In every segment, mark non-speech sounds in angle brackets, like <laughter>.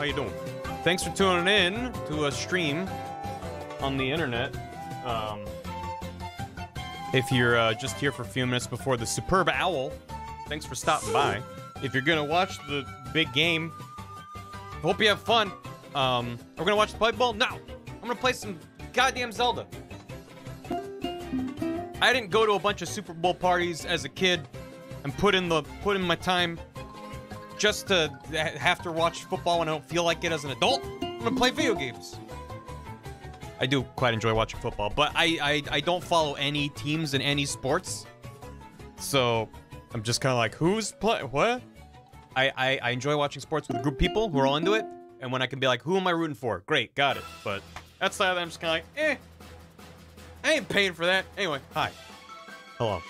How you doing? Thanks for tuning in to a stream on the internet. Um, If you're uh, just here for a few minutes before the Superb Owl, thanks for stopping by. If you're gonna watch the big game, hope you have fun. Um, we're gonna watch the play ball. No, I'm gonna play some goddamn Zelda. I didn't go to a bunch of Super Bowl parties as a kid and put in the put in my time just to have to watch football when I don't feel like it as an adult. I'm gonna play video games. I do quite enjoy watching football, but I I, I don't follow any teams in any sports. So I'm just kind of like, who's play what? I, I I enjoy watching sports with a group of people who are all into it, and when I can be like, who am I rooting for? Great, got it. But outside of that, I'm just kind of like, eh. I ain't paying for that. Anyway, hi. Hello.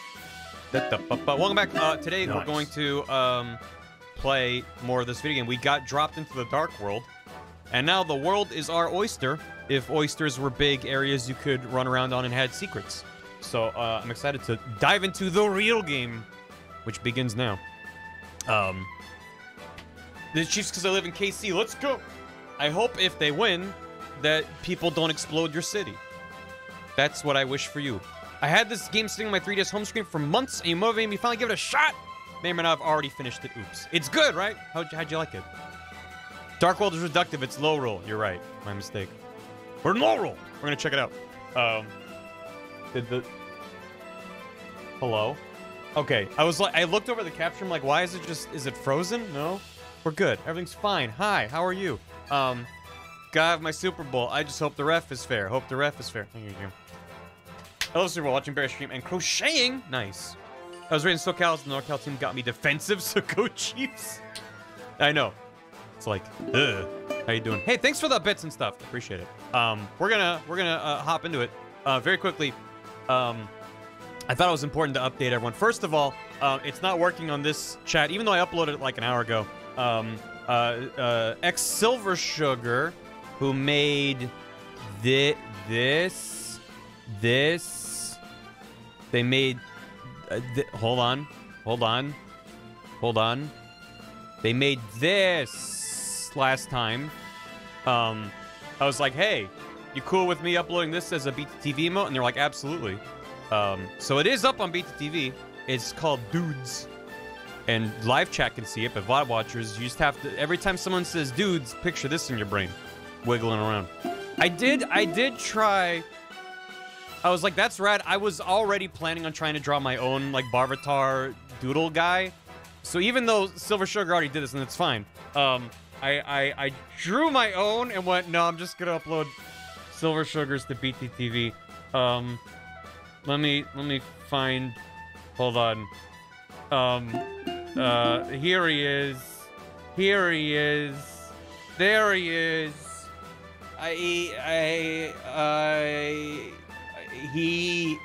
Welcome back. Uh, today nice. we're going to um, play more of this video game. We got dropped into the dark world, and now the world is our oyster. If oysters were big areas you could run around on and had secrets. So uh, I'm excited to dive into the real game, which begins now. Um, the Chiefs because I live in KC. Let's go. I hope if they win, that people don't explode your city. That's what I wish for you. I had this game sitting on my 3DS home screen for months, and you motivated me finally give it a shot. May or may not have already finished it. Oops. It's good, right? How'd, how'd you like it? Dark World is reductive. It's Lorule. You're right. My mistake. We're in Lorule. We're gonna check it out. Um, did the hello? Okay. I was like, I looked over the capture. I'm like, why is it just? Is it frozen? No. We're good. Everything's fine. Hi. How are you? Um, God, my Super Bowl. I just hope the ref is fair. Hope the ref is fair. Thank you. Hello, Super Bowl. Watching Bear stream and crocheting. Nice. I was raised in SoCal. The NorCal team got me defensive, <laughs> so go Chiefs. I know. It's like, ugh. How you doing? Hey, thanks for the bits and stuff. Appreciate it. Um, we're gonna we're gonna uh, hop into it uh, very quickly. Um, I thought it was important to update everyone. First of all, uh, it's not working on this chat, even though I uploaded it like an hour ago. Um, uh, uh, X Silver Sugar, who made thi this, this, they made... Uh, hold on. Hold on. Hold on. They made this last time. Um, I was like, hey, you cool with me uploading this as a BTTV emote? And they're like, absolutely. Um, so it is up on BTTV. It's called Dudes. And live chat can see it, but VOD watchers, you just have to... Every time someone says dudes, picture this in your brain. Wiggling around. I did, I did try I was like, that's rad. I was already planning on trying to draw my own, like, Barvatar doodle guy. So even though Silver Sugar already did this, and it's fine, um, I, I, I drew my own and went, no, I'm just gonna upload Silver Sugars to BTTV. Um, let me, let me find, hold on. Um, uh, here he is. Here he is. There he is. I, I, I he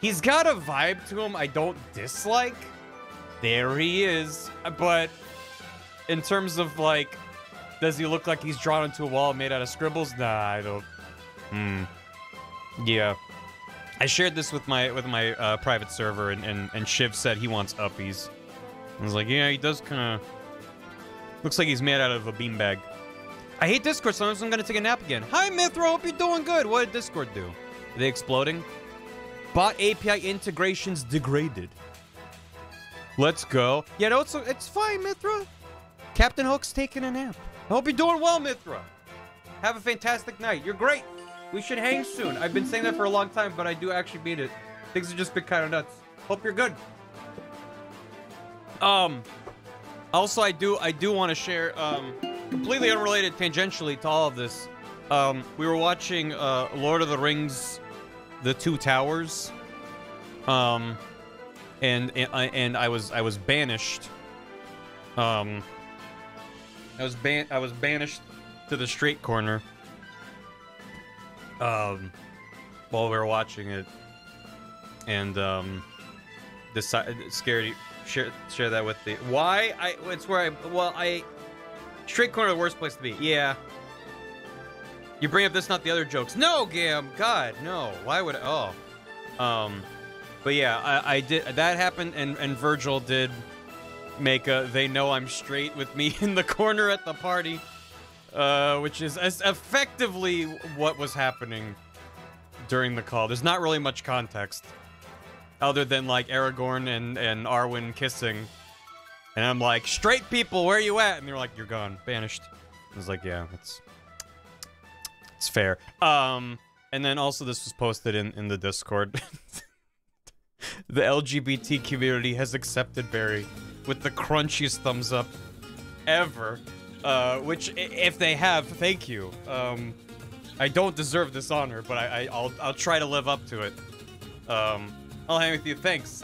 he's got a vibe to him I don't dislike. There he is. But in terms of like, does he look like he's drawn into a wall made out of scribbles? Nah, I don't. Hmm. Yeah. I shared this with my with my uh, private server, and, and and Shiv said he wants uppies. I was like, yeah, he does kind of. Looks like he's made out of a beanbag. I hate Discord. Sometimes I'm gonna take a nap again. Hi, Mithra. Hope you're doing good. What did Discord do? Are they exploding? Bot API integrations degraded. Let's go. Yeah, no, it's, it's fine, Mithra. Captain Hook's taking a nap. I hope you're doing well, Mithra. Have a fantastic night. You're great. We should hang soon. I've been saying that for a long time, but I do actually mean it. Things have just been kind of nuts. Hope you're good. Um, also, I do I do want to share um, completely unrelated tangentially to all of this. Um, we were watching uh, Lord of the Rings the two towers. Um, and and I, and I was I was banished. Um, I was ban I was banished to the straight corner. Um, while we were watching it, and um, decided scared share share that with the why I it's where I well I straight corner the worst place to be. Yeah, you bring up this, not the other jokes. No, Gam. God, no. Why would? Oh, um, but yeah, I, I did. That happened, and and Virgil did make a. They know I'm straight with me <laughs> in the corner at the party, uh, which is as effectively what was happening during the call. There's not really much context. other than like Aragorn and and Arwen kissing. And I'm like, straight people, where you at? And they're like, you're gone, banished. I was like, yeah, it's it's fair. Um, and then also this was posted in in the Discord. <laughs> the LGBT community has accepted Barry with the crunchiest thumbs up ever. Uh, which, if they have, thank you. Um, I don't deserve this honor, but I, will I'll try to live up to it. Um, I'll hang with you. Thanks.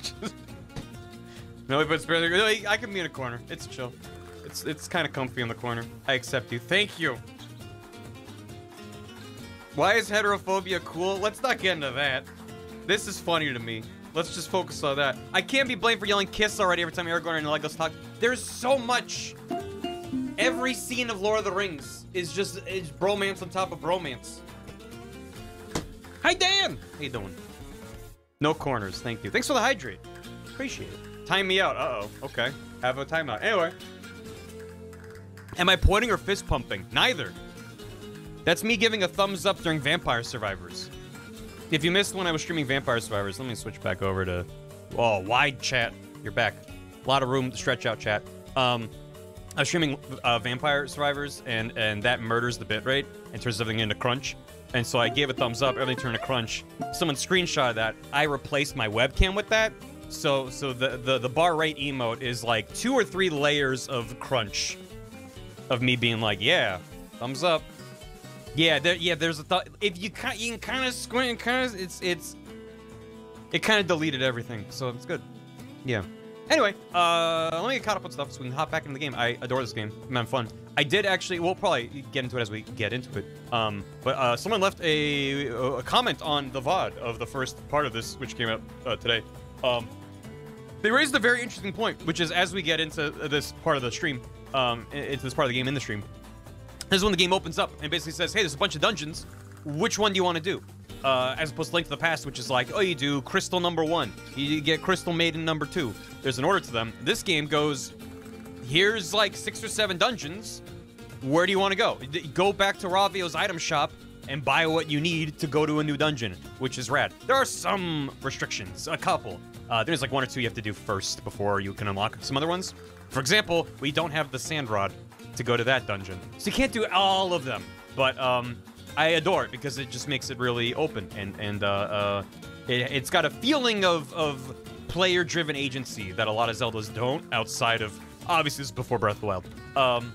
Just, <laughs> no, but barely. I can be in a corner. It's chill. It's it's kind of comfy in the corner. I accept you. Thank you. Why is heterophobia cool? Let's not get into that. This is funny to me. Let's just focus on that. I can't be blamed for yelling kiss already every time Aragorn and Legolas talk. There's so much. Every scene of Lord of the Rings is just is bromance on top of bromance. Hi, Dan! How you doing? No corners, thank you. Thanks for the hydrate. Appreciate it. Time me out. Uh-oh. Okay. Have a timeout. Anyway. Am I pointing or fist pumping? Neither. That's me giving a thumbs up during Vampire Survivors. If you missed when I was streaming Vampire Survivors, let me switch back over to... Oh, wide chat. You're back. A lot of room to stretch out chat. Um, I was streaming uh, Vampire Survivors, and, and that murders the bitrate and turns everything into crunch. And so I gave a thumbs up, everything turned to crunch. Someone screenshot that. I replaced my webcam with that. So so the, the, the bar rate emote is like two or three layers of crunch. Of me being like, yeah, thumbs up. Yeah, there, yeah. There's a thought. If you kind, you can kind of squint and kind of, it's it's. It kind of deleted everything, so it's good. Yeah. Anyway, uh, let me get caught up on stuff so we can hop back into the game. I adore this game. Man, fun. I did actually. We'll probably get into it as we get into it. Um, but uh, someone left a, a comment on the VOD of the first part of this, which came out uh, today. Um, they raised a very interesting point, which is as we get into this part of the stream, um, into this part of the game in the stream, this is when the game opens up and basically says, hey, there's a bunch of dungeons. Which one do you want to do? Uh, as opposed to Link to the Past, which is like, oh, you do Crystal number one. You get Crystal Maiden number two. There's an order to them. This game goes, here's like six or seven dungeons. Where do you want to go? Go back to Ravio's item shop and buy what you need to go to a new dungeon, which is rad. There are some restrictions, a couple. Uh, there's like one or two you have to do first before you can unlock some other ones. For example, we don't have the Sand Rod to go to that dungeon. So you can't do all of them. But um, I adore it because it just makes it really open and and uh, uh, it, has got a feeling of of player-driven agency that a lot of Zeldas don't. Outside of obviously this is before Breath of the Wild. Um,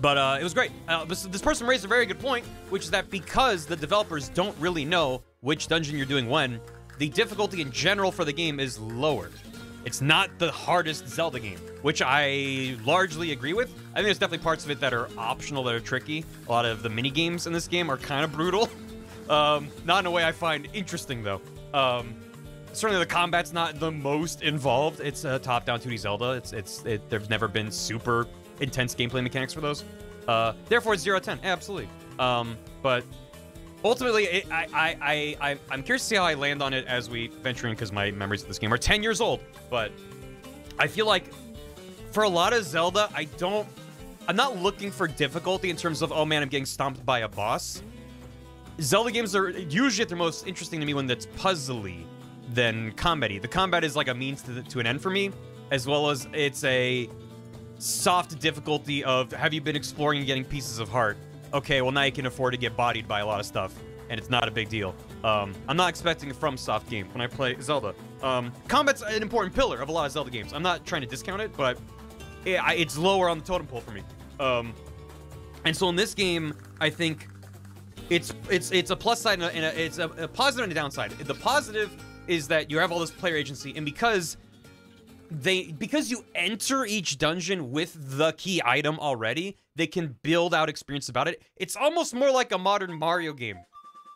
but uh, it was great. Uh, this, this person raised a very good point, which is that because the developers don't really know which dungeon you're doing when, the difficulty in general for the game is lowered. It's not the hardest Zelda game, which I largely agree with. I think there's definitely parts of it that are optional that are tricky. A lot of the mini games in this game are kind of brutal. <laughs> Um, not in a way I find interesting though. Um, certainly the combat's not the most involved. It's a top-down 2D Zelda. It's it's it, there's never been super intense gameplay mechanics for those. Uh, therefore, it's zero ten. Absolutely. Um, but ultimately, it, I, I, I, I'm curious to see how I land on it as we venture in because my memories of this game are 10 years old. But I feel like for a lot of Zelda, I don't, I'm not looking for difficulty in terms of, oh man, I'm getting stomped by a boss. Zelda games are usually at their most interesting to me when that's puzzly than combat The combat is like a means to, the, to an end for me, as well as it's a soft difficulty of have you been exploring and getting pieces of heart okay, well now you can afford to get bodied by a lot of stuff, and it's not a big deal. Um, I'm not expecting a FromSoft game when I play Zelda. Um, combat's an important pillar of a lot of Zelda games. I'm not trying to discount it, but it, it's lower on the totem pole for me. Um, and so in this game, I think it's it's it's a plus side and, a, and a, it's a, a positive and a downside. The positive is that you have all this player agency, and because they because you enter each dungeon with the key item already, they can build out experience about it. It's almost more like a modern Mario game.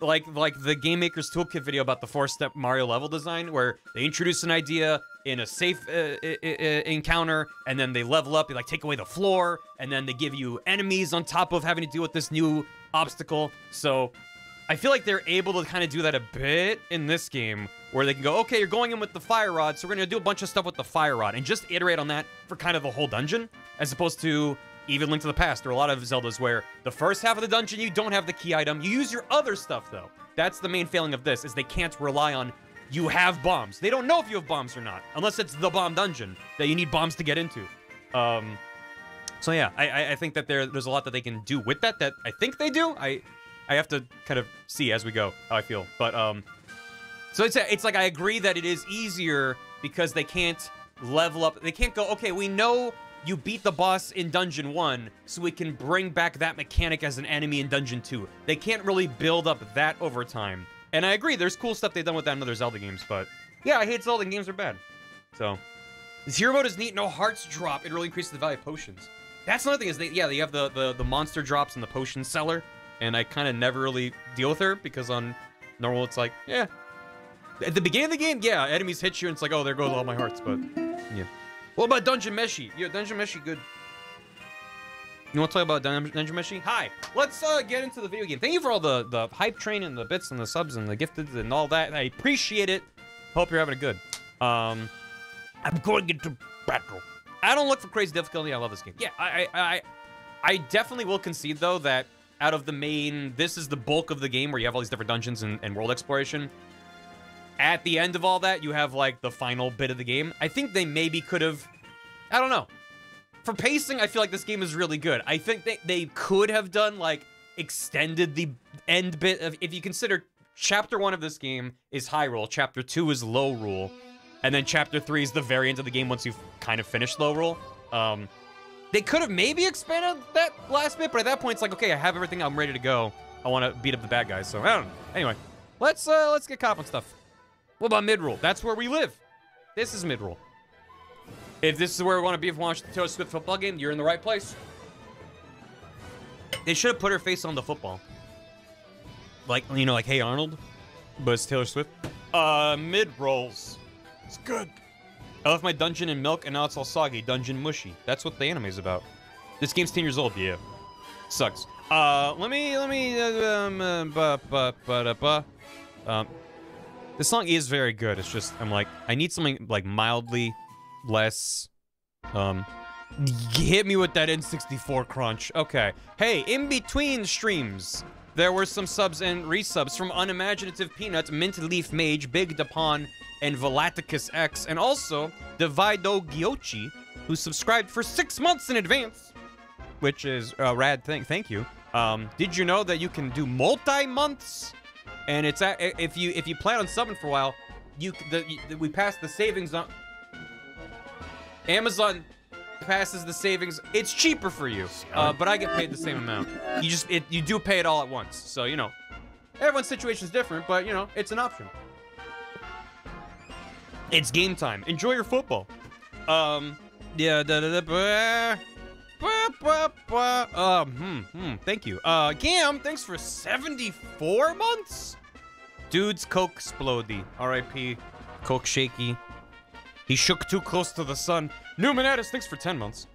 Like like the Game Maker's Toolkit video about the four-step Mario level design, where they introduce an idea in a safe uh, uh, uh, uh encounter, and then they level up, they like take away the floor, and then they give you enemies on top of having to deal with this new obstacle. So I feel like they're able to kind of do that a bit in this game, where they can go, okay, you're going in with the fire rod, so we're gonna do a bunch of stuff with the fire rod, and just iterate on that for kind of the whole dungeon, as opposed to even Link to the Past. There are a lot of Zeldas where the first half of the dungeon, you don't have the key item. You use your other stuff, though. That's the main failing of this, is they can't rely on you have bombs. They don't know if you have bombs or not, unless it's the bomb dungeon that you need bombs to get into. Um, so yeah, I, I think that there there's a lot that they can do with that. That I think they do. I I have to kind of see as we go how I feel. But um, so it's it's like I agree that it is easier because they can't level up. They can't go. Okay, we know you beat the boss in Dungeon 1, so we can bring back that mechanic as an enemy in Dungeon 2. They can't really build up that over time. And I agree, there's cool stuff they've done with that in other Zelda games, but yeah, I hate Zelda games are bad. So, hero mode is neat, no hearts drop, it really increases the value of potions. That's another thing is, they, yeah, you have the, the, the monster drops and the potion seller, and I kind of never really deal with her, because on normal it's like, yeah. At the beginning of the game, yeah, enemies hit you and it's like, oh, there goes all my hearts, but yeah. What about Dungeon Meshi? Yeah, Dungeon Meshi, good. You want to talk about Dun Dungeon Meshi? Hi, let's uh, get into the video game. Thank you for all the, the hype train and the bits and the subs and the gifted and all that. I appreciate it. Hope you're having a good. Um, I'm going into battle. I don't look for crazy difficulty. I love this game. Yeah, I, I, I, I definitely will concede though that out of the main, this is the bulk of the game where you have all these different dungeons and, and world exploration at the end of all that, you have like the final bit of the game. I think they maybe could have, I don't know. For pacing, I feel like this game is really good. I think they, they could have done like extended the end bit of, if you consider chapter one of this game is Hyrule, chapter two is Lorule, and then chapter three is the very end of the game once you've kind of finished Lorule. Um, they could have maybe expanded that last bit, but at that point, it's like, okay, I have everything. I'm ready to go. I want to beat up the bad guys. So I don't know. Anyway, let's uh, let's get cop on stuff. What about Midroll? That's where we live. This is Midroll. If this is where we want to be if we watch the Taylor Swift football game, you're in the right place. They should have put her face on the football. Like, you know, like, hey, Arnold. But it's Taylor Swift. Uh, mid-rolls. It's good. I left my dungeon in milk, and now it's all soggy. Dungeon mushy. That's what the anime is about. This game's 10 years old, yeah. Sucks. Uh, let me, let me, uh, um, uh, ba, ba, ba, ba, um, this song is very good. It's just, I'm like, I need something, like, mildly less, um, hit me with that N64 crunch. Okay. Hey, in between streams, there were some subs and resubs from Unimaginative Peanuts, Mint Leaf Mage, Big Dapon, and Volaticus X, and also Divido Gyochi, who subscribed for six months in advance, which is a rad thing. Thank you. Um, did you know that you can do multi-months and it's at, if you if you plan on subbing for a while, you the, we pass the savings on. Amazon passes the savings. It's cheaper for you, uh, but I get paid the same amount. You just it you do pay it all at once, so you know. Everyone's situation is different, but you know it's an option. It's game time. Enjoy your football. Um, yeah. Da, da, da, um, hmm, hmm, thank you. Uh, Gam, thanks for 74 months? Dude's Coke Splody. R.I.P. Coke Shaky. He shook too close to the sun. Numinatus, thanks for 10 months.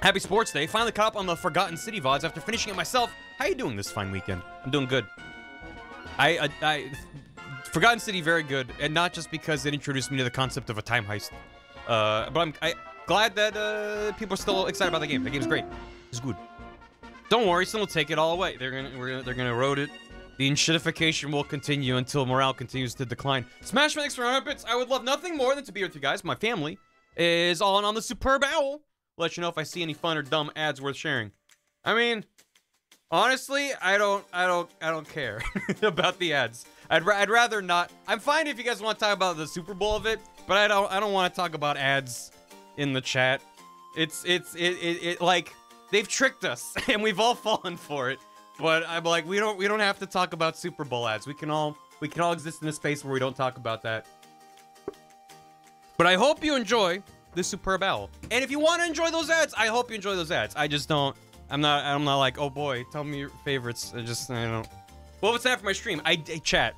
Happy Sports Day. Finally caught up on the Forgotten City VODs after finishing it myself. How you doing this fine weekend? I'm doing good. I, I, I Forgotten City, very good. And not just because it introduced me to the concept of a time heist. Uh, but I'm, I, glad that uh, people are still excited about the game. The game's great. It's good. Don't worry, someone will take it all away. They're gonna, we're gonna, they're gonna erode it. The enshittification will continue until morale continues to decline. Smash thanks for 100 bits. I would love nothing more than to be with you guys. My family is all in on the superb owl. Let you know if I see any fun or dumb ads worth sharing. I mean, honestly, I don't, I don't, I don't care <laughs> about the ads. I'd, I'd rather not. I'm fine if you guys want to talk about the Super Bowl of it, but I don't, I don't want to talk about ads in the chat. It's it's it, it, it like they've tricked us <laughs> and we've all fallen for it. But I'm like we don't we don't have to talk about Super Bowl ads. We can all we can all exist in a space where we don't talk about that. But I hope you enjoy the Superb Owl. And if you want to enjoy those ads, I hope you enjoy those ads. I just don't I'm not I'm not like, "Oh boy, tell me your favorites." I just I don't Well, what's that for my stream? I, I chat.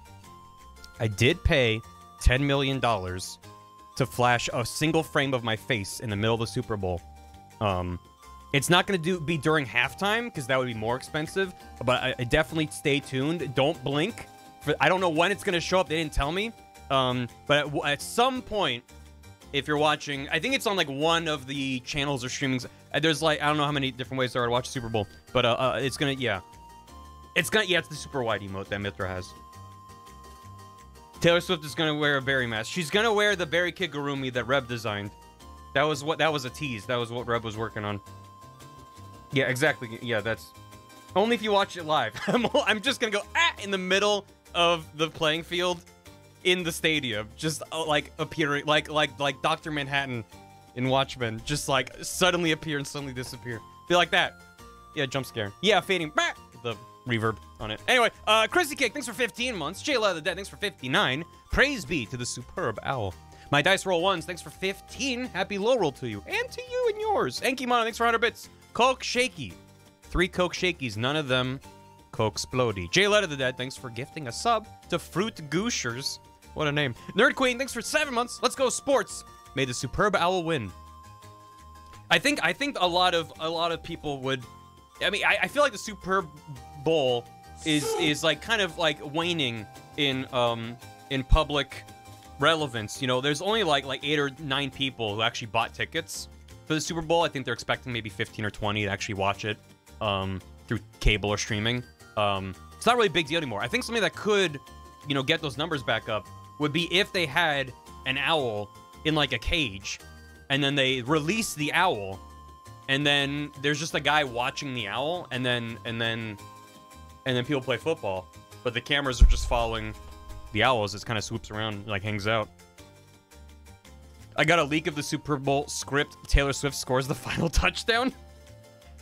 I did pay 10 million dollars to flash a single frame of my face in the middle of the Super Bowl. Um, it's not going to do be during halftime because that would be more expensive. But I, I, definitely stay tuned. Don't blink. For I don't know when it's going to show up. They didn't tell me. Um, but at, at, some point, if you're watching, I think it's on like one of the channels or streamings. Uh, there's like I don't know how many different ways there are to watch Super Bowl, but uh, uh, it's gonna yeah, it's gonna yeah, it's the super wide emote that Mythra has. Taylor Swift is gonna wear a berry mask. She's gonna wear the berry kigurumi that Reb designed. That was what that was a tease. That was what Reb was working on. Yeah, exactly. Yeah, that's only if you watch it live. <laughs> I'm, just gonna go ah in the middle of the playing field in the stadium, just uh, like appearing, like like like Doctor Manhattan in Watchmen, just like suddenly appear and suddenly disappear. Feel like that. Yeah, jump scare. Yeah, fading. Bah! The reverb on it. Anyway, uh, Chrissy Cake, thanks for 15 months. Jayla of the Dead, thanks for 59. Praise be to the superb owl. My dice roll ones, thanks for 15. Happy low roll to you and to you and yours. Enki Mono, thanks for 100 bits. Coke Shaky, three Coke Shakies, none of them Coke Splody. Jayla of the Dead, thanks for gifting a sub to Fruit Gooshers. What a name. Nerd Queen, thanks for seven months. Let's go sports. May the superb owl win. I think I think a lot of a lot of people would. I mean, I, I feel like the Super Bowl is is like kind of like waning in um in public relevance. You know, there's only like like eight or nine people who actually bought tickets for the Super Bowl. I think they're expecting maybe 15 or 20 to actually watch it um through cable or streaming. Um, it's not really a big deal anymore. I think something that could, you know, get those numbers back up would be if they had an owl in like a cage and then they release the owl and then there's just a guy watching the owl and then and then and then people play football but the cameras are just following the owl as it kind of swoops around like hangs out i got a leak of the super bowl script taylor swift scores the <laughs> final touchdown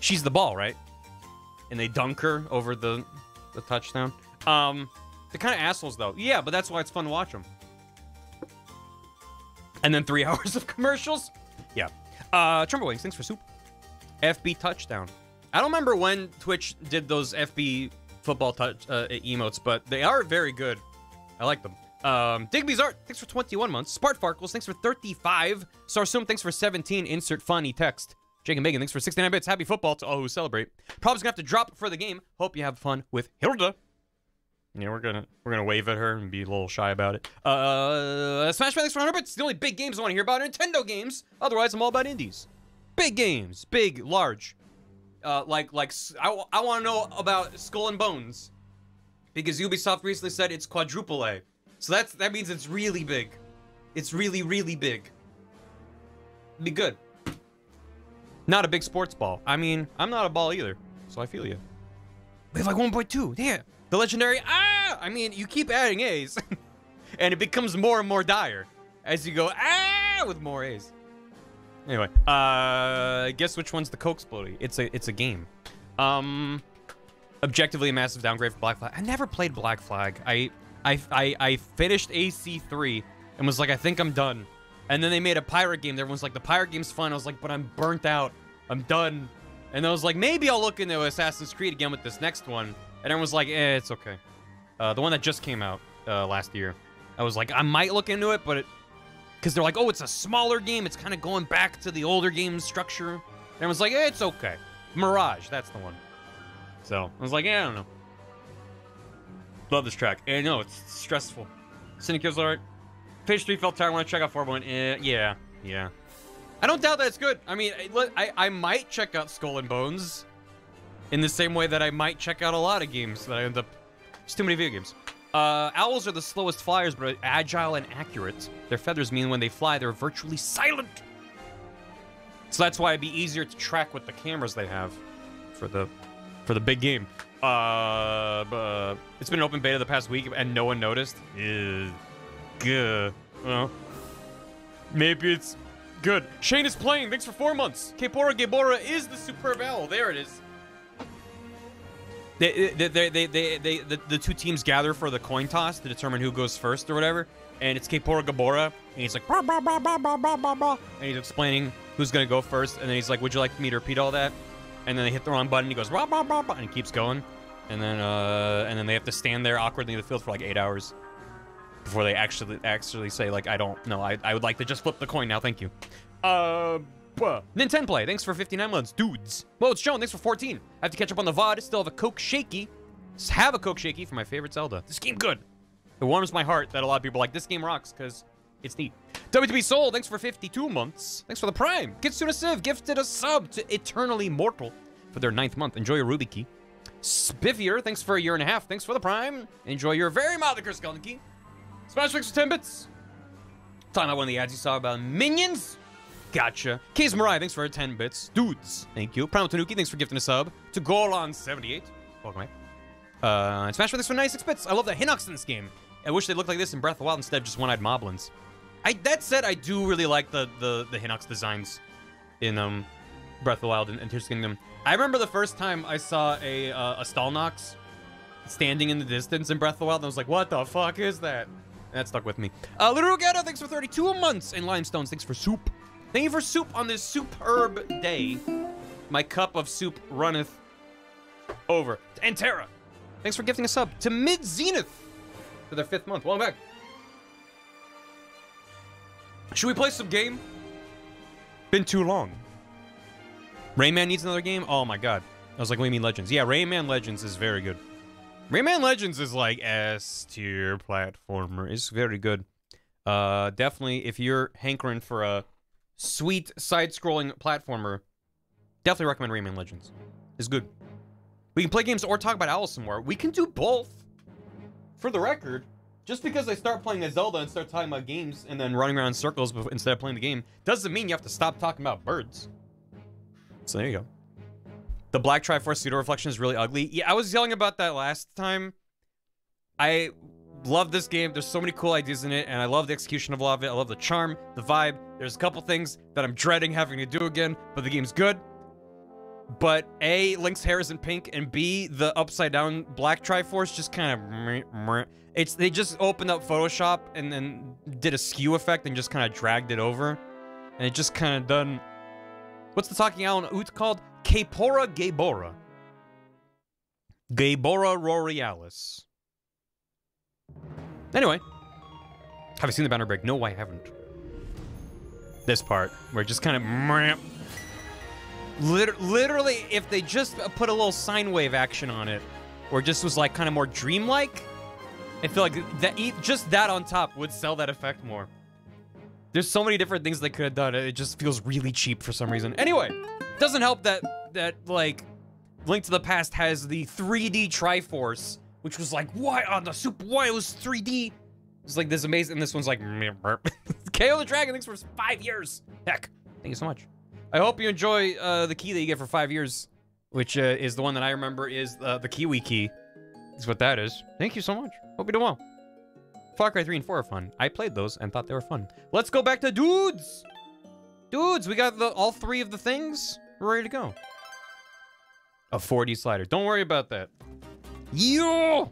she's the ball right and they dunk her over the the touchdown um they're kind of assholes, though. Yeah, but that's why it's fun to watch them. And then three <laughs> hours of commercials. Yeah. Uh, Trumberwings, thanks for soup. FB touchdown. I don't remember when Twitch did those FB football touch uh, emotes, but they are very good. I like them. Um, Digby's Art, thanks for 21 months. Spartfarkles, thanks for 35. Sarsum, thanks for 17. Insert funny text. Jake and Megan, thanks for 69 bits. Happy football to all who celebrate. Probably gonna have to drop for the game. Hope you have fun with Hilda. Yeah, we're gonna we're gonna wave at her and be a little shy about it. Uh, Smash Bros. for 100 bits. The only big games I want to hear about are Nintendo games. Otherwise, I'm all about indies. Big games, big, large. Uh, like like I, I want to know about Skull and Bones because Ubisoft recently said it's quadruple A. So that's that means it's really big. It's really really big. Be good. Not a big sports ball. I mean, I'm not a ball either, so I feel you. We have like 1.2. Yeah. The legendary, ah! I mean, you keep adding A's, <laughs> and it becomes more and more dire as you go, ah, with more A's. Anyway, uh, guess which one's the Coke Splody? It's a, it's a game. Um, objectively a massive downgrade for Black Flag. I never played Black Flag. I, I, I, I finished AC3 and was like, I think I'm done. And then they made a pirate game. Everyone's like, the pirate game's fun. I was like, but I'm burnt out. I'm done. And I was like, maybe I'll look into Assassin's Creed again with this next one. And everyone was like, eh, it's okay. Uh, the one that just came out uh, last year. I was like, I might look into it, but it... Because they're like, oh, it's a smaller game. It's kind of going back to the older game structure. And I was like, eh, it's okay. Mirage, that's the one. So, I was like, yeah, I don't know. Love this track. And no, it's stressful. Cindy art. Page 3 felt tired when I check out 4 1. Eh, yeah, yeah. I don't doubt that it's good. I mean, I, I, I might check out Skull and Bones in the same way that I might check out a lot of games that I end up... It's too many video games. Uh, owls are the slowest flyers, but agile and accurate. Their feathers mean when they fly, they're virtually silent. So that's why it'd be easier to track with the cameras they have for the for the big game. Uh, uh, it's been an open beta the past week and no one noticed. Is good. Well, maybe it's good. Shane is playing. Thanks for four months. Kaepora Gaebora is the superb owl. There it is. They, they, they, they, they, they, the, the two teams gather for the coin toss to determine who goes first or whatever. And it's Kaepora Gaebora, and he's like, bah, bah, bah, bah, bah, bah, bah, and he's explaining who's gonna go first. And then he's like, "Would you like me to repeat all that?" And then they hit the wrong button. He goes, bah, bah, bah, and keeps going. And then, uh, and then they have to stand there awkwardly in the field for like eight hours before they actually actually say like, I don't know, I, I would like to just flip the coin now, thank you. Uh. Nintendo Play, thanks for 59 months. Dudes. Well, it's Joan, thanks for 14. I have to catch up on the VOD. Still have a Coke Shaky. Have a Coke Shaky for my favorite Zelda. This game good. It warms my heart that a lot of people like, this game rocks, because it's neat. WTB Soul, thanks for 52 months. Thanks for the Prime. Kitsuna Civ gifted a sub to Eternally Mortal for their ninth month. Enjoy your Ruby Key. Spiffier, thanks for a year and a half. Thanks for the Prime. Enjoy your very mild Skeleton Key. Smash Mix for 10 bits. Time out one of the ads you saw about minions. Gotcha. Case Mariah, thanks for 10 bits. Dudes, thank you. Primal Tanuki, thanks for gifting a sub. To Golan78, welcome, mate. Uh, Smash for thanks for 96 bits. I love the Hinox in this game. I wish they looked like this in Breath of the Wild instead of just one-eyed moblins. I, that said, I do really like the, the, the Hinox designs in um, Breath of the Wild and, and Tears Kingdom. I remember the first time I saw a, uh, a Stalnox standing in the distance in Breath of the Wild, and I was like, what the fuck is that? That stuck with me. Uh, Literal Ghetto, thanks for 32 months. And Limestones, thanks for soup. Thank you for soup on this superb day. My cup of soup runneth over. And Tara, thanks for gifting a sub to Mid Zenith for their fifth month. Welcome back. Should we play some game? Been too long. Rayman needs another game? Oh my god. I was like, what do you mean Legends? Yeah, Rayman Legends is very good. Rayman Legends is like S tier platformer. It's very good. Uh, definitely, if you're hankering for a sweet side-scrolling platformer, definitely recommend Rayman Legends. It's good. We can play games or talk about Alice some more. We can do both. For the record, just because I start playing a Zelda and start talking about games and then running around in circles instead of playing the game, doesn't mean you have to stop talking about birds. So there you go. The Black Triforce pseudo reflection is really ugly. Yeah, I was yelling about that last time. I love this game. There's so many cool ideas in it, and I love the execution of a lot of it. I love the charm, the vibe. There's a couple things that I'm dreading having to do again, but the game's good. But A, Link's hair isn't pink, and B, the upside down Black Triforce just kind of it's they just opened up Photoshop and then did a skew effect and just kind of dragged it over, and it just kind of done. What's the talking owl oot called? Kaepora Gaebora. Gaebora Rorealis. Anyway. Have I seen the banner break? No, I haven't. This part, where it just kind of... Liter literally, if they just put a little sine wave action on it, or just was like kind of more dreamlike, I feel like that just that on top would sell that effect more. There's so many different things they could have done. It just feels really cheap for some reason. Anyway, doesn't help that, that like, Link to the Past has the 3D Triforce, which was like, why on the Super Why it was 3D? It's like this amazing, and this one's like, <laughs> KO the Dragon, thanks for five years. Heck, thank you so much. I hope you enjoy uh, the key that you get for five years, which uh, is the one that I remember is uh, the Kiwi key. Is what that is. Thank you so much. Hope you do well. Far Cry 3 and 4 are fun. I played those and thought they were fun. Let's go back to dudes. Dudes, we got the all three of the things. We're ready to go. A 4D slider. Don't worry about that. Yo!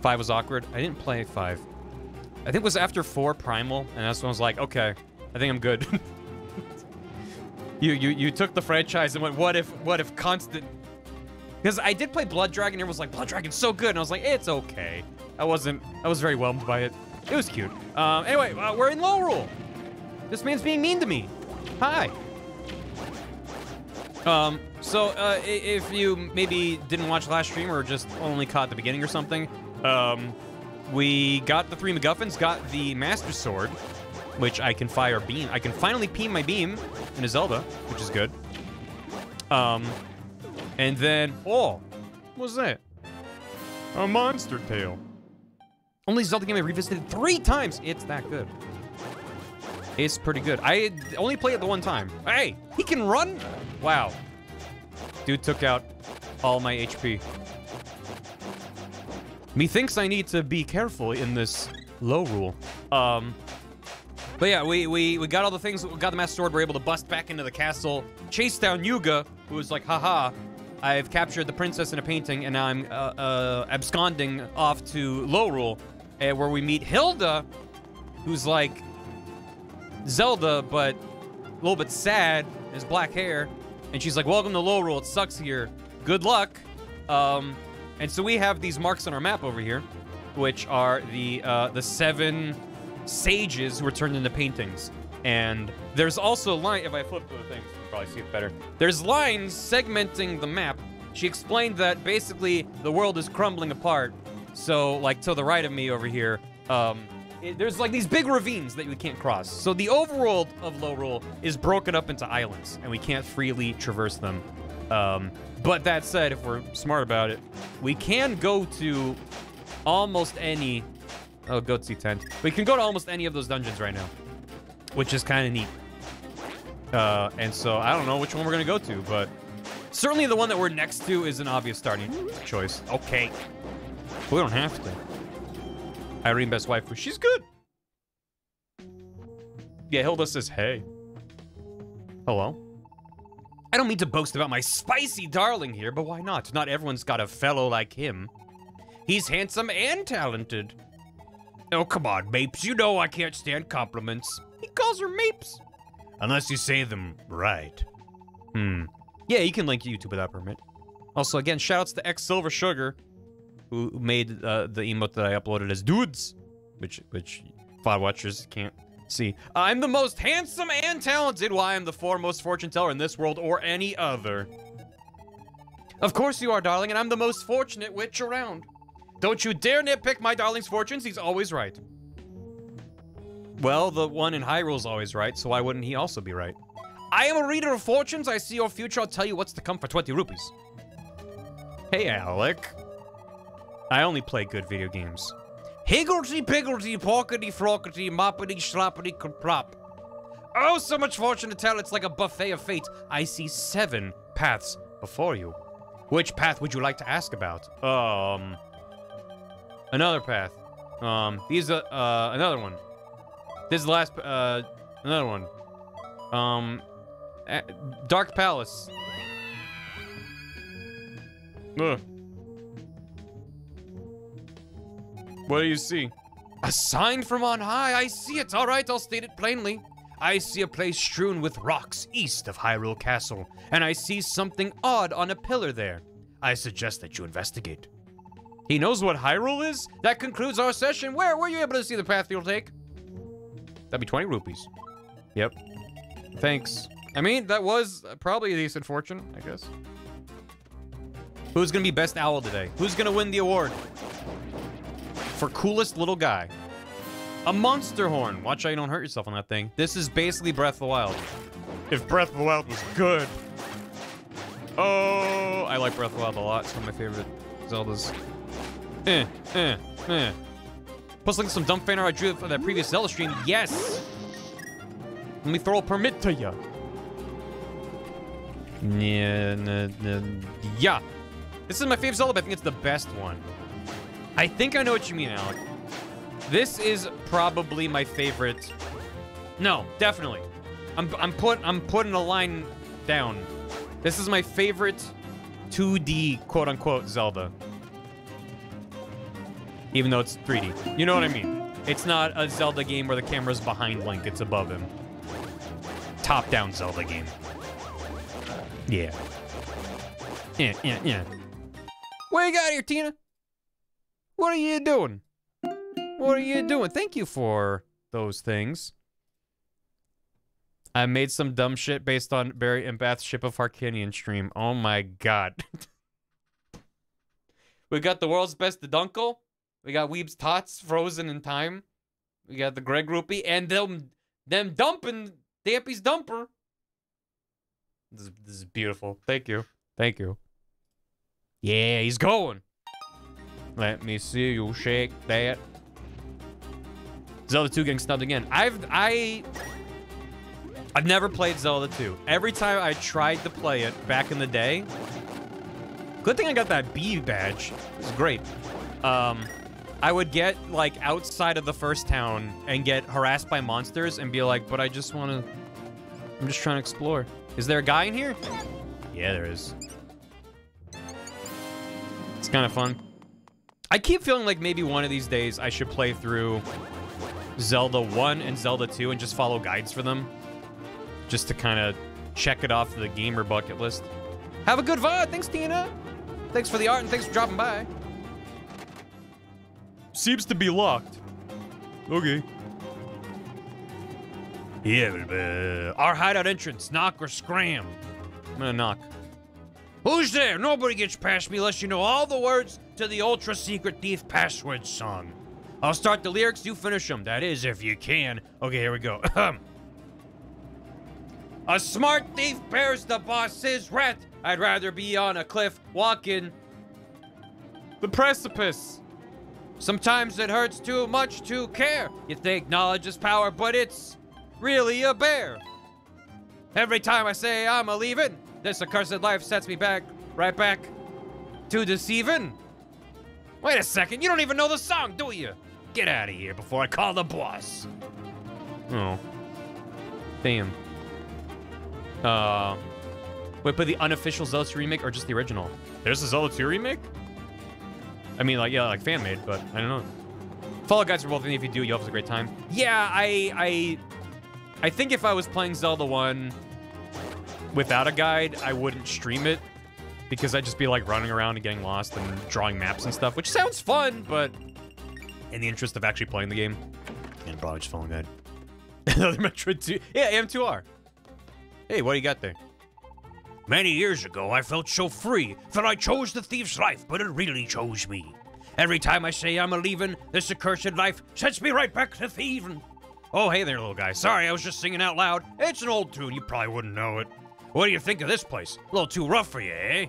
Five was awkward. I didn't play five. I think it was after four Primal, and that's when I was like, okay, I think I'm good. <laughs> you you you took the franchise and went, what if what if constant? Because I did play Blood Dragon, and it was like, Blood Dragon's so good, and I was like, it's okay. I wasn't. I was very whelmed by it. It was cute. Um, anyway, uh, we're in Lorule. This man's being mean to me. Hi. Um, so, uh, if you maybe didn't watch last stream or just only caught the beginning or something, um, we got the three MacGuffins, got the Master Sword, which I can fire beam. I can finally beam my beam in a Zelda, which is good. Um, and then, oh, what was that? A monster tail. Only Zelda game I revisited three times. It's that good. It's pretty good. I only played it the one time. Hey, he can run? Wow. Dude took out all my HP. Methinks I need to be careful in this Lorule. Um, but yeah, we, we, we got all the things, we got the Master Sword, we're able to bust back into the castle, chase down Yuga, who was like, haha, I've captured the princess in a painting, and now I'm uh, uh, absconding off to Lorule, uh, where we meet Hilda, who's like Zelda, but a little bit sad, has black hair, and she's like, welcome to Lorule, it sucks here, good luck. Um, and so we have these marks on our map over here, which are the uh, the seven sages who were turned into paintings. And there's also a line, if I flip the things, probably see it better. There's lines segmenting the map. She explained that basically the world is crumbling apart. So, like, to the right of me over here, um, it, there's like these big ravines that we can't cross. So the overworld of Lorule is broken up into islands, and we can't freely traverse them. Um, but that said, if we're smart about it, we can go to almost any Oh, Goatsy tent. We can go to almost any of those dungeons right now, which is kind of neat. Uh, and so I don't know which one we're gonna go to, but certainly the one that we're next to is an obvious starting choice. Okay. We don't have to. Irene, best wife. She's good. Yeah, Hilda says, hey. Hello? I don't mean to boast about my spicy darling here, but why not? Not everyone's got a fellow like him. He's handsome and talented. Oh, come on, Mapes. You know I can't stand compliments. He calls her Mapes. Unless you say them right. Hmm. Yeah, you can link YouTube without permit. Also, again, shoutouts to X Silver Sugar, who made uh, the emote that I uploaded as dudes, which which VOD watchers can't see. I'm the most handsome and talented. Why I'm the foremost fortune teller in this world or any other. Of course you are, darling, and I'm the most fortunate witch around. Don't you dare nitpick my darling's fortunes. He's always right. Well, the one in Hyrule's always right, so why wouldn't he also be right? I am a reader of fortunes. I see your future. I'll tell you what's to come for 20 rupees. Hey, Alec. I only play good video games. Higgledy piggledy pockety frockety moppity schloppity kerplop. Oh, so much fortune to tell. It's like a buffet of fate. I see seven paths before you. Which path would you like to ask about? Um, another path. Um, these are, uh, another one. This is the last, uh, another one. Um, Dark Palace. Ugh. What do you see? A sign from on high. I see it. All right, I'll state it plainly. I see a place strewn with rocks east of Hyrule Castle, and I see something odd on a pillar there. I suggest that you investigate. He knows what Hyrule is? That concludes our session. Where were you able to see the path you'll take? That'd be 20 rupees. Yep. Thanks. I mean, that was probably a decent fortune, I guess. Who's gonna be best owl today? Who's gonna win the award? For coolest little guy. A monster horn. Watch how you don't hurt yourself on that thing. This is basically Breath of the Wild. If Breath of the Wild was good. Oh, I like Breath of the Wild a lot. It's one of my favorite Zeldas. Eh, eh, eh. Plus, look at some dumb fan art I drew for that previous Zelda stream. Yes! Let me throw a permit to you. Yeah, yeah. This is my favorite Zelda, I think it's the best one. I think I know what you mean, Alec. This is probably my favorite. No, definitely. I'm I'm put I'm putting a line down. This is my favorite 2D quote unquote Zelda. Even though it's 3D. You know what I mean? It's not a Zelda game where the camera's behind Link, it's above him. Top-down Zelda game. Yeah. Yeah, yeah, yeah. What you got here, Tina? What are you doing? What are you doing? Thank you for those things. I made some dumb shit based on Barry and Bath's Ship of Harkinian stream. Oh my god. <laughs> we got the world's best Dunkel. We got Weeb's Tots frozen in time. We got the Greg Rupee and them them dumping Dampy's dumper. This is, this is beautiful. Thank you. Thank you. Yeah, he's going. Let me see you shake that. Zelda 2 getting snubbed again. I've I I've never played Zelda 2. Every time I tried to play it back in the day, good thing I got that B badge. It's great. Um, I would get like outside of the first town and get harassed by monsters and be like, but I just want to, I'm just trying to explore. Is there a guy in here? Yeah, there is. It's kind of fun. I keep feeling like maybe one of these days I should play through Zelda 1 and Zelda 2 and just follow guides for them. Just to kind of check it off the gamer bucket list. Have a good VOD. Thanks, Tina. Thanks for the art and thanks for dropping by. Seems to be locked. Okay. Yeah, uh, our hideout entrance. Knock or scram. I'm gonna knock. Who's there? Nobody gets past me unless you know all the words to the Ultra Secret Thief password song. I'll start the lyrics, you finish them. That is, if you can. Okay, here we go. <clears throat> a smart thief bears the boss's wrath. I'd rather be on a cliff walking the precipice. Sometimes it hurts too much to care. You think knowledge is power, but it's really a bear. Every time I say I'm a leaving, this accursed life sets me back, right back to deceiving. Wait a second, you don't even know the song, do you? Get out of here before I call the boss. Oh. Damn. Uh. Wait, but the unofficial Zelda 2 remake or just the original? There's a Zelda 2 remake? I mean, like, yeah, like fan made, but I don't know. Follow guides for both, and if you do, you'll have a great time. Yeah, I, I, I think if I was playing Zelda 1 without a guide, I wouldn't stream it because I'd just be like running around and getting lost and drawing maps and stuff, which sounds fun, but in the interest of actually playing the game, and probably just follow guide. <laughs> Another Metroid 2. Yeah, AM2R. Hey, what do you got there? Many years ago, I felt so free that I chose the thief's life, but it really chose me. Every time I say I'm a leaving, this accursed life sets me right back to thieving. Oh, hey there, little guy. Sorry, I was just singing out loud. It's an old tune, you probably wouldn't know it. What do you think of this place? A little too rough for you, eh?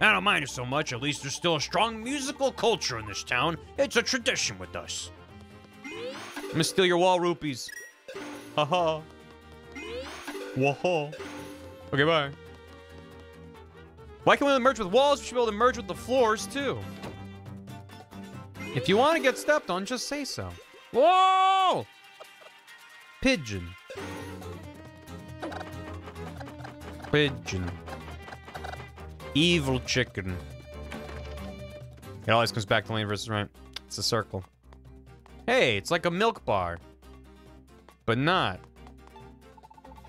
I don't mind it so much, at least there's still a strong musical culture in this town. It's a tradition with us. I'm gonna steal your wall rupees. Haha. Whoa. Okay, bye. Why can't we merge with walls? We should be able to merge with the floors, too. If you want to get stepped on, just say so. Whoa! Pigeon. Pigeon. Evil chicken. It always comes back to lane versus right. It's a circle. Hey, it's like a milk bar. But not.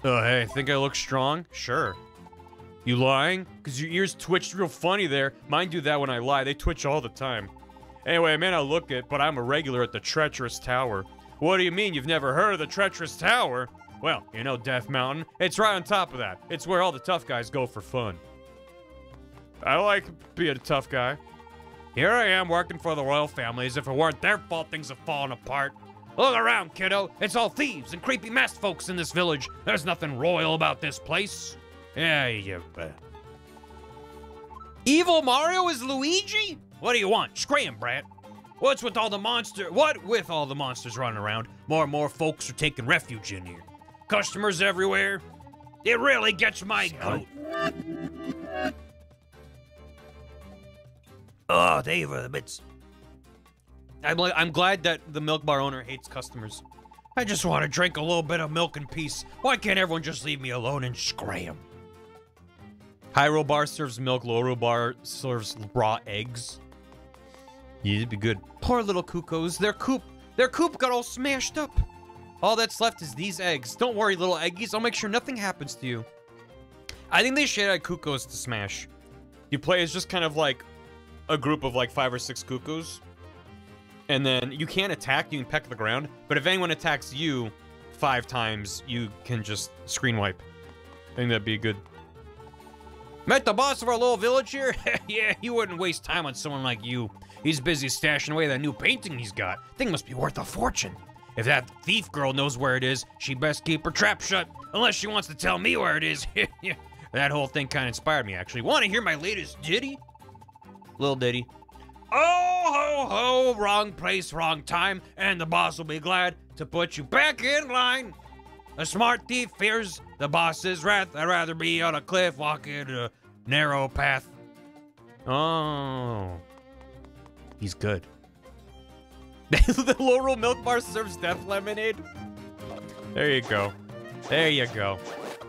Oh, hey, think I look strong? Sure. You lying? Because your ears twitched real funny there. Mine do that when I lie. They twitch all the time. Anyway, I may not look it, but I'm a regular at the Treacherous Tower. What do you mean you've never heard of the Treacherous Tower? Well, you know Death Mountain. It's right on top of that. It's where all the tough guys go for fun. I like being a tough guy. Here I am working for the royal family as if it weren't their fault things have fallen apart. Look around, kiddo. It's all thieves and creepy masked folks in this village. There's nothing royal about this place. Yeah, you bet. Evil Mario is Luigi? What do you want? Scram, brat. What's with all the monster? What with all the monsters running around? More and more folks are taking refuge in here. Customers everywhere. It really gets my goat. Oh, they were the bits. I'm, like, I'm glad that the milk bar owner hates customers. I just want to drink a little bit of milk in peace. Why can't everyone just leave me alone and scram? Hyrule Bar serves milk, Lorule Bar serves raw eggs. Yeah, it'd be good. Poor little cuckoos. Their coop, their coop got all smashed up. All that's left is these eggs. Don't worry, little eggies. I'll make sure nothing happens to you. I think they should add cuckoos to Smash. You play as just kind of like a group of like five or six cuckoos. And then you can't attack, you can peck the ground. But if anyone attacks you five times, you can just screen wipe. I think that'd be good. Met the boss of our little village here? <laughs> yeah, he wouldn't waste time on someone like you. He's busy stashing away that new painting he's got. Thing must be worth a fortune. If that thief girl knows where it is, she best keep her trap shut. Unless she wants to tell me where it is. <laughs> that whole thing kind of inspired me, actually. Want to hear my latest ditty? Little ditty. Oh, ho, ho, wrong place, wrong time, and the boss will be glad to put you back in line. A smart thief fears the boss's wrath. I'd rather be on a cliff walking a narrow path. Oh. He's good. <laughs> the Lorule Milk Bar serves death lemonade. There you go. There you go.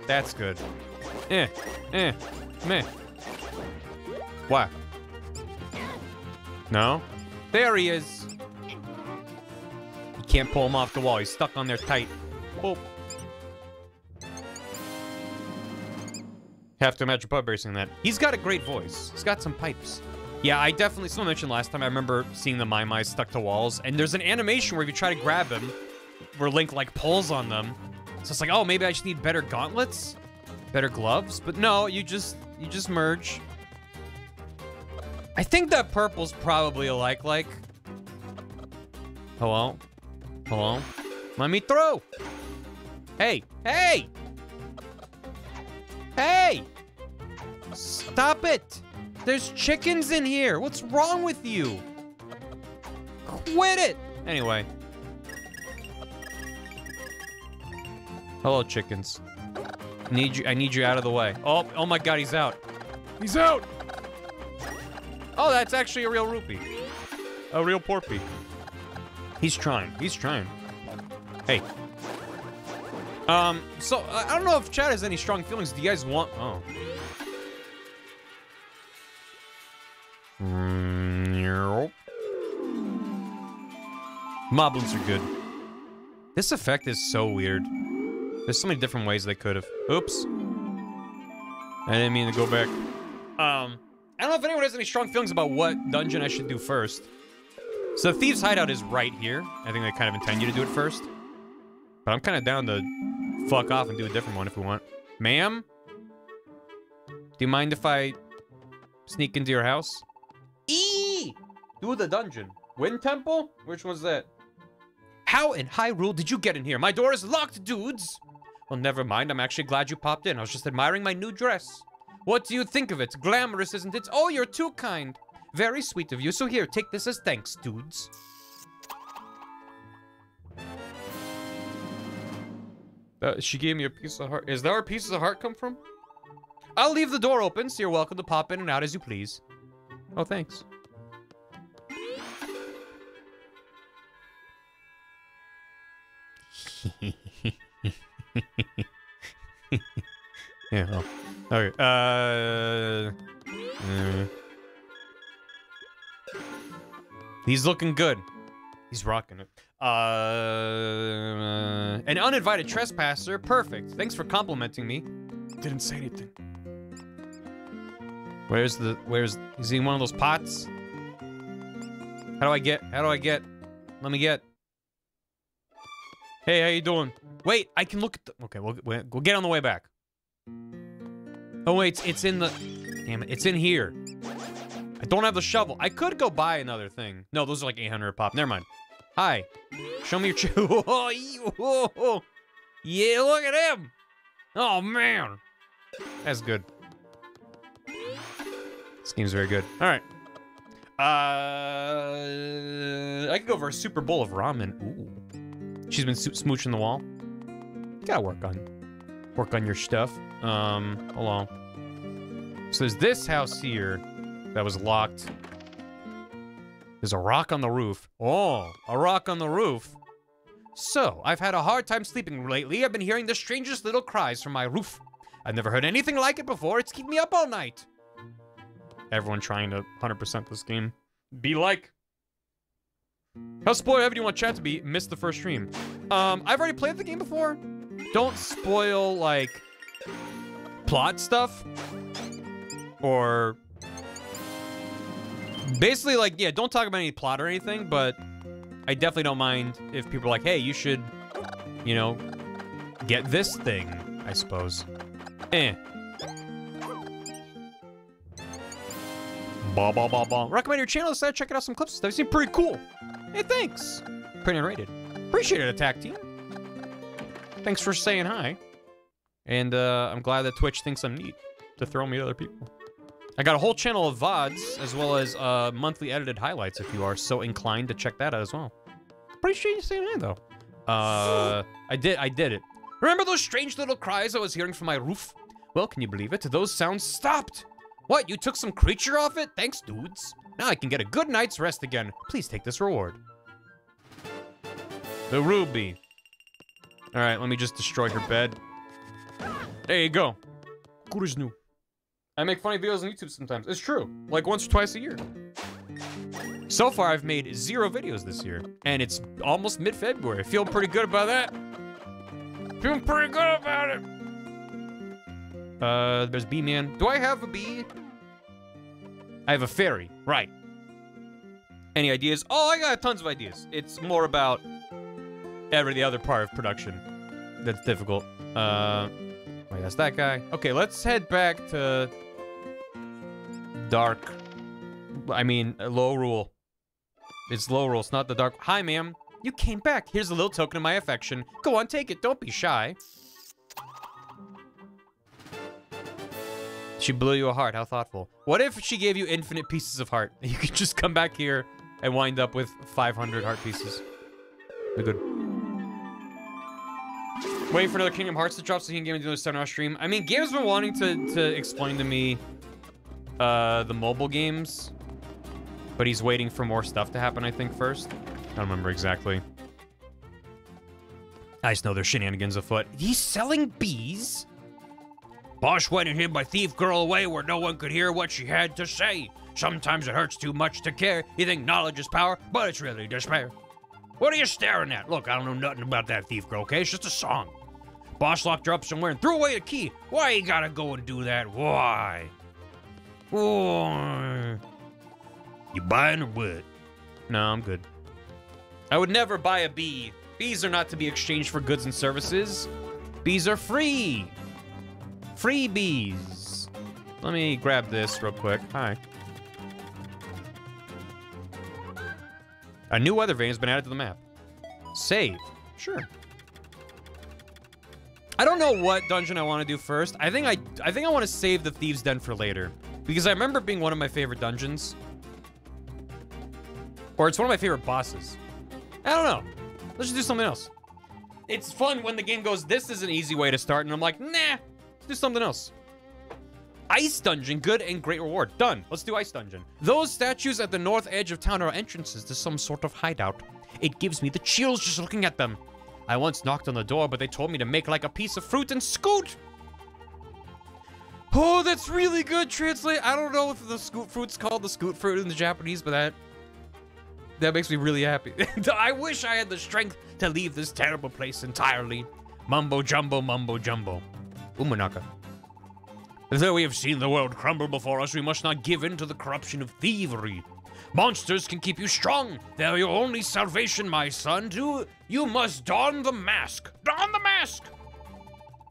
That's good. Eh, eh, meh. What? No? There he is. You can't pull him off the wall. He's stuck on there tight. Boop. Have to imagine pub racing that. He's got a great voice. He's got some pipes. Yeah, I definitely, someone mentioned last time, I remember seeing the Mai stuck to walls, and there's an animation where if you try to grab him, where Link, like, pulls on them. So it's like, oh, maybe I just need better gauntlets? Better gloves? But no, you just, you just merge. I think that purple's probably a like-like. Hello? Hello? Let me through! Hey! Hey! Hey! Stop it! There's chickens in here! What's wrong with you? Quit it! Anyway. Hello, chickens. Need you. I need you out of the way. Oh, oh my God, he's out. He's out. Oh, that's actually a real rupee. A real porpy. He's trying. He's trying. Hey. Um. So I don't know if Chad has any strong feelings. Do you guys want? Oh. Nope. Moblins are good. This effect is so weird. There's so many different ways they could have. Oops. I didn't mean to go back. Um, I don't know if anyone has any strong feelings about what dungeon I should do first. So Thieves' Hideout is right here. I think they kind of intend you to do it first. But I'm kind of down to fuck off and do a different one if we want. Ma'am? Do you mind if I sneak into your house? E! Do the dungeon. Wind Temple? Which one's that? How in Hyrule did you get in here? My door is locked, dudes! Well, never mind. I'm actually glad you popped in. I was just admiring my new dress. What do you think of it? Glamorous, isn't it? Oh, you're too kind. Very sweet of you. So here, take this as thanks, dudes. Uh, she gave me a piece of heart. Is that where pieces of heart come from? I'll leave the door open, so you're welcome to pop in and out as you please. Oh, thanks. <laughs> yeah. Oh. Okay. Uh, uh. He's looking good. He's rocking it. Uh, an uninvited trespasser. Perfect. Thanks for complimenting me. Didn't say anything. Where's the? Where's? Is he in one of those pots? How do I get? How do I get? Let me get. Hey, how you doing? Wait, I can look at the. Okay, we'll we'll we'll get on the way back. Oh wait, it's, it's in the. Damn it, it's in here. I don't have the shovel. I could go buy another thing. No, those are like 800 a pop. Never mind. Hi. Show me your ch- <laughs> oh. Yeah, look at him. Oh, man. That's good. This game's very good. All right. Uh, I could go for a super bowl of ramen. Ooh. She's been smooching the wall. Gotta work on, work on your stuff. Um, hold on. So there's this house here that was locked. There's a rock on the roof. Oh, a rock on the roof. So, I've had a hard time sleeping lately. I've been hearing the strangest little cries from my roof. I've never heard anything like it before. It's keeping me up all night. Everyone trying to 100% this game. Be like. How spoiled ever do you want chat to be? Missed the first stream. Um, I've already played the game before. Don't spoil, like, plot stuff. Or basically like yeah don't talk about any plot or anything but i definitely don't mind if people are like hey you should you know get this thing i suppose. Eh. Ba ba ba ba. Recommend your channel so check out some clips stuff. Seem pretty cool. Hey thanks. Pretty underrated. Appreciate it attack team. Thanks for saying hi. And uh i'm glad that twitch thinks i'm neat to throw me to other people I got a whole channel of VODs, as well as uh, monthly edited highlights if you are so inclined to check that out as well. Appreciate you saying hi, though. Uh, I did, I did it. Remember those strange little cries I was hearing from my roof? Well, can you believe it? Those sounds stopped. What, you took some creature off it? Thanks, dudes. Now I can get a good night's rest again. Please take this reward. The ruby. All right, let me just destroy her bed. There you go. Kuruznu. I make funny videos on YouTube sometimes. It's true. Like once or twice a year. So far, I've made zero videos this year. And it's almost mid-February. I feel pretty good about that. Feeling pretty good about it. Uh, there's B-Man. Do I have a bee? I have a fairy. Right. Any ideas? Oh, I got tons of ideas. It's more about every the other part of production that's difficult. Uh, wait, that's that guy. Okay, let's head back to dark. I mean, uh, Lorule. It's Lorule. It's not the dark. Hi, ma'am. You came back. Here's a little token of my affection. Go on, take it. Don't be shy. She blew you a heart. How thoughtful. What if she gave you infinite pieces of heart? <laughs> You could just come back here and wind up with 500 heart pieces. We're good. Waiting for another Kingdom Hearts to drop so he can get into the seven hour stream. I mean, Gabe's been wanting to, to explain to me uh, the mobile games, but he's waiting for more stuff to happen, I think, first. I don't remember exactly. I just know there's shenanigans afoot. He's selling bees? Bosch went and hid my thief girl away where no one could hear what she had to say. Sometimes it hurts too much to care. You think knowledge is power, but it's really despair. What are you staring at? Look, I don't know nothing about that thief girl, okay? It's just a song. Boss locked her up somewhere and threw away the key. Why you gotta go and do that? Why? You buying or what? No, I'm good. I would never buy a bee. Bees are not to be exchanged for goods and services. Bees are free. Free bees. Let me grab this real quick. Hi. A new weather vane has been added to the map. Save. Sure. I don't know what dungeon I want to do first. I think I I think I want to save the Thieves' Den for later. Because I remember being one of my favorite dungeons. Or it's one of my favorite bosses. I don't know. Let's just do something else. It's fun when the game goes, this is an easy way to start, and I'm like, nah, let's do something else. Ice Dungeon, good and great reward. Done. Let's do Ice Dungeon. Those statues at the north edge of town are entrances to some sort of hideout. It gives me the chills just looking at them. I once knocked on the door, but they told me to make like a piece of fruit and scoot. Oh, that's really good translate. I don't know if the scoot fruit's called the scoot fruit in the Japanese, but that that makes me really happy. <laughs> I wish I had the strength to leave this terrible place entirely. Mumbo jumbo, mumbo jumbo. Umanaka. Though we have seen the world crumble before us, we must not give in to the corruption of thievery. Monsters can keep you strong. They're your only salvation, my son. Do you must don the mask. Don the mask.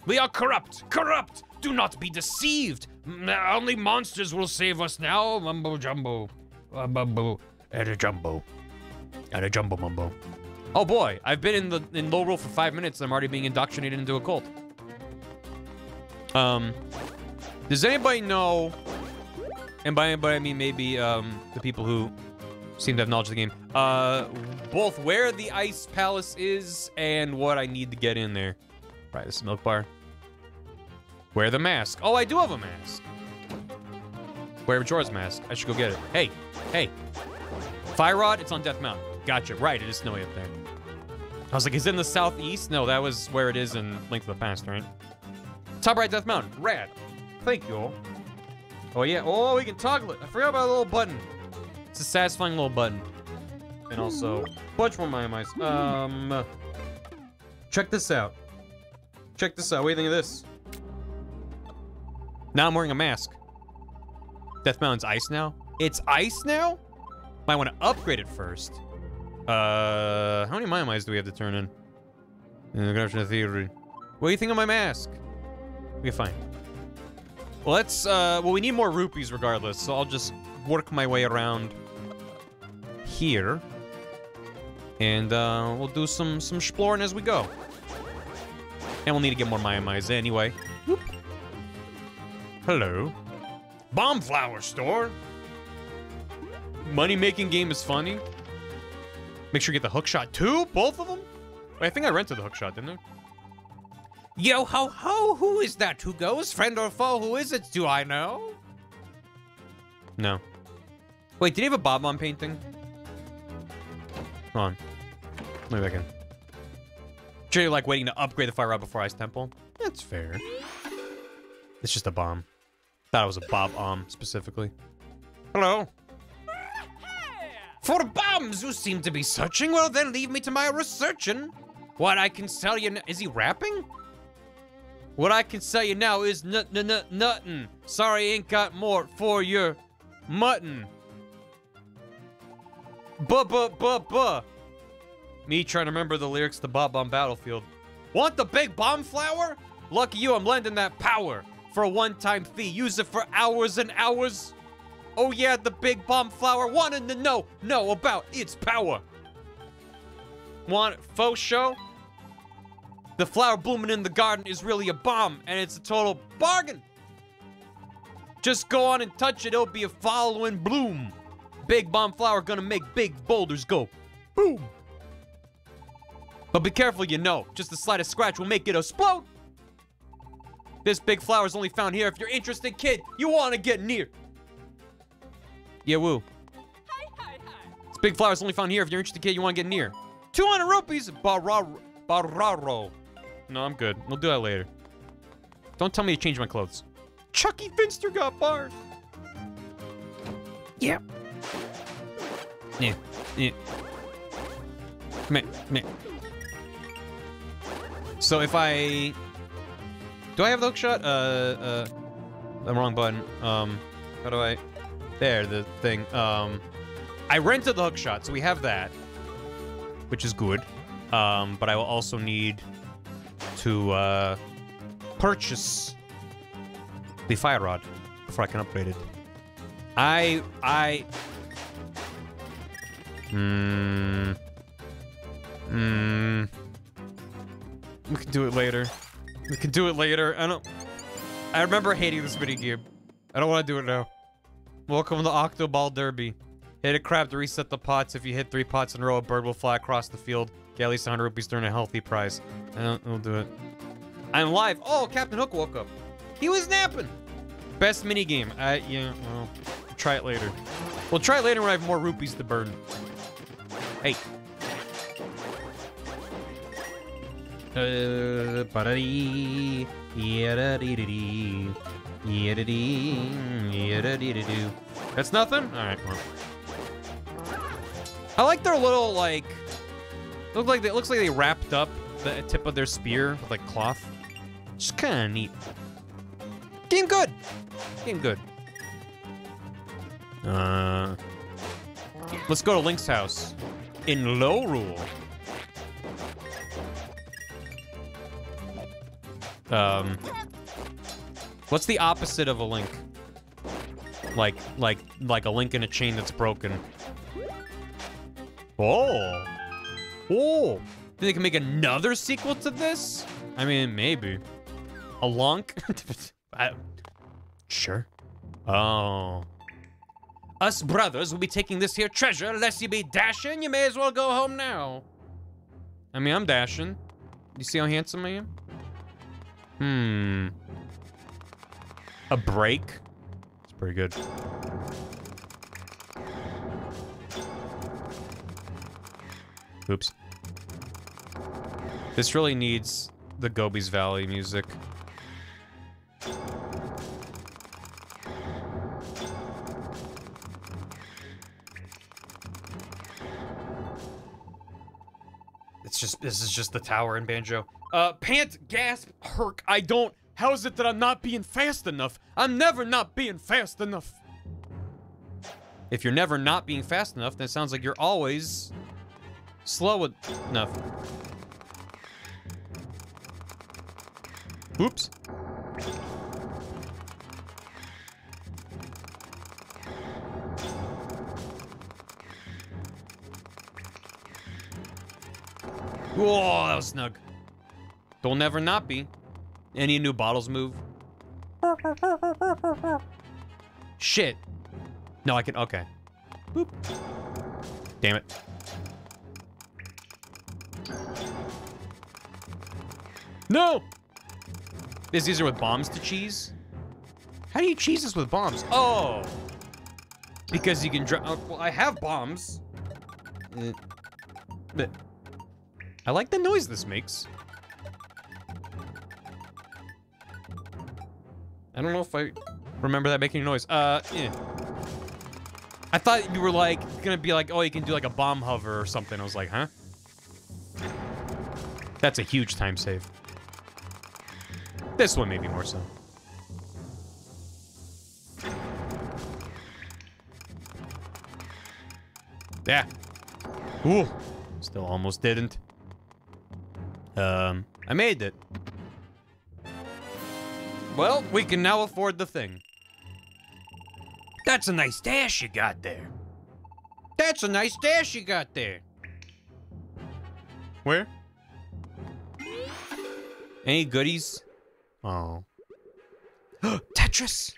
We are corrupt. Corrupt. Do not be deceived. Only monsters will save us now. Mumbo jumbo. Uh, Mumbo and a jumbo. And a jumbo mumbo. Oh boy, I've been in the in Lorule for five minutes. and I'm already being indoctrinated into a cult. Um, does anybody know? And by anybody, I mean maybe um, the people who seem to have knowledge of the game. Uh, both where the ice palace is and what I need to get in there. Right, this is milk bar. Wear the mask. Oh, I do have a mask. Wear Jorah's mask. I should go get it. Hey, hey. Fire Rod, it's on Death Mountain. Gotcha. Right, it is snowy up there. I was like, is it in the southeast? No, that was where it is in Link to the Past, right? Top right, Death Mountain. Rad. Thank you. all. Oh, yeah. Oh, we can toggle it. I forgot about the little button. It's a satisfying little button. And also, bunch more Maiamais. Um, check this out. Check this out. What do you think of this? Now I'm wearing a mask. Death Mountain's ice now? It's ice now? Might want to upgrade it first. Uh, how many Maiamais do we have to turn in? In the corruption of theory. What do you think of my mask? We okay, fine. Well, let's, uh, well, we need more rupees regardless, so I'll just work my way around here. And, uh, we'll do some, some exploring as we go. And we'll need to get more Maiamais anyway. Whoop. Hello. Bomb flower store. Money making game is funny. Make sure you get the hook shot too, both of them. Wait, I think I rented the hook shot, didn't I? Yo ho ho, who is that who goes? Friend or foe, who is it? Do I know? No. Wait, did he have a Bob-omb painting? Hold on. Let me back in. Sure you're like waiting to upgrade the fire rod before Ice Temple? That's fair. It's just a bomb. Thought it was a Bob-omb specifically. Hello. <laughs> For bombs, you seem to be searching. Well, then leave me to my researching. What I can tell you, n- is he rapping? What I can tell you now is nut nut nut nuttin'. Sorry, ain't got more for your mutton. Buh buh buh buh. Me trying to remember the lyrics to Bob-omb Battlefield. Want the big bomb flower? Lucky you, I'm lending that power for a one-time fee. Use it for hours and hours. Oh yeah, the big bomb flower. Wanted to know, know about its power. Want faux show? The flower blooming in the garden is really a bomb, and it's a total bargain. Just go on and touch it, it'll be a following bloom. Big bomb flower gonna make big boulders go boom. But be careful, you know. Just the slightest scratch will make it explode. This big flower is only found here if you're interested, kid. You want to get near. Yeah, woo. This big flower is only found here if you're interested, kid. You want to get near. 200 rupees. Bararo. Bararo. No, I'm good. We'll do that later. Don't tell me to change my clothes. Chuckie Finster got bars. Yeah. Yeah. Yeah. Meh. Meh. So if I... Do I have the hook shot? Uh, uh... The wrong button. Um, how do I... There, the thing. Um, I rented the hook shot, so we have that. Which is good. Um, but I will also need to, uh, purchase the fire rod before I can upgrade it. I, I... Hmm... Hmm... We can do it later. We can do it later. I don't... I remember hating this video game. I don't want to do it now. Welcome to Octoball Derby. Hit a crab to reset the pots. If you hit three pots in a row, a bird will fly across the field. Get at least 100 rupees during a healthy prize. Uh, we'll do it. I'm live. Oh, Captain Hook woke up. He was napping. Best mini game. Uh, yeah, well, try it later. We'll try it later when I have more rupees to burn. Hey. That's nothing? Alright, well. I like their little, like... Look like they, it looks like they wrapped up the tip of their spear with, like, cloth. Just kind of neat. Game good. Game good. Uh... Let's go to Link's house. In Lorule. Um, what's the opposite of a link? Like, like, like a link in a chain that's broken. Oh. Oh. Think they can make another sequel to this? I mean, maybe. A lunk? <laughs> I, sure. Oh. Us brothers will be taking this here treasure. Unless you be dashing, you may as well go home now. I mean, I'm dashing. You see how handsome I am? Hmm. A break? It's pretty good. Oops. This really needs the Gobi's Valley music. It's just, this is just the tower in Banjo. Uh, pant, gasp, herk, I don't. How is it that I'm not being fast enough? I'm never not being fast enough. If you're never not being fast enough, then it sounds like you're always slow enough. Oops. Whoa, that was snug. They'll never not be. Any new bottles move? Shit. No, I can, okay. Boop. Damn it. No! Is easier with bombs to cheese? How do you cheese this with bombs? Oh! Because you can drop, oh, well, I have bombs. Uh, I like the noise this makes. I don't know if I remember that making a noise. Uh, yeah. I thought you were like gonna be like, oh, you can do like a bomb hover or something. I was like, huh? That's a huge time save. This one maybe more so. Yeah. Ooh. Still almost didn't. Um, I made it. Well, we can now afford the thing. That's a nice dash you got there. That's a nice dash you got there. Where? Any goodies? Oh. <gasps> Tetris!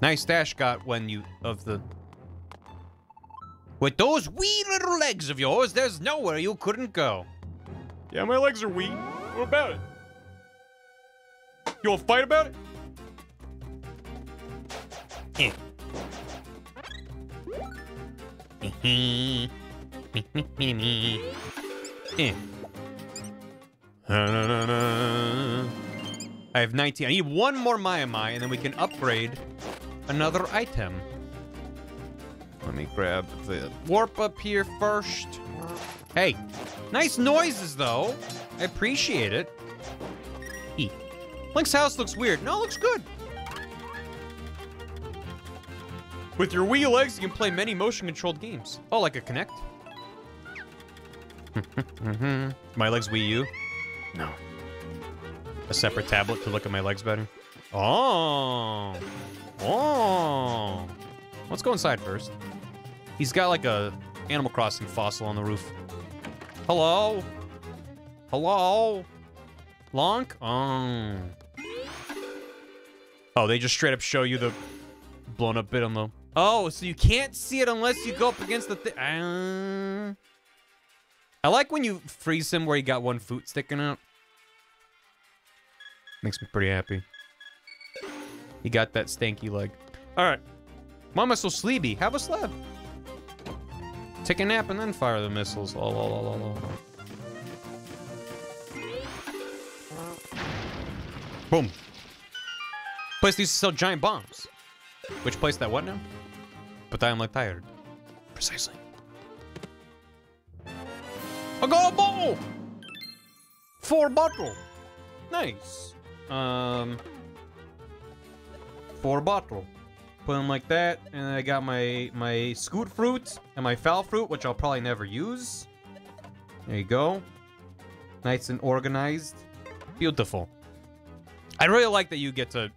Nice dash got when you of the. With those wee little legs of yours, there's nowhere you couldn't go. Yeah, my legs are weak. What about it? You want to fight about it? Eh. Eh. I have 19. I need one more Maiamai, and then we can upgrade another item. Let me grab the warp up here first. Hey, nice noises, though. I appreciate it. E. Link's house looks weird. No, it looks good. With your Wii legs, you can play many motion-controlled games. Oh, like a Kinect? <laughs> my legs Wii U? No. A separate tablet to look at my legs better? Oh. Oh. Let's go inside first. He's got like a Animal Crossing fossil on the roof. Hello? Hello? Lonk? Oh. Oh, they just straight up show you the blown up bit on the... Oh, so you can't see it unless you go up against the thing. Uh... I like when you freeze him where he got one foot sticking out. Makes me pretty happy. He got that stanky leg. All right. Mama's so sleepy. Have a slab. Take a nap and then fire the missiles. Oh, oh, oh, Boom. Place these to sell giant bombs. Which place that what now? But I am like tired. Precisely. I got a bottle! Four bottle. Nice. Um, four bottle. Put them like that, and I got my my scoot fruit and my foul fruit, which I'll probably never use. There you go. Nice and organized. Beautiful. I really like that you get to...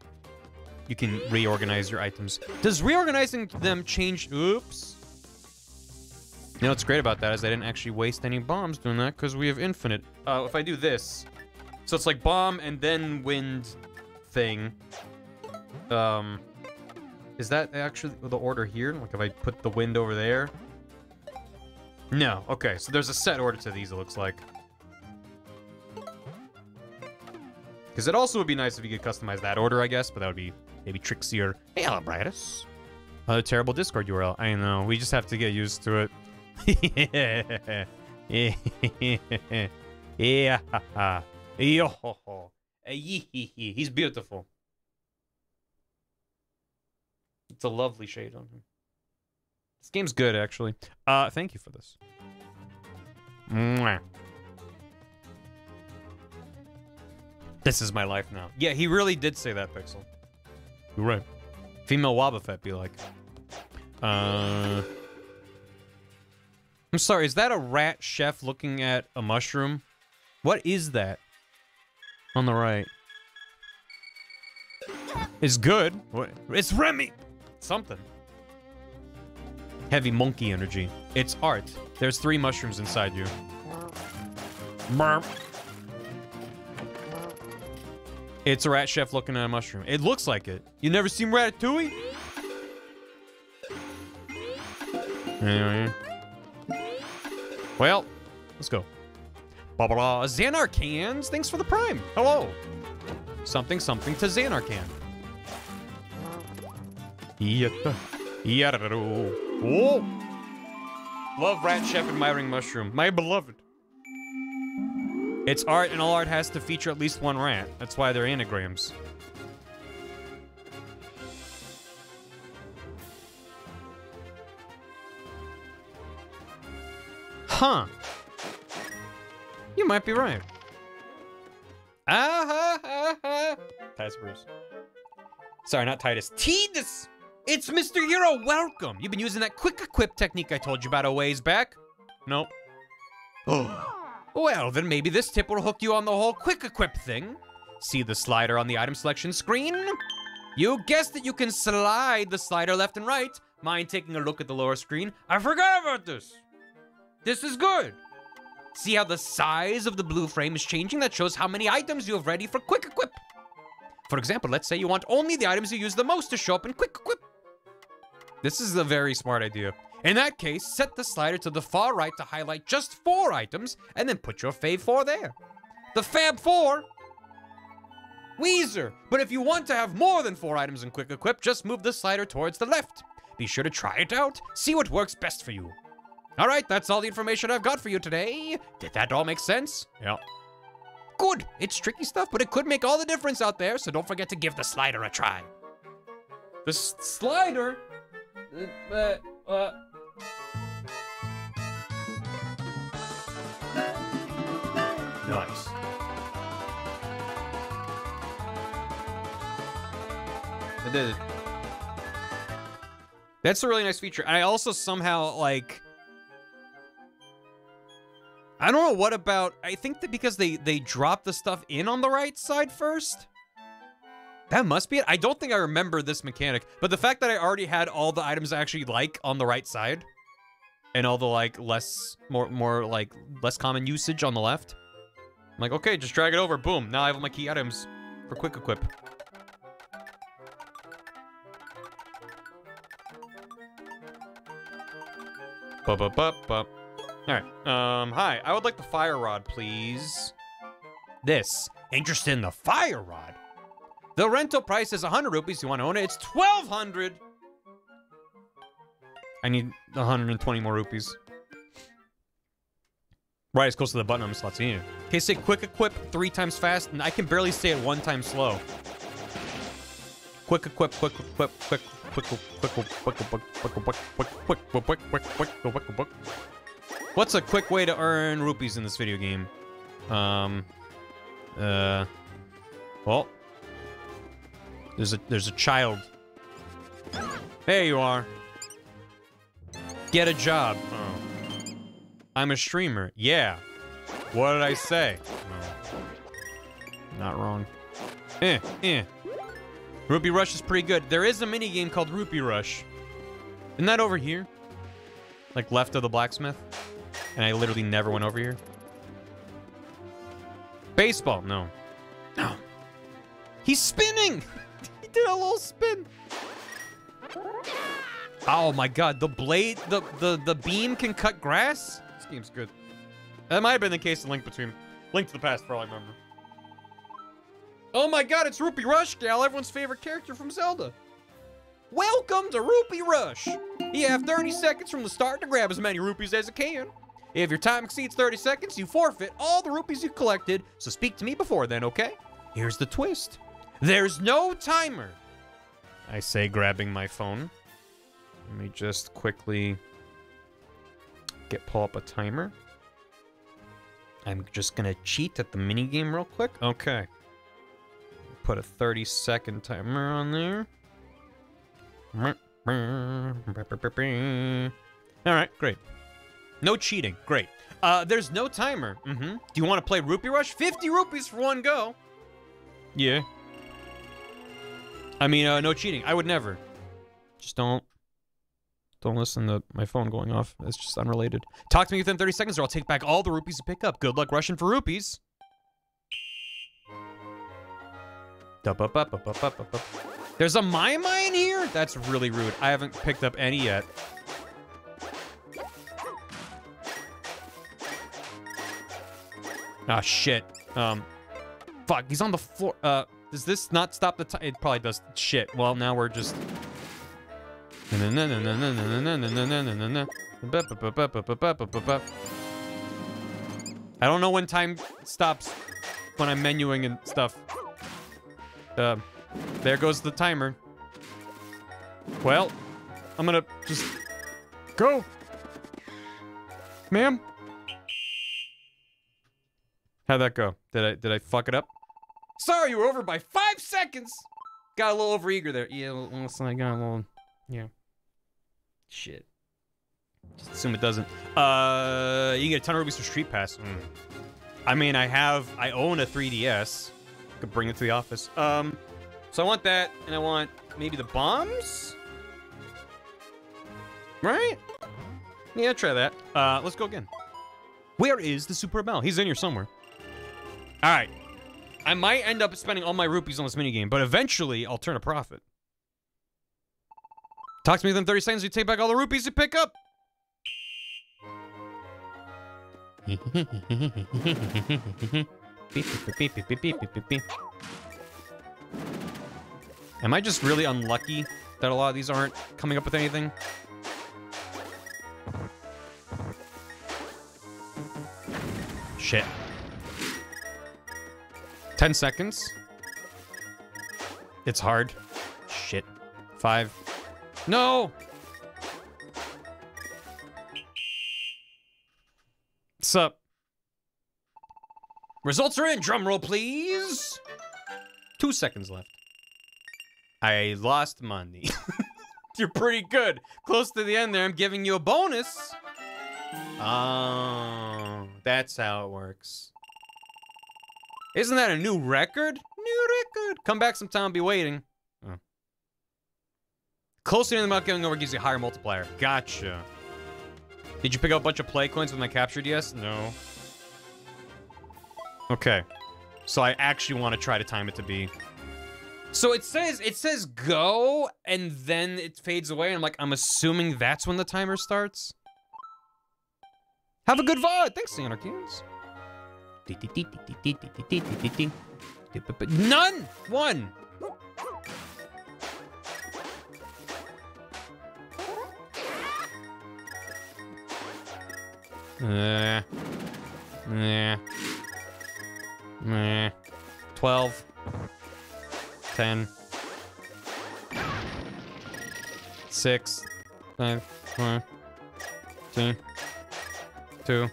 You can reorganize your items. Does reorganizing them change... Oops. You know what's great about that is I didn't actually waste any bombs doing that because we have infinite. Uh, if I do this, so it's like bomb and then wind thing. Um, is that actually the order here? Like if I put the wind over there? No. Okay, so there's a set order to these, it looks like. Because it also would be nice if you could customize that order, I guess, but that would be maybe trixier. Hey, Alabritus. A terrible Discord URL. I know. We just have to get used to it. <laughs> yeah. yeah. <laughs> Yo, he's beautiful. It's a lovely shade on him. This game's good, actually. Uh, thank you for this. Mwah. This is my life now. Yeah, he really did say that, Pixel. You're right. Female Wobbuffet be like. Uh... I'm sorry, is that a rat chef looking at a mushroom? What is that? on the right It's good. It's Remy! Something. Heavy monkey energy. It's art. There's three mushrooms inside you. Burp. It's a rat chef looking at a mushroom. It looks like it. You never seen Ratatouille? Anyway. Well, let's go. Blah, blah. Xanarcans, thanks for the prime. Hello. Something, something to Xanarcan. Yatta. Yatta. Oh. Love Rat Chef admiring mushroom. My beloved. It's art, and all art has to feature at least one rant. That's why they're anagrams. Huh. You might be right. Ah ha ha ha. Titus Bruce. Sorry, not Titus. Tidus! It's Mr. Euro. Welcome. You've been using that quick equip technique I told you about a ways back. Nope. <gasps> <gasps> Oh. Well, then maybe this tip will hook you on the whole quick equip thing. See the slider on the item selection screen? You guessed that you can slide the slider left and right. Mind taking a look at the lower screen? I forgot about this. This is good. See how the size of the blue frame is changing? That shows how many items you have ready for quick equip. For example, let's say you want only the items you use the most to show up in Quick Equip. This is a very smart idea. In that case, set the slider to the far right to highlight just four items, and then put your fave four there. The Fab Four Weezer. But if you want to have more than four items in Quick Equip, just move the slider towards the left. Be sure to try it out, see what works best for you. All right, that's all the information I've got for you today. Did that all make sense? Yeah. Good. It's tricky stuff, but it could make all the difference out there, so don't forget to give the slider a try. The slider. Uh, uh, uh. I did it. That's a really nice feature. I also somehow like I don't know what about I think that because they they drop the stuff in on the right side first. That must be it. I don't think I remember this mechanic, but the fact that I already had all the items I actually like on the right side and all the like less more more like less common usage on the left. I'm like, okay, just drag it over. Boom. Now I have all my key items for quick equip. Bup, bup, bup, bup. All right. Um, hi. I would like the fire rod, please. This. Interested in the fire rod? The rental price is 100 rupees. You want to own it? It's 1200. I need 120 more rupees. Right, it's close to the button. I'm slots in. Okay, say quick equip three times fast, and I can barely say it one time slow. Quick equip, quick equip, quick, quick, quick, quick, quick, quick, quick, quick, quick, quick, quick, quick, quick, quick, quick, quick. What's a quick way to earn rupees in this video game? Um, uh, well, there's a there's a child. There you are. Get a job. Oh. I'm a streamer. Yeah. What did I say? No. Not wrong. Eh, eh. Rupee Rush is pretty good. There is a mini game called Rupee Rush. Isn't that over here? Like left of the blacksmith? And I literally never went over here. Baseball, no. No. He's spinning! <laughs> he did a little spin. Oh my god, the blade, the, the, the beam can cut grass? Game's good. That might have been the case in Link Between, Link to the Past for all I remember. Oh my god, it's Rupee Rush Gal, everyone's favorite character from Zelda. Welcome to Rupee Rush. You have 30 seconds from the start to grab as many rupees as you can. If your time exceeds 30 seconds, you forfeit all the rupees you collected, so speak to me before then, okay? Here's the twist. There's no timer. I say grabbing my phone. Let me just quickly get pull up a timer. I'm just gonna cheat at the mini game real quick. Okay. Put a 30 second timer on there. All right, great. No cheating. Great. Uh, there's no timer. Mm-hmm. Do you want to play Rupee Rush? 50 rupees for one go. Yeah. I mean, uh, no cheating. I would never. Just don't. Don't listen to my phone going off. It's just unrelated. Talk to me within 30 seconds or I'll take back all the rupees you pick up. Good luck rushing for rupees. There's a Maiamai in here? That's really rude. I haven't picked up any yet. Ah, shit. Um, fuck, he's on the floor. Uh, does this not stop the time? It probably does. Shit. Well, now we're just... I don't know when time stops when I'm menuing and stuff. Uh, there goes the timer. Well, I'm gonna just go. Ma'am? How'd that go? Did I did I fuck it up? Sorry, you were over by five seconds. Got a little overeager there. Yeah, listen, I got a little. Yeah. Shit. Just assume it doesn't. Uh, you can get a ton of rubies for Street Pass. Mm. I mean, I have, I own a 3DS. I Could bring it to the office. Um, so I want that, and I want maybe the bombs. Right? Yeah, try that. Uh, let's go again. Where is the Super Bell? He's in here somewhere. All right. I might end up spending all my rupees on this minigame, but eventually I'll turn a profit. Talk to me within 30 seconds, you take back all the rupees you pick up. <laughs> Am I just really unlucky that a lot of these aren't coming up with anything? Shit. 10 seconds. It's hard. Shit. Five. No! What's up? Results are in. Drum roll, please. Two seconds left. I lost money. <laughs> You're pretty good. Close to the end there. I'm giving you a bonus. Oh, that's how it works. Isn't that a new record? New record. Come back sometime. Be waiting. Oh. Closer to the amount going over gives you a higher multiplier. Gotcha. Did you pick up a bunch of play coins with my captured yes? No. Okay. So I actually want to try to time it to be. So it says it says go and then it fades away. I'm like, I'm assuming that's when the timer starts. Have a good VOD. Thanks, Anarchians. None. One. Uh, yeah. Meh. 12. 10. 6. 5. 4. 3. 2.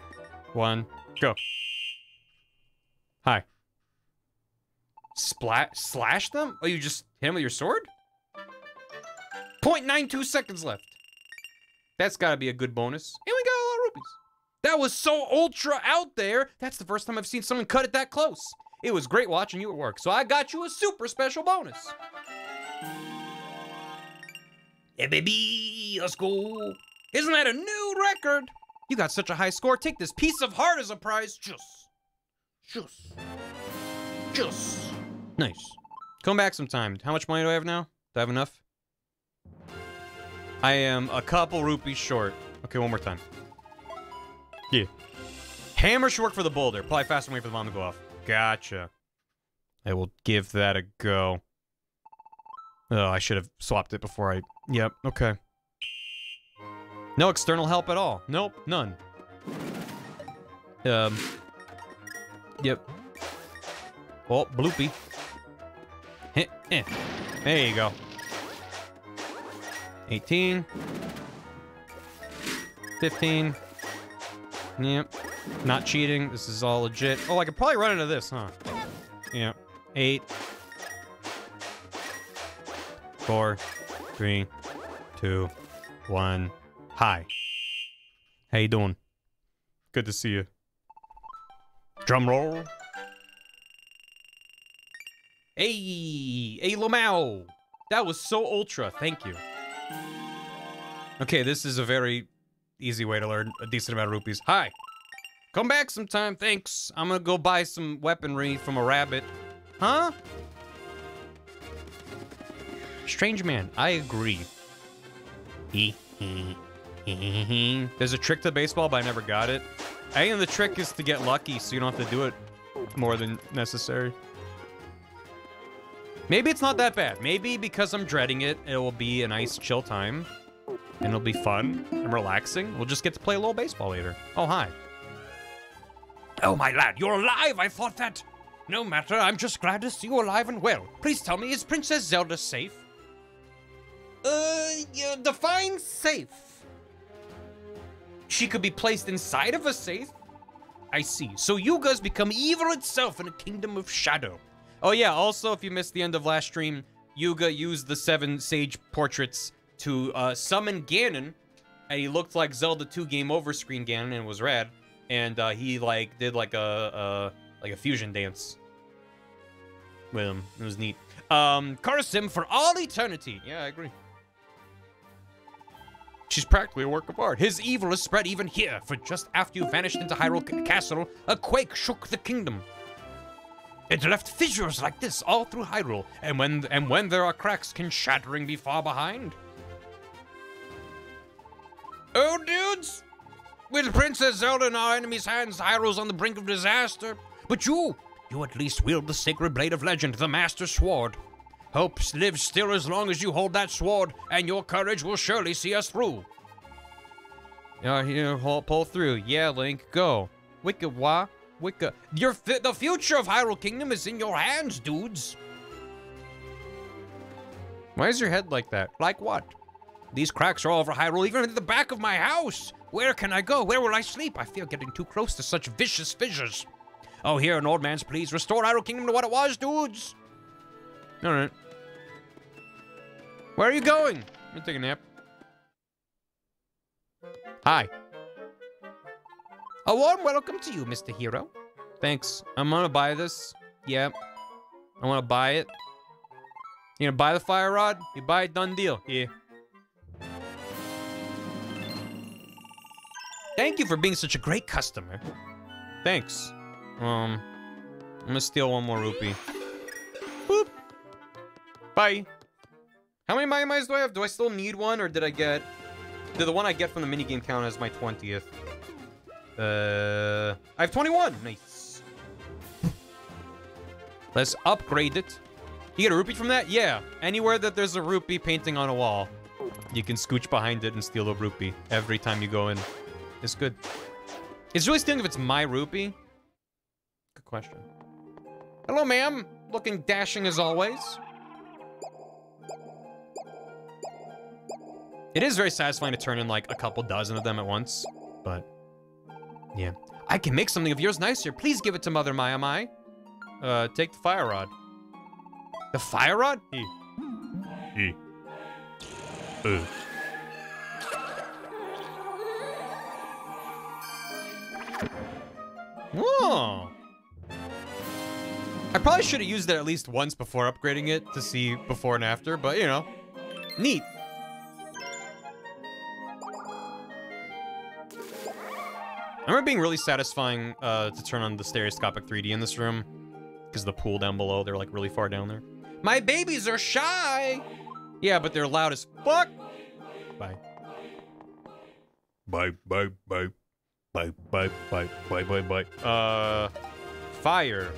1. Go. Hi. Splat slash them? Oh, you just hit him with your sword? 0.92 seconds left. That's gotta be a good bonus. And we got a lot of rupees. That was so ultra out there. That's the first time I've seen someone cut it that close. It was great watching you at work, so I got you a super special bonus. Yeah, baby, let's go. Isn't that a new record? You got such a high score. Take this piece of heart as a prize. Just, just, just. Nice. Come back sometime. How much money do I have now? Do I have enough? I am a couple rupees short. Okay, one more time. Hammer should work for the boulder. Probably faster way for the bomb to go off. Gotcha. I will give that a go. Oh, I should have swapped it before I... Yep, okay. No external help at all. Nope, none. Um. Yep. Oh, bloopy. Eh. There you go. 18. 15. Yep. Not cheating. This is all legit. Oh, I could probably run into this, huh? Yep. Eight. Four. Three. Two. One. Hi. How you doing? Good to see you. Drum roll. Hey, hey, Lamau. That was so ultra. Thank you. Okay, this is a very easy way to learn a decent amount of rupees. Hi. Come back sometime, thanks. I'm gonna go buy some weaponry from a rabbit. Huh? Strange man, I agree. <laughs> There's a trick to baseball, but I never got it. Think the trick is to get lucky so you don't have to do it more than necessary. Maybe it's not that bad. Maybe because I'm dreading it, it will be a nice chill time. And it'll be fun and relaxing. We'll just get to play a little baseball later. Oh, hi. Oh, my lad, you're alive! I thought that... No matter, I'm just glad to see you alive and well. Please tell me, is Princess Zelda safe? Uh, yeah, define safe. She could be placed inside of a safe? I see. So Yuga's become evil itself in a kingdom of shadow. Oh yeah, also, if you missed the end of last stream, Yuga used the seven sage portraits to uh, summon Ganon, and he looked like Zelda 2 Game Over screen Ganon and was red, and uh, he like did like a, a like a fusion dance with him. It was neat. Um, curse him for all eternity. Yeah, I agree. She's practically a work of art. His evil is spread even here, for just after you vanished into Hyrule Castle, a quake shook the kingdom. It left fissures like this all through Hyrule, and when and when there are cracks, can shattering be far behind? Oh, Doods! With Princess Zelda in our enemy's hands, Hyrule's on the brink of disaster. But you, you at least wield the sacred blade of legend, the Master Sword. Hope lives still as long as you hold that sword, and your courage will surely see us through. Yeah, here, pull through. Yeah, Link, go. Wicca wah. Your fi- the future of Hyrule Kingdom is in your hands, Doods. Why is your head like that? Like what? These cracks are all over Hyrule, even in the back of my house. Where can I go? Where will I sleep? I fear getting too close to such vicious fissures. Oh, here an old man's please. Restore Hyrule Kingdom to what it was, Doods. All right. Where are you going? I'm gonna take a nap. Hi. A warm welcome to you, Mr. Hero. Thanks. I'm gonna buy this. Yep. I wanna buy it. You gonna buy the fire rod? You buy it, done deal. Yeah. Thank you for being such a great customer. Thanks. Um, I'm gonna steal one more rupee. Boop. Bye. How many Mai do I have? Do I still need one, or did I get... Did the one I get from the minigame count as my 20th? Uh, I have 21! Nice. Let's upgrade it. You get a rupee from that? Yeah. Anywhere that there's a rupee painting on a wall, you can scooch behind it and steal a rupee every time you go in. It's good. It's really stealing if it's my rupee. Good question. Hello, ma'am. Looking dashing as always. It is very satisfying to turn in like a couple dozen of them at once, but yeah. I can make something of yours nicer. Please give it to Mother Maiamai. Uh, take the fire rod. The fire rod? E. E. Uh. Whoa. I probably should have used it at least once before upgrading it to see before and after, but you know, neat. I remember being really satisfying uh, to turn on the stereoscopic 3D in this room because the pool down below, they're like really far down there. My babies are shy. Yeah, but they're loud as fuck. Bye. Bye, bye, bye. Bye, bye, bye, bye, bye, bye. Uh, fire.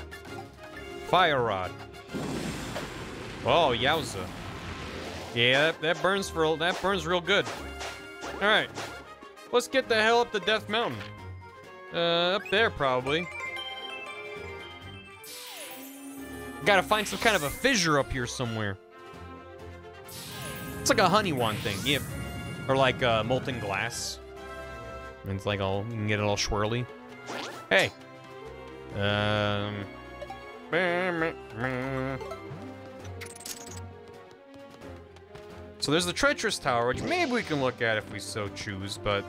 Fire rod. Oh, yowza. Yeah, that, that burns for that burns real good. All right, let's get the hell up the Death Mountain. Uh, up there probably. Gotta find some kind of a fissure up here somewhere. It's like a honey one thing, yep. Or like uh, molten glass. It's like all, you can get it all swirly. Hey. Um. So there's the treacherous tower, which maybe we can look at if we so choose, but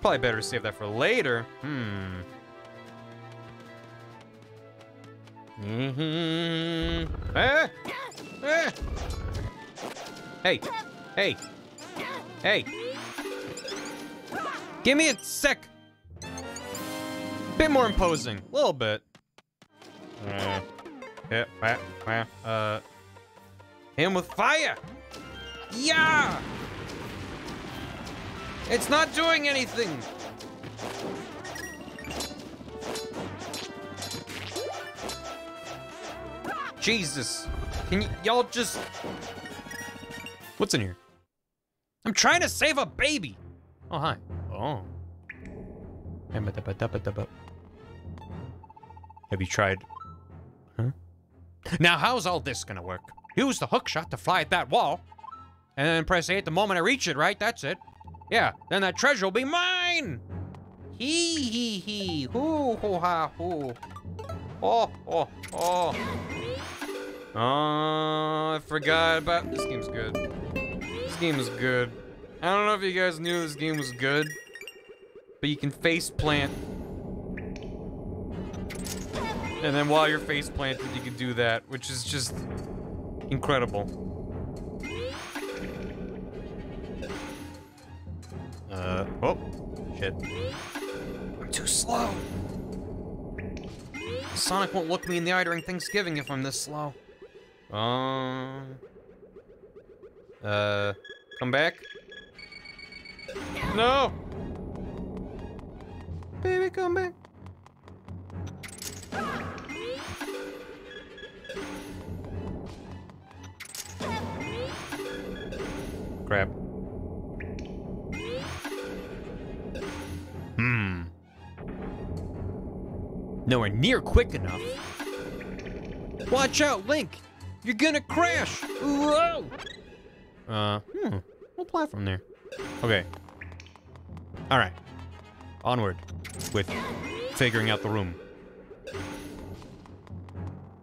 probably better save that for later. Hmm. Mm-hmm. Ah! Ah! Hey! Hey! Hey! Give me a sec! Bit more imposing. A little bit. Uh, yeah, uh, uh, him with fire! Yeah! It's not doing anything! Jesus. Can y'all just... What's in here? I'm trying to save a baby! Oh, hi. Oh. Have you tried... Huh? Now, how's all this gonna work? Use the hook shot to fly at that wall. And then press A at the moment I reach it, right? That's it. Yeah, then that treasure will be mine! Hee hee hee. Hoo hoo ha hoo. Oh, oh, oh. Oh, I forgot about... This game's good. This game is good. I don't know if you guys knew this game was good, but you can face plant. And then while you're face planted, you can do that, which is just incredible. Uh, oh, shit. I'm too slow. Sonic won't look me in the eye during Thanksgiving if I'm this slow. Um. Uh, come back. No. Baby, come back. Crap. Hmm. Nowhere near quick enough. Watch out, Link! You're gonna crash! Whoa! Uh, hmm. We'll platform there. Okay. All right. Onward with figuring out the room.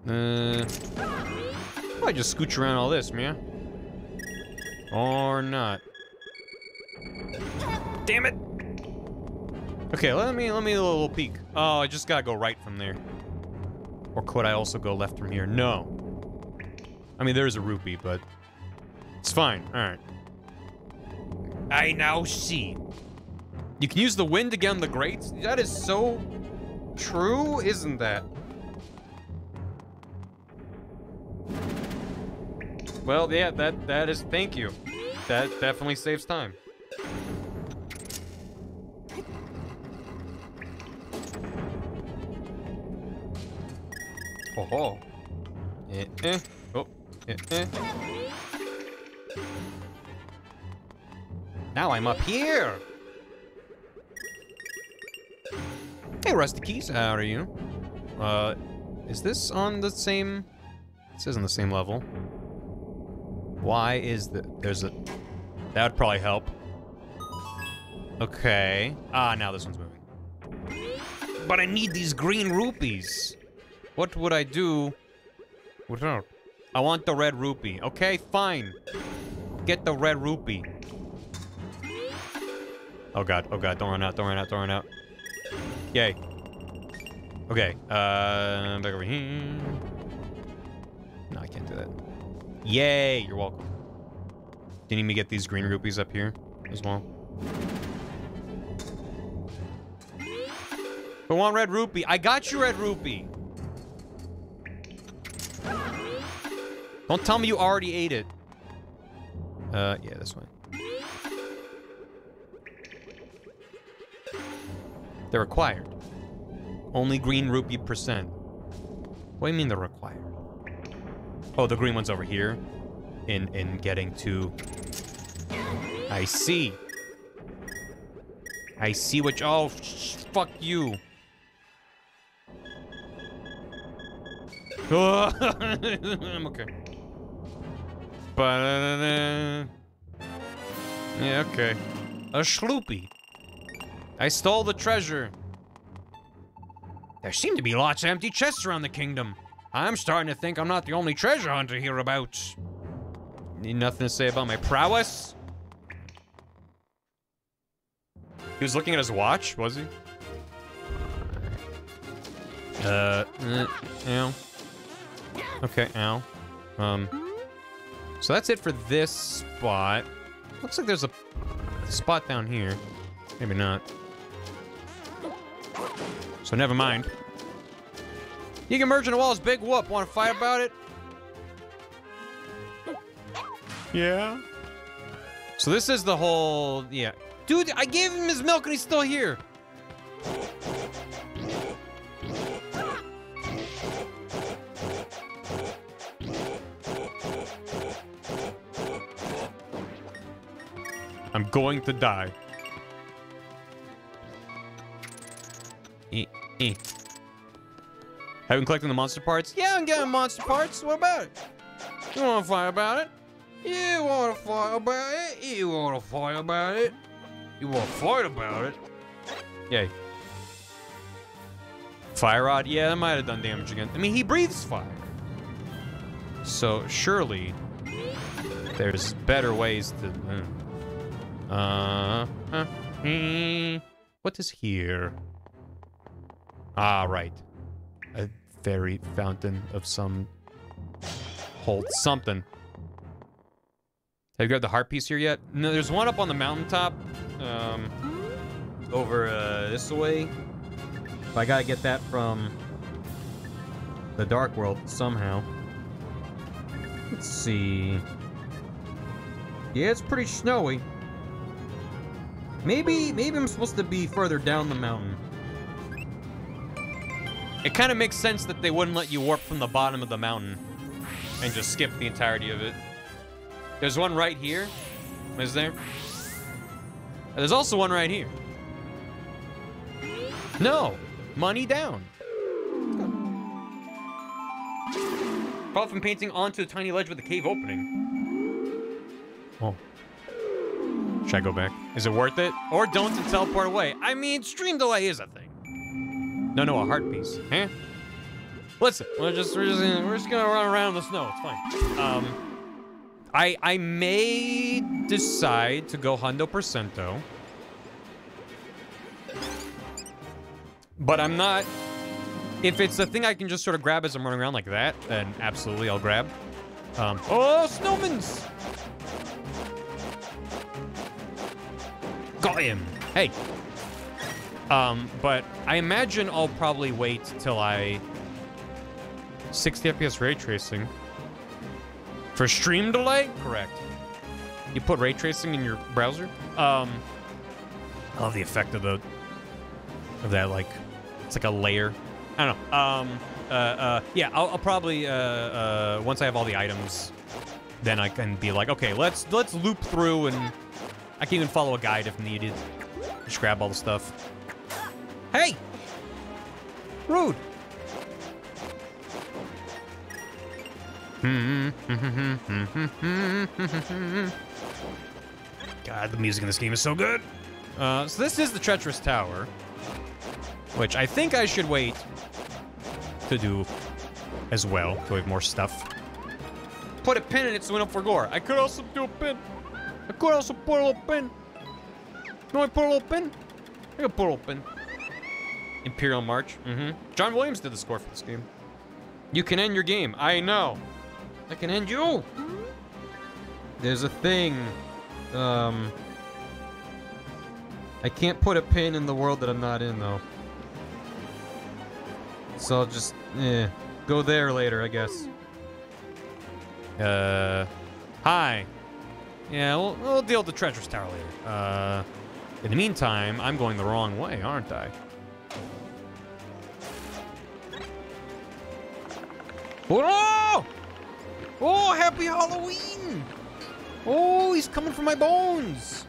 Uh, I just scooch around all this, man. Or not. Damn it! Okay, let me let me a little peek. Oh, I just gotta go right from there. Or could I also go left from here? No. I mean, there's a rupee, but it's fine. All right. I now see. You can use the wind get on the grates? That is so true, isn't that? Well, yeah, that that is thank you. That definitely saves time. Oh ho. Eh, eh. Oh. Eh, eh. Now I'm up here. Hey, Rusty Keys, how are you? Uh, is this on the same... This is on the same level. Why is the... There's a... That would probably help. Okay. Ah, now this one's moving. But I need these green rupees. What would I do without... I want the red rupee. Okay, fine. Get the red rupee. Oh god, oh god, don't run out, don't run out, don't run out. Yay. Okay, uh, back over here. No, I can't do that. Yay, you're welcome. Need me get these green rupees up here as well? I want red rupee. I got you red rupee. Don't tell me you already ate it. Uh, yeah, this way. They're required. Only green rupee percent. What do you mean they're required? Oh, the green one's over here. In in getting to. I see. I see you. Oh, fuck you. <laughs> I'm okay. But yeah, okay. A schloopy. I stole the treasure. There seem to be lots of empty chests around the kingdom. I'm starting to think I'm not the only treasure hunter hereabouts. Need nothing to say about my prowess? He was looking at his watch, was he? Uh, uh ow. Okay, ow. Um, so that's it for this spot. Looks like there's a spot down here. Maybe not. So never mind. You can merge in the walls, big whoop. Want to fight about it? Yeah. So this is the whole, yeah. Dude, I gave him his milk and he's still here. I'm going to die. Eh, eh. Haven't collected the monster parts? Yeah, I'm getting monster parts. What about it? You want to fight about it? You want to fight about it? You want to fight about it? You want to fight about it? Yay. Fire rod? Yeah, that might have done damage again. I mean, he breathes fire. So, surely, there's better ways to... Uh, uh, uh, what is here? Ah, right. A fairy fountain of some... Hold something. Have you grabbed the heart piece here yet? No, there's one up on the mountaintop. Um, over uh, this way. I gotta get that from the Dark World somehow. Let's see. Yeah, it's pretty snowy. Maybe, maybe I'm supposed to be further down the mountain. It kind of makes sense that they wouldn't let you warp from the bottom of the mountain and just skip the entirety of it. There's one right here. Is there? There's also one right here. No! Money down. Fall from painting onto a tiny ledge with a cave opening. Oh. Should I go back? Is it worth it? Or don't and teleport away? I mean, stream delay is a thing. No, no, a heart piece. Huh? Listen, we're just we're just gonna, we're just gonna run around in the snow. It's fine. Um, I I may decide to go hundo percento, but I'm not. If it's a thing I can just sort of grab as I'm running around like that, then absolutely I'll grab. Um, oh, snowmans! Got him. Hey. Um, but I imagine I'll probably wait till I 60 FPS ray tracing. For stream delay? Correct. You put ray tracing in your browser? Um, I love the effect of the of that like it's like a layer. I don't know. Um, uh, uh, yeah, I'll, I'll probably uh, uh, once I have all the items, then I can be like, okay, let's let's loop through and I can even follow a guide if needed. Just grab all the stuff. Hey! Rude. <laughs> God, the music in this game is so good. Uh, so this is the treacherous tower, which I think I should wait to do as well, to have more stuff. Put a pin in it so we don't forget. I could also do a pin. I could also put a little pin. You I put a little pin? I can put a little pin. Imperial March. Mm-hmm. John Williams did the score for this game. You can end your game. I know. I can end you. There's a thing. Um. I can't put a pin in the world that I'm not in, though. So I'll just, eh, go there later, I guess. Uh, hi. Yeah, we'll, we'll deal with the treacherous tower later. Uh, in the meantime, I'm going the wrong way, aren't I? Oh! Oh, happy Halloween! Oh, he's coming for my bones!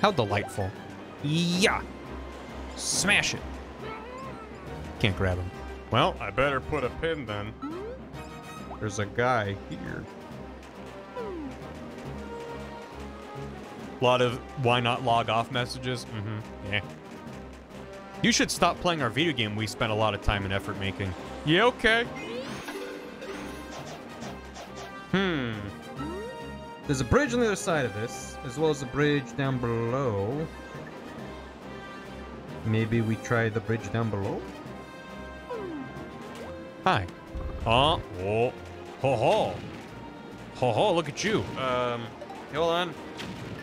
How delightful. Yeah! Smash it. Can't grab him. Well, I better put a pin then. There's a guy here. A lot of why not log off messages. Mm-hmm. Yeah. You should stop playing our video game we spent a lot of time and effort making. Yeah, okay. Hmm. There's a bridge on the other side of this, as well as a bridge down below. Maybe we try the bridge down below? Hi. Oh, oh, ho ho. Ho ho, look at you. Um, hold on.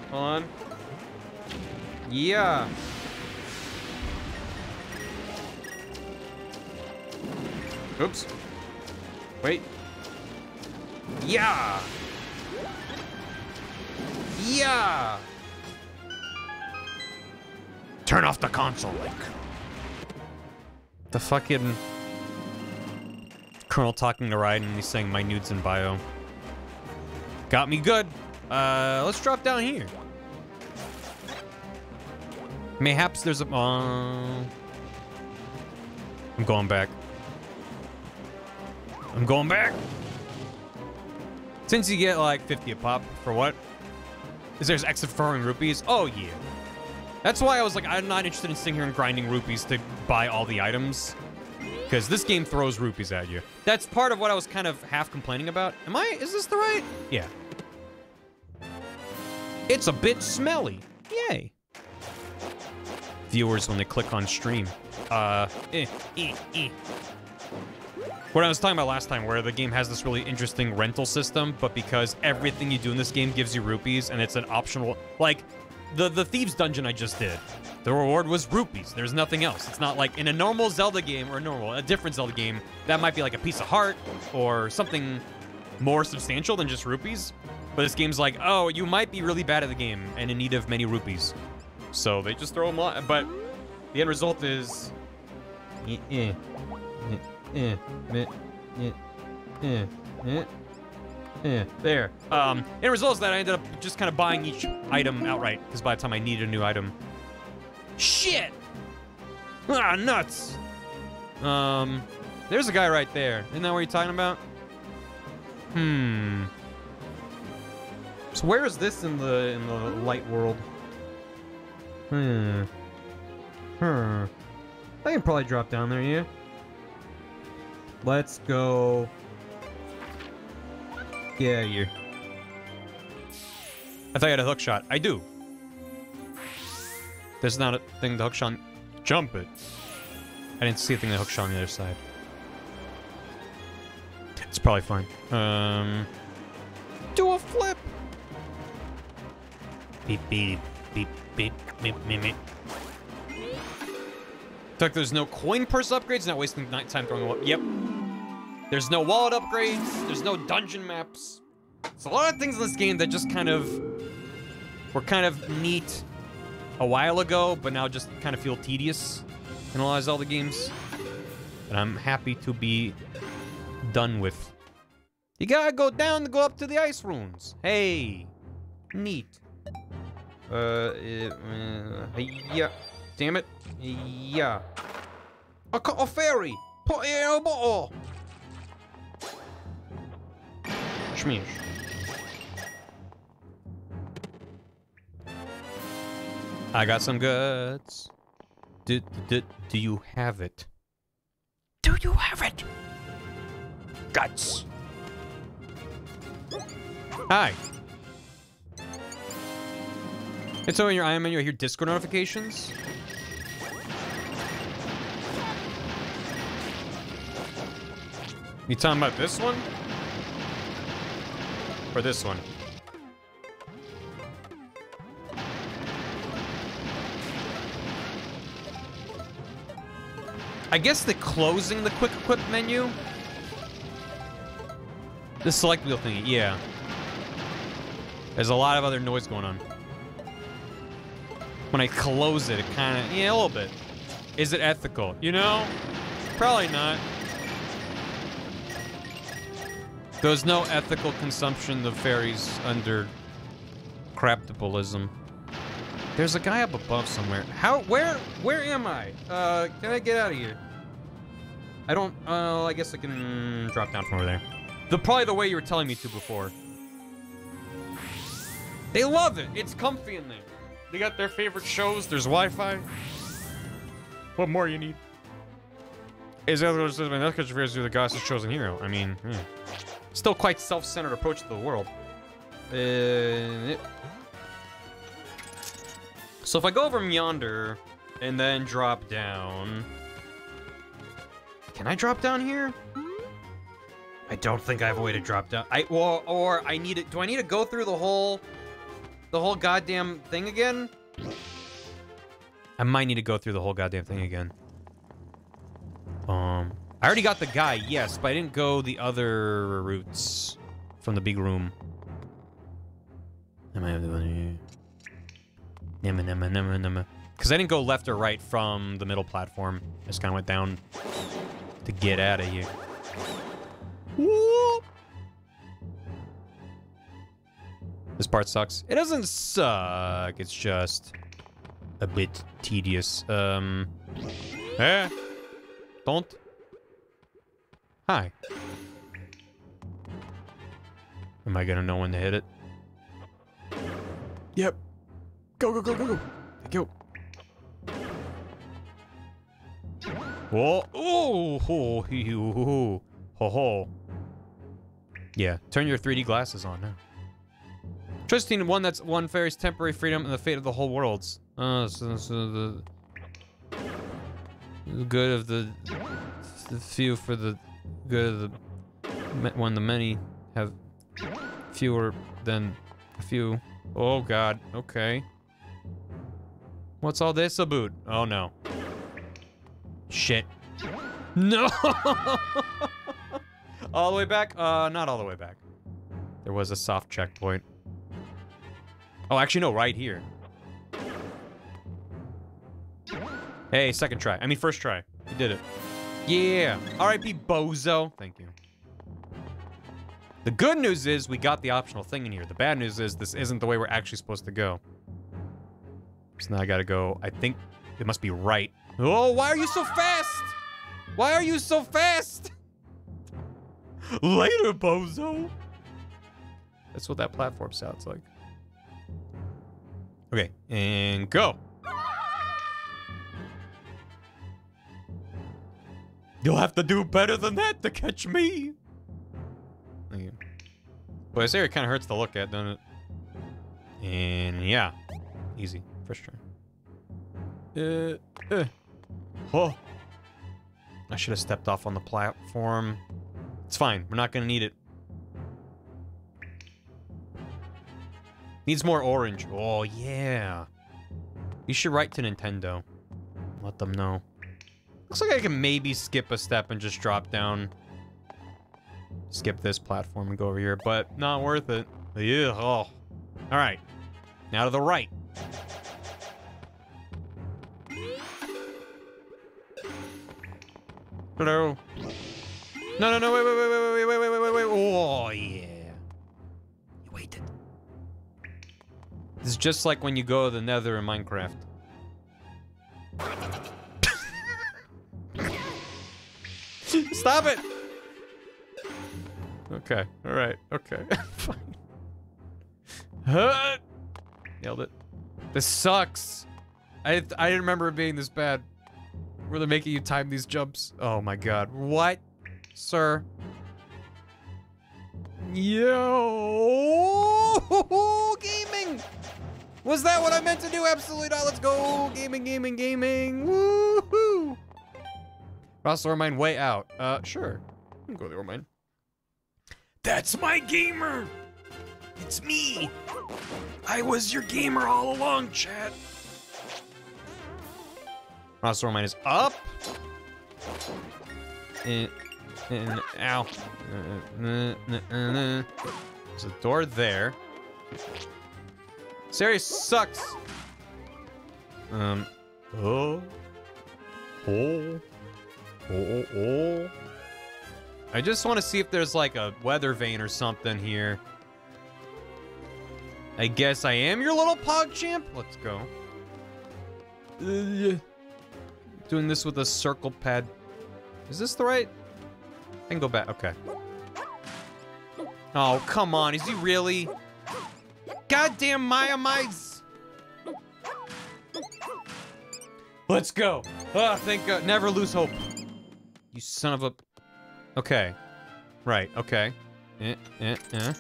Hold on. Yeah. Oops. Wait. Yeah. Yeah. Turn off the console link. The fucking Colonel talking to Raiden and he's saying my nudes in bio. Got me good. Uh, let's drop down here. Mayhaps there's a. Uh, I'm going back. I'm going back. Since you get like 50 a pop for what? Is there's extra farming rupees? Oh yeah. That's why I was like, I'm not interested in sitting here and grinding rupees to buy all the items. Because this game throws rupees at you. That's part of what I was kind of half complaining about. Am I? Is this the right? Yeah. It's a bit smelly. Yay. Viewers when they click on stream. Uh, eh, eh, eh. What I was talking about last time, where the game has this really interesting rental system, but because everything you do in this game gives you rupees, and it's an optional, like, the the thieves dungeon I just did The reward was rupees. There's nothing else. It's not like in a normal Zelda game or a normal, a different Zelda game, that might be like a piece of heart or something more substantial than just rupees. But this game's like, oh, you might be really bad at the game and in need of many rupees. So they just throw them on. But the end result is. eh, eh, eh, eh, eh, eh, eh, eh, There. Um, end result is that I ended up just kind of buying each item outright because by the time I needed a new item, shit. Ah, nuts. Um, there's a guy right there. Isn't that what you're talking about? Hmm. So where is this in the in the light world? Hmm. Hmm. I can probably drop down there, yeah. Let's go. Yeah, you. I thought I had a hook shot. I do. There's not a thing to hook shot. Jump it. I didn't see a thing to hook shot on the other side. It's probably fine. Um, do a flip. Beep beep beep beep beep beep beep. Look, there's no coin purse upgrades. Not wasting night time throwing up. Yep. There's no wallet upgrades. There's no dungeon maps. There's a lot of things in this game that just kind of were kind of neat a while ago, but now just kind of feel tedious in a lot of Zelda games. And I'm happy to be done with. You gotta go down to go up to the ice runes. Hey, neat. Uh, uh, yeah. Damn it. Yeah. I caught a fairy. Put it in a bottle. Schmeesh. I got some guts. Do, do, do you have it? Do you have it? Guts. Hi. And so in your IM menu, I hear Discord notifications. You talking about this one? Or this one? I guess the closing the quick equip menu. The select wheel thingy, yeah. There's a lot of other noise going on. When I close it, it kind of, yeah, a little bit. Is it ethical? You know, probably not. There's no ethical consumption of fairies under craptabilism. There's a guy up above somewhere. How? Where? Where am I? Uh, can I get out of here? I don't. Uh, I guess I can drop down from over there. The probably the way you were telling me to before. They love it. It's comfy in there. They got their favorite shows. There's Wi-Fi. What more you need? Is the other system that's because to the goddess chosen hero. I mean, yeah. Still quite self-centered approach to the world. Uh, so if I go over yonder and then drop down, can I drop down here? I don't think I have a way to drop down. I well, or I need it. Do I need to go through the whole, the whole goddamn thing again? I might need to go through the whole goddamn thing again. Um, I already got the guy, yes, but I didn't go the other routes from the big room. I have the one here? Nema, nema, nema, Because I didn't go left or right from the middle platform. I just kind of went down to get out of here. Whoop. This part sucks. It doesn't suck. It's just a bit tedious. Um. Eh. Don't. Hi. Am I gonna know when to hit it? Yep. Go, go, go, go, go. Go. Whoa. Oh, ho, hoo, hoo, ho, ho. Yeah, turn your 3D glasses on now. Trusting one that's one fairy's temporary freedom and the fate of the whole world's. Uh, so, so the, the good of the, the few for the good of the when the many have fewer than a few. Oh God. Okay. What's all this about? Oh no. Shit. No! <laughs> all the way back? Uh, not all the way back. There was a soft checkpoint. Oh, actually, no, right here. Hey, second try. I mean, first try. You did it. Yeah. R.I.P. Bozo. Thank you. The good news is we got the optional thing in here. The bad news is this isn't the way we're actually supposed to go. So now I gotta go. I think it must be right. Oh, why are you so fast? Why are you so fast? Later, bozo. That's what that platform sounds like. Okay, and go. You'll have to do better than that to catch me. Thank you. Well, this area kind of hurts to look at, doesn't it? And yeah, easy. First try. Uh, uh. Oh. I should have stepped off on the platform. It's fine. We're not going to need it. Needs more orange. Oh, yeah. You should write to Nintendo. Let them know. Looks like I can maybe skip a step and just drop down. Skip this platform and go over here, but not worth it. Yeah. All right. Now to the right. Hello. No, no, no, wait, wait, wait, wait, wait, wait, wait, wait, wait, wait. Oh, yeah. You waited. This is just like when you go to the nether in Minecraft. Stop it! Okay, alright, okay. <laughs> Fine. Huh? Nailed it. This sucks. I, I didn't remember it being this bad. Were they making you time these jumps? Oh my god. What? Sir? Yo! <laughs> Gaming! Was that what I meant to do? Absolutely not. Let's go! Gaming, gaming, gaming! Woohoo! Cross the ore mine way out. Uh, sure. Can go to the ore mine. That's my gamer! It's me! I was your gamer all along, chat. Cross the ore mine is up. And, and ow. There's a door there. Area sucks. Um. Oh. Oh. Oh, oh, oh. I just want to see if there's like a weather vane or something here. I guess I am your little pog champ. Let's go. Uh, doing this with a circle pad. Is this the right? I can go back. Okay. Oh, come on. Is he really? Goddamn Maiamais. Let's go. Oh, thank God. Never lose hope. You son of a... Okay. Right, okay. Eh, eh, eh.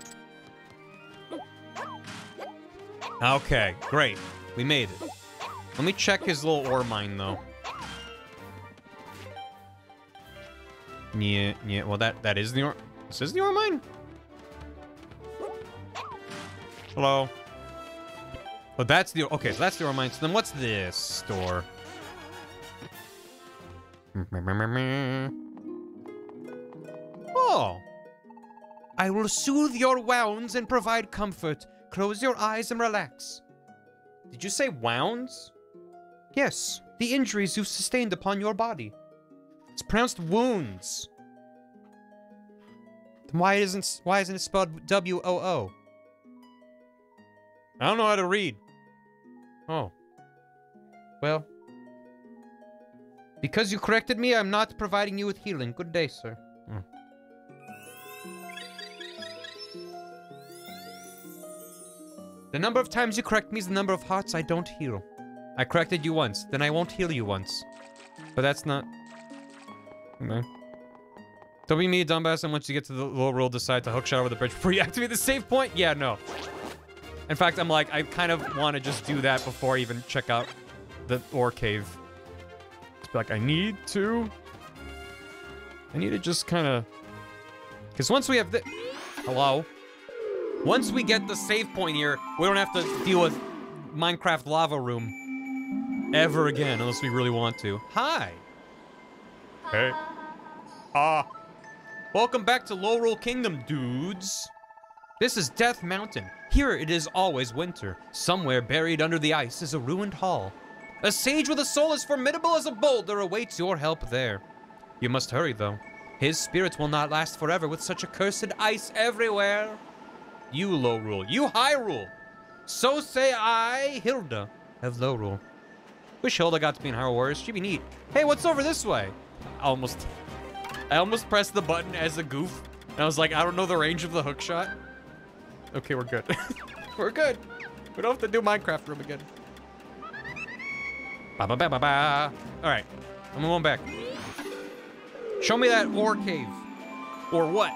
Okay, great. We made it. Let me check his little ore mine, though. Yeah, yeah, well, that, that is the ore... This is the ore mine? Hello? Oh, that's the... Okay, so that's the ore mine. So then what's this store? Oh. I will soothe your wounds and provide comfort. Close your eyes and relax. Did you say wounds? Yes, the injuries you've sustained upon your body. It's pronounced wounds. Then why isn't why isn't it spelled W O O? I don't know how to read. Oh. Well. Because you corrected me, I'm not providing you with healing. Good day, sir. Hmm. The number of times you correct me is the number of hearts I don't heal. I corrected you once, then I won't heal you once. But that's not... Okay. Don't be me, dumbass, and once you get to the lower world, decide to hookshot over the bridge before you <laughs> activate the save point? Yeah, no. In fact, I'm like, I kind of want to just do that before I even check out the ore cave. Like, I need to... I need to just kind of... Because once we have the... Hello? Once we get the save point here, we don't have to deal with Minecraft lava room. ever again unless we really want to. Hi. Hey. Ah. Welcome back to Lorule Kingdom, dudes. This is Death Mountain. Here it is always winter. Somewhere buried under the ice is a ruined hall. A sage with a soul as formidable as a boulder awaits your help there. You must hurry, though. His spirit will not last forever with such accursed ice everywhere. You, Lorule. You, Hyrule. So say I, Hilda, of Lorule. Wish Hilda got to be in Hyrule Warriors. She'd be neat. Hey, what's over this way? I almost... I almost pressed the button as a goof. And I was like, I don't know the range of the hook shot. Okay, we're good. <laughs> we're good. We don't have to do Minecraft room again. Ba ba ba ba ba. All right, I'm going back. Show me that ore cave. Or what?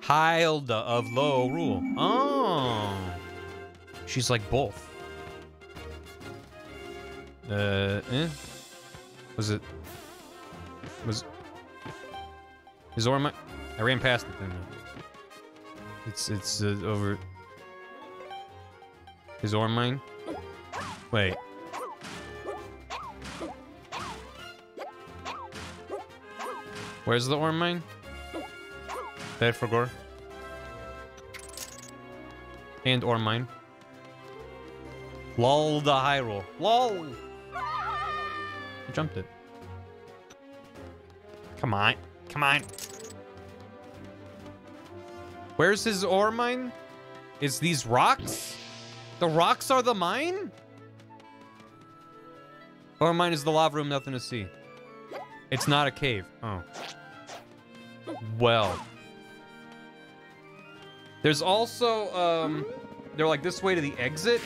Hilda of Lorule. Oh. She's like both. Uh, eh? Was it? Was is Orma? I ran past it. It's it's uh, over. Is ore mine? Wait. Where's the ore mine? There for gore. And ore mine. Lol the Hyrule. Lol! I jumped it. Come on. Come on. Where's his ore mine? Is these rocks? The rocks are the mine? Ore mine is the lava room, nothing to see. It's not a cave. Oh. Well. There's also, um, they're like this way to the exit.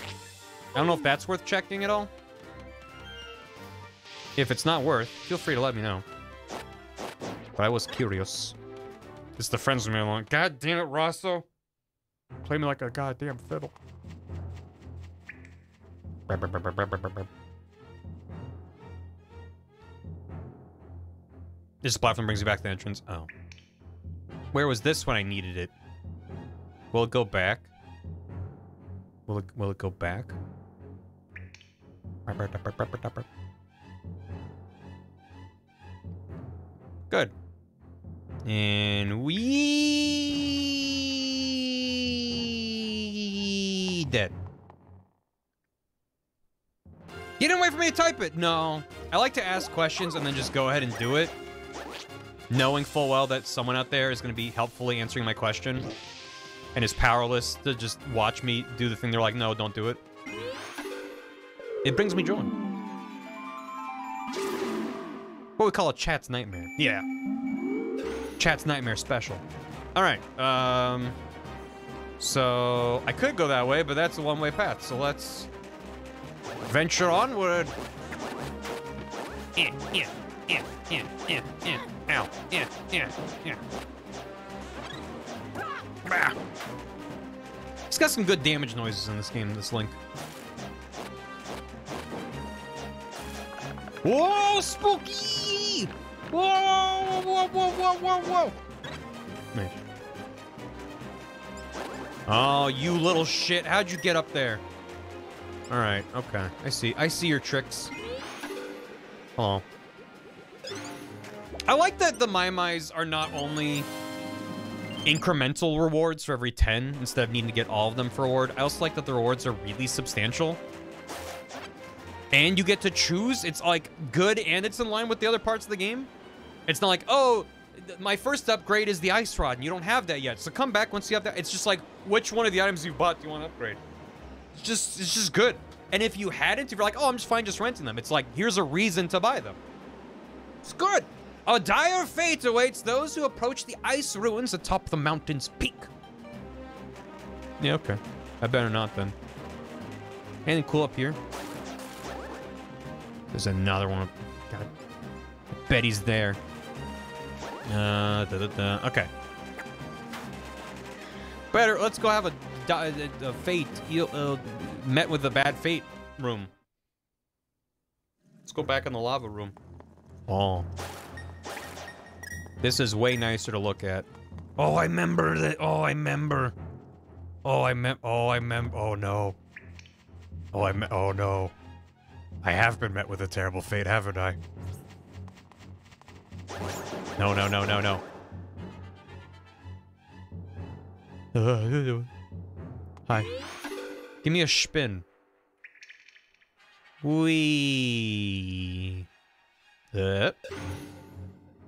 I don't know if that's worth checking at all. If it's not worth, feel free to let me know. But I was curious. It's the friends with me along. God damn it, Rosso. Play me like a goddamn fiddle. This platform brings you back to the entrance. Oh. Where was this when I needed it? Will it go back? Will it, will it go back? Good. And we dead. You didn't wait for me to type it. No. I like to ask questions and then just go ahead and do it. Knowing full well that someone out there is going to be helpfully answering my question and is powerless to just watch me do the thing they're like, no, don't do it. It brings me joy. What we call a chat's nightmare. Yeah. Chat's nightmare special. All right. Um. So I could go that way, but that's a one-way path. So let's venture onward. Yeah, yeah, yeah, yeah, yeah, yeah. Ow, yeah, yeah, yeah. Bah. It's got some good damage noises in this game, this Link. Whoa, spooky! Whoa, whoa, whoa, whoa, whoa, whoa! Man. Oh, you little shit. How'd you get up there? All right, okay. I see. I see your tricks. Oh. I like that the Mai are not only incremental rewards for every 10 instead of needing to get all of them for reward. I also like that the rewards are really substantial. And you get to choose. It's like good and it's in line with the other parts of the game. It's not like, oh, my first upgrade is the ice rod and you don't have that yet. So come back once you have that. It's just like, which one of the items you bought do you want to upgrade? It's just, it's just good. And if you hadn't, if you're like, oh, I'm just fine just renting them. It's like, here's a reason to buy them. It's good. A dire fate awaits those who approach the ice ruins atop the mountain's peak. Yeah, okay. I better not then. Anything cool up here? There's another one. God. I bet he's there. Uh, da, da, da. Okay. Better, let's go have a, a, a fate. Uh, met with the bad fate room. Let's go back in the lava room. Oh. This is way nicer to look at. Oh, I remember that. Oh, I remember. Oh, I mem. Oh, I mem. Oh no. Oh, I. Oh no. I have been met with a terrible fate, haven't I? No, no, no, no, no. <laughs> Hi. Give me a spin. Wee. Uh.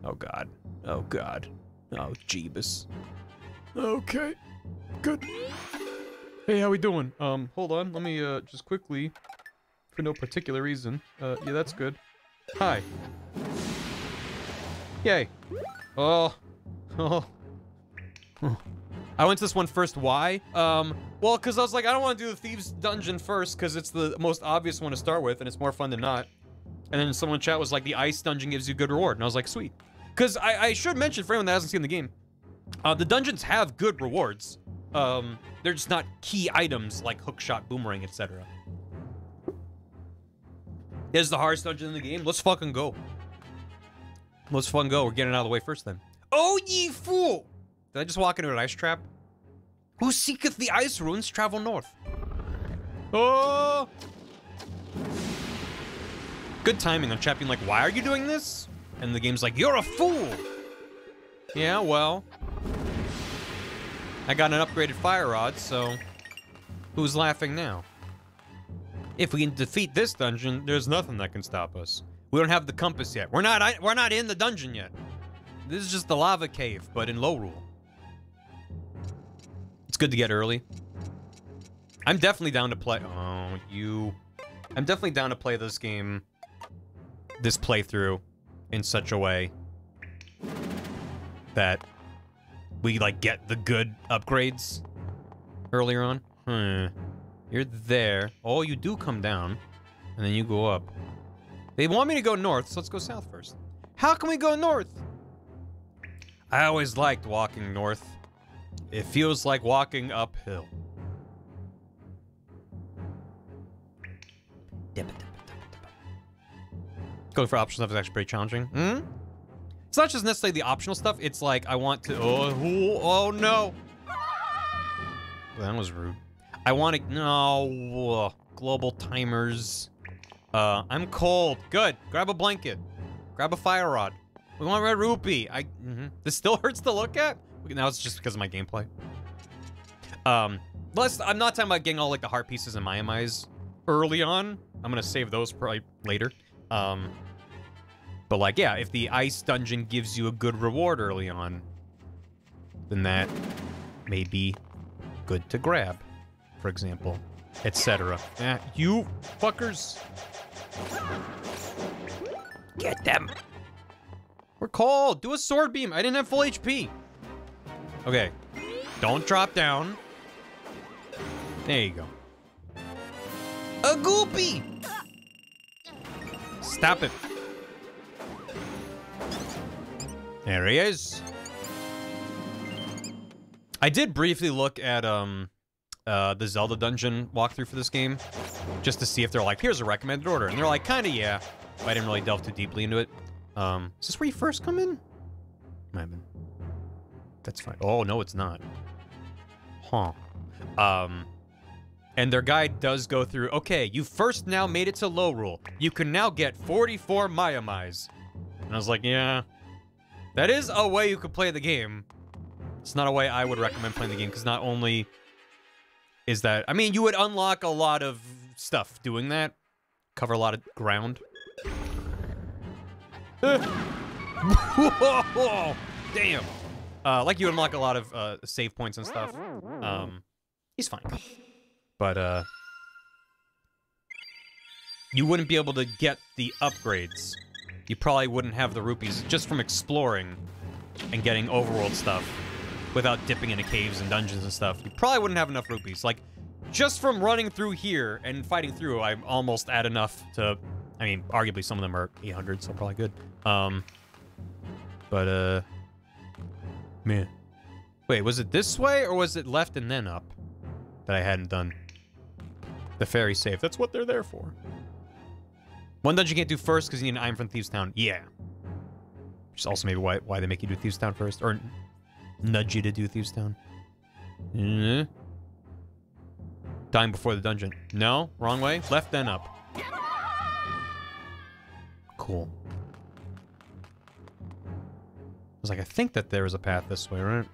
Oh god. Oh god. Oh Jeebus. Okay. Good. Hey, how we doing? Um, hold on. Let me uh just quickly, for no particular reason. Uh, yeah, that's good. Hi. Yay. Oh. <laughs> Oh. I went to this one first. Why? Um, well, because I was like, I don't want to do the Thieves Dungeon first because it's the most obvious one to start with and it's more fun than not. And then someone in chat was like, the Ice Dungeon gives you good reward. And I was like, sweet. Because I, I, should mention for anyone that hasn't seen the game, uh, the dungeons have good rewards. Um, they're just not key items like hookshot, boomerang, etc. This is the hardest dungeon in the game. Let's fucking go. Let's fucking go. We're getting out of the way first then. Oh, ye fool! Did I just walk into an ice trap? Who seeketh the ice ruins travel north. Oh! Good timing on being like, why are you doing this? And the game's like, you're a fool! Yeah, well. I got an upgraded fire rod, so who's laughing now? If we can defeat this dungeon, there's nothing that can stop us. We don't have the compass yet. We're not we're not in the dungeon yet. This is just the lava cave, but in Lorule. It's good to get early. I'm definitely down to play. Oh, you. I'm definitely down to play this game, this playthrough, in such a way that we like get the good upgrades earlier on. Hmm. You're there. Oh, you do come down, and then you go up. They want me to go north, so let's go south first. How can we go north? I always liked walking north. It feels like walking uphill. Going for optional stuff is actually pretty challenging. Hmm? It's not just necessarily the optional stuff. It's like, I want to... Oh, oh, oh no. That was rude. I want to... No. Global timers. Uh, I'm cold. Good. Grab a blanket. Grab a fire rod. We want red rupee. I. Mm -hmm. This still <laughs> hurts to look at. Now it's just because of my gameplay. Um, let's. I'm not talking about getting all like the heart pieces and Maiamais early on. I'm gonna save those probably later. Um, but like, yeah, if the ice dungeon gives you a good reward early on, then that may be good to grab, for example, etc. Yeah, you fuckers. Get them. We're cold. Do a sword beam. I didn't have full HP. Okay. Don't drop down. There you go. A goopy! Stop it. There he is. I did briefly look at um uh, the Zelda dungeon walkthrough for this game, just to see if they're like, here's a recommended order. And they're like, kind of, yeah. But I didn't really delve too deeply into it. Um, is this where you first come in? Might. That's fine. Oh, no, it's not. Huh. Um, and their guide does go through, okay, you first now made it to Lorule. You can now get 44 Maiamais. And I was like, yeah, that is a way you could play the game. It's not a way I would recommend playing the game, because not only is that, I mean, you would unlock a lot of stuff doing that. Cover a lot of ground. Whoa, <laughs> damn. Uh, like you unlock a lot of uh, save points and stuff. Um, he's fine. But, uh, you wouldn't be able to get the upgrades. You probably wouldn't have the rupees just from exploring and getting overworld stuff without dipping into caves and dungeons and stuff, you probably wouldn't have enough rupees. Like, just from running through here and fighting through, I'm almost at enough to... I mean, arguably some of them are 800, so probably good. Um, but, uh... Man. Wait, was it this way, or was it left and then up? That I hadn't done. The fairy safe. That's what they're there for. One dungeon you can't do first because you need an iron from Thieves Town. Yeah. Which is also maybe why, why they make you do Thieves Town first. Or nudge you to do Thieves Town. Mm -hmm. Dying before the dungeon. No, wrong way. Left then up. Cool. I was like, I think that there is a path this way, right?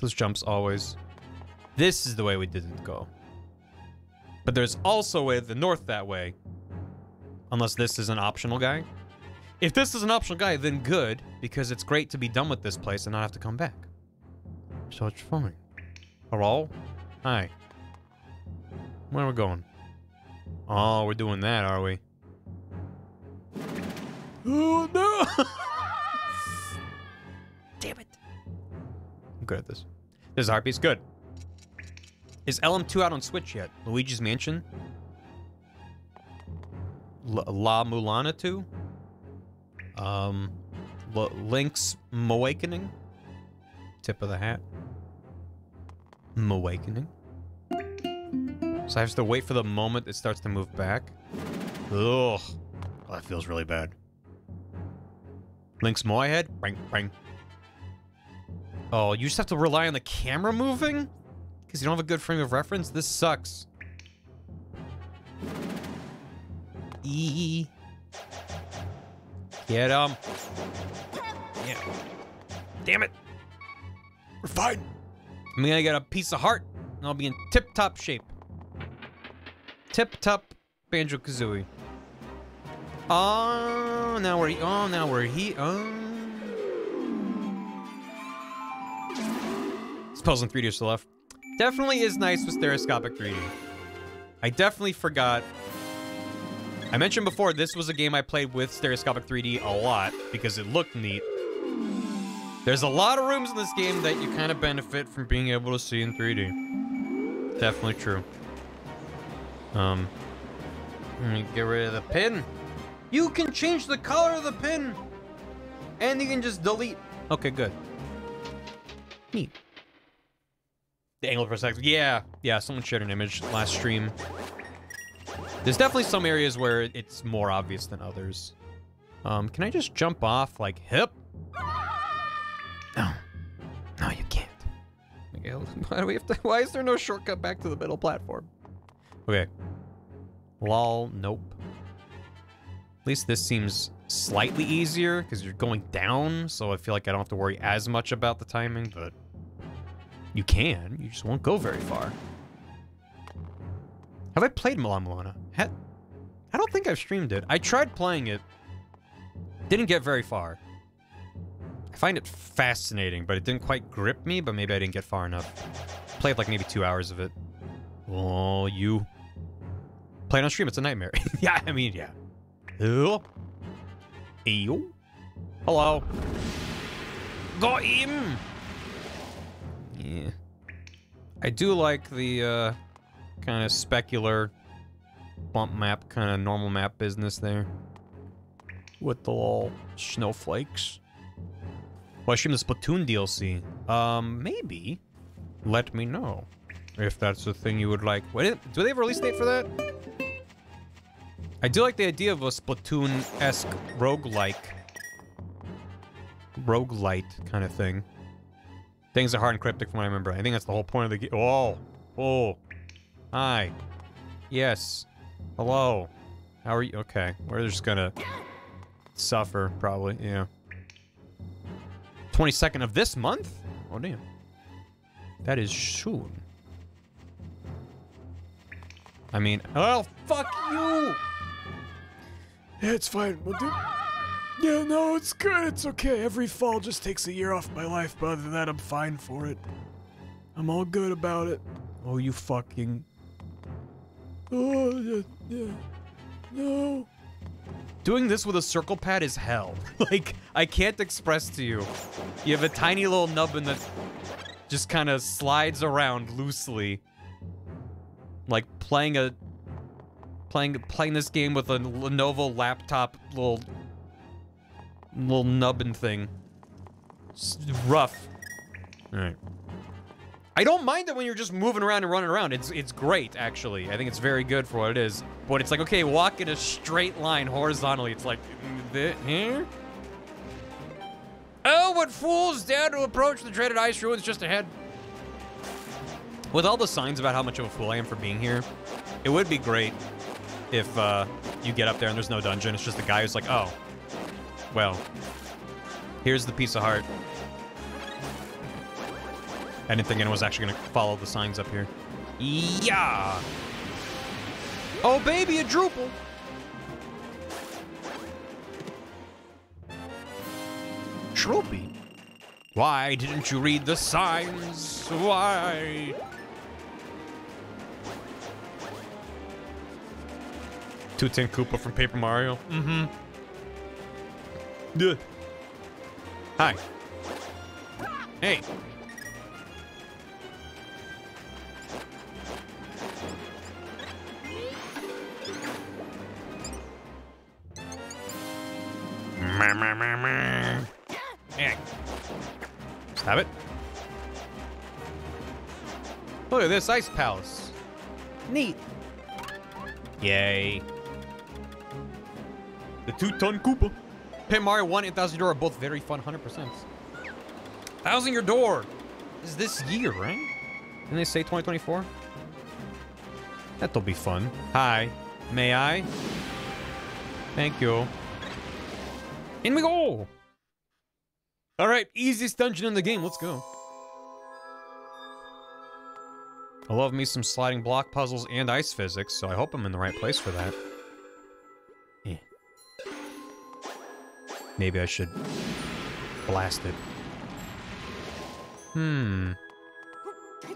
Those jumps always. This is the way we didn't go. But there's also a way the north that way. Unless this is an optional guy. If this is an optional guy, then good, because it's great to be done with this place and not have to come back. So it's fine. Hello? Hi. Where are we going? Oh, we're doing that, are we? Oh, <gasps> no! <laughs> Damn it. I'm good at this. This is. Good. Is LM2 out on Switch yet? Luigi's Mansion? L La Mulana 2? Um, L Link's Awakening? Tip of the hat. Awakening. So I have to wait for the moment it starts to move back. Ugh. Oh, that feels really bad. Link's Moai head? Bang, bang. Oh, you just have to rely on the camera moving? Because you don't have a good frame of reference? This sucks. E. Get him. Yeah. Damn it. We're fine. I'm gonna get a piece of heart, and I'll be in tip-top shape. Tip-top Banjo-Kazooie. Oh, now we're, oh, now we're he, oh. It's puzzling 3D to the left. Definitely is nice with stereoscopic 3D. I definitely forgot. I mentioned before, this was a game I played with stereoscopic 3D a lot because it looked neat. There's a lot of rooms in this game that you kind of benefit from being able to see in 3D. Definitely true. Um, get rid of the pin. You can change the color of the pin. And you can just delete. Okay, good. Neat. The angle perspective. Yeah, yeah, someone shared an image last stream. There's definitely some areas where it's more obvious than others. Um, can I just jump off like hip? No. No, you can't. Okay, <laughs> why do we have to, why is there no shortcut back to the middle platform? Okay. Lol, nope. At least this seems slightly easier because you're going down, so I feel like I don't have to worry as much about the timing, but you can. You just won't go very far. Have I played La Mulana? I don't think I've streamed it. I tried playing it. Didn't get very far. I find it fascinating, but it didn't quite grip me, but maybe I didn't get far enough. Played like maybe two hours of it. Oh, you. Playing on stream, it's a nightmare. <laughs> yeah, I mean, yeah. Ew. Hello. Got him! Yeah. I do like the, uh, kind of specular bump map, kind of normal map business there. With the little snowflakes. Well, I stream the Splatoon DLC. Um, maybe. Let me know. If that's the thing you would like. Wait, do they have a release date for that? I do like the idea of a Splatoon-esque roguelike. Roguelite kind of thing. Things are hard and cryptic from what I remember. I think that's the whole point of the game. Oh. Oh. Hi. Yes. Hello. How are you? Okay. We're just gonna suffer, probably. Yeah. 22nd of this month? Oh, damn. That is soon. I mean, oh, fuck you! Yeah, it's fine. We'll do. Yeah, no, it's good. It's okay. Every fall just takes a year off my life, but other than that, I'm fine for it. I'm all good about it. Oh, you fucking. Oh, yeah, yeah. No. Doing this with a circle pad is hell. <laughs> like, I can't express to you. You have a tiny little nubbin that just kind of slides around loosely. Like playing a playing playing this game with a Lenovo laptop little little nubbin thing. It's rough. All right. I don't mind it when you're just moving around and running around. It's it's great actually. I think it's very good for what it is. But it's like okay, walk in a straight line horizontally. It's like here. Oh, what fools dare to approach the dreaded ice ruins just ahead? With all the signs about how much of a fool I am for being here, it would be great if uh, you get up there and there's no dungeon. It's just the guy who's like, oh, well, here's the piece of heart. I didn't think anyone was actually going to follow the signs up here. Yeah. Oh, baby, a Drupal. Shroopy. Why didn't you read the signs? Why? Tutankoopa from Paper Mario. Mm-hmm. Yeah. Hi. Hey. Yeah. Have it. Look at this ice palace. Neat. Yay. The Tutankoopa. Paper Mario 1 and Thousand Door are both very fun, 100%. Thousand Year Door is this year, right? Didn't they say 2024? That'll be fun. Hi. May I? Thank you. In we go! Alright, easiest dungeon in the game. Let's go. I love me some sliding block puzzles and ice physics, so I hope I'm in the right place for that. Maybe I should blast it. Hmm.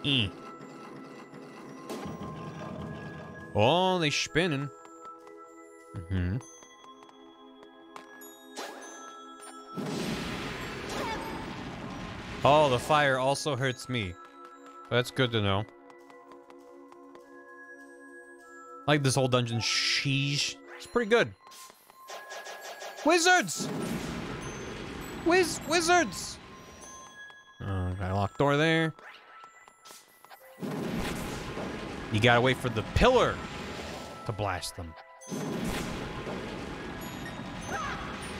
Eh. Oh, they spinning. Mm-hmm. Oh, the fire also hurts me. That's good to know. I like this whole dungeon sheesh. It's pretty good. Wizards! Wiz wizards! Uh, got a locked door there. You gotta wait for the pillar to blast them.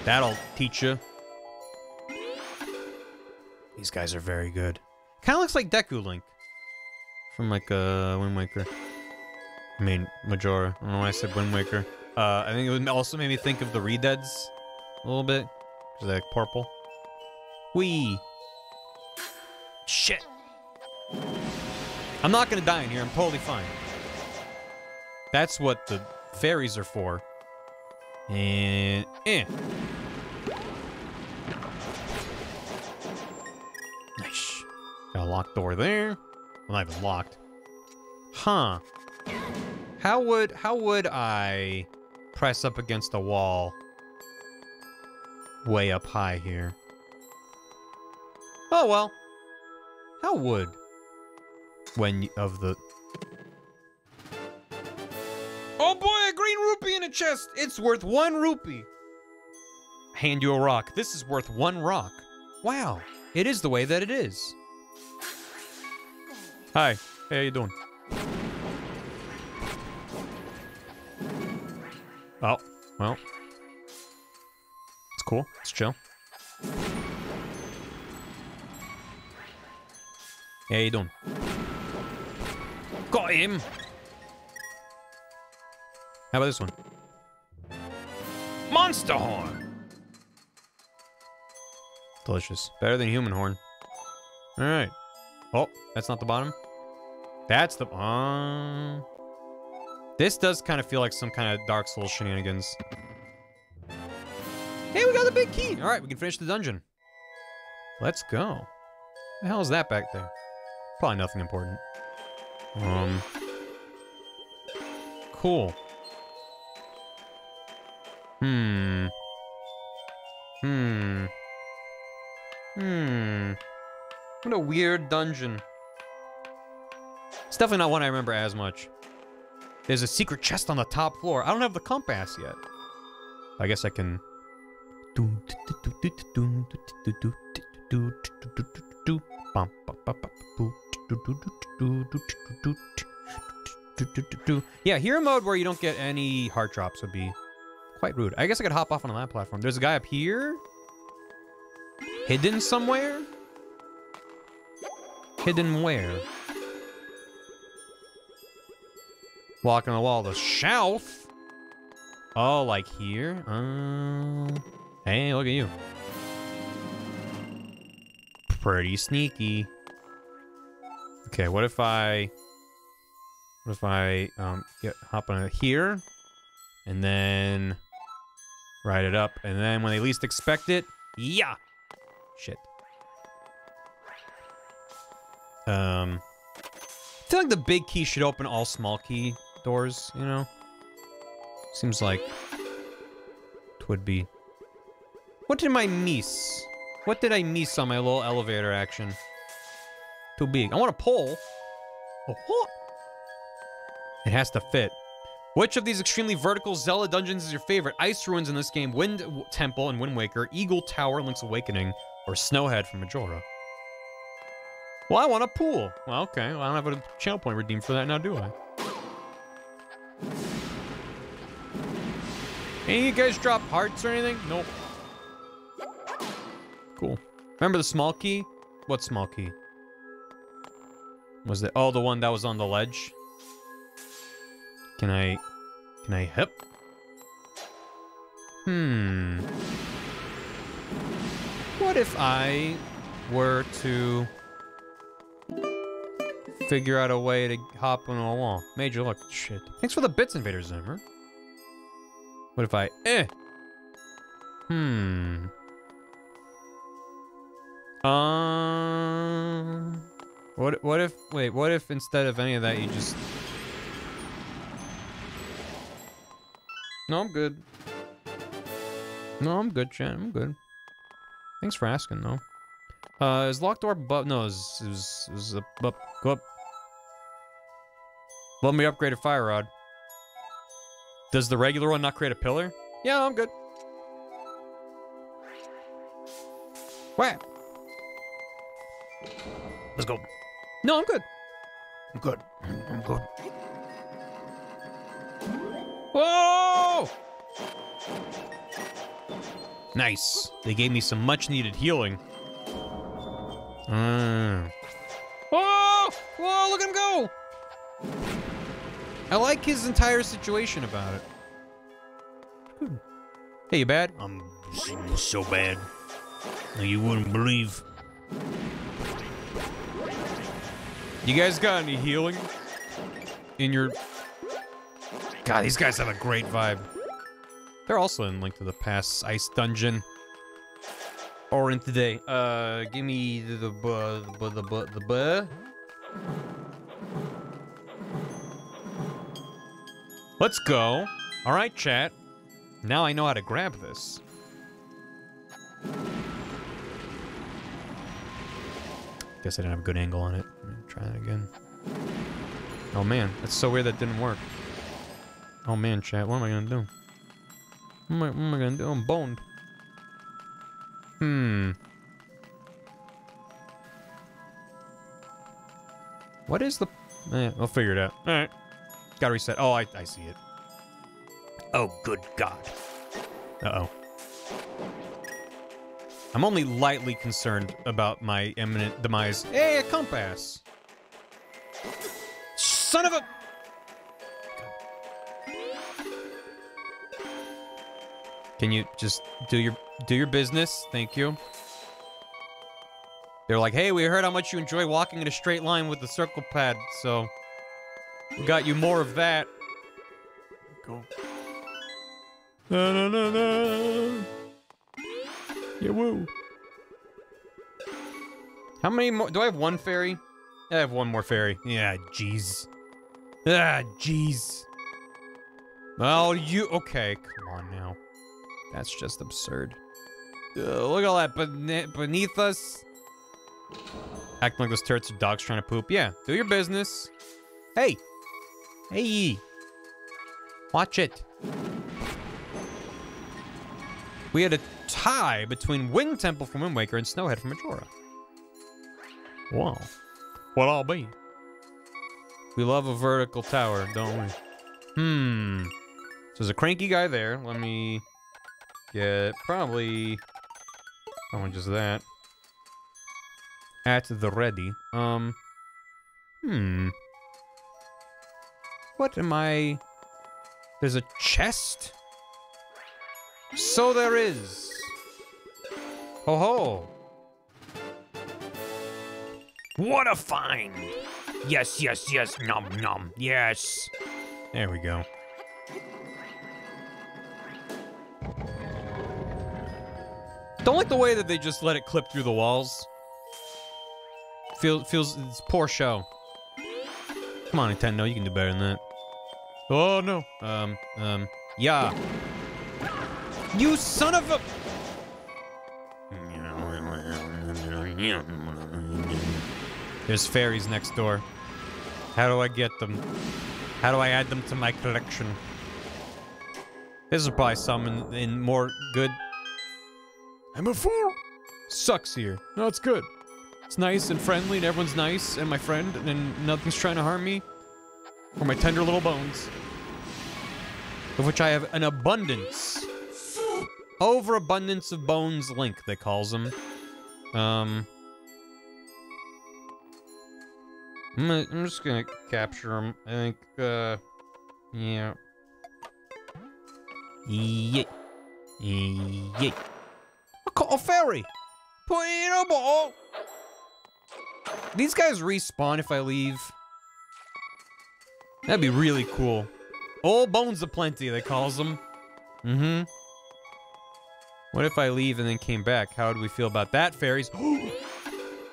That'll teach you. These guys are very good. Kind of looks like Deku Link. From like uh, Wind Waker. I mean, Majora. I don't know why I said Wind Waker. Uh, I think it also made me think of the Redeads a little bit. They're like purple. Wee. Shit. I'm not gonna die in here. I'm totally fine. That's what the fairies are for. And eh. Nice. Got a locked door there. Well, not even locked. Huh. How would how would I press up against the wall way up high here? Oh well. How would when of the Oh boy, a green rupee in a chest. It's worth 1 rupee. Hand you a rock. This is worth 1 rock. Wow. It is the way that it is. Hi. How you doing? Oh, well. It's cool. It's chill. Hey, you doing? Got him! How about this one? Monster horn! Delicious. Better than human horn. Alright. Oh, that's not the bottom? That's the... Uh, this does kind of feel like some kind of Dark Souls shenanigans. Hey, we got the big key! Alright, we can finish the dungeon. Let's go. The hell is that back there? Probably nothing important. Um... Cool. Hmm. Hmm. Hmm. What a weird dungeon. It's definitely not one I remember as much. There's a secret chest on the top floor. I don't have the compass yet. I guess I can... Yeah, hero mode where you don't get any heart drops would be quite rude. I guess I could hop off on that platform. There's a guy up here. Hidden somewhere? Hidden where? Walking on the wall. The shelf. Oh, like here? Uh, hey, look at you. Pretty sneaky. Okay, what if I... What if I um, get hop on here? And then... Ride it up. And then when they least expect it... Yeah! Shit. Um... I feel like the big key should open all small key doors, you know? Seems like it would be. What did I miss? What did I miss on my little elevator action? Too big. I want a pole. A what? It has to fit. Which of these extremely vertical Zelda dungeons is your favorite? Ice Ruins in this game, Wind Temple and Wind Waker, Eagle Tower Link's Awakening, or Snowhead from Majora? Well, I want a pool. Well, okay. Well, I don't have a channel point redeemed for that now, do I? Any you guys drop hearts or anything? Nope. Cool. Remember the small key? What small key? Was it? Oh, the one that was on the ledge. Can I? Can I hip? Hmm. What if I were to figure out a way to hop on a wall? Major luck. Shit. Thanks for the bits, Invader Zimmer. What if I... Eh. Hmm. Um... What, what if... Wait, what if instead of any of that you just... No, I'm good. No, I'm good, chat. I'm good. Thanks for asking, though. Uh, is locked door but no, it was, it was, it was up, go up. Let me upgrade a fire rod. Does the regular one not create a pillar? Yeah, I'm good. Whap. Let's go. No, I'm good. I'm good. I'm good. Whoa! Nice. They gave me some much needed healing. Mm. Whoa! Whoa, look at him go! I like his entire situation about it. Good. Hey, you bad? I'm so bad. You wouldn't believe. You guys got any healing? In your... God, these guys have a great vibe. They're also in Link to the Past Ice Dungeon. Or in today. Uh, give me the the bu the the bu the Let's go. All right, chat. Now I know how to grab this. Guess I didn't have a good angle on it. Try that again. Oh man, that's so weird that didn't work. Oh man, chat, what am I gonna do? What am I, what am I gonna do? I'm boned. Hmm. What is the... Eh, I'll figure it out. Alright. Gotta reset. Oh, I, I see it. Oh, good God. Uh-oh. I'm only lightly concerned about my imminent demise. Hey, a compass! Son of a... Can you just do your do your business? Thank you. They're like, hey, we heard how much you enjoy walking in a straight line with the circle pad, so we got you more of that. Go. Na na na na. Yeah, woo. How many more? Do I have one fairy? I have one more fairy. Yeah, jeez. Ah, jeez. Oh, you... Okay, come on now. That's just absurd. Look at all that bene beneath us. Acting like those turrets are dogs trying to poop. Yeah, do your business. Hey. Hey. Watch it. We had a tie between Wind Temple from Wind Waker and Snowhead from Majora. Wow. What I'll be. We love a vertical tower, don't we? Hmm. So there's a cranky guy there. Let me get probably oh just that. At the ready. Um hmm. What am I? There's a chest? So there is. Ho ho. What a find! Yes, yes, yes, nom nom, yes. There we go. Don't like the way that they just let it clip through the walls. Feels feels it's poor show. Come on, Nintendo, you can do better than that. Oh no. Um, um, yeah. You son of a There's fairies next door. How do I get them? How do I add them to my collection? This is probably some in, in more good I'm a fool. sucks here. No, it's good. It's nice and friendly, and everyone's nice, and my friend, and nothing's trying to harm me. Or my tender little bones. Of which I have an abundance. Overabundance of bones, Link, they calls them. Um. I'm, gonna, I'm just gonna capture them. I think, uh. Yeah. Yay. Yay. I caught a fairy! Put it bottle! These guys respawn if I leave. That'd be really cool. Old bones aplenty, they calls them. Mm-hmm. What if I leave and then came back? How would we feel about that, fairies? <gasps>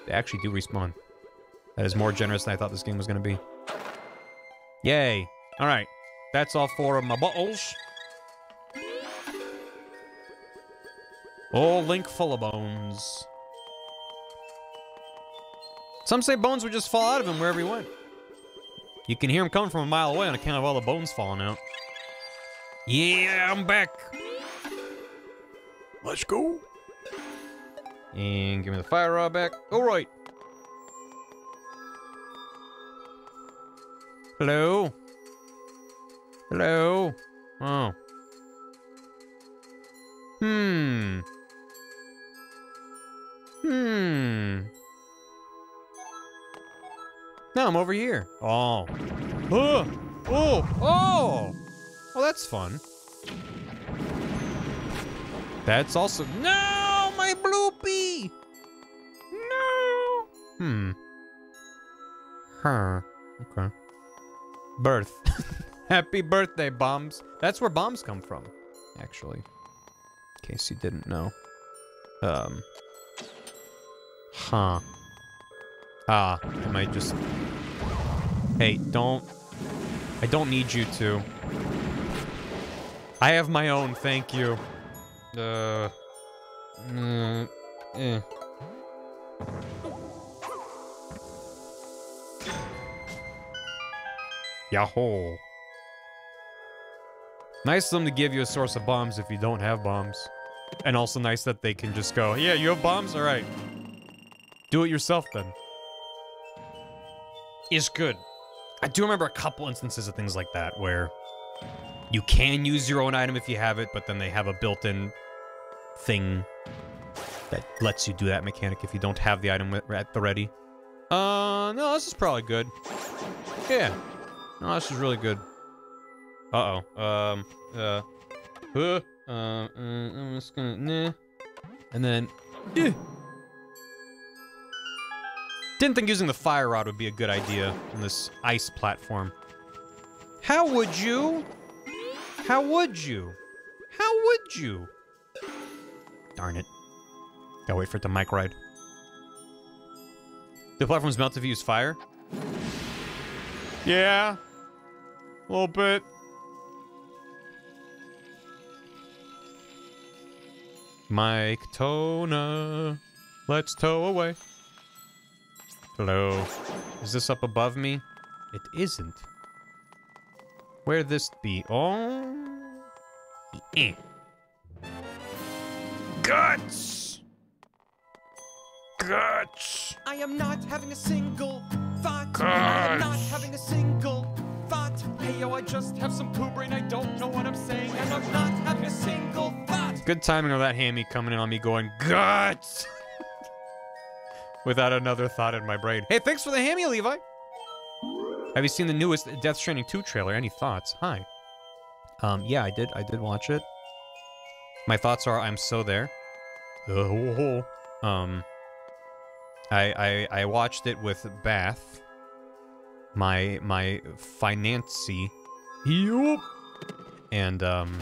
they actually do respawn. That is more generous than I thought this game was gonna be. Yay. Alright. That's all four of my bottles. Old Link full of bones. Some say bones would just fall out of him wherever he went. You can hear him coming from a mile away on account of all the bones falling out. Yeah, I'm back. Let's go. And give me the fire rod back. All right. Hello? Hello? Oh. Hmm. Hmm. No, I'm over here. Oh. Oh. Oh. Oh. Well, that's fun. That's also no, my bloopy. No. Hmm. Huh. Okay. Birth. <laughs> Happy birthday, bombs. That's where bombs come from, actually. In case you didn't know. Um. Huh. Ah, I might just. Hey, don't. I don't need you to. I have my own, thank you. Uh. mm, eh. Yahoo. Nice of them to give you a source of bombs if you don't have bombs. And also nice that they can just go, yeah, you have bombs? Alright. Do it yourself then. Is good. I do remember a couple instances of things like that where you can use your own item if you have it, but then they have a built-in thing that lets you do that mechanic if you don't have the item at the ready. Uh, no, this is probably good. Yeah. No, this is really good. Uh-oh. Um, uh, huh, uh, uh, I'm just gonna, nah. And then, eh. Didn't think using the fire rod would be a good idea on this ice platform. How would you? How would you? How would you? Darn it. Gotta wait for it to mic ride. The platforms melt if you use fire? Yeah. A little bit. Mike Tona. Let's tow away. Hello. Is this up above me? It isn't. Where this be? Oh. Eh. Guts! Guts! I am not having a single thought. Guts. I am not having a single thought. Hey yo, I just have some poo brain. I don't know what I'm saying. And I'm not having a single thought. Good timing of that hammy coming in on me going, guts! Without another thought in my brain. Hey, thanks for the hammy, Levi. Have you seen the newest Death Stranding 2 trailer? Any thoughts? Hi. Um, yeah, I did. I did watch it. My thoughts are, I'm so there. Oh, um, I, I I watched it with Bath, my my financy, Yup. and um,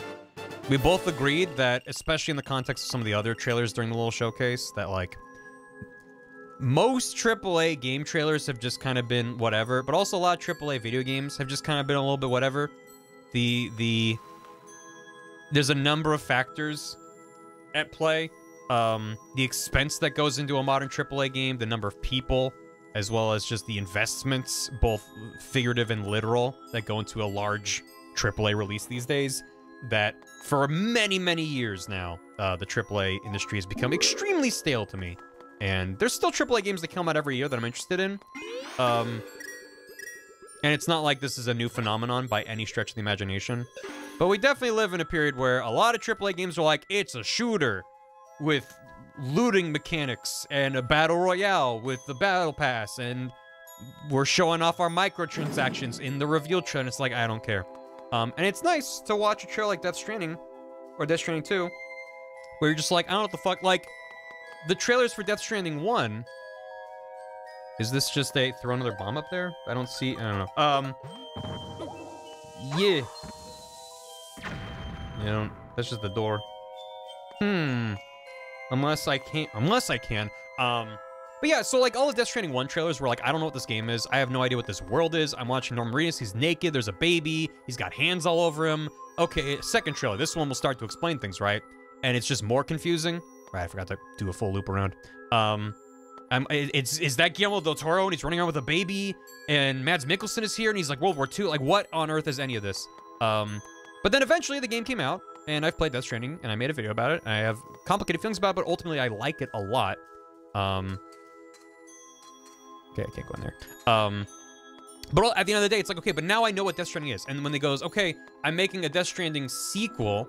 we both agreed that, especially in the context of some of the other trailers during the little showcase, that like most AAA game trailers have just kind of been whatever, but also a lot of AAA video games have just kind of been a little bit whatever. The the there's a number of factors at play. Um, the expense that goes into a modern AAA game, the number of people, as well as just the investments, both figurative and literal, that go into a large AAA release these days. That for many, many years now, uh, the AAA industry has become extremely stale to me. And there's still AAA games that come out every year that I'm interested in. Um, and it's not like this is a new phenomenon by any stretch of the imagination. But we definitely live in a period where a lot of AAA games are like, it's a shooter with looting mechanics and a battle royale with the battle pass and we're showing off our microtransactions in the reveal trailer and it's like i don't care um, and it's nice to watch a trailer like death stranding or death stranding 2 where you're just like i don't know what the fuck like the trailers for death stranding 1 is this just a throw another bomb up there i don't see i don't know um yeah you don't that's just the door hmm Unless I can't, unless I can. Um, but yeah, so like all of Death Stranding 1 trailers were like, I don't know what this game is. I have no idea what this world is. I'm watching Norman Reedus. He's naked. There's a baby. He's got hands all over him. Okay, second trailer. This one will start to explain things, right? And it's just more confusing. Right, I forgot to do a full loop around. Um, I'm, it's is that Guillermo del Toro and he's running around with a baby and Mads Mikkelsen is here and he's like World War II. Like, what on earth is any of this? Um, but then eventually the game came out and I've played Death Stranding, and I made a video about it. I have complicated feelings about it, but ultimately I like it a lot. Um, okay, I can't go in there. Um, but at the end of the day, it's like, okay, but now I know what Death Stranding is. And when they goes, okay, I'm making a Death Stranding sequel,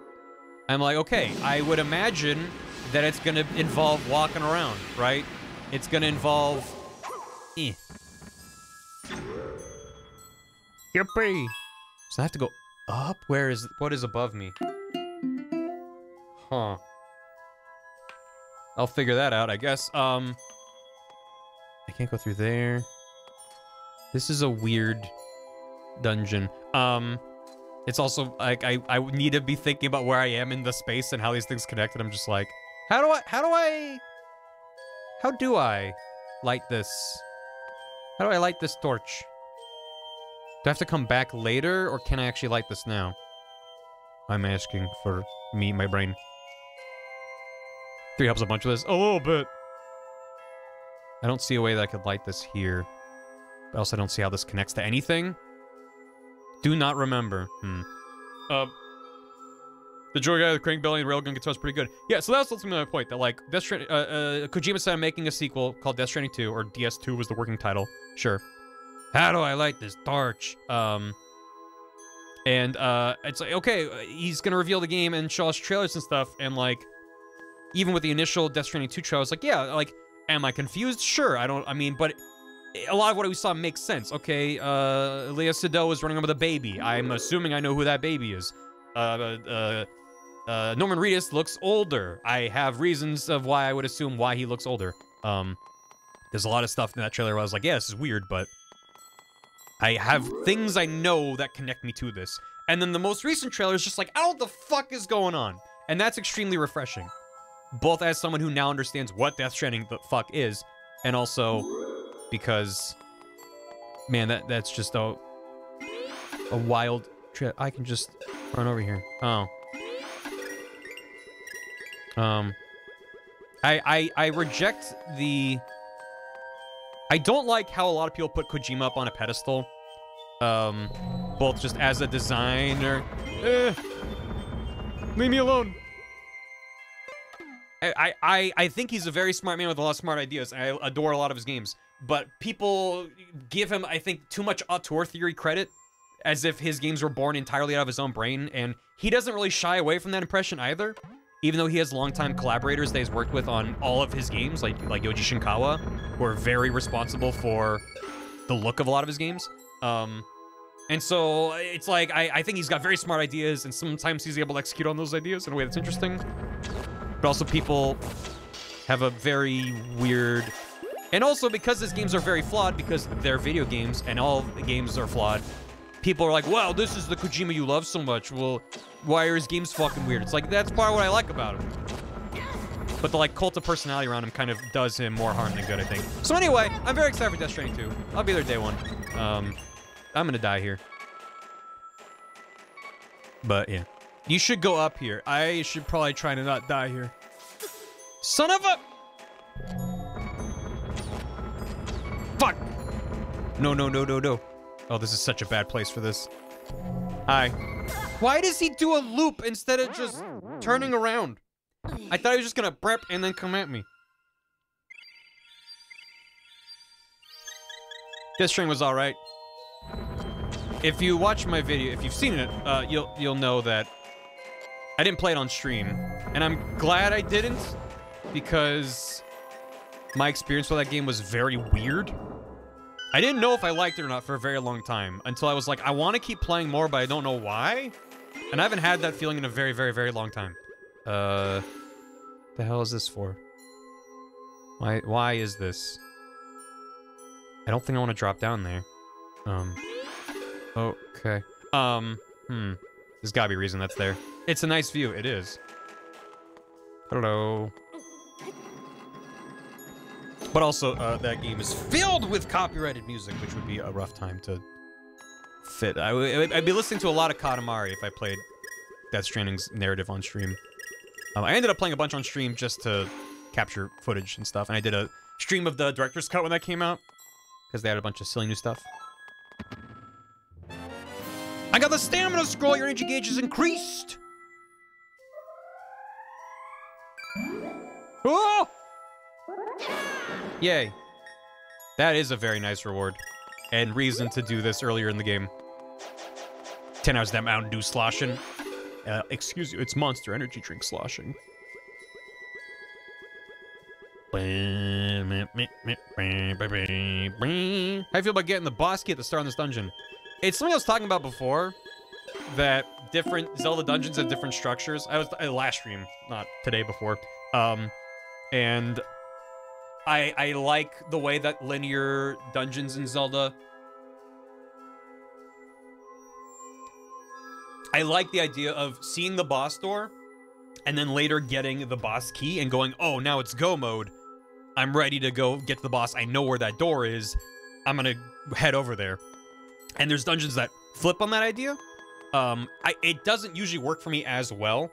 I'm like, okay, I would imagine that it's going to involve walking around, right? It's going to involve... Eh. Yippee! So I have to go up? Where is... What is above me? Huh. I'll figure that out, I guess. Um, I can't go through there. This is a weird dungeon. Um, it's also like I I need to be thinking about where I am in the space and how these things connect. And I'm just like, how do I how do I how do I light this? How do I light this torch? Do I have to come back later, or can I actually light this now? I'm asking for me, my brain. Three helps a bunch of this. A little bit. I don't see a way that I could light this here. But also I don't see how this connects to anything. Do not remember. Hmm. Uh, the joy guy, the crank belly, and railgun guitar is pretty good. Yeah, so that's ultimately my point. That like Death Stranding, uh, uh, Kojima said I'm making a sequel called Death Stranding 2, or DS2 was the working title. Sure. How do I light this torch? Um, and uh, it's like okay, he's gonna reveal the game and show us trailers and stuff, and like even with the initial Death Stranding 2 trailer, I was like, yeah, like, am I confused? Sure, I don't, I mean, but a lot of what we saw makes sense. Okay, uh, Léa Seydoux is running around with a baby. I'm assuming I know who that baby is. Uh, uh, uh, Norman Reedus looks older. I have reasons of why I would assume why he looks older. Um, there's a lot of stuff in that trailer where I was like, yeah, this is weird, but I have things I know that connect me to this. And then the most recent trailer is just like, oh, the fuck is going on? And that's extremely refreshing both as someone who now understands what Death Stranding the fuck is, and also because, man, that that's just a a wild trip. I can just run over here. Oh. Um. I I I reject the. I don't like how a lot of people put Kojima up on a pedestal. Um, both just as a designer. Eh, leave me alone. I, I, I think he's a very smart man with a lot of smart ideas. I adore a lot of his games. But people give him, I think, too much auteur theory credit, as if his games were born entirely out of his own brain. And he doesn't really shy away from that impression either. Even though he has longtime collaborators that he's worked with on all of his games, like like Yoji Shinkawa, who are very responsible for the look of a lot of his games. Um, and so it's like I, I think he's got very smart ideas, and sometimes he's able to execute on those ideas in a way that's interesting. But also, people have a very weird, and also because his games are very flawed, because they're video games and all the games are flawed. People are like, "Wow, this is the Kojima you love so much." Well, why are his games fucking weird? It's like that's part of what I like about him. But the like cult of personality around him kind of does him more harm than good, I think. So anyway, I'm very excited for Death Stranding 2. I'll be there day one. Um, I'm gonna die here. But yeah. You should go up here. I should probably try to not die here. Son of a... Fuck! No, no, no, no, no. Oh, this is such a bad place for this. Hi. Why does he do a loop instead of just turning around? I thought he was just gonna prep and then come at me. This string was alright. If you watch my video, if you've seen it, uh, you'll you'll know that I didn't play it on stream, and I'm glad I didn't because my experience with that game was very weird. I didn't know if I liked it or not for a very long time until I was like, I want to keep playing more, but I don't know why. And I haven't had that feeling in a very, very, very long time. Uh, the hell is this for? Why, why is this? I don't think I want to drop down there. Um, okay. Um, hmm. There's gotta be a reason that's there. It's a nice view. It is. Hello. But also, uh, that game is filled with copyrighted music, which would be a rough time to fit. I'd be listening to a lot of Katamari if I played Death Stranding's narrative on stream. Um, I ended up playing a bunch on stream just to capture footage and stuff, and I did a stream of the director's cut when that came out because they had a bunch of silly new stuff. I got the stamina scroll. Your energy gauge is increased. Oh! Yay. That is a very nice reward. And reason to do this earlier in the game. 10 hours of that Mountain Dew sloshing. Uh, excuse you, it's Monster Energy drink sloshing. How do you feel about getting the boss key at the start of this dungeon? It's something I was talking about before. That different Zelda dungeons have different structures. I was uh, last stream, not today before. Um, and I I like the way that linear dungeons in Zelda. I like the idea of seeing the boss door and then later getting the boss key and going, "Oh, now it's go mode. I'm ready to go get the boss. I know where that door is. I'm going to head over there." And there's dungeons that flip on that idea. Um I it doesn't usually work for me as well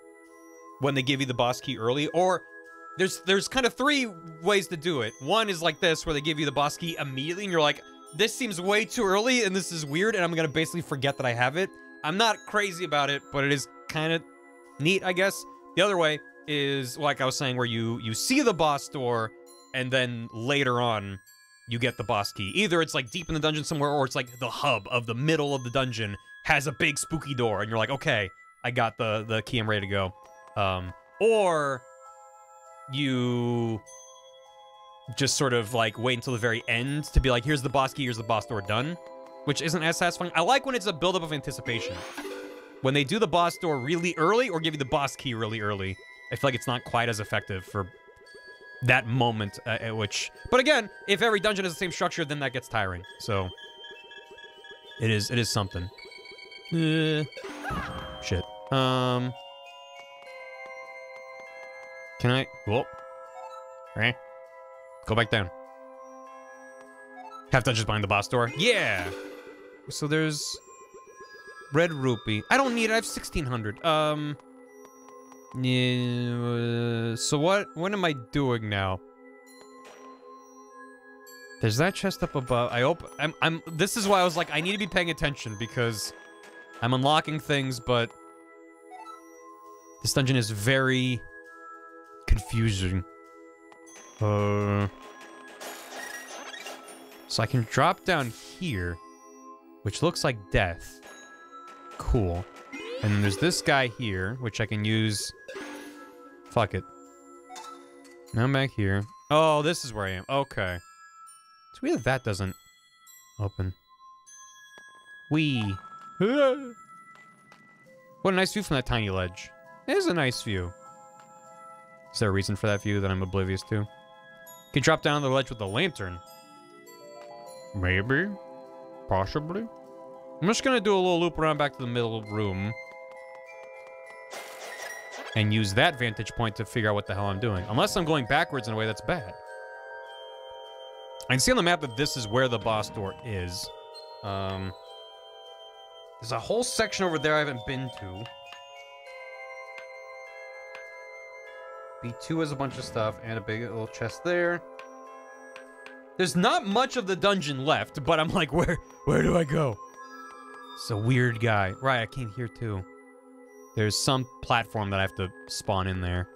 when they give you the boss key early or there's there's kind of three ways to do it. One is like this, where they give you the boss key immediately, and you're like, this seems way too early, and this is weird, and I'm gonna basically forget that I have it. I'm not crazy about it, but it is kind of neat, I guess. The other way is like I was saying, where you you see the boss door, and then later on, you get the boss key. Either it's like deep in the dungeon somewhere, or it's like the hub of the middle of the dungeon has a big spooky door, and you're like, okay, I got the the key, I'm ready to go. Um, or you just sort of like wait until the very end to be like, here's the boss key, here's the boss door done, which isn't as satisfying. I like when it's a buildup of anticipation. When they do the boss door really early or give you the boss key really early, I feel like it's not quite as effective for that moment uh, at which. But again, if every dungeon has the same structure, then that gets tiring. So it is it is something. Uh, shit. Um. Can I? Whoa. Right. Go back down. Half dungeons behind the boss door. Yeah. So there's red rupee. I don't need it. I have 1600. Um. Yeah. So what? What am I doing now? There's that chest up above. I open. I'm. I'm. This is why I was like, I need to be paying attention because I'm unlocking things, but this dungeon is very confusing. Uh, so I can drop down here, which looks like death. Cool. And there's this guy here, which I can use. Fuck it. Now I'm back here. Oh, this is where I am. Okay. It's weird that that doesn't open. Wee. <laughs> what a nice view from that tiny ledge. It is a nice view. Is there a reason for that view that I'm oblivious to? Can you drop down the ledge with a lantern. Maybe. Possibly. I'm just gonna do a little loop around back to the middle room. And use that vantage point to figure out what the hell I'm doing. Unless I'm going backwards in a way that's bad. I can see on the map that this is where the boss door is. Um, there's a whole section over there I haven't been to. B2 has a bunch of stuff and a big little chest there. There's not much of the dungeon left, but I'm like, <laughs> where where do I go? It's a weird guy. Right, I came here too. There's some platform that I have to spawn in there.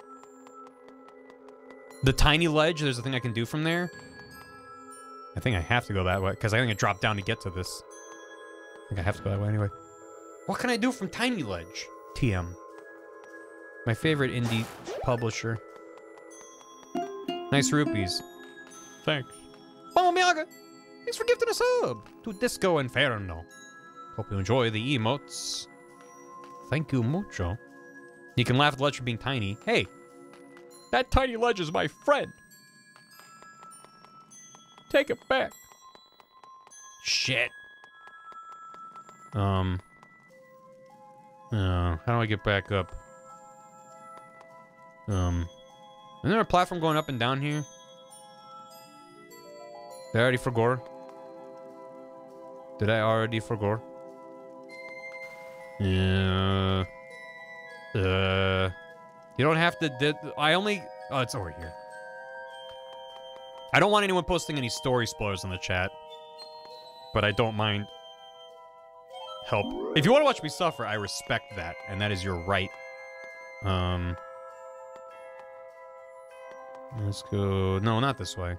The tiny ledge, there's a thing I can do from there. I think I have to go that way, because I think it dropped down to get to this. I think I have to go that way anyway. What can I do from Tiny Ledge? TM. My favorite indie publisher. Nice rupees. Thanks. Mama Miyaga! Thanks for gifting a sub to Disco Inferno. Hope you enjoy the emotes. Thank you mucho. You can laugh at ledge for being tiny. Hey, That tiny ledge is my friend. Take it back. shit. Um. Uh, how do I get back up? Um. Isn't there a platform going up and down here? Did I already forgot? Did I already forgot? Yeah. Uh. You don't have to. I only? Oh, it's over here. I don't want anyone posting any story spoilers in the chat, but I don't mind help. If you want to watch me suffer, I respect that, and that is your right. Um. Let's go. No, not this way.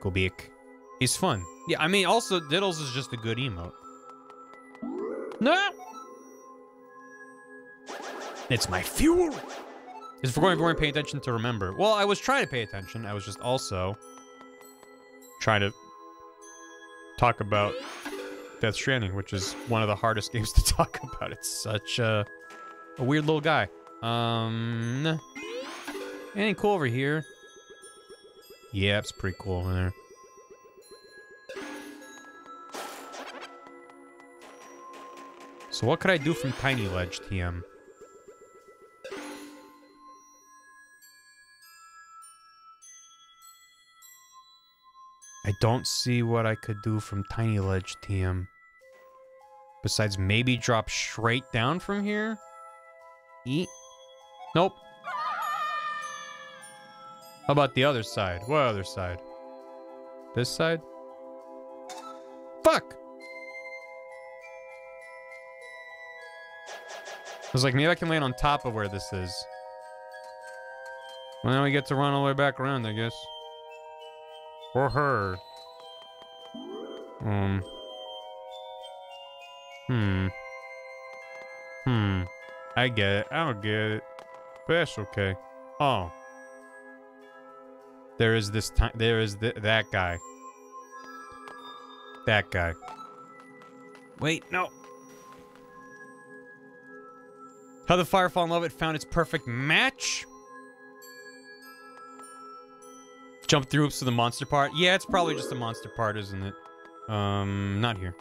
Go back. He's fun. Yeah, I mean, also, Diddles is just a good emote. No! It's my fuel! Is for going you weren't paying attention to remember. Well, I was trying to pay attention. I was just also trying to talk about Death Stranding, which is one of the hardest <laughs> games to talk about. It's such a, a weird little guy. Um, anything cool over here? Yeah, it's pretty cool over there. So what could I do from Tiny Ledge, TM? I don't see what I could do from Tiny Ledge, TM. Besides maybe drop straight down from here? Eat? Nope. How about the other side? What other side? This side? Fuck! I was like, maybe I can land on top of where this is. Well, now we get to run all the way back around, I guess. Or her. Um. Hmm. Hmm. I get it. I don't get it. But that's okay. Oh. There is this time. There is th that guy. That guy. Wait, no. How the Firefall in Love It found its perfect match? Jump through hoops to the monster part. Yeah, it's probably just the monster part, isn't it? Um, not here.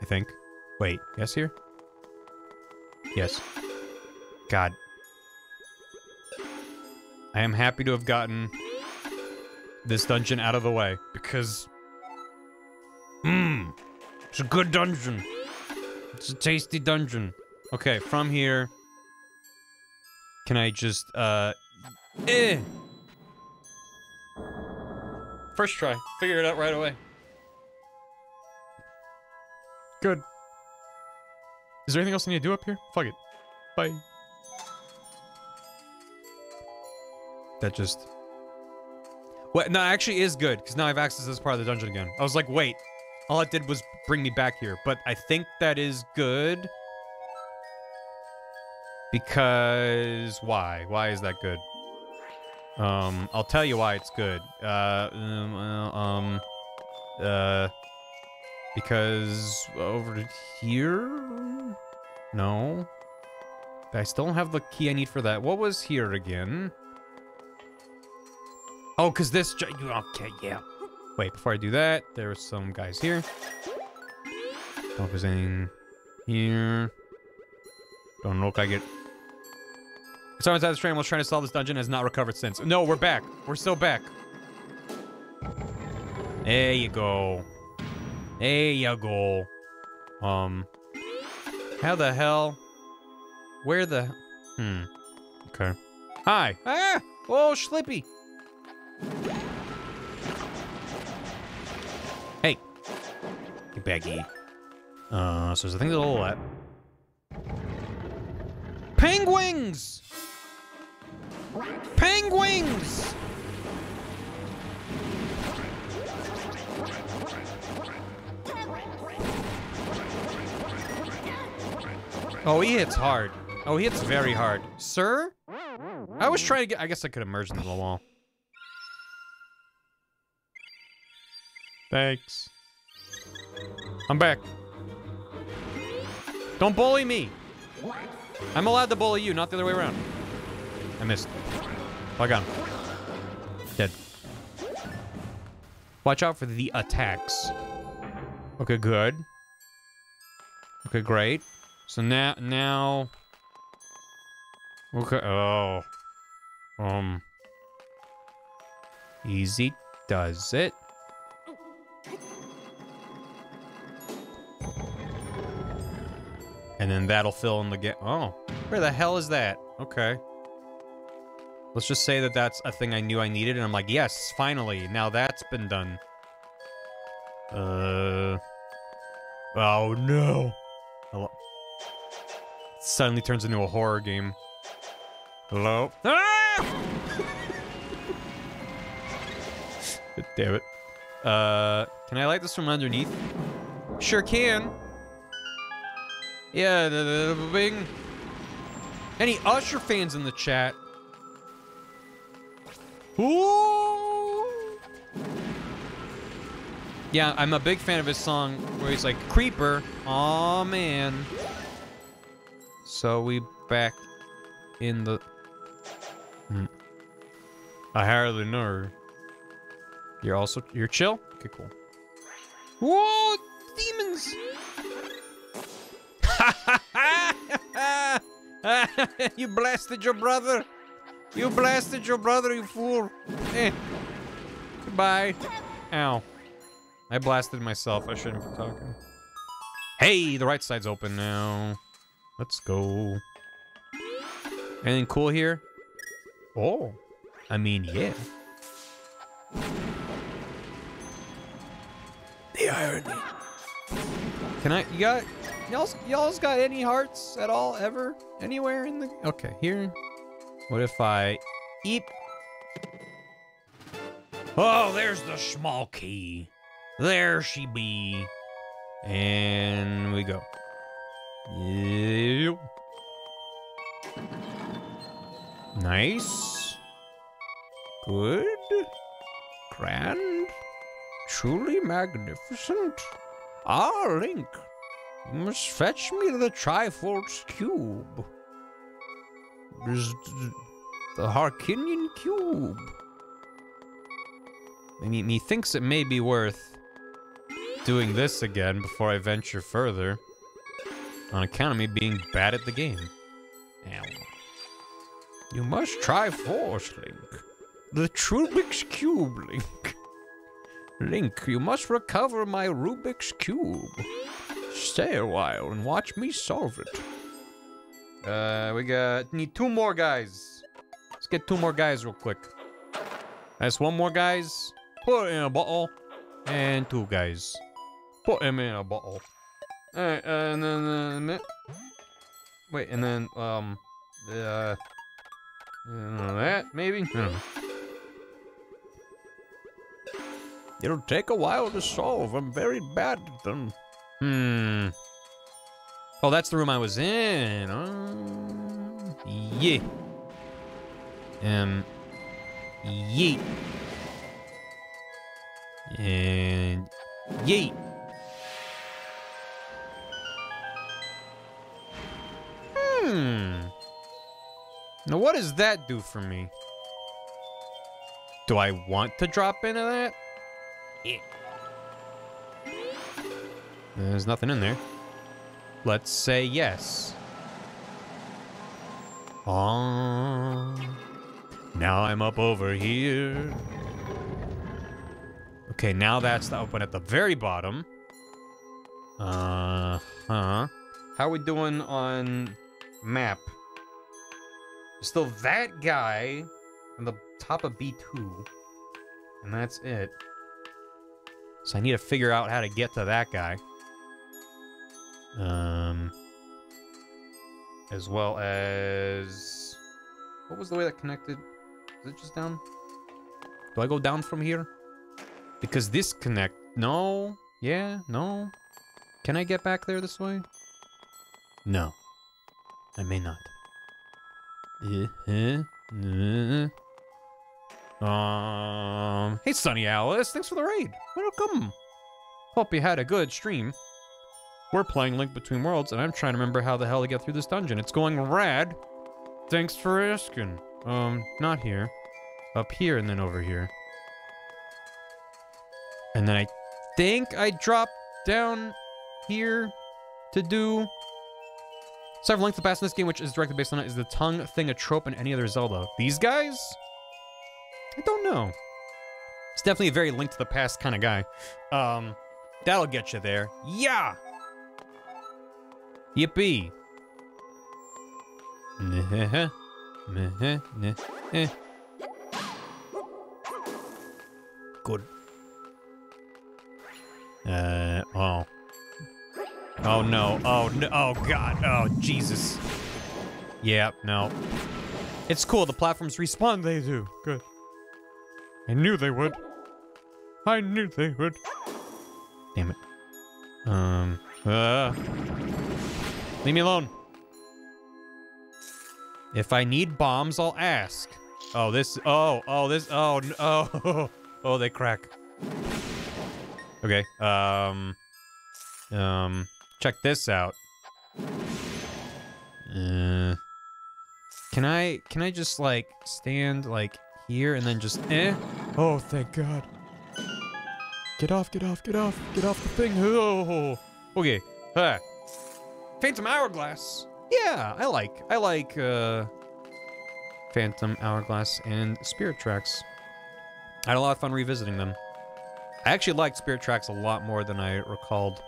I think. Wait, yes here? Yes. God. I am happy to have gotten this dungeon out of the way because Mmm. It's a good dungeon. It's a tasty dungeon. Okay, from here can I just uh eh First try. Figure it out right away. Good. Is there anything else I need to do up here? Fuck it. Bye. That just. What? No, actually is good because now I have access to this part of the dungeon again. I was like, wait, all it did was bring me back here, but I think that is good. Because why? Why is that good? Um, I'll tell you why it's good. Uh, um, uh, um, uh, Because over here? No. I still don't have the key I need for that. What was here again? Oh, because this... Okay, yeah. Wait, before I do that, there's some guys here. Don't there's anything here. Don't look like it. Someone's at the train was trying to solve this dungeon has not recovered since. No, we're back. We're still back. There you go. There you go. Um. How the hell? Where the? Hmm. Okay. Hi. Ah! Oh, Schlippy. Hey. You baggy. Uh, so there's a thing to all that. Penguins! Penguins! Oh, he hits hard. Oh, he hits very hard. Sir? I was trying to get... I guess I could have merged into the wall. Thanks. I'm back. Don't bully me. I'm allowed to bully you, not the other way around. I missed. I got him. Dead. Watch out for the attacks. Okay, good. Okay, great. So now, now... Okay, oh. Um... Easy does it. And then that'll fill in the gap. Oh, where the hell is that? Okay. Let's just say that that's a thing I knew I needed, and I'm like, yes, finally. Now that's been done. Uh. Oh no. Hello. Suddenly turns into a horror game. Hello. Ah! <laughs> Damn it. Uh, can I light this from underneath? Sure can. Yeah, the, bing. Any Usher fans in the chat? Ooh. Yeah, I'm a big fan of his song where he's like, Creeper. Aw, man. So we back in the... Hmm. I hardly know. You're also... You're chill? Okay, cool. Whoa! Demons! <laughs> you blasted your brother. You blasted your brother, you fool. Eh. Goodbye. Ow. I blasted myself. I shouldn't be talking. Hey, the right side's open now. Let's go. Anything cool here? Oh. I mean, yeah. The irony. Can I? You got? Y'all's y'all's got any hearts at all ever anywhere in the? Okay, here. What if I eat? Oh, there's the small key. There she be. And we go. Yep. Nice. Good. Grand. Truly magnificent. Ah, Link. You must fetch me the Triforce Cube. The Harkinian Cube. Me, me thinks it may be worth doing this again before I venture further. On account of me being bad at the game. Ow. You must try Force, Link. The Rubik's Cube, Link. Link, you must recover my Rubik's Cube. Stay a while and watch me solve it. Uh, we got need two more guys. Let's get two more guys real quick. That's one more guys. Put in a bottle. And two guys. Put him in a bottle. Alright, uh, and then, uh, wait, and then, um, uh, that, maybe? I don't know. It'll take a while to solve. I'm very bad at them. Hmm. Oh, that's the room I was in. Oh. Uh, yeah. Um. And yeah. Hmm. Now what does that do for me? Do I want to drop into that? Yeah. There's nothing in there. Let's say yes. Oh, now I'm up over here. Okay, now that's the open at the very bottom. Uh huh. How are we doing on map? Still that guy on the top of B2. And that's it. So I need to figure out how to get to that guy. Um, as well as what was the way that connected? Is it just down? Do I go down from here? Because this connect. No. Yeah. No. Can I get back there this way? No. I may not. Uh-huh. Uh, Um. Hey, Sunny Alice. Thanks for the raid. Welcome. Hope you had a good stream. We're playing Link Between Worlds, and I'm trying to remember how the hell to get through this dungeon. It's going rad. Thanks for asking. Um, not here. Up here and then over here. And then I think I dropped down here to do... Several Link the Past in this game, which is directly based on it, is the tongue thing a trope in any other Zelda. These guys? I don't know. It's definitely a very Link to the Past kind of guy. Um, that'll get you there. Yeah! Yippee. Good. Uh, oh. Oh no, oh no, oh god, oh Jesus. Yeah, no. It's cool, the platforms respawn, they do. Good. I knew they would. I knew they would. Damn it. Um, uh. Leave me alone. If I need bombs, I'll ask. Oh, this, oh, oh, this, oh, oh, <laughs> oh, they crack. Okay, um, um, check this out. Uh, can I, can I just, like, stand, like, here and then just, eh? Oh, thank God. Get off, get off, get off, get off the thing. Oh. <laughs> Okay, ah. Phantom Hourglass. Yeah, I like, I like, uh, Phantom Hourglass and Spirit Tracks. I had a lot of fun revisiting them. I actually liked Spirit Tracks a lot more than I recalled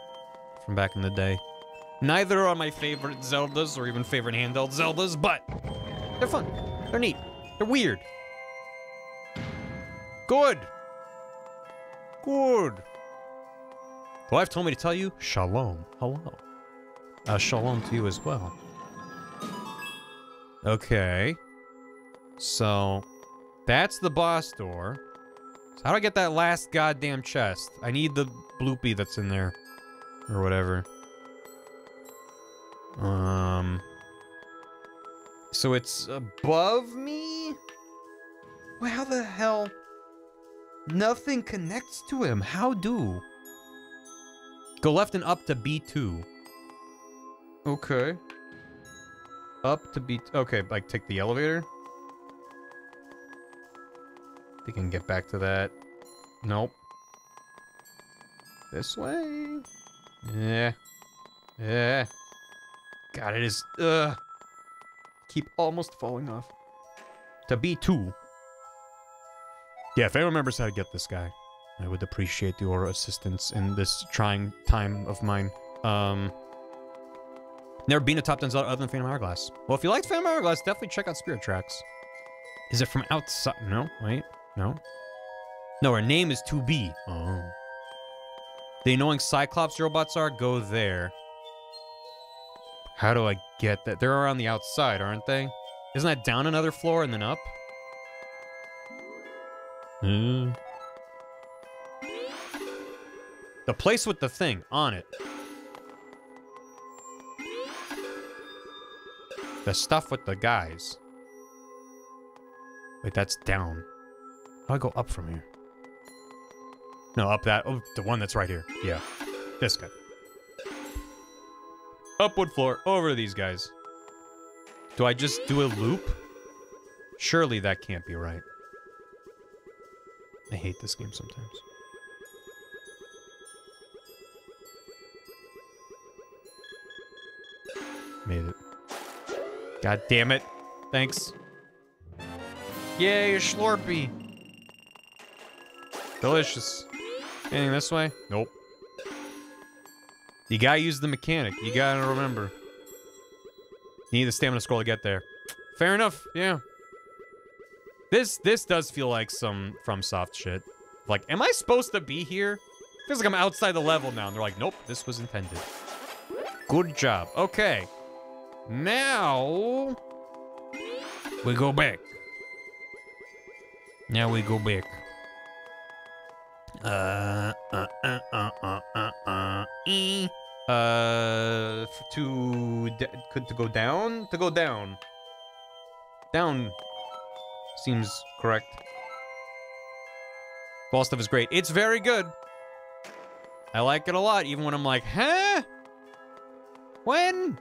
from back in the day. Neither are my favorite Zeldas or even favorite handheld Zeldas, but they're fun. They're neat. They're weird. Good. Good. The wife told me to tell you, Shalom. Hello. Uh, shalom to you as well. Okay. So, that's the boss door. So how do I get that last goddamn chest? I need the bloopy that's in there. Or whatever. Um... So it's above me? Well, how the hell? Nothing connects to him. How do? Go left and up to B2. Okay. Up to B. Okay, like take the elevator. They can get back to that. Nope. This way. Yeah. Yeah. God, it is. Ugh. Keep almost falling off. To B2. Yeah, if anyone remembers how to get this guy, I would appreciate your assistance in this trying time of mine. Um. Never been a top 10 Zelda other than Phantom Hourglass. Well, if you liked Phantom Hourglass, definitely check out Spirit Tracks. Is it from outside? No, wait, no. No, her name is 2B. Oh. The annoying Cyclops robots are, go there. How do I get that? They're around the outside, aren't they? Isn't that down another floor and then up? Hmm. The place with the thing on it. The stuff with the guys. Wait, that's down. How do I go up from here? No, up that. Oh, the one that's right here. Yeah. This guy. Upwood floor. Over these guys. Do I just do a loop? Surely that can't be right. I hate this game sometimes. Made it. God damn it. Thanks. Yay, a Schlorpy. Delicious. Anything this way? Nope. You gotta use the mechanic. You gotta remember. You need the stamina scroll to get there. Fair enough, yeah. This this does feel like some FromSoft shit. Like, am I supposed to be here? Feels like I'm outside the level now. And they're like, nope, this was intended. Good job. Okay. Now we go back. Now we go back. Uh, uh, uh, uh, uh, uh, uh, e. Uh, to could to go down, to go down, down. Seems correct. Ball stuff is great. It's very good. I like it a lot, even when I'm like, huh? When?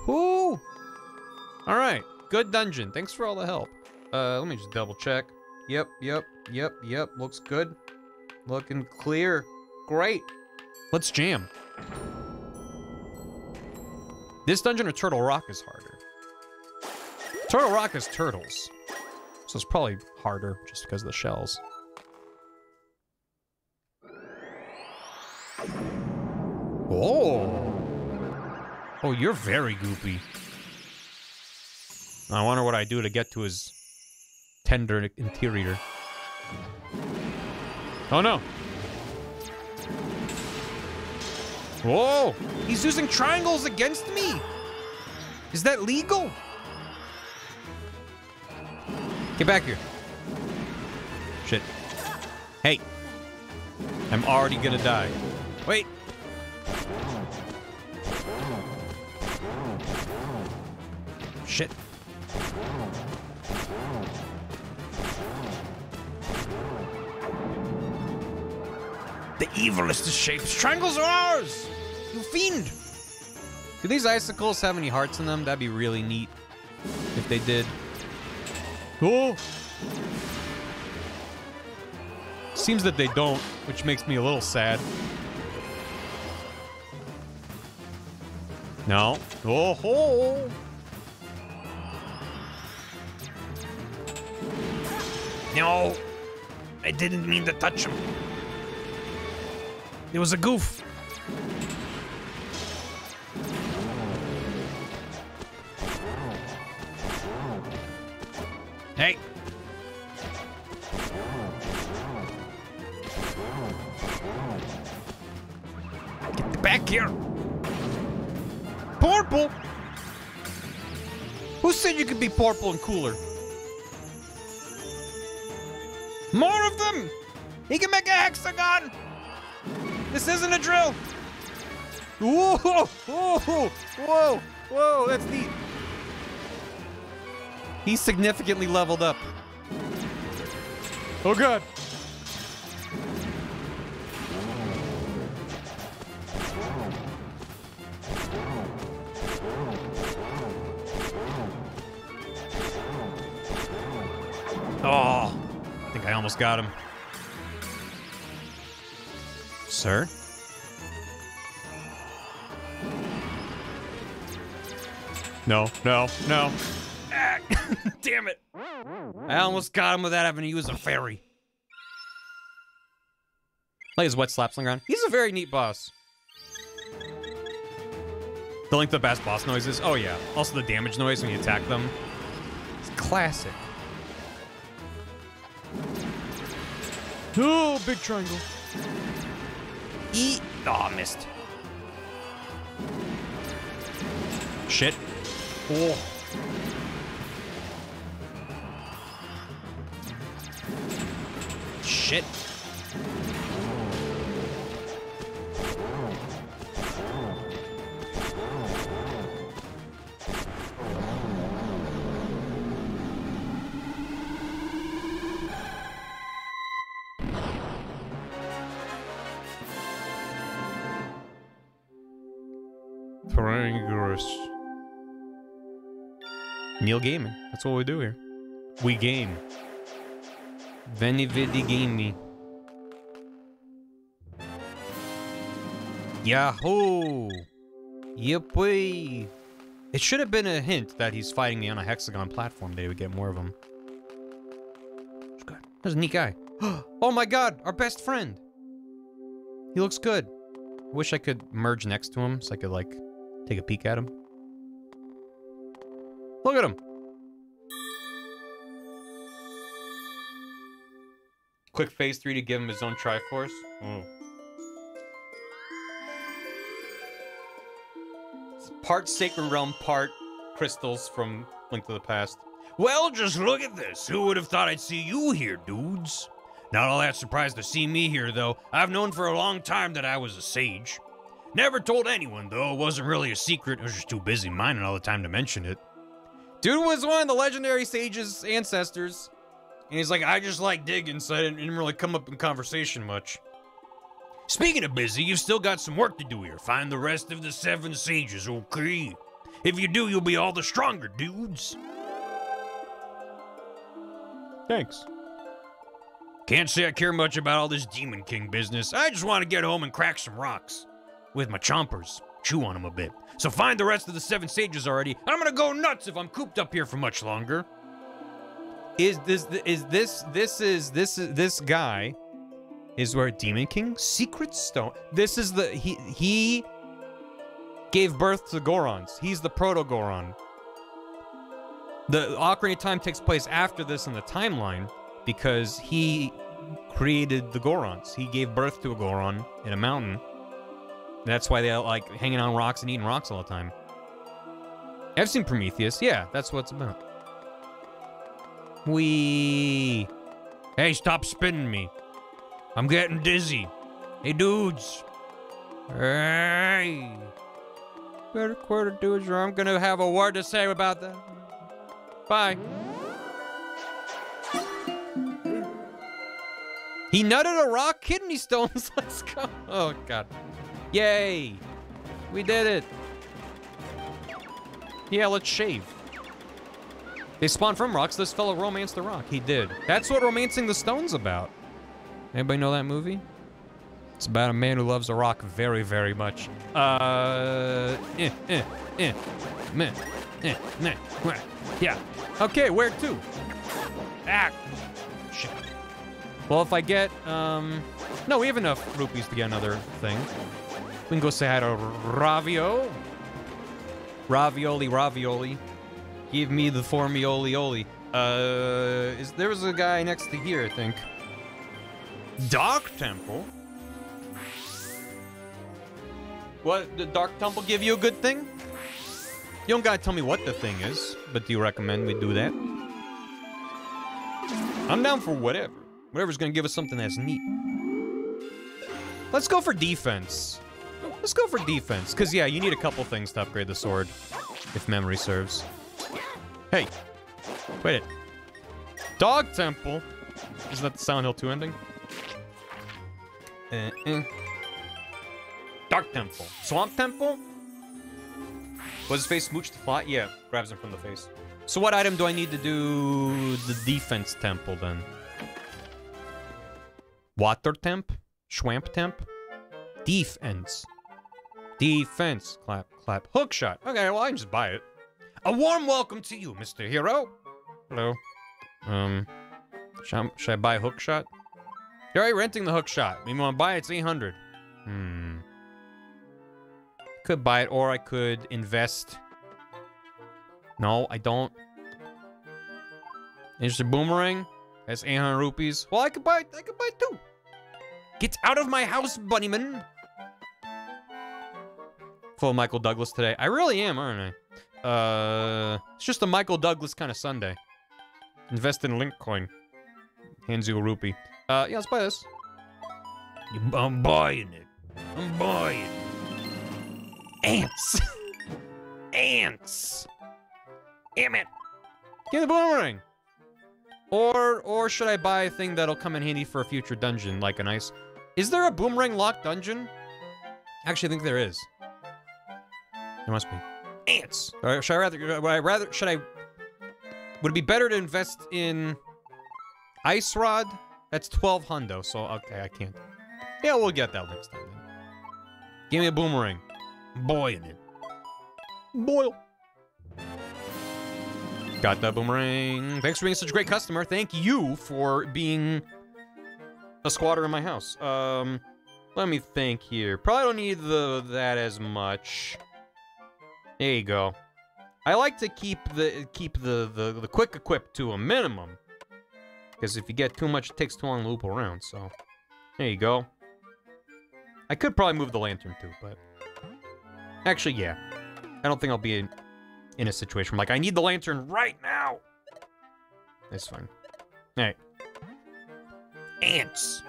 Who? All right, good dungeon. Thanks for all the help. Uh, let me just double check. Yep, yep, yep, yep. Looks good. Looking clear. Great. Let's jam. This dungeon or Turtle Rock is harder. Turtle Rock is turtles. So it's probably harder just because of the shells. Oh. Oh, you're very goopy. I wonder what I do to get to his tender interior. Oh no. Whoa! He's using triangles against me! Is that legal? Get back here. Shit. Hey. I'm already gonna die. Wait. Evilest of shapes. Triangles are ours! You fiend! Do these icicles have any hearts in them? That'd be really neat if they did. Oh! Seems that they don't, which makes me a little sad. No. Oh ho! No! I didn't mean to touch him. It was a goof. Hey. Get the back here. Purple? Who said you could be purple and cooler? More of them! He can make a hexagon! This isn't a drill! Whoa! <laughs> Whoa! Whoa! Whoa! That's neat. He's significantly leveled up. Oh god. Oh, I think I almost got him. Sir? No, no, no. Ah, <laughs> damn it. I almost got him without having to use a fairy. Like his wet slap sling around. He's a very neat boss. The length of the best boss noises. Oh yeah. Also the damage noise when you attack them. It's classic. Oh, big triangle. E. Oh, missed. Shit. Oh. Shit. Triangulus. Neil Gaming. That's what we do here. We game. Veni vidi gamey. Yahoo! Yippee! It should have been a hint that he's fighting me on a hexagon platform day. would get more of them. That's a neat guy. <gasps> oh my god, our best friend. He looks good. Wish I could merge next to him so I could like take a peek at him. Look at him. Quick phase three to give him his own Triforce. Mm. It's part Sacred Realm, part crystals from Link to the Past. Well, just look at this. Who would have thought I'd see you here, dudes? Not all that surprised to see me here, though. I've known for a long time that I was a sage. Never told anyone, though. It wasn't really a secret. I was just too busy mining all the time to mention it. Dude was one of the legendary sages' ancestors. And he's like, I just like digging, so I didn't, didn't really come up in conversation much. Speaking of busy, you've still got some work to do here. Find the rest of the seven sages, okay? If you do, you'll be all the stronger, dudes. Thanks. Can't say I care much about all this Demon King business. I just want to get home and crack some rocks. With my chompers. Chew on them a bit. So find the rest of the seven sages already. I'm gonna go nuts if I'm cooped up here for much longer. Is this is this this is this is this guy is where Demon King Secret Stone. This is the he he gave birth to Gorons. He's the proto Goron. The Ocarina of Time takes place after this in the timeline because he created the Gorons. He gave birth to a Goron in a mountain. That's why they like hanging on rocks and eating rocks all the time. I've seen Prometheus. Yeah, that's what it's about. We. Hey, stop spinning me. I'm getting dizzy. Hey, dudes. Hey. Better quarter dudes or I'm gonna have a word to say about that. Bye. He nutted a rock kidney stones. <laughs> Let's go. Oh, God. Yay. We did it. Yeah, let's shave. They spawn from rocks. This fellow romanced the rock. He did. That's what romancing the stone's about. Anybody know that movie? It's about a man who loves a rock very, very much. Uh, eh, eh, eh, meh, eh, meh, meh. Yeah. Okay, where to? Ah, shit. Well, if I get, um, no, we have enough rupees to get another thing. We can go say hi to Ravio. Ravioli, ravioli. Give me the formioli oli. Uh, is there was a guy next to here, I think. Dark Temple? What, the Dark Temple give you a good thing? You don't gotta tell me what the thing is, but do you recommend we do that? I'm down for whatever. Whatever's gonna give us something that's neat. Let's go for defense. Let's go for defense, because yeah, you need a couple things to upgrade the sword, if memory serves. Hey, wait it. Dog Temple. Isn't that the Silent Hill 2 ending? Uh, uh. Dark Temple. Swamp Temple? Was his face smooched the fly? Yeah, grabs him from the face. So what item do I need to do the defense temple then? Water temp? Schwamp temp? Defense. Defense. Clap, clap. Hook shot. Okay, well, I just buy it. A warm welcome to you, Mr. Hero. Hello. Um, should I, should I buy hook shot? You're already renting the hook shot. Maybe want to buy it? It's 800. Hmm. Could buy it, or I could invest. No, I don't. Instant boomerang. That's 800 rupees. Well, I could buy. I could buy two. Get out of my house, bunnyman. Full Michael Douglas today. I really am, aren't I? Uh, it's just a Michael Douglas kind of Sunday. Invest in Link coin. Hands you a rupee. Uh, yeah, let's buy this. I'm buying it. I'm buying it. Ants. <laughs> Ants. Damn it. Give me the boomerang. Or, or should I buy a thing that'll come in handy for a future dungeon, like a nice... Is there a boomerang locked dungeon? Actually, I think there is. There must be. Ants. Or should I rather, would I rather, should I Would it be better to invest in Ice Rod? That's 12 hundo, so okay, I can't. Yeah, we'll get that next time then. Give me a boomerang. Boy in it. Boil. Got that boomerang. Thanks for being such a great customer. Thank you for being a squatter in my house. Um, let me think here. Probably don't need the that as much. There you go. I like to keep the keep the the, the quick equip to a minimum. Because if you get too much, it takes too long to loop around. So there you go. I could probably move the lantern too, but actually, yeah. I don't think I'll be in, in a situation where, like I need the lantern right now. That's fine. All right. Ants.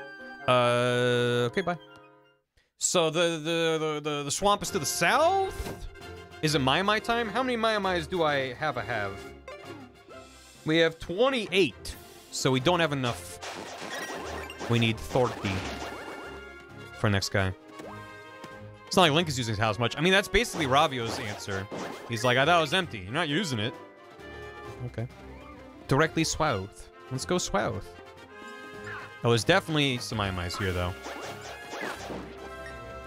Uh. Okay. Bye. So the the the the, the swamp is to the south. Is it my my time? How many my my's do I have? I have. We have 28, so we don't have enough. We need 30 for next guy. It's not like Link is using his house much. I mean, that's basically Ravio's answer. He's like, I thought it was empty. You're not using it. Okay. Directly Swouth. Let's go Swouth. Oh, there's definitely some Iamice here, though.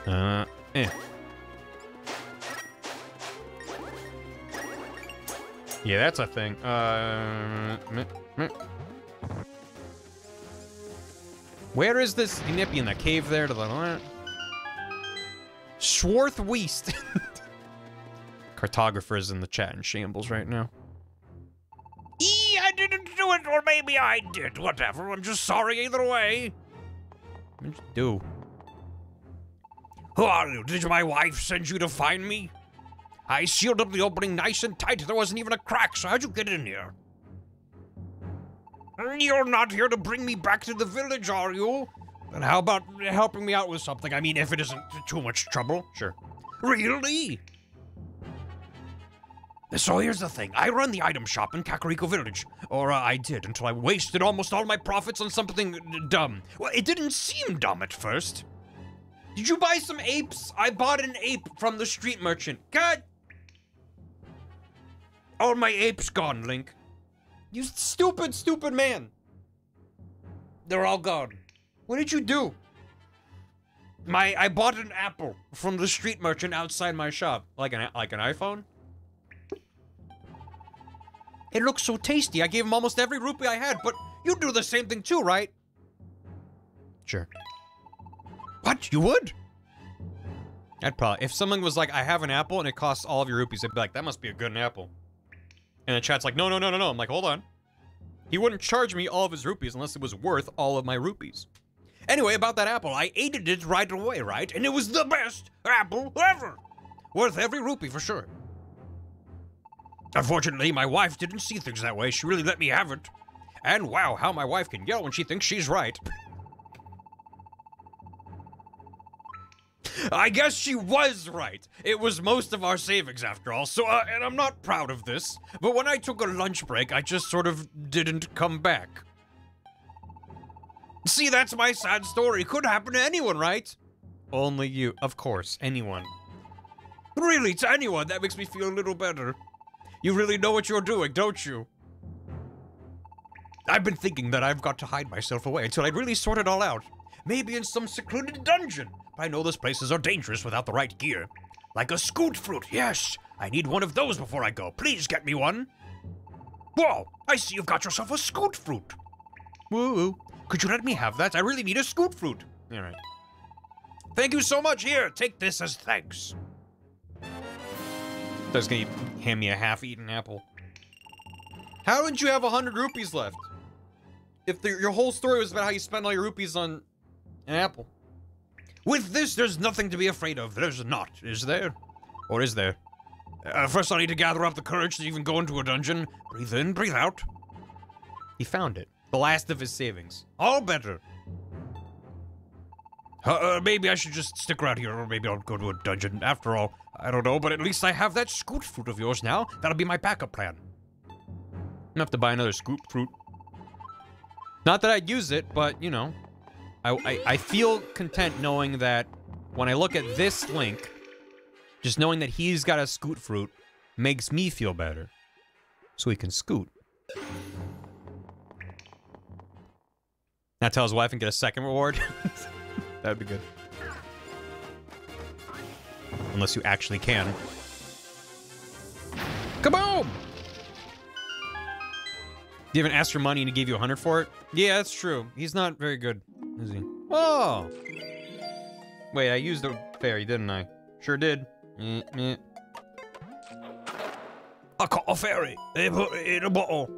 Uh, eh. Yeah, that's a thing. Uh, meh, meh. Where is this? Be in the cave there to the left? Schwarthwest. <laughs> Cartographer is in the chat in shambles right now. E, I didn't do it, or maybe I did. Whatever. I'm just sorry either way. What'd you do? Who are you? Did my wife send you to find me? I sealed up the opening nice and tight. There wasn't even a crack, so how'd you get in here? You're not here to bring me back to the village, are you? Then how about helping me out with something? I mean, if it isn't too much trouble. Sure. Really? So here's the thing. I run the item shop in Kakariko Village. Or uh, I did until I wasted almost all my profits on something dumb. Well, it didn't seem dumb at first. Did you buy some apes? I bought an ape from the street merchant. God, All my apes gone, Link. you stupid, stupid man. They're all gone. What did you do? My I bought an apple from the street merchant outside my shop. Like an like an iPhone? It looks so tasty. I gave him almost every rupee I had, but you'd do the same thing too, right? Sure. What? You would? I'd probably if someone was like, I have an apple and it costs all of your rupees, I'd be like, that must be a good apple. And the chat's like, no, no, no, no, no. I'm like, hold on. He wouldn't charge me all of his rupees unless it was worth all of my rupees. Anyway, about that apple, I ate it right away, right? And it was the best apple ever. Worth every rupee for sure. Unfortunately, my wife didn't see things that way. She really let me have it. And wow, how my wife can yell when she thinks she's right. I guess she was right. It was most of our savings after all, so, uh, and I'm not proud of this, but when I took a lunch break, I just sort of didn't come back. See, that's my sad story. Could happen to anyone, right? Only you. Of course, anyone. Really, to anyone, that makes me feel a little better. You really know what you're doing, don't you? I've been thinking that I've got to hide myself away until I really sort it all out. Maybe in some secluded dungeon. I know those places are dangerous without the right gear. Like a scoot fruit, yes. I need one of those before I go. Please get me one. Whoa, I see you've got yourself a scoot fruit. Woo. Could you let me have that? I really need a scoot fruit. All right. Thank you so much. Here, take this as thanks. Was gonna hand me a half-eaten apple. How did you have a hundred rupees left? If the, your whole story was about how you spend all your rupees on an apple. With this, there's nothing to be afraid of. There's not, is there? Or is there? Uh, first, I need to gather up the courage to even go into a dungeon. Breathe in, breathe out. He found it. The last of his savings. All better. Uh, uh, maybe I should just stick around here, or maybe I'll go to a dungeon. After all, I don't know, but at least I have that scoot fruit of yours now. That'll be my backup plan. I'm gonna have to buy another scoop fruit. Not that I'd use it, but you know, I, I, I feel content knowing that when I look at this link, just knowing that he's got a scoot fruit makes me feel better. So he can scoot. Now tell his wife and get a second reward. <laughs> that would be good. Unless you actually can. Kaboom! You haven't asked for money and he gave you a hundred for it? Yeah, that's true. He's not very good, is he? Oh! Wait, I used a fairy, didn't I? Sure did. Eh, eh. I caught a fairy. They put it in a bottle.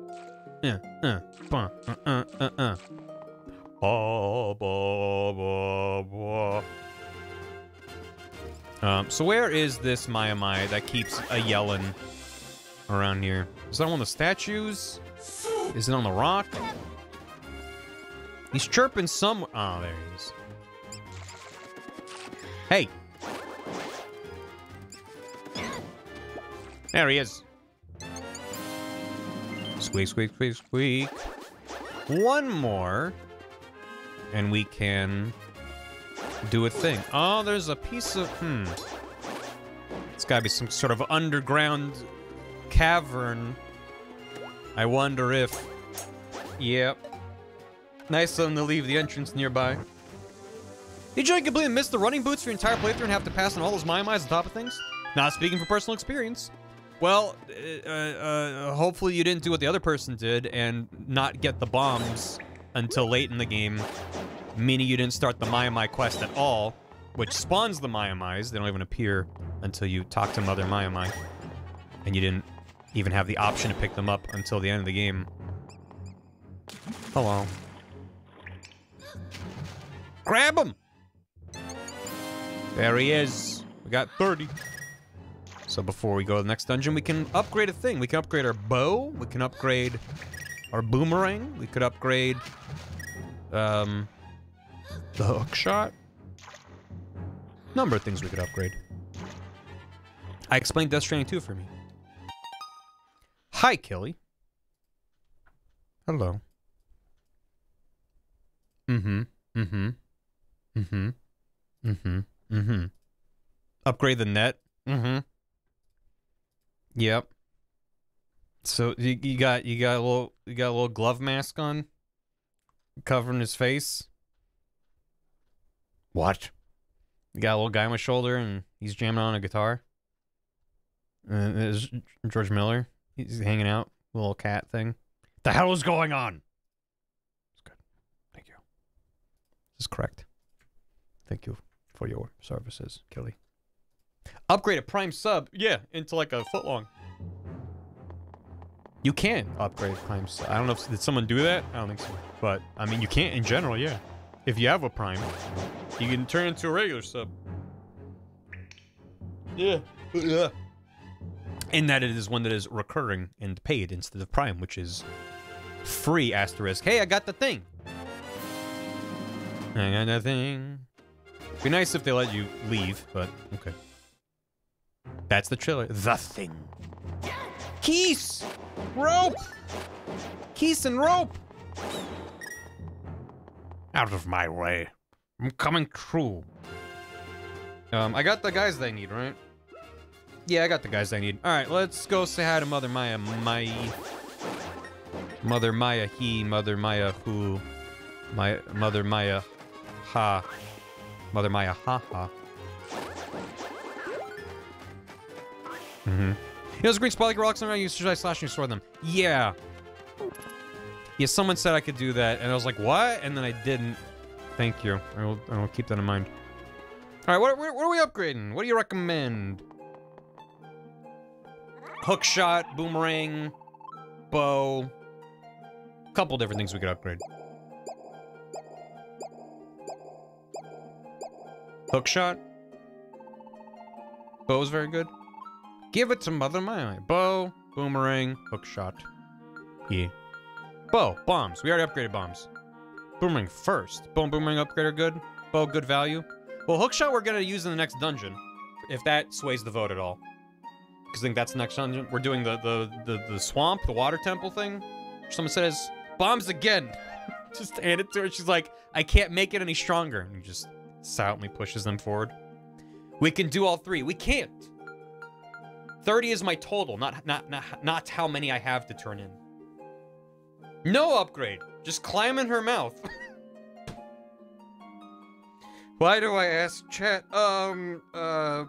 Yeah, uh, uh, uh, uh, uh. Um, so where is this Maiamai that keeps a yelling around here? Is that one of the statues? Is it on the rock? He's chirping some. Oh, there he is. Hey. There he is. Squeak, squeak, squeak, squeak. One more. And we can do a thing. Oh, there's a piece of... Hmm. It's gotta be some sort of underground cavern. I wonder if... Yep. Nice of them to leave the entrance nearby. Did you completely miss the running boots for your entire playthrough and have to pass on all those Maiamais on top of things? Not speaking from personal experience. Well, uh, uh, hopefully you didn't do what the other person did and not get the bombs until late in the game, meaning you didn't start the Maiamai quest at all, which spawns the Maiamais. They don't even appear until you talk to Mother Maiamai, and you didn't even have the option to pick them up until the end of the game. Hello. Grab him! There he is. We got 30. So before we go to the next dungeon, we can upgrade a thing. We can upgrade our bow. We can upgrade our boomerang. We could upgrade um, the hook shot. Number of things we could upgrade. I explained Death Stranding 2 for me. Hi, Killy. Hello. Mm-hmm. Mm-hmm. Mm-hmm. Mm-hmm. Mm-hmm. Upgrade the net. Mm-hmm. Yep. So you, you got you got a little you got a little glove mask on, covering his face. What? You got a little guy on my shoulder and he's jamming on a guitar. And there's George Miller. He's hanging out, little cat thing. The hell is going on? It's good. Thank you. This is correct. Thank you for your services, Kelly. Upgrade a prime sub, yeah, into like a foot long. You can upgrade prime sub. I don't know if did someone do that. I don't think so, but I mean you can't in general. Yeah, if you have a prime, you can turn into a regular sub. Yeah. Yeah. In that it is one that is recurring and paid instead of prime, which is free asterisk. Hey, I got the thing. I got the thing. Be nice if they let you leave, but okay. That's the trailer. The thing. Keys! Rope! Keys and rope! Out of my way. I'm coming true. Um, I got the guys they need, right? Yeah, I got the guys I need. Alright, let's go say hi to Mother Maya. My... Mother Maya he, Mother Maya who. My Mother Maya ha. Mother Maya ha ha. Mm-hmm. You know those green spotlight rocks around you should I slash and restore them? Yeah. Yeah, someone said I could do that, and I was like, what? And then I didn't. Thank you. I will, I will keep that in mind. Alright, what, what, what are we upgrading? What do you recommend? Hook shot, boomerang, bow. Couple different things we could upgrade. Hook shot. Bow's very good. Give it to Mother Maya. Bow, boomerang, hook shot. Yeah. Bow, bombs. We already upgraded bombs. Boomerang first. And boomerang upgrade are good. Bow, good value. Well, hook shot we're gonna use in the next dungeon. If that sways the vote at all. Because I think that's the next dungeon. We're doing the, the, the, the swamp, the water temple thing. Someone says, bombs again. <laughs> just hand it to her. She's like, I can't make it any stronger. And you just silently pushes them forward. We can do all three. We can't. 30 is my total, not not not not how many I have to turn in. No upgrade. Just climb in her mouth. <laughs> Why do I ask chat? Um, uh,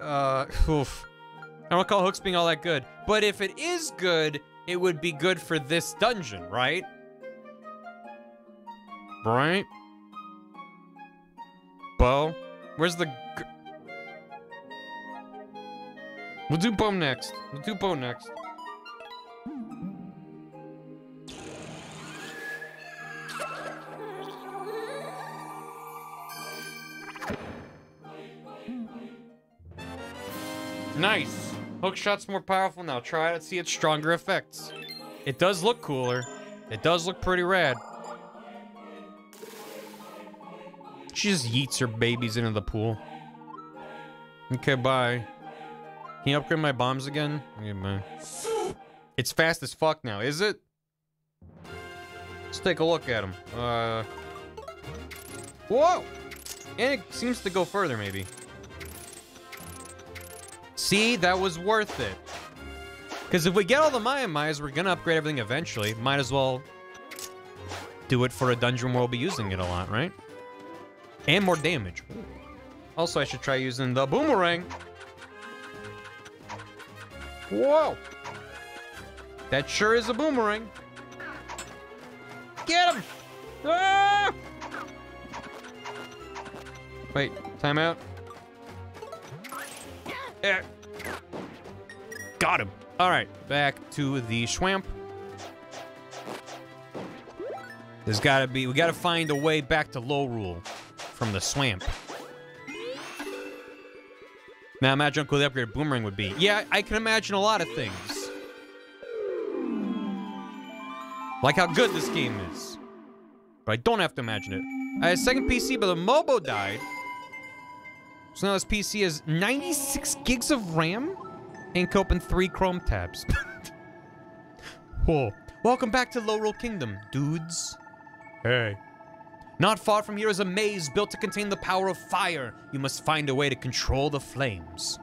uh, oof. I don't call hooks being all that good. But if it is good, it would be good for this dungeon, right? Right? Bow? Where's the... We'll do bow next. We'll do bow next. Nice. Hook shot's more powerful now. Try it, and see its stronger effects. It does look cooler. It does look pretty rad. She just yeets her babies into the pool. Okay, bye. Can you upgrade my bombs again? Okay. It's fast as fuck now, is it? Let's take a look at him. Uh. Whoa! And it seems to go further, maybe. See, that was worth it. Because if we get all the Maiamais, we're gonna upgrade everything eventually. Might as well do it for a dungeon where we'll be using it a lot, right? And more damage. Also, I should try using the boomerang. Whoa! That sure is a boomerang. Get him! Ah! Wait, timeout. Eh. Got him. All right, back to the swamp. There's gotta be, we gotta find a way back to Lorule from the swamp. Now imagine how cool the upgraded boomerang would be. Yeah, I can imagine a lot of things. Like how good this game is. But I don't have to imagine it. I had a second PC, but the Mobo died. So now this PC has 96 gigs of RAM and can open three Chrome tabs. <laughs> Whoa. Welcome back to Roll Kingdom, dudes. Hey. Not far from here is a maze built to contain the power of fire. You must find a way to control the flames.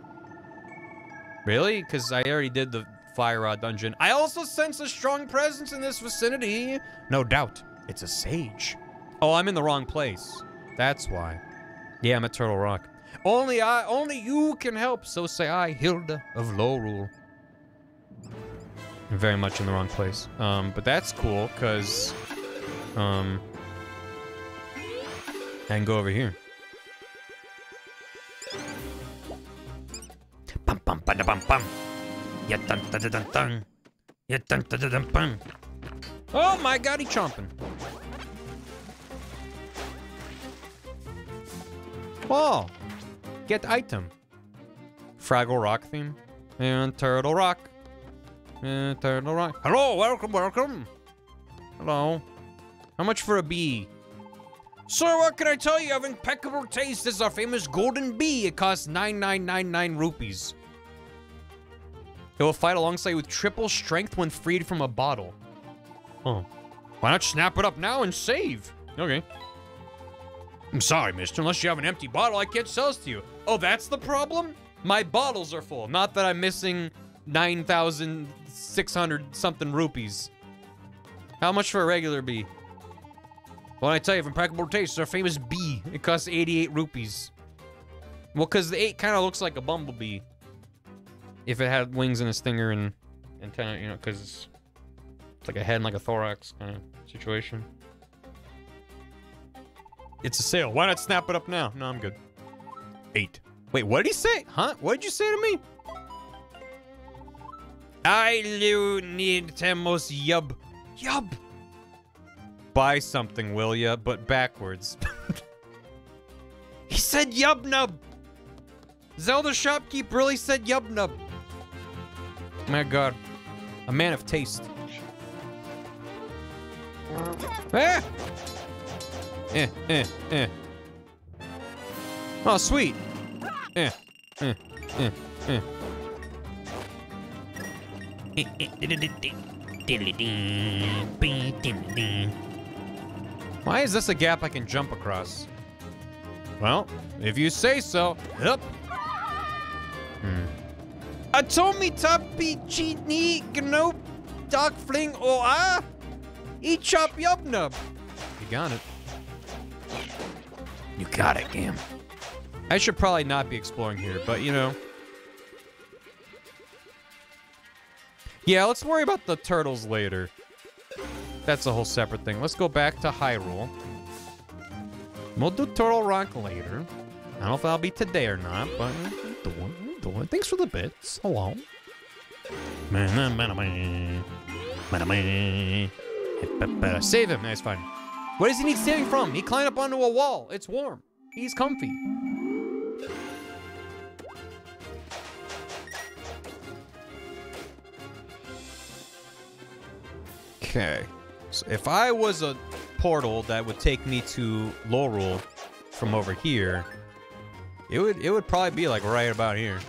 Really? Because I already did the fire rod dungeon. I also sense a strong presence in this vicinity. No doubt, it's a sage. Oh, I'm in the wrong place. That's why. Yeah, I'm at Turtle Rock. Only I, only you can help, so say I, Hilda of Lorule. I'm very much in the wrong place. Um, but that's cool, because, um, I can go over here. Bum bum ba da bum bum. Ya dun dun dun dun dun. Ya dun dun dun dun bum. Oh my god, he chomping. Oh, get item. Fraggle Rock theme. And Turtle Rock. And Turtle Rock. Hello, welcome, welcome. Hello. How much for a bee? Sir, what can I tell you? I have impeccable taste. This is our famous golden bee. It costs 9999 rupees. It will fight alongside you with triple strength when freed from a bottle. Oh. Why not snap it up now and save? Okay. I'm sorry, mister. Unless you have an empty bottle, I can't sell this to you. Oh, that's the problem? My bottles are full. Not that I'm missing 9,600 something rupees. How much for a regular bee? Well, I tell you, from Impeccable Taste, our famous bee. It costs 88 rupees. Well, because the 8 kind of looks like a bumblebee. If it had wings and a stinger and antenna, you know, because it's, like a head and like a thorax kind of situation. It's a sale. Why not snap it up now? No, I'm good. 8. Wait, what did he say? Huh? What did you say to me? I do need Temos yub. Yub! Buy something, will ya? But backwards. <laughs> he said yub nub. Zelda shopkeep really said yub nub. My god. A man of taste. Ah! Eh, eh, eh. Oh, sweet. Eh, eh, eh, eh. <laughs> Why is this a gap I can jump across? Well, if you say so. Yep. Hmm. Atomi tapi chini gno dog fling o ah? Eat chop yub nub. You got it. You got it, Gam. I should probably not be exploring here, but you know. Yeah, let's worry about the turtles later. That's a whole separate thing. Let's go back to Hyrule. We'll do Turtle Rock later. I don't know if that'll be today or not, but we'll do it. We'll do it. Thanks for the bits. Hello. Save him. That's fine. What does he need saving from? He climbed up onto a wall. It's warm. He's comfy. Okay. So if I was a portal that would take me to Lorule from over here, it would it would probably be like right about here.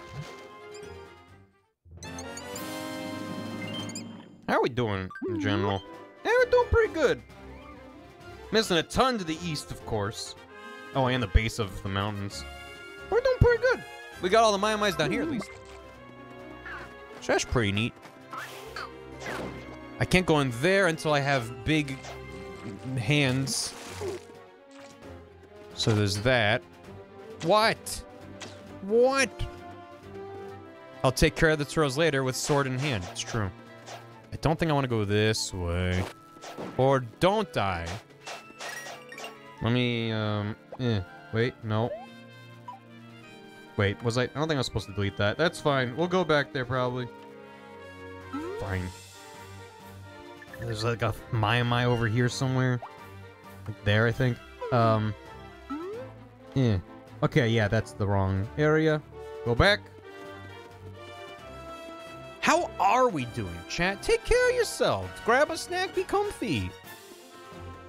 How are we doing in general? Yeah, we're doing pretty good. Missing a ton to the east, of course. Oh, and the base of the mountains. We're doing pretty good. We got all the Maiamais down here, at least. So that's pretty neat. I can't go in there until I have big hands. So there's that. What? What? I'll take care of the turtles later with sword in hand. It's true. I don't think I want to go this way. Or don't I? Let me, um, eh. Wait, no. Wait, was I? I don't think I was supposed to delete that. That's fine. We'll go back there probably. Fine. There's like a Maiamai over here somewhere. Like there, I think. Um. Yeah. Okay, yeah, that's the wrong area. Go back. How are we doing, chat? Take care of yourselves. Grab a snack, be comfy.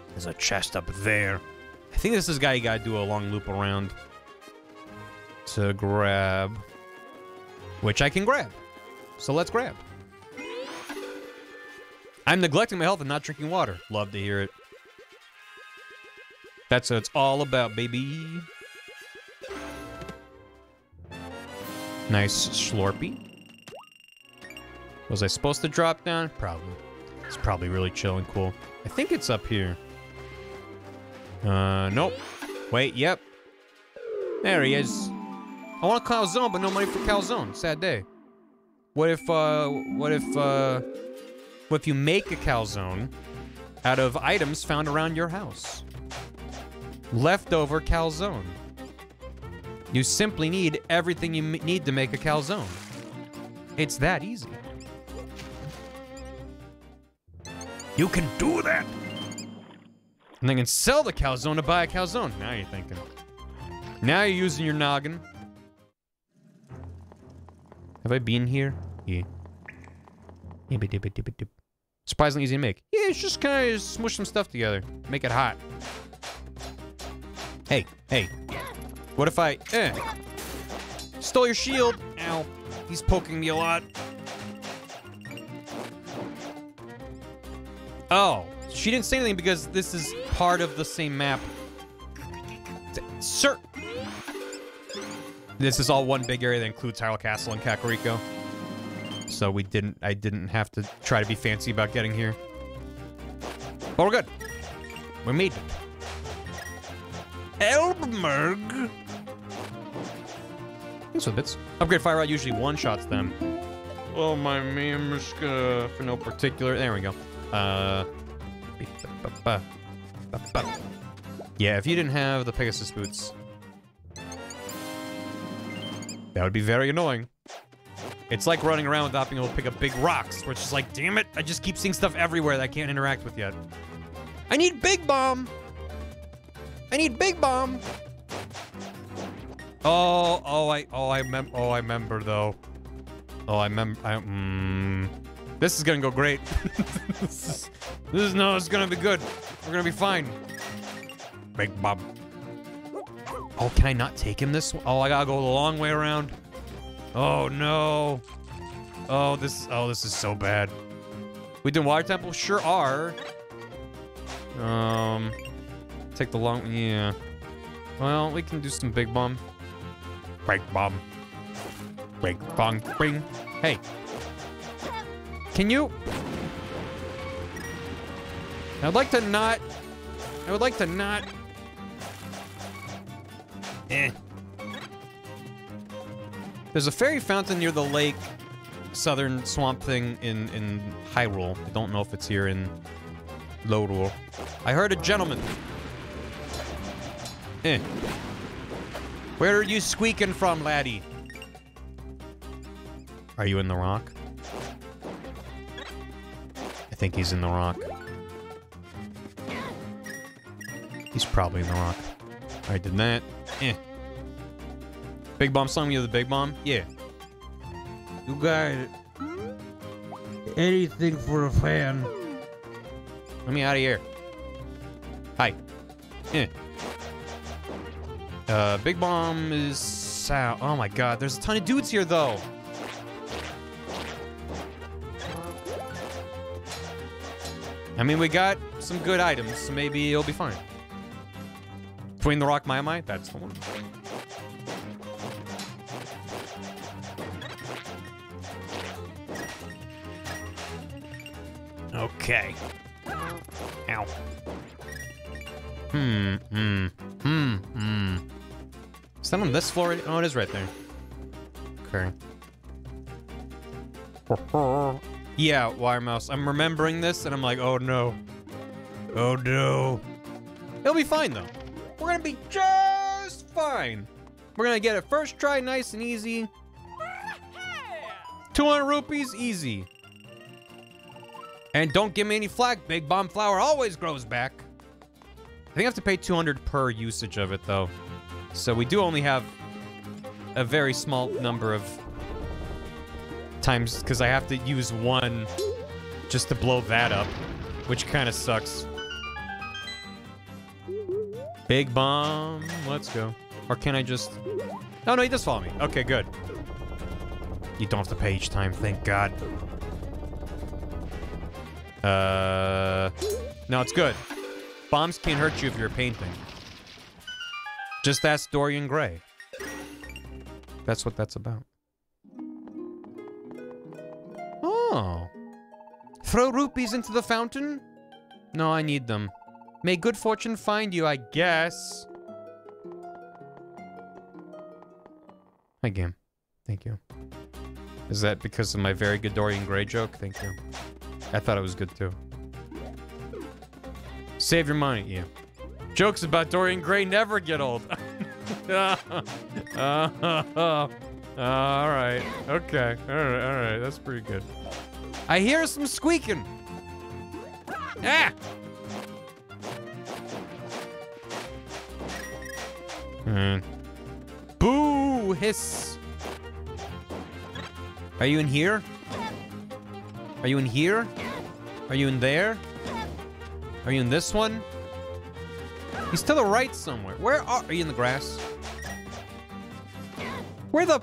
There's a chest up there. I think this is guy you gotta do a long loop around to grab. Which I can grab. So let's grab. I'm neglecting my health and not drinking water. Love to hear it. That's what it's all about, baby. Nice Slorpy. Was I supposed to drop down? Probably. It's probably really chill and cool. I think it's up here. Uh, nope. Wait, yep. There he is. I want a calzone, but no money for calzone. Sad day. What if, uh, what if, uh, if you make a calzone out of items found around your house? Leftover calzone. You simply need everything you m- need to make a calzone. It's that easy. You can do that. And then can sell the calzone to buy a calzone. Now you're thinking. Now you're using your noggin. Have I been here? Yeah. Surprisingly easy to make. Yeah, it's just kind of smush some stuff together. Make it hot. Hey, hey. What if I... Eh. Stole your shield. Ow. He's poking me a lot. Oh. She didn't say anything because this is part of the same map. Sir. This is all one big area that includes Hyrule Castle and Kakariko. So we didn't, I didn't have to try to be fancy about getting here. But we're good. We made it. Elbmerg. Thanks for the bits. Upgrade Fire Rod usually one-shots them. Oh, my man, Mishka, for no particular. There we go. Uh. Yeah, if you didn't have the Pegasus boots, that would be very annoying. It's like running around without being able to pick up big rocks, where it's just like, damn it, I just keep seeing stuff everywhere that I can't interact with yet. I need Big Bomb! I need Big Bomb! Oh, oh, I, oh, I mem, oh, I remember though. Oh, I mem, I, mm, this is gonna go great. <laughs> this, is, this is, no, it's gonna be good. We're gonna be fine. Big Bomb. Oh, can I not take him this? Oh, I gotta go the long way around. Oh no. Oh, this. Oh, this is so bad. We did water temple? Sure are. Um, take the long. Yeah. Well, we can do some big bomb. Break bomb. Break bomb. Bring. Hey. Can you? I'd like to not. I would like to not. Eh. There's a fairy fountain near the lake, southern swamp thing in in Hyrule. I don't know if it's here in Lorule. I heard a gentleman. Eh. Where are you squeaking from, laddie? Are you in the rock? I think he's in the rock. He's probably in the rock. I did that. Eh. Big bomb song you the big bomb? Yeah. You got anything for a fan? Let me out of here. Hi. Eh. Uh, Big Bomb is out. Oh my god, there's a ton of dudes here though. I mean, we got some good items, so maybe it'll be fine. Between the Rock Maiamai, that's the one. Okay. Ow. Hmm, hmm, hmm, hmm. Is that on this floor? Oh, it is right there. Okay. yeah, Wire Mouse. I'm remembering this, and I'm like, oh no. Oh no. It'll be fine, though. We're gonna be just fine. We're gonna get it first try, nice and easy. 200 rupees, easy. And don't give me any flack. Big Bomb Flower always grows back. I think I have to pay 200 per usage of it, though. So we do only have a very small number of times, because I have to use one just to blow that up, which kind of sucks. Big Bomb, let's go. Or can I just... Oh, no, he does follow me. Okay, good. You don't have to pay each time, thank God. Uh, no, it's good. Bombs can't hurt you if you're painting. Just ask Dorian Gray. That's what that's about. Oh. Throw rupees into the fountain? No, I need them. May good fortune find you, I guess. Hi, game. Thank you. Is that because of my very good Dorian Gray joke? Thank you. I thought it was good too. Save your money, yeah. Jokes about Dorian Gray never get old. uh, <laughs> uh, all right. Okay. All right. All right. That's pretty good. I hear some squeaking. Ah! Hmm. Boo! Hiss. Are you in here? Are you in here? Are you in there? Are you in this one? He's to the right somewhere. Where are, are you in the grass? Where the...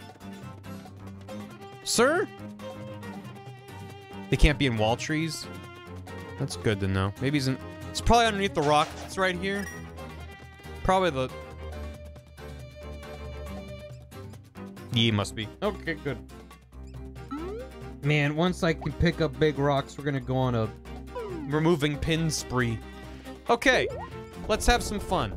Sir? They can't be in wall trees? That's good to know. Maybe he's in... It's probably underneath the rock that's right here. Probably the... Yeah, must be. Okay, good. Man, once I can pick up big rocks, we're gonna go on a removing pin spree. Okay, let's have some fun.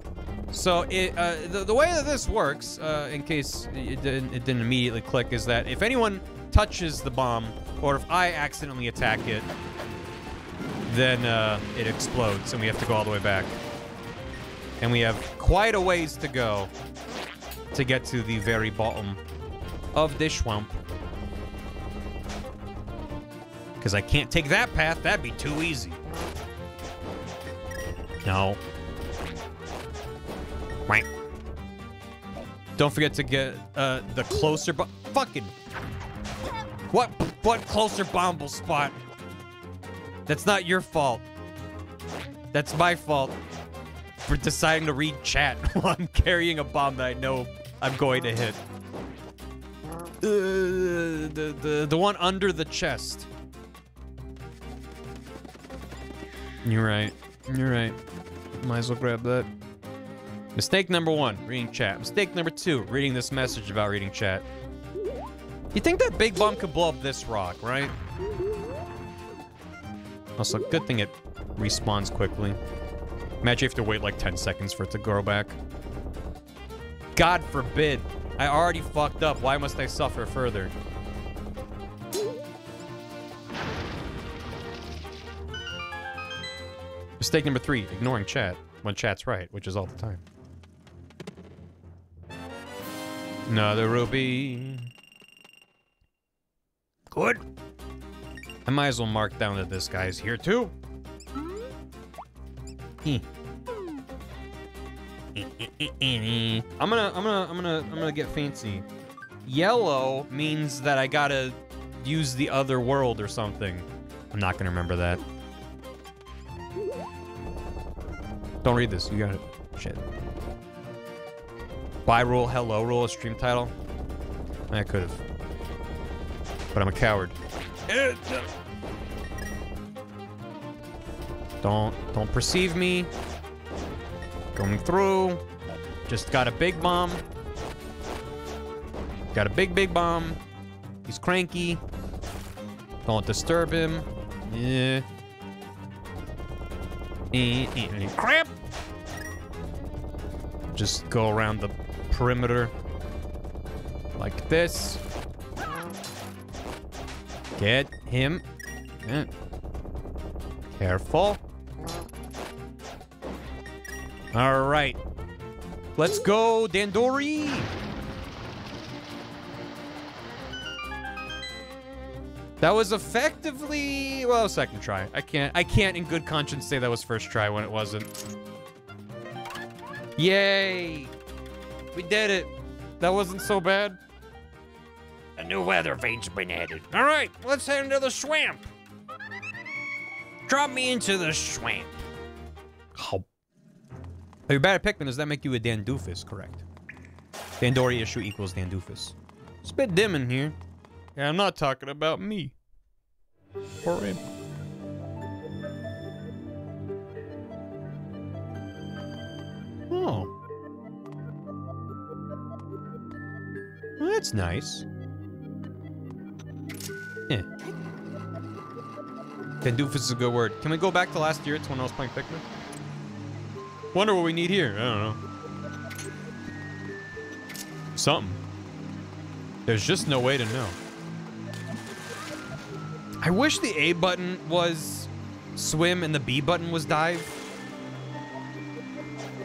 So it, uh, the, the way that this works, uh, in case it didn't, it didn't immediately click, is that if anyone touches the bomb, or if I accidentally attack it, then uh, it explodes and we have to go all the way back. And we have quite a ways to go to get to the very bottom of this swamp. Because I can't take that path. That'd be too easy. No. Right. Don't forget to get uh, the closer but fucking what what closer bomble spot? That's not your fault. That's my fault for deciding to read chat <laughs> while I'm carrying a bomb that I know I'm going to hit. Uh, the, the, the one under the chest. You're right. You're right. Might as well grab that. Mistake number one, reading chat. Mistake number two, reading this message about reading chat. You think that big bomb could blow up this rock, right? Also, good thing it respawns quickly. Imagine you have to wait like 10 seconds for it to grow back. God forbid. I already fucked up. Why must I suffer further? Mistake number three, ignoring chat when chat's right, which is all the time. Another rupee. Good. I might as well mark down that this guy's here too. Hmm. I'm gonna, I'm gonna, I'm gonna, I'm gonna get fancy. Yellow means that I gotta use the other world or something. I'm not gonna remember that. Don't read this. You got it. Shit. Bye rule, hello rule, stream title. I could have. But I'm a coward. Don't don't perceive me. Going through. Just got a big bomb. Got a big big bomb. He's cranky. Don't disturb him. Yeah. Crap! Just go around the perimeter. Like this. Get him. Eh. Careful. All right. Let's go, Dandori. That was effectively well, second try. I can't I can't in good conscience say that was first try when it wasn't. Yay! We did it. That wasn't so bad. A new weather vane's been added. All right, let's head into the swamp. Drop me into the swamp. Oh. If you're bad at Pikmin, does that make you a Dandoofus? Correct. Dandori issue equals Dandoofus. It's a bit dim in here. Yeah, I'm not talking about me. Or him. Oh. Well, that's nice. Yeah. Dandoofus is a good word. Can we go back to last year? It's when I was playing Pikmin. Wonder what we need here. I don't know. Something. There's just no way to know. I wish the A button was swim and the B button was dive.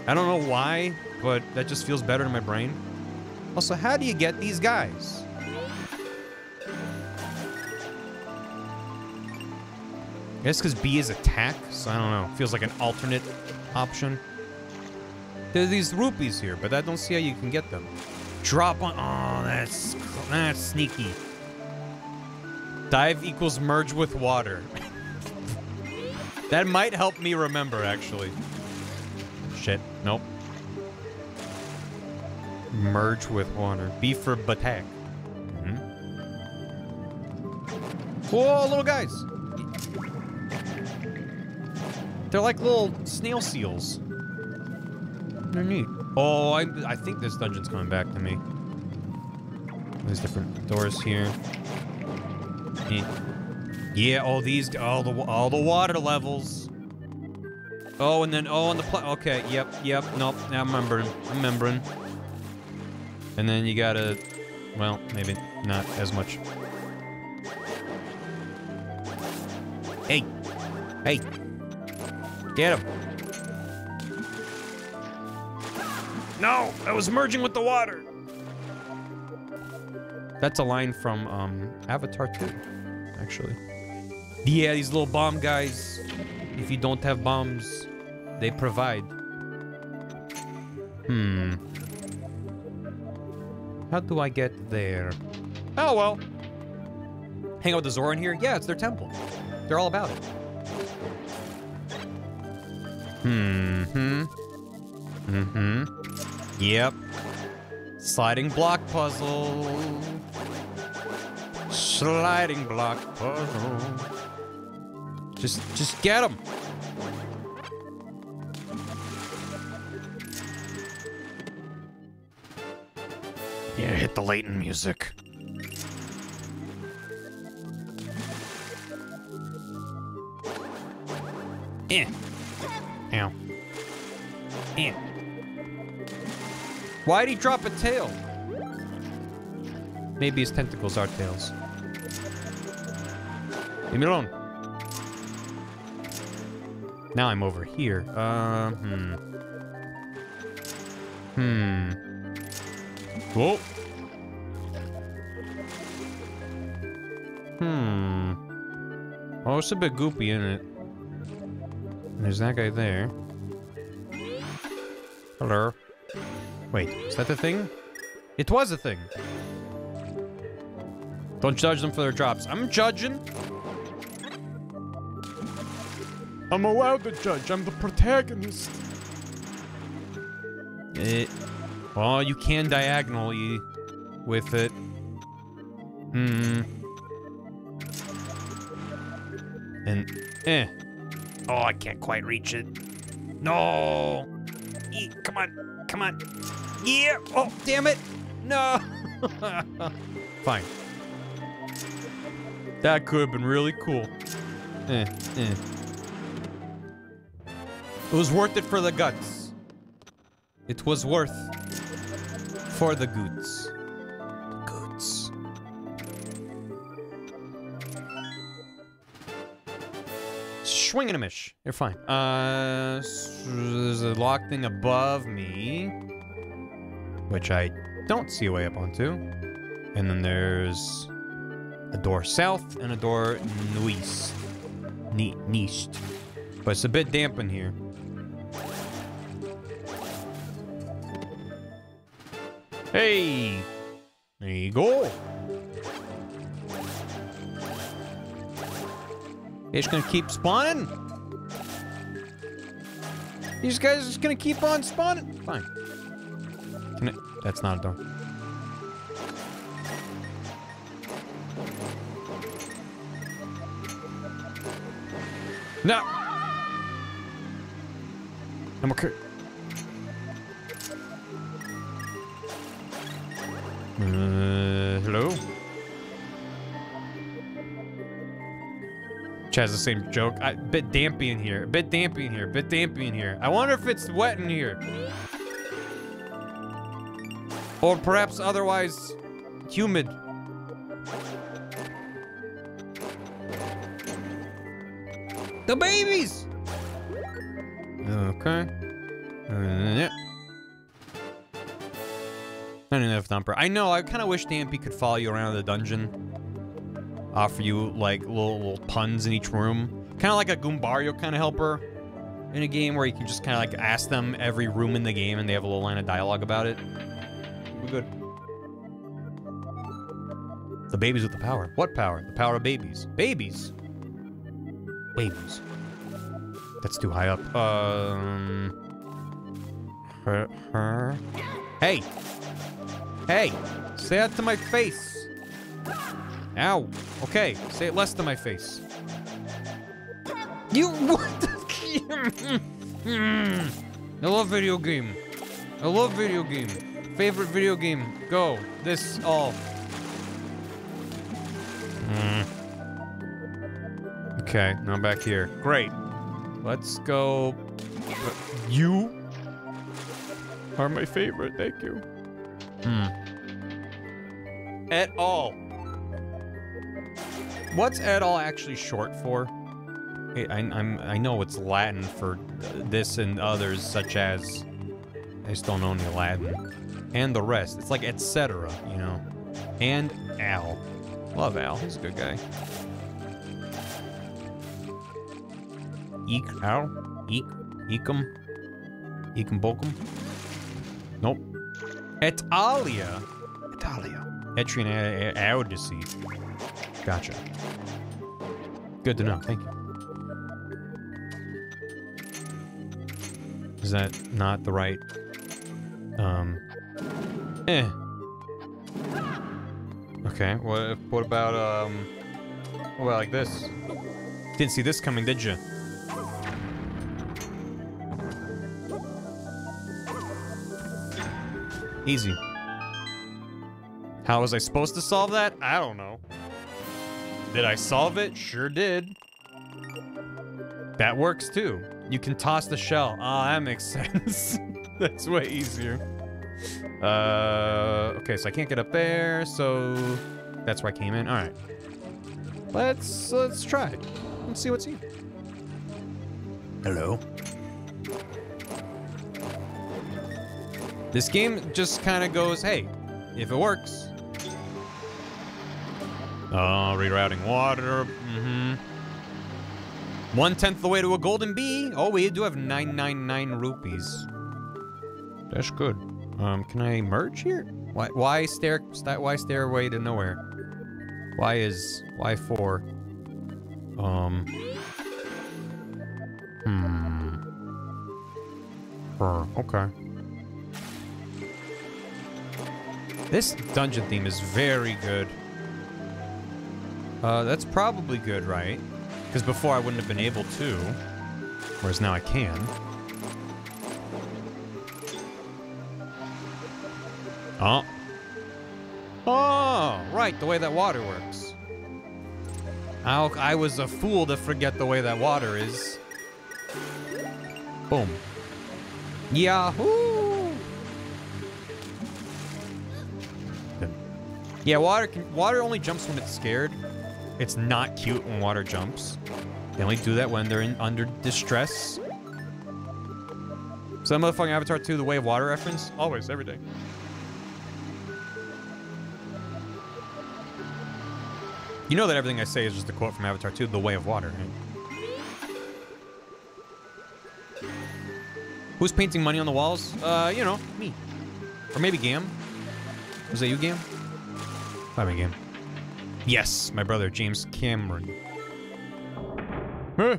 I don't know why, but that just feels better in my brain. Also, how do you get these guys? I guess because B is attack, so I don't know. Feels like an alternate option. There's these rupees here, but I don't see how you can get them. Drop on. Oh, that's that's sneaky. Dive equals merge with water. <laughs> that might help me remember, actually. Shit. Nope. Merge with water. B for batak. Whoa, mm-hmm. little guys. They're like little snail seals. They're neat. Oh, I, I think this dungeon's coming back to me. There's different doors here. <laughs> Yeah, all these, all the, all the water levels. Oh, and then, oh, and the, pl okay, yep, yep, nope, now I'm remembering, I'm remembering. And then you gotta, well, maybe not as much. Hey, hey, get him. No, I was merging with the water. That's a line from um, Avatar 2, actually. Yeah, these little bomb guys. If you don't have bombs, they provide. Hmm. How do I get there? Oh, well. Hang out with the Zoran here? Yeah, it's their temple. They're all about it. Hmm. Hmm. Mm-hmm. Yep. Sliding block puzzle. Sliding block puzzle. Just, just get him. Yeah, hit the Layton music. Eh. Ow. Eh. Why'd he drop a tail? Maybe his tentacles are tails. Leave me alone. Now I'm over here. Uh, hmm. Hmm. Whoa. Hmm. Oh, it's a bit goopy, isn't it? There's that guy there. Hello. Wait, is that the thing? It was a thing. Don't judge them for their drops. I'm judging. I'm allowed to judge. I'm the protagonist. It, well, you can diagonally with it. Hmm. And, eh. Oh, I can't quite reach it. No. E- come on. Come on. Yeah. Oh, damn it. No. <laughs> Fine. That could have been really cool. Eh, eh. It was worth it for the guts. It was worth for the goods. Goods. Swing and a mish. You're fine. Uh, there's a lock thing above me, which I don't see a way up onto. And then there's a door south and a door east. Ne-. But it's a bit damp in here. Hey! There you go. Just gonna keep spawning? These guys are just gonna keep on spawning? Fine. That's not a door. No! I'm okay. Uh, hello? Chaz, the same joke. I, bit dampy in here. Bit dampy in here. Bit dampy in here. I wonder if it's wet in here. Or perhaps otherwise humid. The babies! Okay. Uh, yeah. Not enough thumper. I know, I kind of wish Dampy could follow you around the dungeon. Offer you, like, little, little puns in each room. Kind of like a Goombario kind of helper in a game where you can just kind of, like, ask them every room in the game and they have a little line of dialogue about it. We're good. The babies with the power. What power? The power of babies. Babies? Babies. That's too high up. Um... Her, her. Hey! Hey! Say that to my face! Ow! Okay, say it less to my face. You <laughs> what? the- <laughs> I love video game. I love video game. Favorite video game. Go. This all. Mm. Okay, now back here. Great. Let's go. You are my favorite. Thank you. Hmm. At all. What's at all actually short for? I, I, I'm, I know it's Latin for this and others, such as. I just don't know any Latin. And the rest. It's like etc., you know? And Al. Love Al. He's a good guy. Eek, Al? Eek? Eekum? Eekum Bokum? Nope. Etalia. Italia. Etrian A- A- Gotcha. Good to know. Thank you. Is that not the right? Um. Eh. Okay. What? What about um? What about like this? Didn't see this coming, did you? Easy. How was I supposed to solve that? I don't know. Did I solve it? Sure did. That works too. You can toss the shell. Ah, that makes <laughs> sense. That's way easier. Uh, okay, so I can't get up there, so that's where I came in. All right. Let's let's try. Let's see what's here. Hello. This game just kind of goes, hey, if it works. Oh, rerouting water. Mm-hmm. One tenth the way to a golden bee. Oh, we do have 999 rupees. That's good. Um, can I merge here? Why, why stair, sta- why stairway to nowhere? Why is, why four? Um. Hmm. Huh, okay. This dungeon theme is very good. Uh, that's probably good, right? Because before I wouldn't have been able to. Whereas now I can. Oh. Oh, right, the way that water works. I, I was a fool to forget the way that water is. Boom. Yahoo! Yeah, water can, water only jumps when it's scared. It's not cute when water jumps. They only do that when they're in under distress. So that motherfucking Avatar 2, the Way of Water reference? Always, every day. You know that everything I say is just a quote from Avatar 2, The Way of Water, right? Who's painting money on the walls? Uh, you know, me. Or maybe Gam. Was that you, Gam? Probably Gam. Yes, my brother, James Cameron. Huh?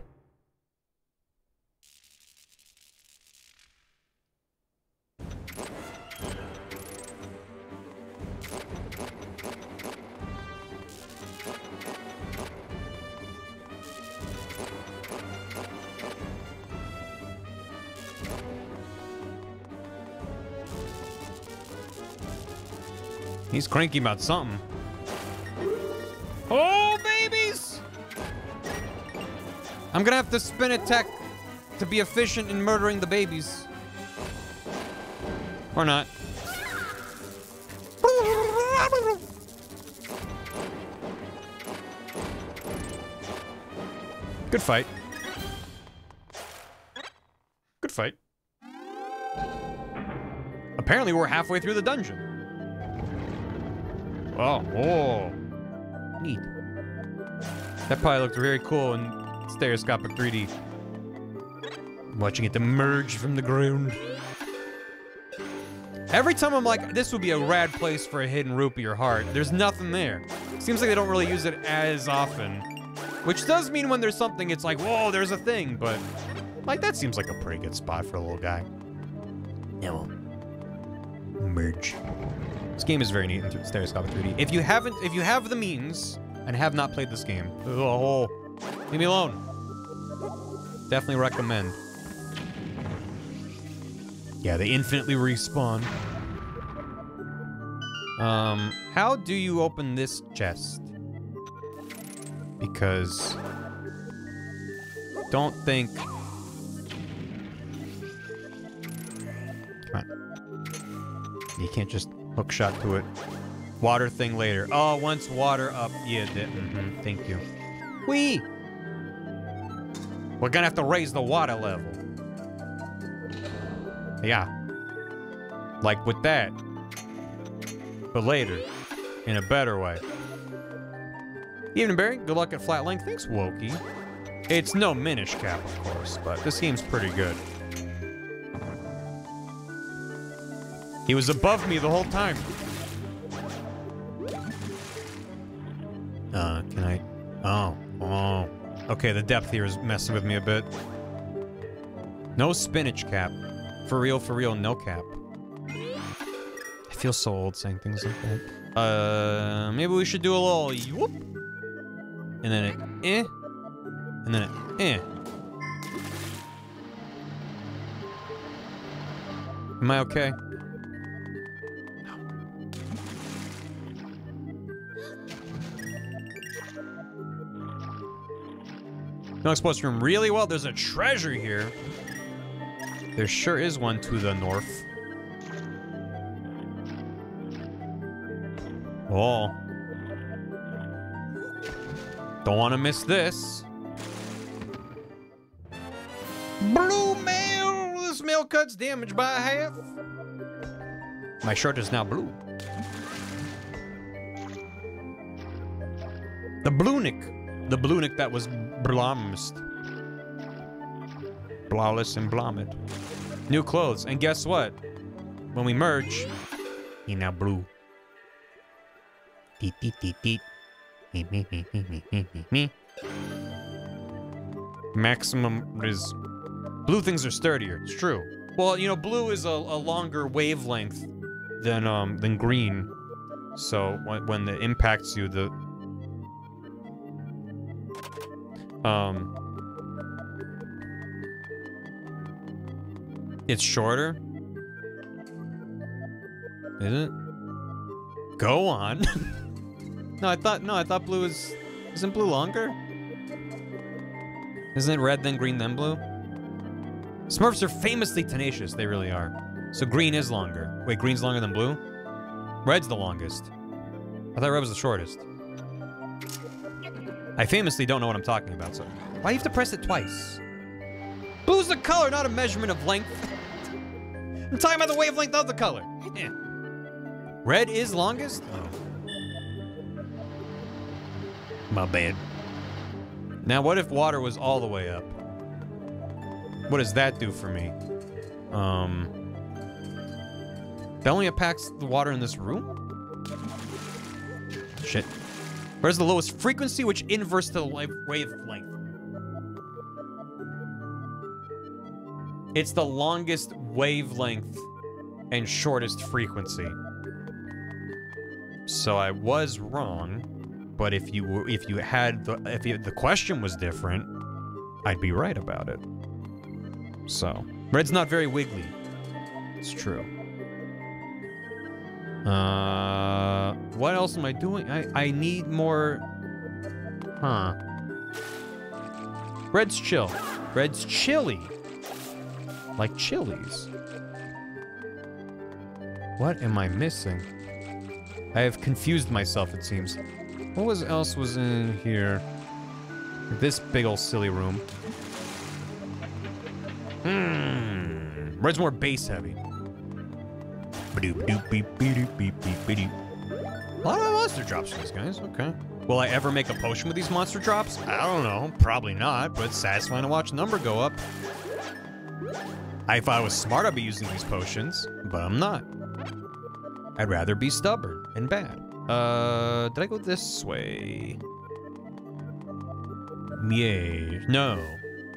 He's cranky about something. Oh, babies! I'm gonna have to spin a tech to be efficient in murdering the babies. Or not. Good fight. Good fight. Apparently we're halfway through the dungeon. Oh, oh. Neat. That probably looked very cool in stereoscopic 3D. Watching it emerge from the ground. Every time I'm like, this would be a rad place for a hidden rupee or heart, there's nothing there. Seems like they don't really use it as often. Which does mean when there's something, it's like, whoa, there's a thing, but like that seems like a pretty good spot for a little guy. Yeah, well, merge. This game is very neat in stereoscopic 3D. If you haven't, if you have the means and have not played this game, oh, leave me alone. Definitely recommend. Yeah, they infinitely respawn. Um, how do you open this chest? Because don't think. Come on. You can't just hook shot to it. Water thing later. Oh, once water up. Yeah, mm -hmm, thank you. Wee! We're gonna have to raise the water level. Yeah. Like with that. But later. In a better way. Evening, Barry. Good luck at Flat Link. Thanks, Wokey. It's no Minish Cap, of course, but this game's pretty good. He was above me the whole time. Uh, can I... Oh, oh. Okay, the depth here is messing with me a bit. No spinach cap. For real, for real, no cap. I feel so old saying things like that. Uh, maybe we should do a little whoop. And then it eh. And then it eh. Am I okay? Know exposed room really well. There's a treasure here. There sure is one to the north. Oh. Don't want to miss this. Blue mail. This mail cut's damaged by half. My shirt is now blue. The Bluenick. The Bluenick that was blomst. Blawless and Blomid. New clothes. And guess what? When we merge, he now blue. Deet, deet, deet, deet. Me, me, me, me. Maximum is... Blue things are sturdier. It's true. Well, you know, blue is a, a longer wavelength than um than green. So when, when it impacts you, the um it's shorter. Is it? Go on. <laughs> no, I thought no, I thought blue is isn't blue longer? Isn't it red then green then blue? Smurfs are famously tenacious, they really are. So green is longer. Wait, green's longer than blue? Red's the longest. I thought red was the shortest. I famously don't know what I'm talking about, so why do you have to press it twice? Blue's the color, not a measurement of length. <laughs> I'm talking about the wavelength of the color. Yeah. Red is longest? Oh. My bad. Now, what if water was all the way up? What does that do for me? Um... That only impacts the water in this room? Shit. Where's the lowest frequency, which inverse the wave wavelength? It's the longest wavelength and shortest frequency. So I was wrong, but if you if you had the if you, the question was different, I'd be right about it. So red's not very wiggly. It's true. Uh, what else am I doing? I I need more. Huh. Red's chill. Red's chilly. Like chilies. What am I missing? I have confused myself, it seems. What was else was in here? This big old silly room. Hmm. Red's more base heavy. A lot of monster drops for these guys. Okay. Will I ever make a potion with these monster drops? I don't know. Probably not, but it's satisfying to watch number go up. I thought I was smart, I'd be using these potions, but I'm not. I'd rather be stubborn and bad. Uh, did I go this way? Yeah. No.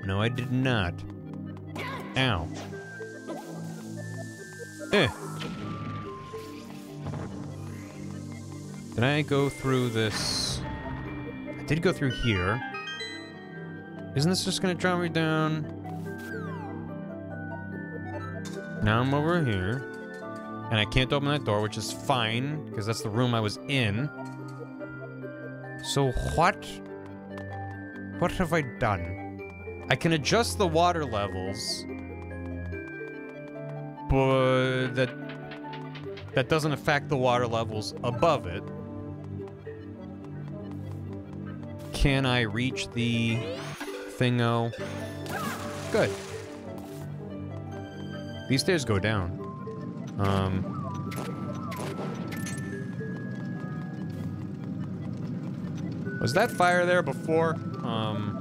No, I did not. Ow. Eh. Did I go through this? I did go through here. Isn't this just gonna drop me down? Now I'm over here. And I can't open that door, which is fine, because that's the room I was in. So what? What have I done? I can adjust the water levels. But that that doesn't affect the water levels above it. Can I reach the thingo? Good. These stairs go down. Um. Was that fire there before? Um.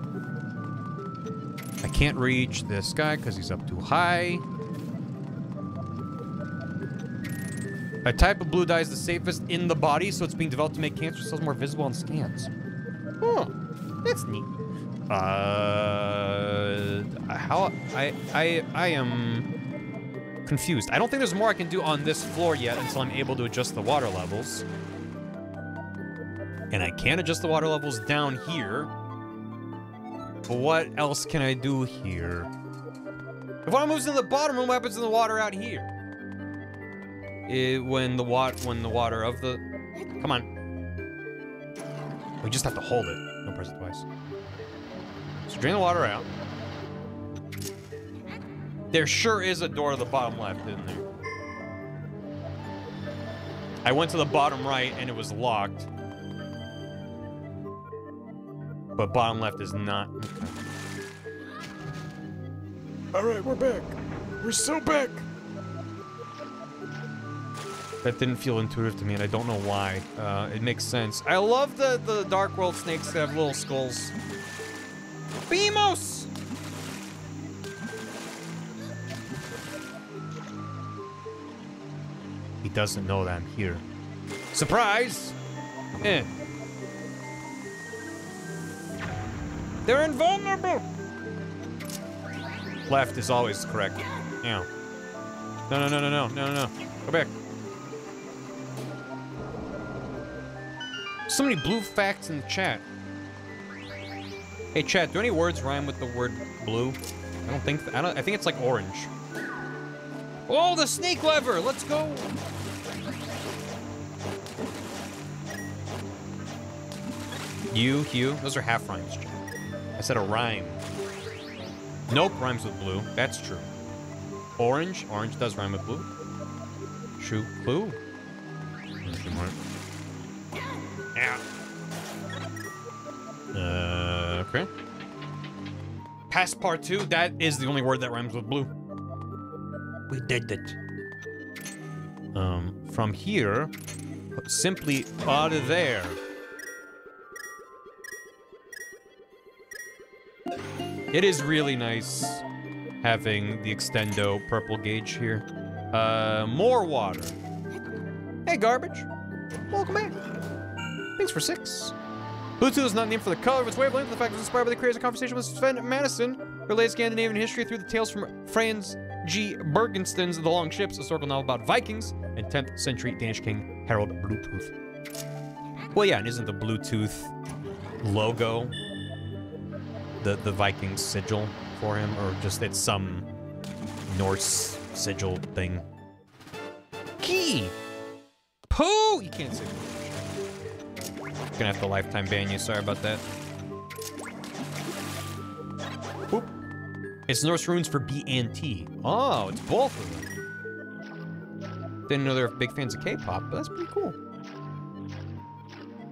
I can't reach this guy because he's up too high. A type of blue dye is the safest in the body, so it's being developed to make cancer cells more visible on scans. Oh, that's neat. Uh, how I I I am confused. I don't think there's more I can do on this floor yet until I'm able to adjust the water levels. And I can't adjust the water levels down here. But what else can I do here? If one moves in the bottom room, what happens in the water out here? It, when the water, when the water of the, come on. We just have to hold it. Don't press it twice. So drain the water out. There sure is a door to the bottom left, isn't there? I went to the bottom right and it was locked. But bottom left is not. Okay. All right, we're back. We're so back. That didn't feel intuitive to me, and I don't know why. Uh, it makes sense. I love the, the Dark World snakes that have little skulls. Beamos! He doesn't know that I'm here. Surprise! Eh. They're invulnerable! Left is always correct. Yeah. No, no, no, no, no, no, no, no. Go back. So many blue facts in the chat. Hey, chat, do any words rhyme with the word blue? I don't think, I don't, I think it's like orange. Oh, the snake lever! Let's go! You, Hugh, those are half rhymes. I said a rhyme. Nope rhymes with blue. That's true. Orange, orange does rhyme with blue. True, blue. Uh, okay. Past part two, that is the only word that rhymes with blue. We did it. Um, from here, simply out of there. It is really nice having the extendo purple gauge here. Uh, more water. Hey, garbage. Welcome back. Thanks for six. Bluetooth is not named for the color of its wavelength. The fact was inspired by the creator's conversation with Sven Mattisson, relays Scandinavian history through the tales from Franz G. Bergensten's The Long Ships, a historical novel about Vikings, and 10th century Danish king Harald Bluetooth. Well, yeah, and isn't the Bluetooth logo the, the Vikings sigil for him, or just it's some Norse sigil thing? Key! Pooh! You can't say Gonna have to lifetime ban you. Sorry about that. Whoop. It's Norse runes for B and T. Oh, it's both of them. Didn't know they're big fans of K-pop, but that's pretty cool.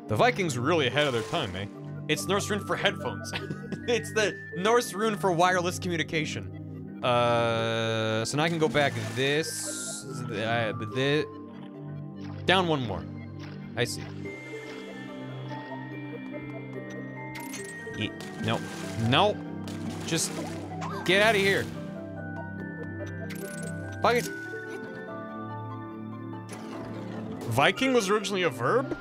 The Vikings were really ahead of their time, eh? It's Norse rune for headphones. <laughs> it's the Norse rune for wireless communication. Uh, so now I can go back this, uh, this, down one more. I see. Nope. Nope. Just get out of here. Fuck it. Viking was originally a verb?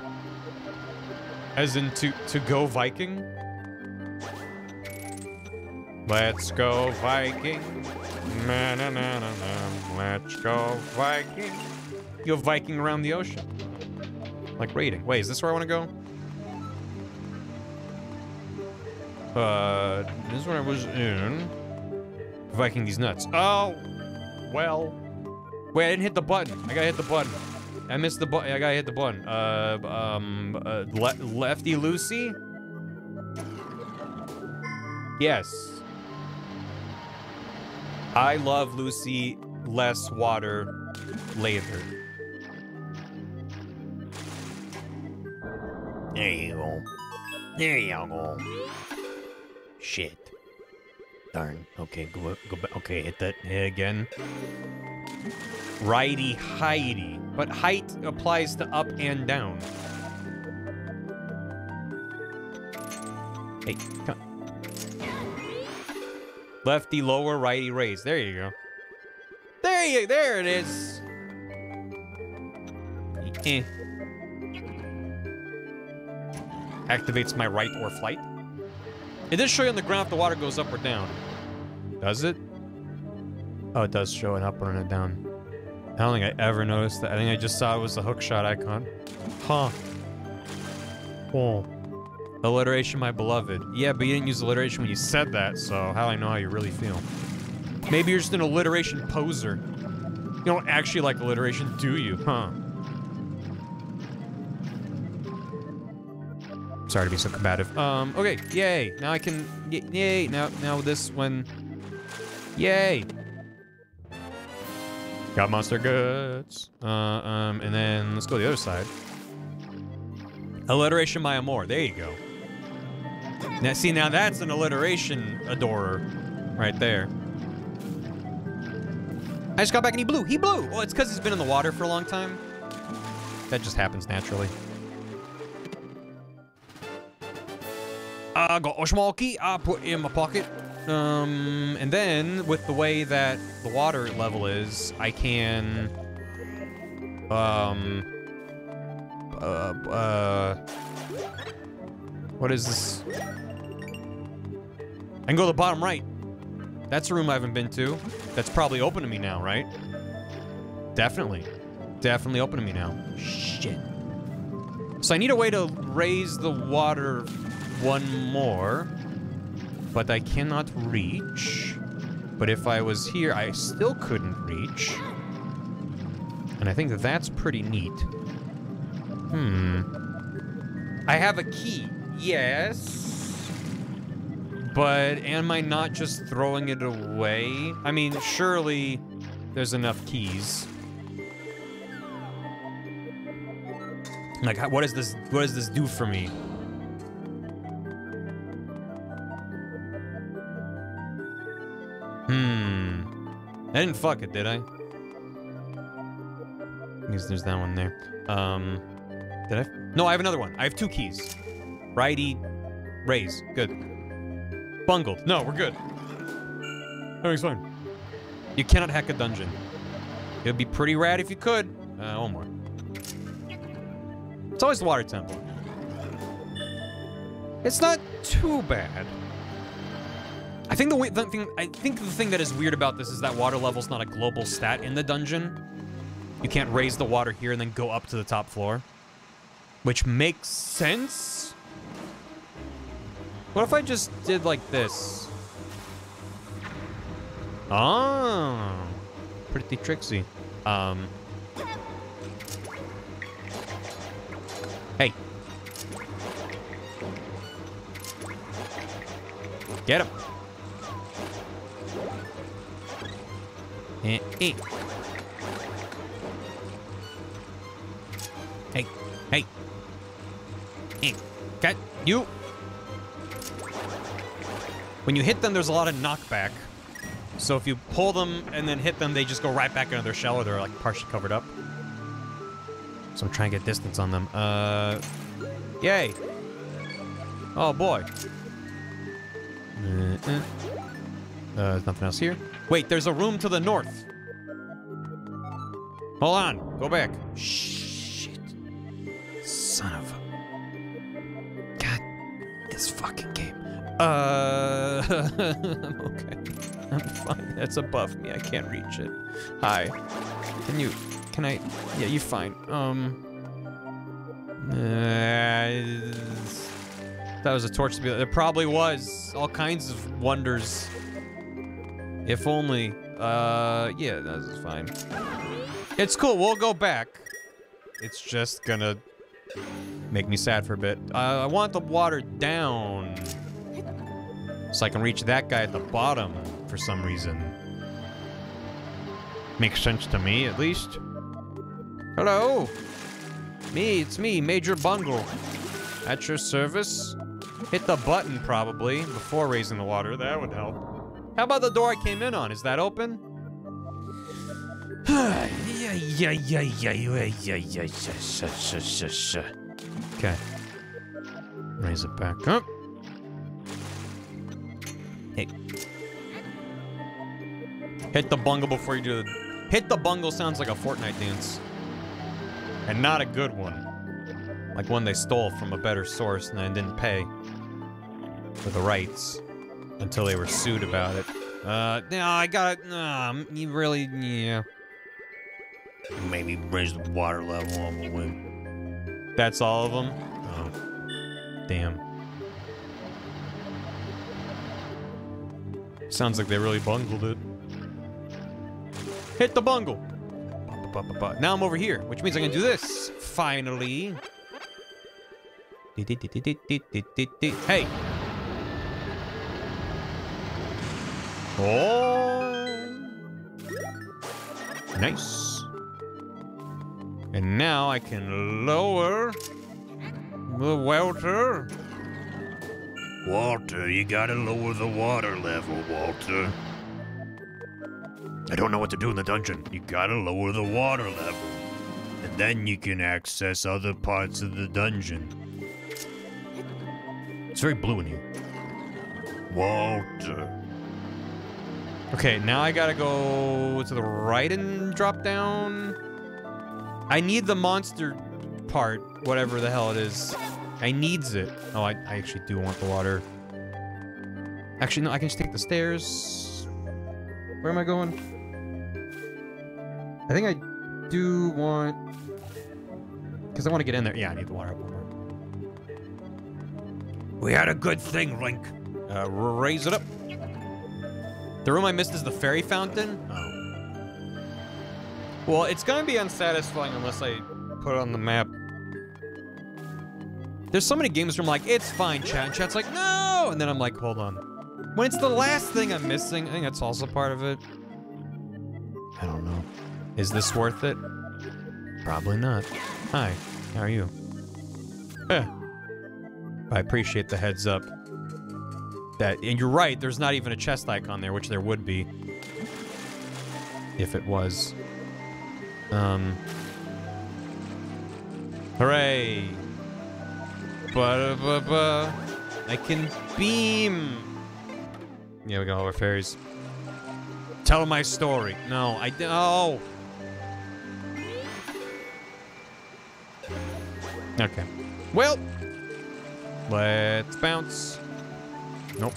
As in to, to go Viking? Let's go Viking. Na, na, na, na, na. Let's go Viking. You go Viking around the ocean. Like raiding. Wait, is this where I want to go? Uh, this is I was in. Viking these nuts. Oh, well. Wait, I didn't hit the button. I gotta hit the button. I missed the button. I gotta hit the button. Uh, um, uh, le Lefty Lucy? Yes. I love Lucy, less water, later. There you go. There you go. Shit. Darn. Okay, go go back. Okay, hit that again. Righty heighty, but height applies to up and down. Hey, come. Lefty lower, righty raise. There you go. There you. There it is. Eh. Activates my right or flight. It does show you on the ground if the water goes up or down. Does it? Oh, it does show an up or a down. I don't think I ever noticed that. I think I just saw it was the hookshot icon. Huh. Oh. Alliteration, my beloved. Yeah, but you didn't use alliteration when you said that, so how do I know how you really feel? Maybe you're just an alliteration poser. You don't actually like alliteration, do you? Huh. Sorry to be so combative. Um, okay, yay. Now I can, yay. Now, now this one, yay. Got monster guts. Uh, um, and then let's go the other side. Alliteration by Amor. There you go. Now, see, now that's an alliteration adorer right there. I just got back and he blew. He blew. Well, it's because he's been in the water for a long time. That just happens naturally. I got a small key I put in my pocket. Um, and then with the way that the water level is, I can, um, uh, uh, what is this? I can go to the bottom right. That's a room I haven't been to. That's probably open to me now, right? Definitely. Definitely open to me now. Shit. So I need a way to raise the water one more, but I cannot reach. But if I was here, I still couldn't reach. And I think that that's pretty neat. Hmm. I have a key. Yes. But am I not just throwing it away? I mean, surely there's enough keys. Like, what does this? What does this do for me? I didn't fuck it, did I? Because there's that one there. Um, did I? No, I have another one. I have two keys. Righty, raise. Good. Bungled. No, we're good. Everything's fine. You cannot hack a dungeon. It would be pretty rad if you could. Uh, one more. It's always the water temple. It's not too bad. I think the, the thing I think the thing that is weird about this is that water level is not a global stat in the dungeon. You can't raise the water here and then go up to the top floor, which makes sense. What if I just did like this? Oh, pretty tricksy. Um, hey, get him. Eh, eh. Hey, hey. Eh, you. When you hit them, there's a lot of knockback. So if you pull them and then hit them, they just go right back into their shell or they're like partially covered up. So I'm trying to get distance on them. Uh, yay. Oh boy. Uh, uh. Uh, there's nothing else here. Wait, there's a room to the north. Hold on. Go back. Shit. Son of a... God. This fucking game. Uh... I'm <laughs> okay. I'm fine. That's above me. I can't reach it. Hi. Can you... Can I... Yeah, you're fine. Um... Uh, that was a torch to be... There probably was all kinds of wonders. If only. Uh, yeah, that's fine. It's cool. We'll go back. It's just gonna make me sad for a bit. Uh, I want the water down so I can reach that guy at the bottom for some reason. Makes sense to me, at least. Hello. Me, it's me, Major Bungle. At your service. Hit the button, probably, before raising the water. That would help. How about the door I came in on? Is that open? <sighs> okay. Raise it back up. Hey. Hit the bungle before you do the... Hit the bungle sounds like a Fortnite dance. And not a good one. Like one they stole from a better source and then didn't pay for the rights until they were sued about it. Uh, no, I got it. Nah, you really, yeah. Maybe raise the water level on the way. That's all of them? Oh. Damn. Sounds like they really bungled it. Hit the bungle! Now I'm over here, which means I can do this. Finally. Hey! Oh! Nice. And now I can lower the welter. Walter, you gotta lower the water level, Walter. I don't know what to do in the dungeon. You gotta lower the water level. And then you can access other parts of the dungeon. It's very blue in here. Walter. Okay, now I gotta go to the right and drop down. I need the monster part, whatever the hell it is. I needs it. Oh, I, I actually do want the water. Actually, no, I can just take the stairs. Where am I going? I think I do want... Because I want to get in there. Yeah, I need the water. We had a good thing, Link. Uh, raise it up. The room I missed is the fairy fountain? Oh. Well, it's gonna be unsatisfying unless I put it on the map. There's so many games where I'm like, it's fine, chat. And chat's like, no! And then I'm like, hold on. When it's the last thing I'm missing, I think that's also part of it. I don't know. Is this worth it? Probably not. Hi, how are you? Eh. I appreciate the heads up. That, and you're right, there's not even a chest icon there, which there would be. If it was. Um. Hooray! Ba ba ba. I can beam! Yeah, we got all our fairies. Tell my story. No, I no. Okay. Well, let's bounce. Nope.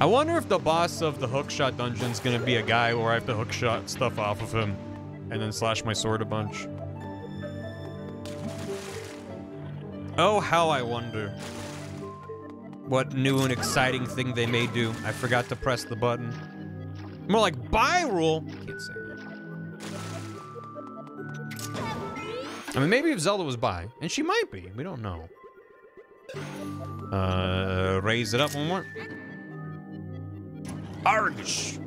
I wonder if the boss of the hookshot dungeon's gonna be a guy where I have to hookshot stuff off of him and then slash my sword a bunch. Oh, how I wonder. What new and exciting thing they may do. I forgot to press the button. More like Byrule. I can't say that. I mean, maybe if Zelda was by, and she might be. We don't know. Uh, raise it up one more. Argish.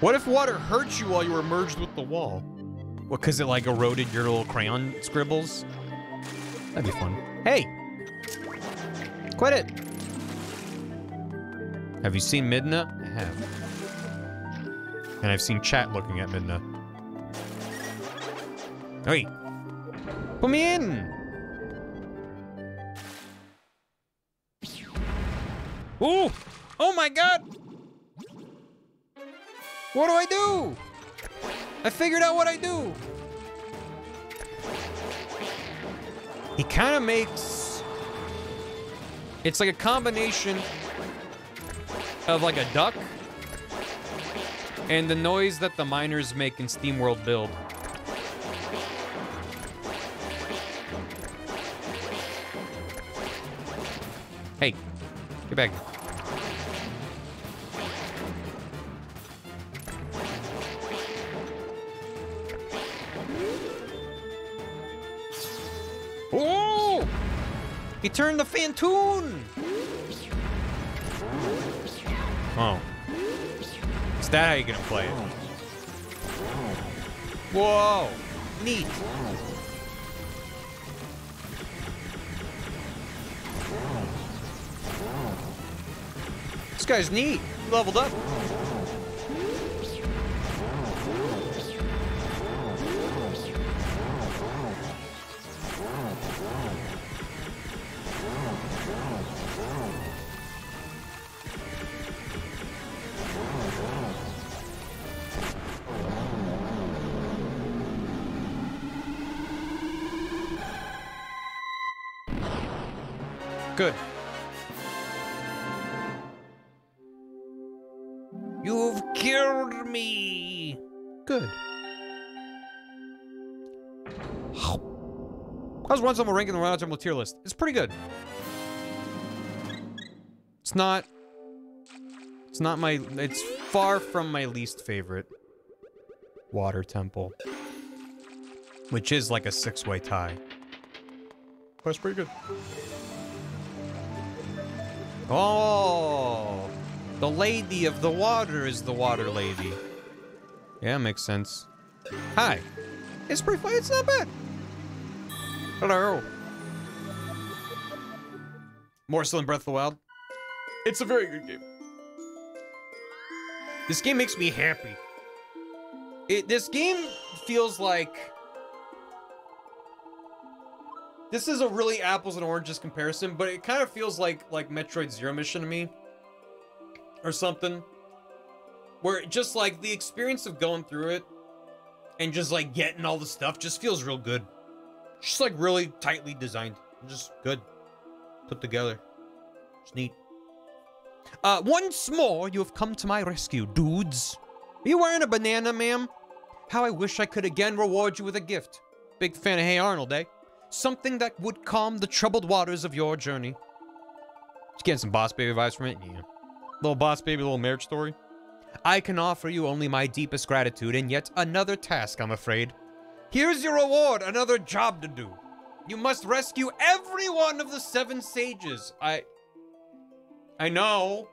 What if water hurt you while you were merged with the wall? What, because it like eroded your little crayon scribbles? That'd be fun. Hey! Quit it! Have you seen Midna? I have. And I've seen chat looking at Midna. Hey! Put me in! Ooh! Oh my god! What do I do? I figured out what I do! He kind of makes... It's like a combination of like a duck and the noise that the miners make in SteamWorld Build. Hey, get back. Oh! He turned the Phantoon! Oh. Is that how you're gonna play it? Whoa! Neat! Guy's neat. Leveled up. Me. Good. <sighs> How's one level rank in the Round Temple tier list? It's pretty good. It's not. It's not my. It's far from my least favorite water temple, which is like a six-way tie. That's pretty good. Oh, the lady of the water is the water lady. Yeah, makes sense. Hi. It's pretty fun. It's not bad. Hello. More still in Breath of the Wild. It's a very good game. This game makes me happy. It, this game feels like this is a really apples and oranges comparison, but it kind of feels like like Metroid Zero Mission to me, or something. Where just like the experience of going through it and just like getting all the stuff just feels real good. Just like really tightly designed, just good, put together. It's neat. Uh, once more, you have come to my rescue, Doods. Are you wearing a banana, ma'am? How I wish I could again reward you with a gift. Big fan of Hey Arnold, eh? Something that would calm the troubled waters of your journey. Just getting some Boss Baby vibes from it? Yeah. Little Boss Baby, little marriage story. I can offer you only my deepest gratitude and yet another task, I'm afraid. Here's your reward, another job to do. You must rescue every one of the seven sages. I... I know.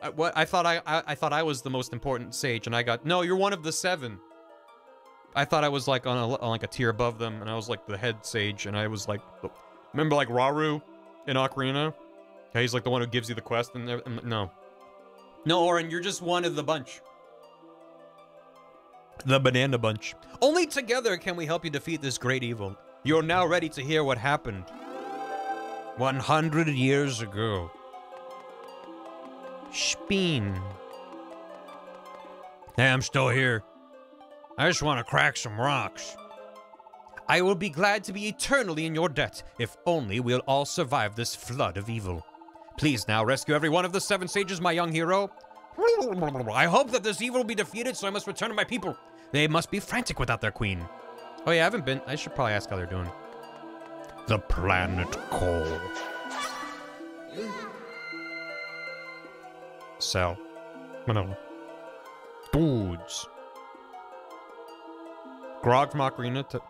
I, what I thought I, I I thought I was the most important sage, and I got no. You're one of the seven. I thought I was like on, a, on like a tier above them, and I was like the head sage, and I was like, remember like Rauru in Ocarina? Yeah, he's like the one who gives you the quest, and, and no, no, Oren, you're just one of the bunch. The banana bunch. Only together can we help you defeat this great evil. You're now ready to hear what happened. 100 years ago. Speen. Hey, I'm still here. I just want to crack some rocks. I will be glad to be eternally in your debt, if only we'll all survive this flood of evil. Please now rescue every one of the seven sages, my young hero. I hope that this evil will be defeated, so I must return to my people. They must be frantic without their queen. Oh yeah, I haven't been. I should probably ask how they're doing. The planet Cole. Sell. Manila. Dudes. Grog from Ocarina to...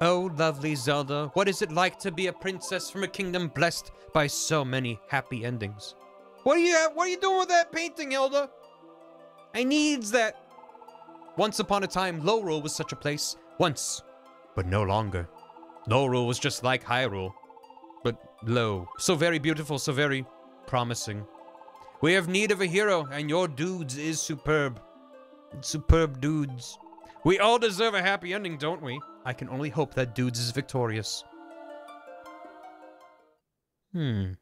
Oh, lovely Zelda, what is it like to be a princess from a kingdom blessed by so many happy endings? What are you uh, What are you doing with that painting, Hilda? I needs that. Once upon a time, Lorule was such a place. Once, but no longer. Lorule was just like Hyrule, but low. So very beautiful, so very promising. We have need of a hero, and your Doods is superb. Superb Doods. We all deserve a happy ending, don't we? I can only hope that Doods is victorious. Hmm.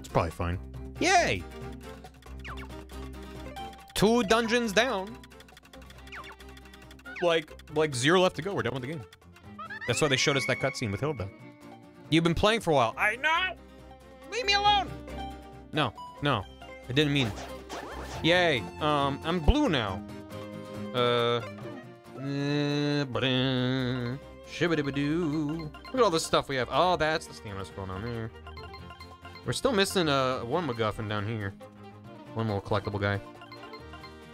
It's probably fine. Yay! Two dungeons down. Like, like zero left to go. We're done with the game. That's why they showed us that cutscene with Hilda. You've been playing for a while. I know! Leave me alone! No, no. I didn't mean. Yay. Um, I'm blue now. Uh. Eh. Look at all this stuff we have. Oh, that's the stamina scroll on there. We're still missing uh, one MacGuffin down here. One little collectible guy.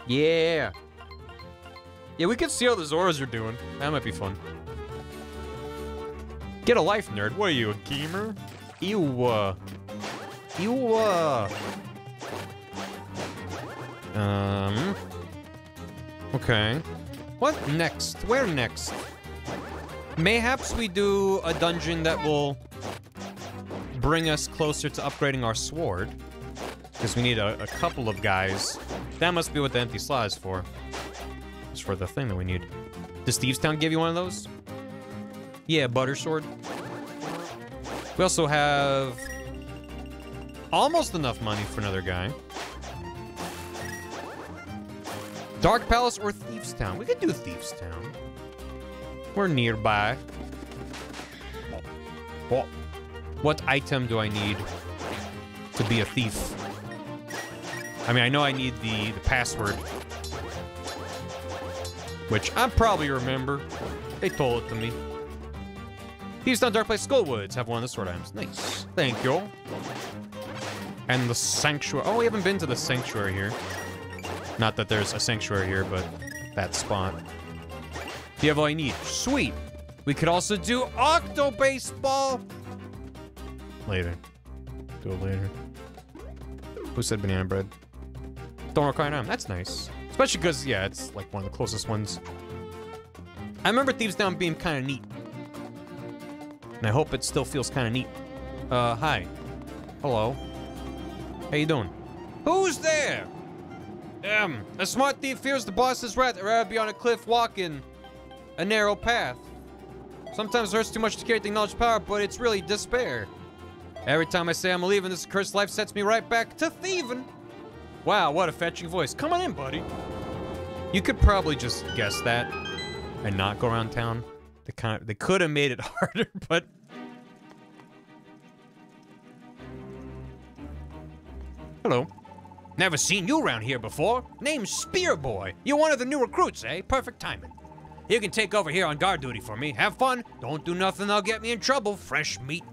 Yeah. Yeah, we can see how the Zoras are doing. That might be fun. Get a life, nerd. What are you, a gamer? Ew. Uh, ew. Uh. Um. Okay. What next? Where next? Mayhaps we do a dungeon that will bring us closer to upgrading our sword. Because we need a, a couple of guys. That must be what the empty slot is for. It's for the thing that we need. Does Thieves Town give you one of those? Yeah, butter sword. We also have almost enough money for another guy. Dark Palace or Thieves Town? We could do Thieves Town. We're nearby. What? What item do I need to be a thief? I mean, I know I need the, the password. Which I probably remember. They told it to me. Thieves Town, Dark Palace, Skullwoods have one of the sword items. Nice. Thank you. And the Sanctuary. Oh, we haven't been to the Sanctuary here. Not that there's a Sanctuary here, but that spot. You have all you need. Sweet. We could also do Octo Baseball. Later. Do it later. Who said banana bread? Don't require an That's nice. Especially because, yeah, it's like one of the closest ones. I remember Thieves Town being kind of neat. And I hope it still feels kind of neat. Uh, hi. Hello. How you doing? Who's there? Um, a smart thief fears the boss's wrath. I'd rather be on a cliff walking a narrow path. Sometimes it hurts too much to carry the knowledge power, but it's really despair. Every time I say I'm leaving, this cursed life sets me right back to thieving. Wow, what a fetching voice. Come on in, buddy. You could probably just guess that and not go around town. They kind of, they could have made it <laughs> harder, but Hello. Never seen you around here before. Name's Spearboy. You're one of the new recruits, eh? Perfect timing. You can take over here on guard duty for me. Have fun. Don't do nothing that'll get me in trouble. Fresh meat.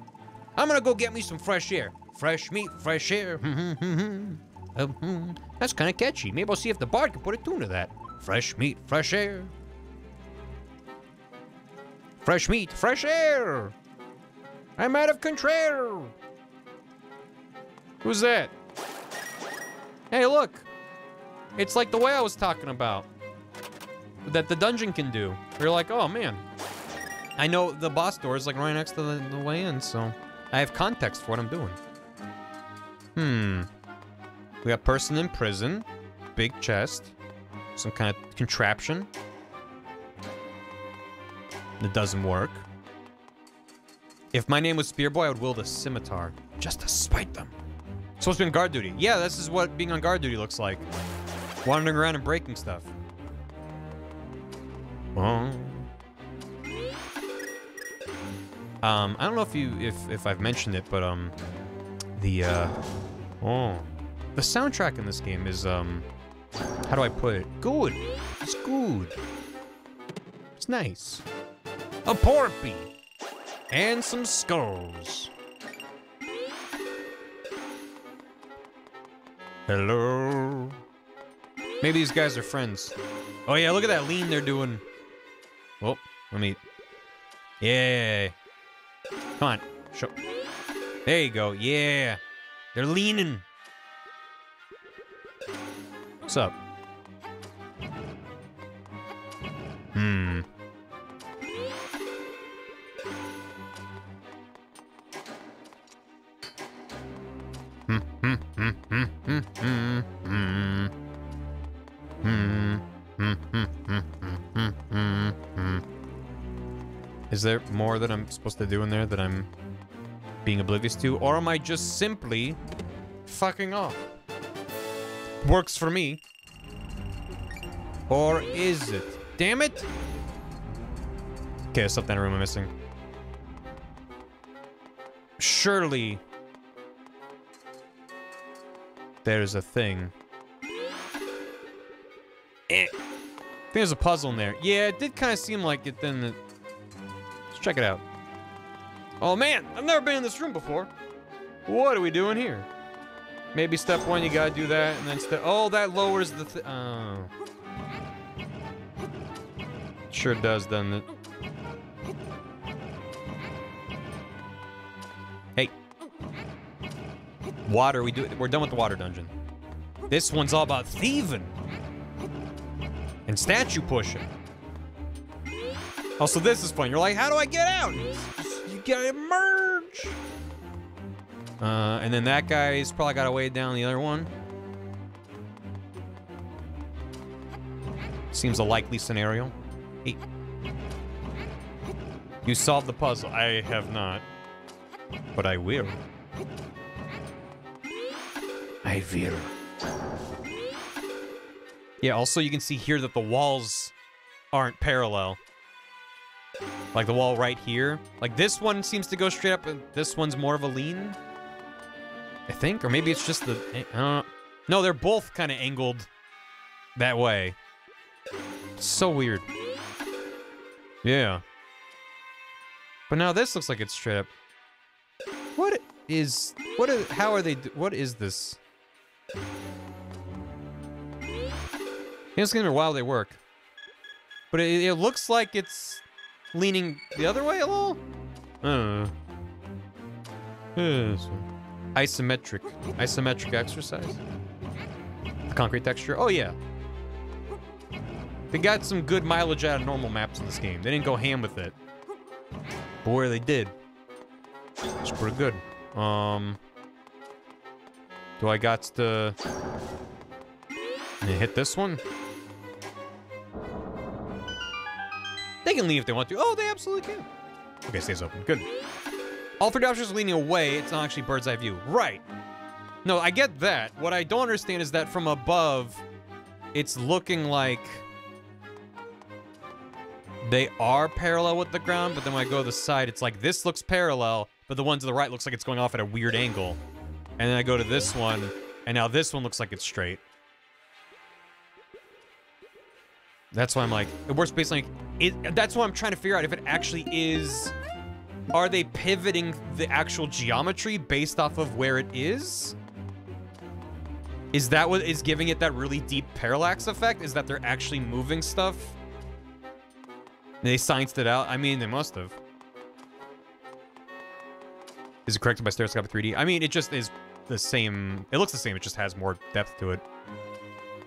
I'm gonna go get me some fresh air. Fresh meat, fresh air. <laughs> That's kind of catchy. Maybe I'll see if the bard can put a tune to that. Fresh meat, fresh air. Fresh meat, fresh air. I'm out of control. Who's that? Hey, look. It's like the way I was talking about. That the dungeon can do. You're like, oh man. I know the boss door is like right next to the, the way in, so I have context for what I'm doing. Hmm. We got person in prison. Big chest. Some kind of contraption. That doesn't work. If my name was Spearboy, I would wield a scimitar. Just to spite them. Supposed to be on guard duty. Yeah, this is what being on guard duty looks like. Wandering around and breaking stuff. Um, I don't know if you if if I've mentioned it, but um, the uh, oh, the soundtrack in this game is um, how do I put it? Good. It's good. It's nice. A porpy and some skulls. Hello. Maybe these guys are friends. Oh yeah, look at that lean they're doing. Well, let me. Yeah. Come on. Show. There you go. Yeah. They're leaning. What's up? Hmm, there more that I'm supposed to do in there that I'm being oblivious to? Or am I just simply fucking off? Works for me. Or is it? Damn it! Okay, there's something in the room I'm missing. Surely... There's a thing. Eh. I think there's a puzzle in there. Yeah, it did kind of seem like it then. Check it out. Oh man, I've never been in this room before. What are we doing here? Maybe step one, you gotta do that, and then step. Oh, that lowers the. Th oh. Sure does, doesn't it? Hey. Water, we do. We're done with the water dungeon. This one's all about thieving and statue pushing. Also, this is fun. You're like, how do I get out? You gotta emerge. Uh, and then that guy's probably got to weigh down the other one. Seems a likely scenario. Hey. You solved the puzzle. I have not. But I will. I will. Yeah, also you can see here that the walls aren't parallel. Like the wall right here. Like this one seems to go straight up and this one's more of a lean. I think, or maybe it's just the. No, they're both kind of angled that way. So weird. Yeah. But now this looks like it's straight up. What is, what is, how are they, what is this? It's gonna be while they work. But it, it looks like it's leaning the other way a little? Uh. Yes. Isometric. Isometric exercise. The concrete texture. Oh, yeah. They got some good mileage out of normal maps in this game. They didn't go ham with it. Boy, they did. It's pretty good. Um, do I got to hit this one? They can leave if they want to. Oh, they absolutely can. Okay, stays open. Good. All three options are leaning away. It's not actually bird's eye view. Right. No, I get that. What I don't understand is that from above, it's looking like they are parallel with the ground, but then when I go to the side, it's like this looks parallel, but the one to the right looks like it's going off at a weird angle. And then I go to this one, and now this one looks like it's straight. That's why I'm like, it works like, it, that's why I'm trying to figure out if it actually is, are they pivoting the actual geometry based off of where it is? Is that what is giving it that really deep parallax effect? Is that they're actually moving stuff? They scienced it out? I mean, they must have. Is it corrected by stereoscopic 3D? I mean, it just is the same. It looks the same. It just has more depth to it.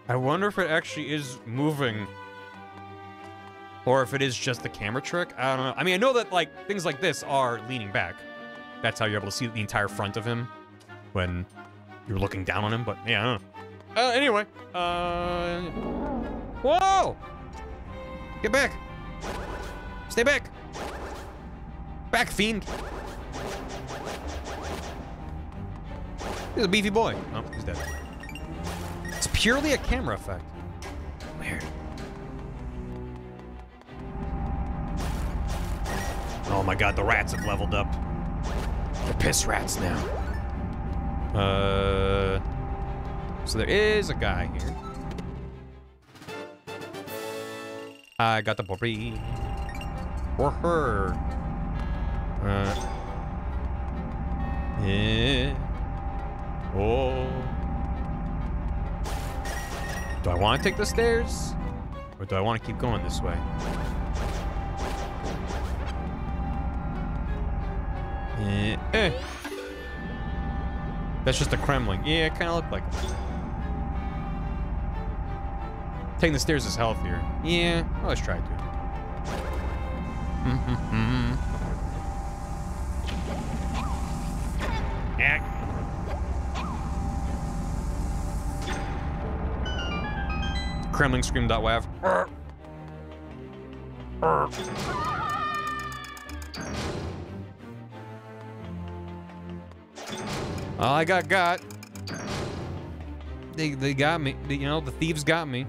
I wonder if it actually is moving. Or if it is just the camera trick. I don't know. I mean, I know that, like, things like this are leaning back. That's how you're able to see the entire front of him when you're looking down on him. But, yeah, I don't know. Uh, anyway. Uh... Whoa! Get back! Stay back! Back, fiend! He's a beefy boy. Oh, he's dead. It's purely a camera effect. Weird. Oh my god, the rats have leveled up. They're piss rats now. Uh, so there is a guy here. I got the potpourri. Or her. Uh. Yeah. Oh. Do I want to take the stairs? Or do I want to keep going this way? Eh. eh. That's just a Kremlin. Yeah, it kind of looked like it. Taking the stairs is healthier. Yeah, well, let's try to. <laughs> Heck. Kremlin scream.wav. <laughs> All I got got. They they got me. They- you know, the thieves got me.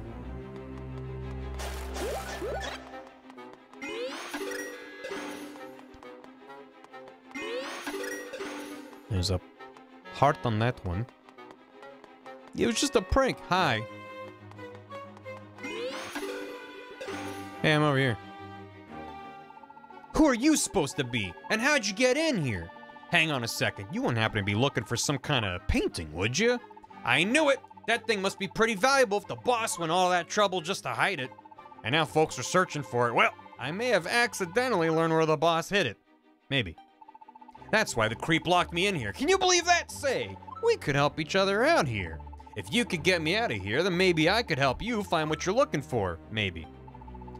There's a heart on that one. It was just a prank. Hi. Hey, I'm over here. Who are you supposed to be? And how'd you get in here? Hang on a second. You wouldn't happen to be looking for some kind of painting, would you? I knew it. That thing must be pretty valuable if the boss went all that trouble just to hide it. And now folks are searching for it. Well, I may have accidentally learned where the boss hid it. Maybe. That's why the creep locked me in here. Can you believe that? Say, we could help each other out here. If you could get me out of here, then maybe I could help you find what you're looking for. Maybe.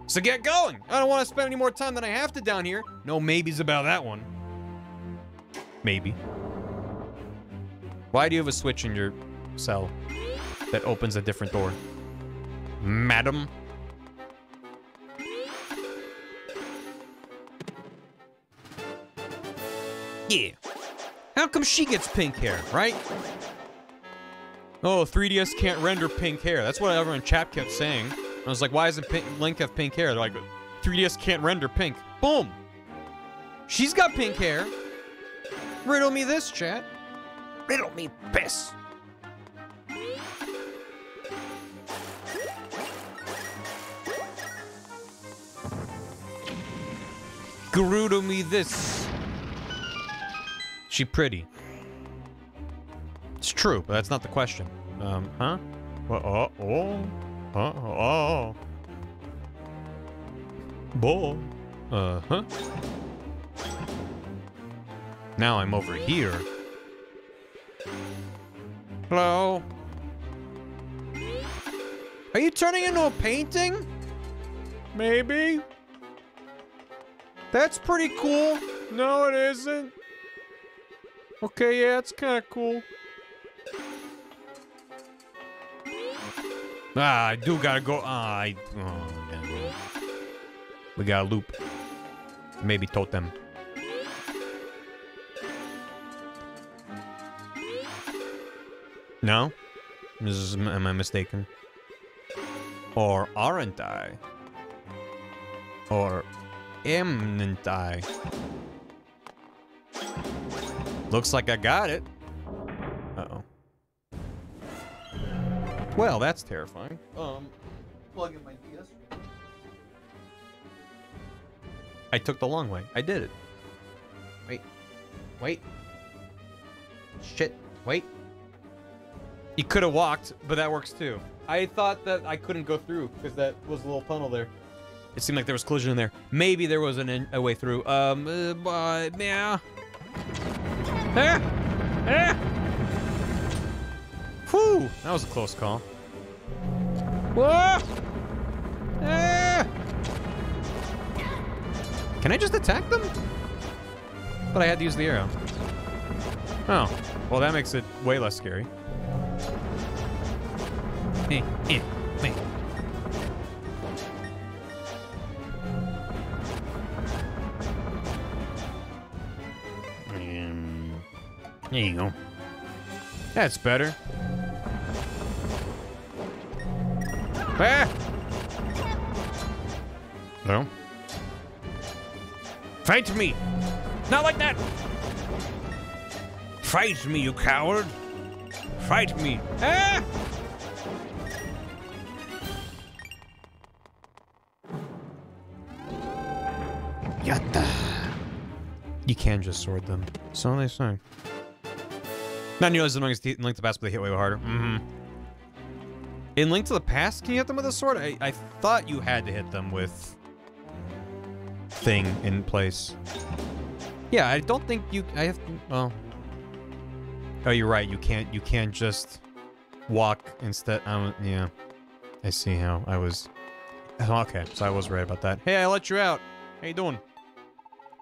So get going. I don't want to spend any more time than I have to down here. No maybes about that one. Maybe. Why do you have a switch in your cell that opens a different door? Madam? Yeah. How come she gets pink hair, right? Oh, 3DS can't render pink hair. That's what everyone in chat kept saying. I was like, why doesn't pink, Link have pink hair? They're like, 3DS can't render pink. Boom. She's got pink hair. Riddle me this, chat. Riddle me piss. Gerudo me this. She pretty. It's true, but that's not the question. Um, huh? What? Oh, oh, oh, oh. Boy. Uh-huh. Now I'm over here. Hello? Are you turning into a painting? Maybe. That's pretty cool. No, it isn't. Okay, yeah, it's kind of cool. Ah, I do gotta go. Ah, I. Oh, man. We gotta loop. Maybe totem. No? Is, am I mistaken? Or aren't I? Or amn't I? Looks like I got it. Uh-oh. Well, that's terrifying. Um, plug in my DS. I took the long way. I did it. Wait. Wait. Shit. Wait. You could have walked, but that works too. I thought that I couldn't go through because that was a little tunnel there. It seemed like there was collision in there. Maybe there was an in, a way through. Um, uh, but yeah. Eh? Ah! Whew! That was a close call. Whoa! Ah! Can I just attack them? But I had to use the arrow. Oh, well that makes it way less scary. Eh, eh, eh. Um, there you go. That's better. Ah! Well, Fight me! Not like that! Fight me, you coward! Fight me! Ah! Can just sword them. So they say. Not nearly as annoying as in Link to the Past, but they hit way harder. Mm-hmm. In Link to the Past, can you hit them with a sword? I, I thought you had to hit them with thing in place. Yeah, I don't think you. I have. To, well. Oh, you're right. You can't. You can't just walk instead. Um, yeah. I see how I was. Okay, so I was right about that. Hey, I let you out. How you doing?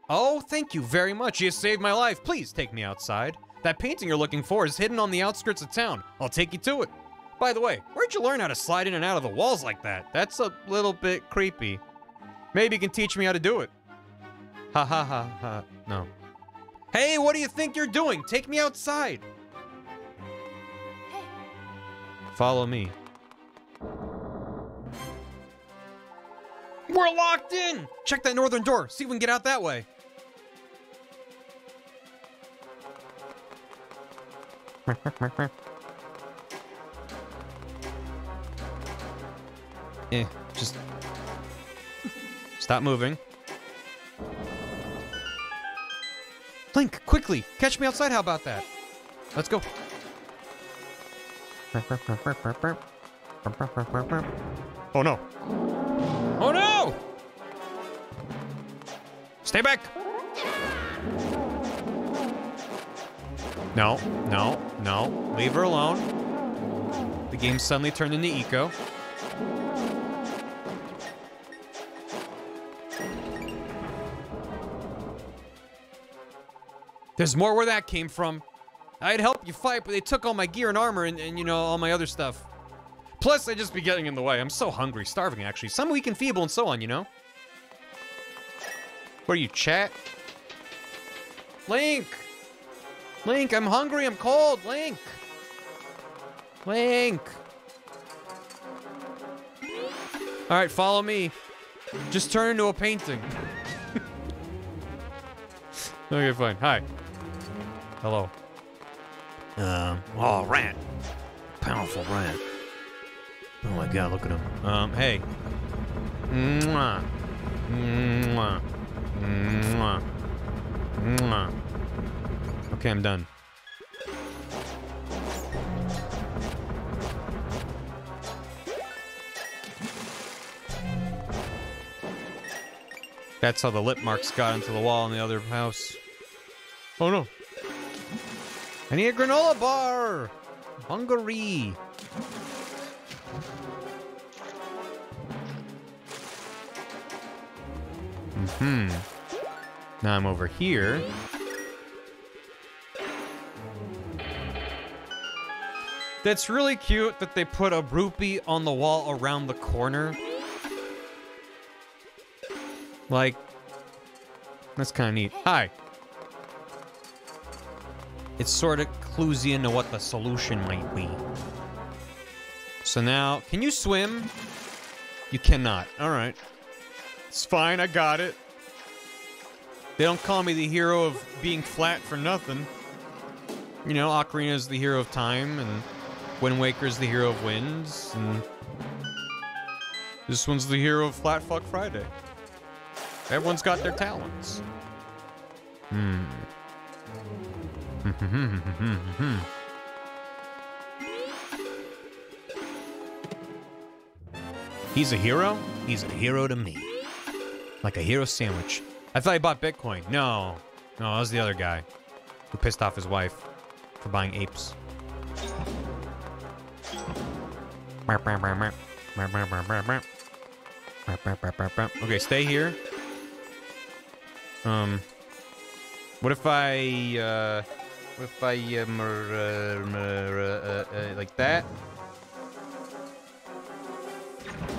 Oh, thank you very much. You saved my life. Please take me outside. That painting you're looking for is hidden on the outskirts of town. I'll take you to it. By the way, where'd you learn how to slide in and out of the walls like that? That's a little bit creepy. Maybe you can teach me how to do it. Ha ha ha ha. No. Hey, what do you think you're doing? Take me outside. Follow me. We're locked in! Check that northern door. See if we can get out that way. <laughs> eh, just stop moving. Link, quickly! Catch me outside, how about that? Let's go. Oh no. Oh no! Stay back! No, no, no. Leave her alone. The game suddenly turned into Ico. There's more where that came from. I'd help you fight, but they took all my gear and armor and, and you know, all my other stuff. Plus, I'd just be getting in the way. I'm so hungry, starving actually. Some weak and feeble and so on, you know? What are you, chat? Link! Link, I'm hungry, I'm cold, Link! Link! Alright, follow me. Just turn into a painting. <laughs> okay, fine. Hi. Hello. um, oh, rant. Powerful rant. Oh my god, look at him. Um, hey. Mwah. Mwah. Mwah. Mwah. Okay, I'm done. That's how the lip marks got into the wall in the other house. Oh no. I need a granola bar! Hungary! Mm hmm. Now I'm over here. That's really cute that they put a rupee on the wall around the corner. Like, that's kind of neat. Hi. It sort of clues you into what the solution might be. So now, can you swim? You cannot. All right. It's fine. I got it. They don't call me the hero of being flat for nothing. You know, Ocarina's the hero of time, and Wind Waker's the hero of winds, and this one's the hero of Flat Fuck Friday. Everyone's got their talents. Hmm. <laughs> He's a hero? He's a hero to me. Like a hero sandwich. I thought he bought Bitcoin. No. No, that was the other guy who pissed off his wife for buying apes. Okay, stay here. Um, what if I, uh, what if I, um, uh, uh, uh, like that?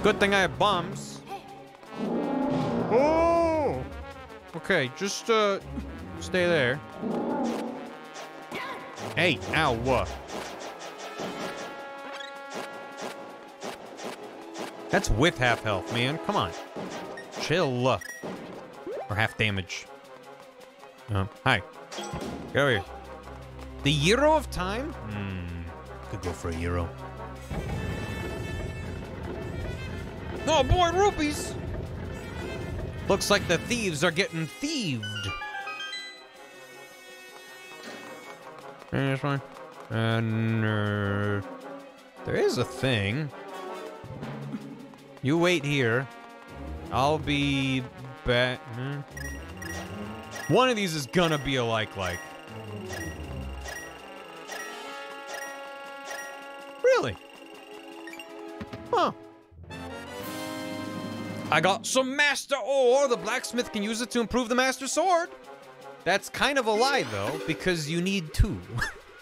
Good thing I have bombs. Oh! Okay, just, uh, stay there. Hey, ow, what? That's with half health, man. Come on. Chill. Or half damage. Um, hi. Get over here. The Euro of Time? Hmm. Could go for a Euro. Oh boy, rupees! Looks like the thieves are getting thieved. One. And uh, there is a thing. You wait here. I'll be back. Hmm. One of these is gonna be a like-like. Really? Huh. I got some master ore. The blacksmith can use it to improve the master sword. That's kind of a lie, though, because you need two.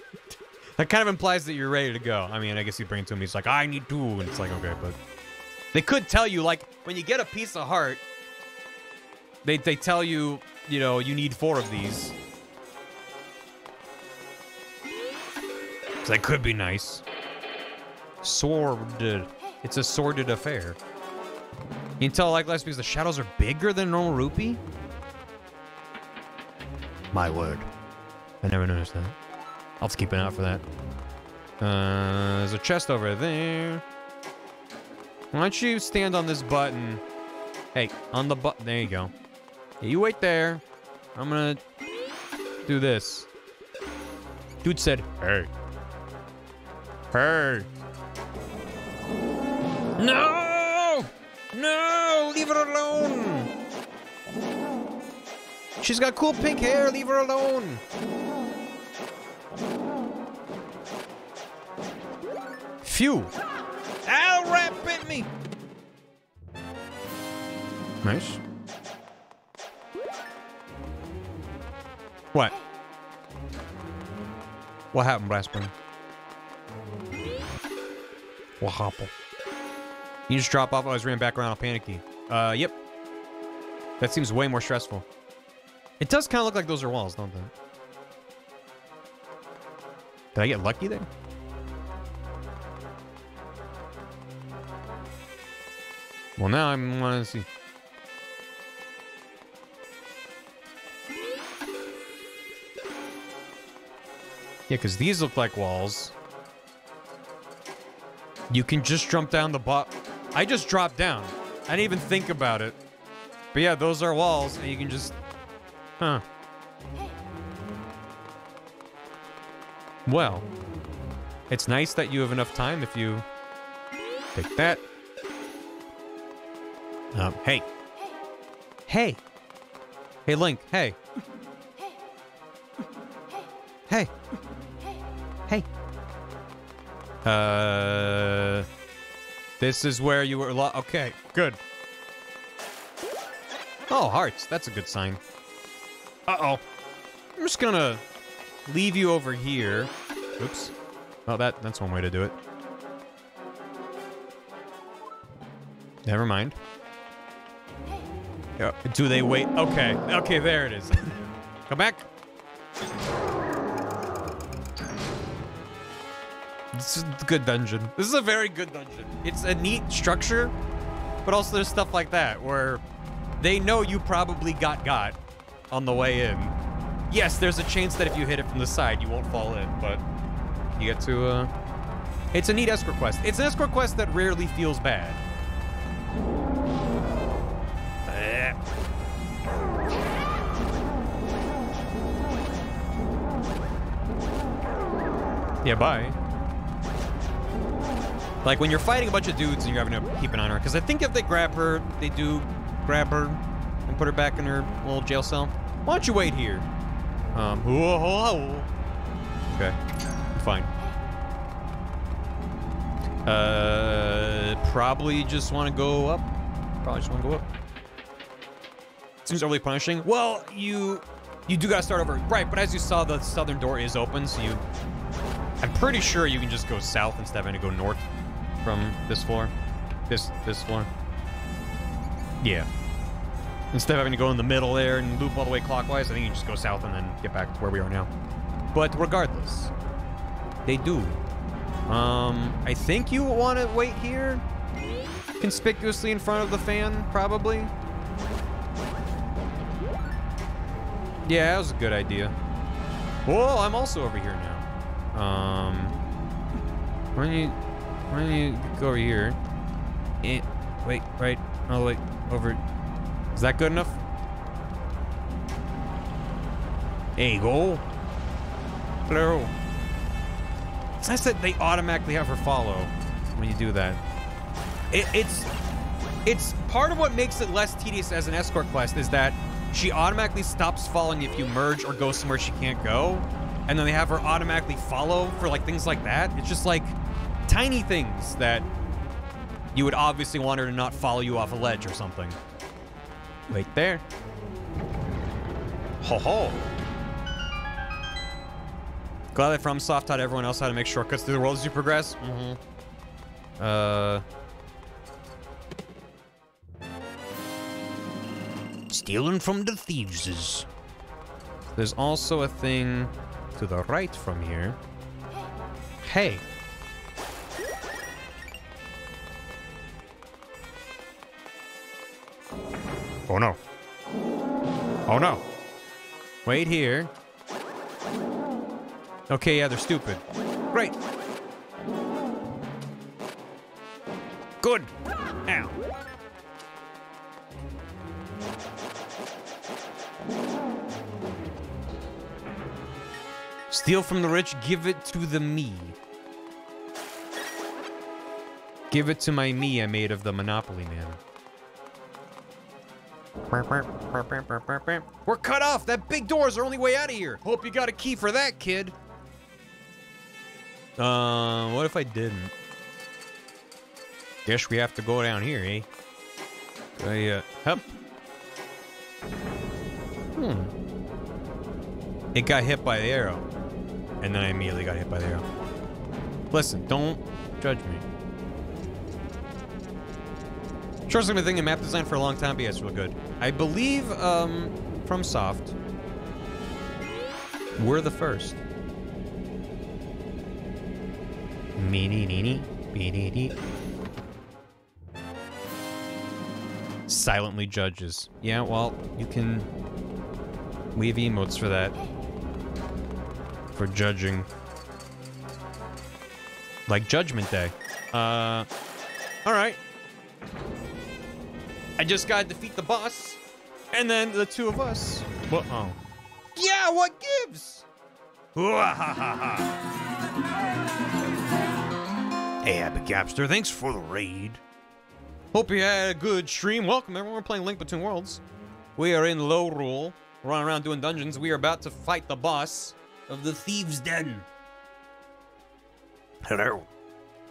<laughs> that kind of implies that you're ready to go. I mean, I guess you bring it to him. He's like, I need two. And it's like, okay, but... They could tell you, like, when you get a piece of heart, they, they tell you, you know, you need four of these. That could be nice. Sordid. It's a sordid affair. You can tell like less because the shadows are bigger than normal rupee? My word. I never noticed that. I'll have to keep an eye out for that. Uh, there's a chest over there. Why don't you stand on this button? Hey, on the button. There you go. Yeah, you wait there. I'm gonna do this. Dude said, hey. Hey. No! No! Leave her alone! She's got cool pink hair. Leave her alone. Phew. Ow, rat bit me. Nice. What? What happened, Blastburn? What happened? You just drop off. I was ran back around panicky. Uh, yep. That seems way more stressful. It does kind of look like those are walls, don't they? Did I get lucky there? Well, now I'm to see. Yeah, because these look like walls. You can just jump down the bot. I just dropped down. I didn't even think about it. But yeah, those are walls, and you can just... Huh. Well, it's nice that you have enough time if you take that. Um, hey. Hey. Hey, Link. Hey. Hey. Hey. Uh. This is where you were. Lo- okay, good. Oh, hearts. That's a good sign. Uh oh. I'm just gonna leave you over here. Oops. Oh, that that's one way to do it. Never mind. Do they wait? Okay. Okay, there it is. <laughs> Come back. This is a good dungeon. This is a very good dungeon. It's a neat structure, but also there's stuff like that where they know you probably got got on the way in. Yes, there's a chance that if you hit it from the side, you won't fall in, but you get to, uh... It's a neat escort quest. It's an escort quest that rarely feels bad. Yeah, bye. Like when you're fighting a bunch of dudes and you're having to keep an eye on her, because I think if they grab her, they do grab her and put her back in her little jail cell. Why don't you wait here? Um, whoa, <laughs> okay, fine. Uh, probably just want to go up. Probably just want to go up. Seems overly punishing. Well, you you do gotta start over, right? But as you saw, the southern door is open, so you. I'm pretty sure you can just go south instead of having to go north from this floor, this this floor. Yeah. Instead of having to go in the middle there and loop all the way clockwise, I think you just go south and then get back to where we are now. But regardless, they do. Um, I think you want to wait here, conspicuously in front of the fan, probably. Yeah, that was a good idea. Whoa, I'm also over here now. Um, why don't you, why don't you go over here? Eh, wait, right, the way over. Is that good enough? There go. Hello. It's nice that they automatically have her follow when you do that. It, it's it's part of what makes it less tedious as an escort quest is that she automatically stops following if you merge or go somewhere she can't go, and then they have her automatically follow for like things like that. It's just like tiny things that you would obviously want her to not follow you off a ledge or something. Wait there. Ho ho. Glad that FromSoft taught everyone else how to make shortcuts through the world as you progress. Mm-hmm. Uh. Stealing from the thieves. There's also a thing to the right from here. Hey. Oh no. Oh no. Wait here. Okay, yeah, they're stupid. Great. Good. Ow. Steal from the rich, give it to the me. Give it to my me I made of the Monopoly Man. We're cut off! That big door's our only way out of here! Hope you got a key for that, kid! Uh, what if I didn't? Guess we have to go down here, eh? I, uh, hup. Hmm. It got hit by the arrow. And then I immediately got hit by the arrow. Listen, don't judge me. It's been thinking map design for a long time, but yeah, it's real good. I believe, um, FromSoft, we're the first. Meeny, neeny, beeny, dee. Silently judges. Yeah, well, you can leave emotes for that. For judging. Like Judgment Day. Uh, alright. I just gotta defeat the boss, and then the two of us. What? Oh. Yeah, what gives? <laughs> hey, Epic Gapster, thanks for the raid. Hope you had a good stream. Welcome, everyone. We're playing Link Between Worlds. We are in Lorule, running around doing dungeons. We are about to fight the boss Of the thieves' den. Hello.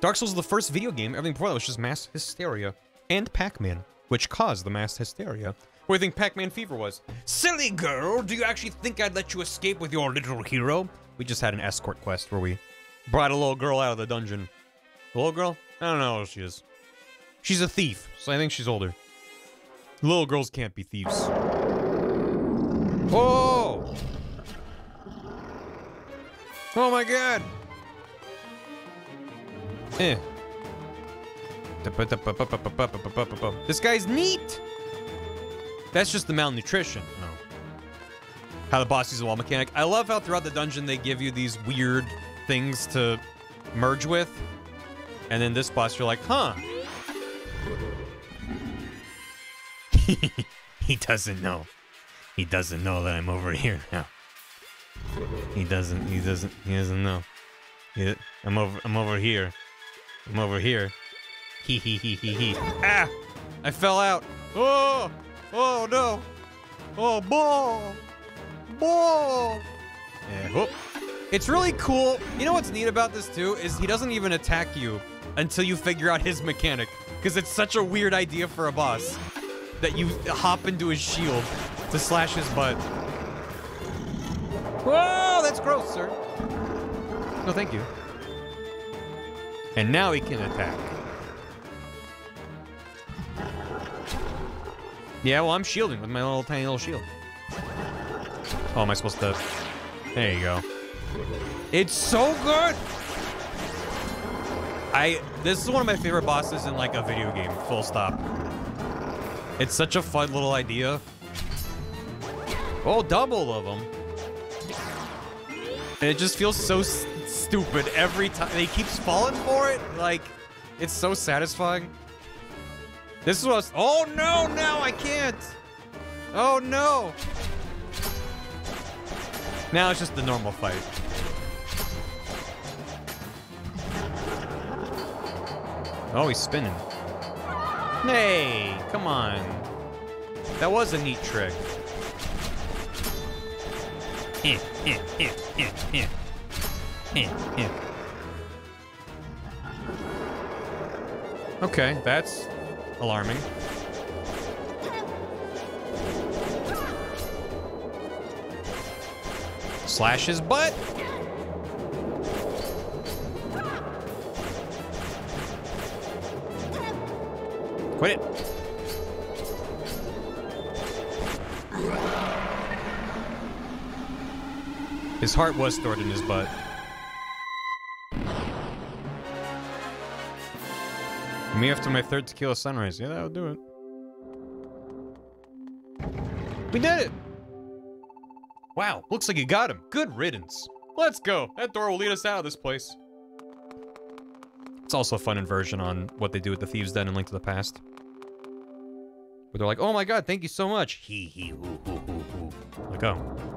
Dark Souls is the first video game. Everything before that was just mass hysteria. And Pac-Man, which caused the mass hysteria. What do you think Pac-Man Fever was? Silly girl, do you actually think I'd let you escape with your little hero? We just had an escort quest where we brought a little girl out of the dungeon. The little girl? I don't know who she is. She's a thief, so I think she's older. Little girls can't be thieves. Oh! Oh my god! Eh. This guy's neat! That's just the malnutrition. How the boss uses a wall mechanic. I love how throughout the dungeon they give you these weird things to merge with. And then this boss, you're like, huh. <laughs> He doesn't know. He doesn't know that I'm over here now. He doesn't. He doesn't. He doesn't know. He, I'm over. I'm over here. I'm over here. He he he he he. Ah! I fell out. Oh! Oh no! Oh, ball! Ball! Yeah, whoop. It's really cool. You know what's neat about this too is he doesn't even attack you until you figure out his mechanic. Because it's such a weird idea for a boss that you hop into his shield to slash his butt. Whoa, that's gross, sir. No, thank you. And now he can attack. Yeah, well, I'm shielding with my little tiny little shield. Oh, am I supposed to? There you go. It's so good. I. This is one of my favorite bosses in like a video game. Full stop. It's such a fun little idea. Oh, double of them. And it just feels so stupid every time. He keeps falling for it. Like, it's so satisfying. This is what. Oh no! Now I can't. Oh no! Now it's just the normal fight. Oh, he's spinning. Hey, come on. That was a neat trick. Eh, <laughs> Okay, that's alarming. Slash his butt. Quit it. His heart was stored in his butt. Me after my third tequila sunrise. Yeah, that'll do it. We did it! Wow, looks like you got him. Good riddance. Let's go. That door will lead us out of this place. It's also a fun inversion on what they do with the Thieves' Den in Link to the Past. Where they're like, oh my god, thank you so much. Hee hee hoo hoo hoo hoo. Like, oh.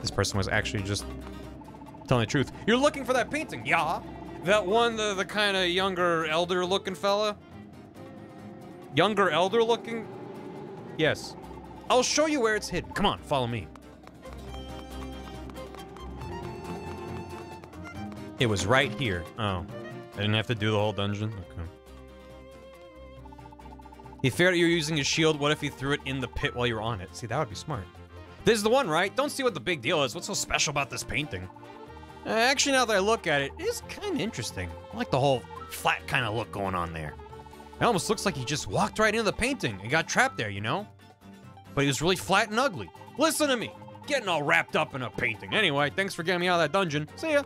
This person was actually just telling the truth. You're looking for that painting, yeah? That one, the, the kind of younger, elder looking fella? Younger, elder looking? Yes. I'll show you where it's hidden. Come on, follow me. It was right here. Oh. I didn't have to do the whole dungeon? Okay. He figured out you were using his shield. What if he threw it in the pit while you were on it? See, that would be smart. This is the one, right? Don't see what the big deal is. What's so special about this painting? Uh, actually, now that I look at it, it is kind of interesting. I like the whole flat kind of look going on there. It almost looks like he just walked right into the painting and got trapped there, you know? But he was really flat and ugly. Listen to me. Getting all wrapped up in a painting. Anyway, thanks for getting me out of that dungeon. See ya.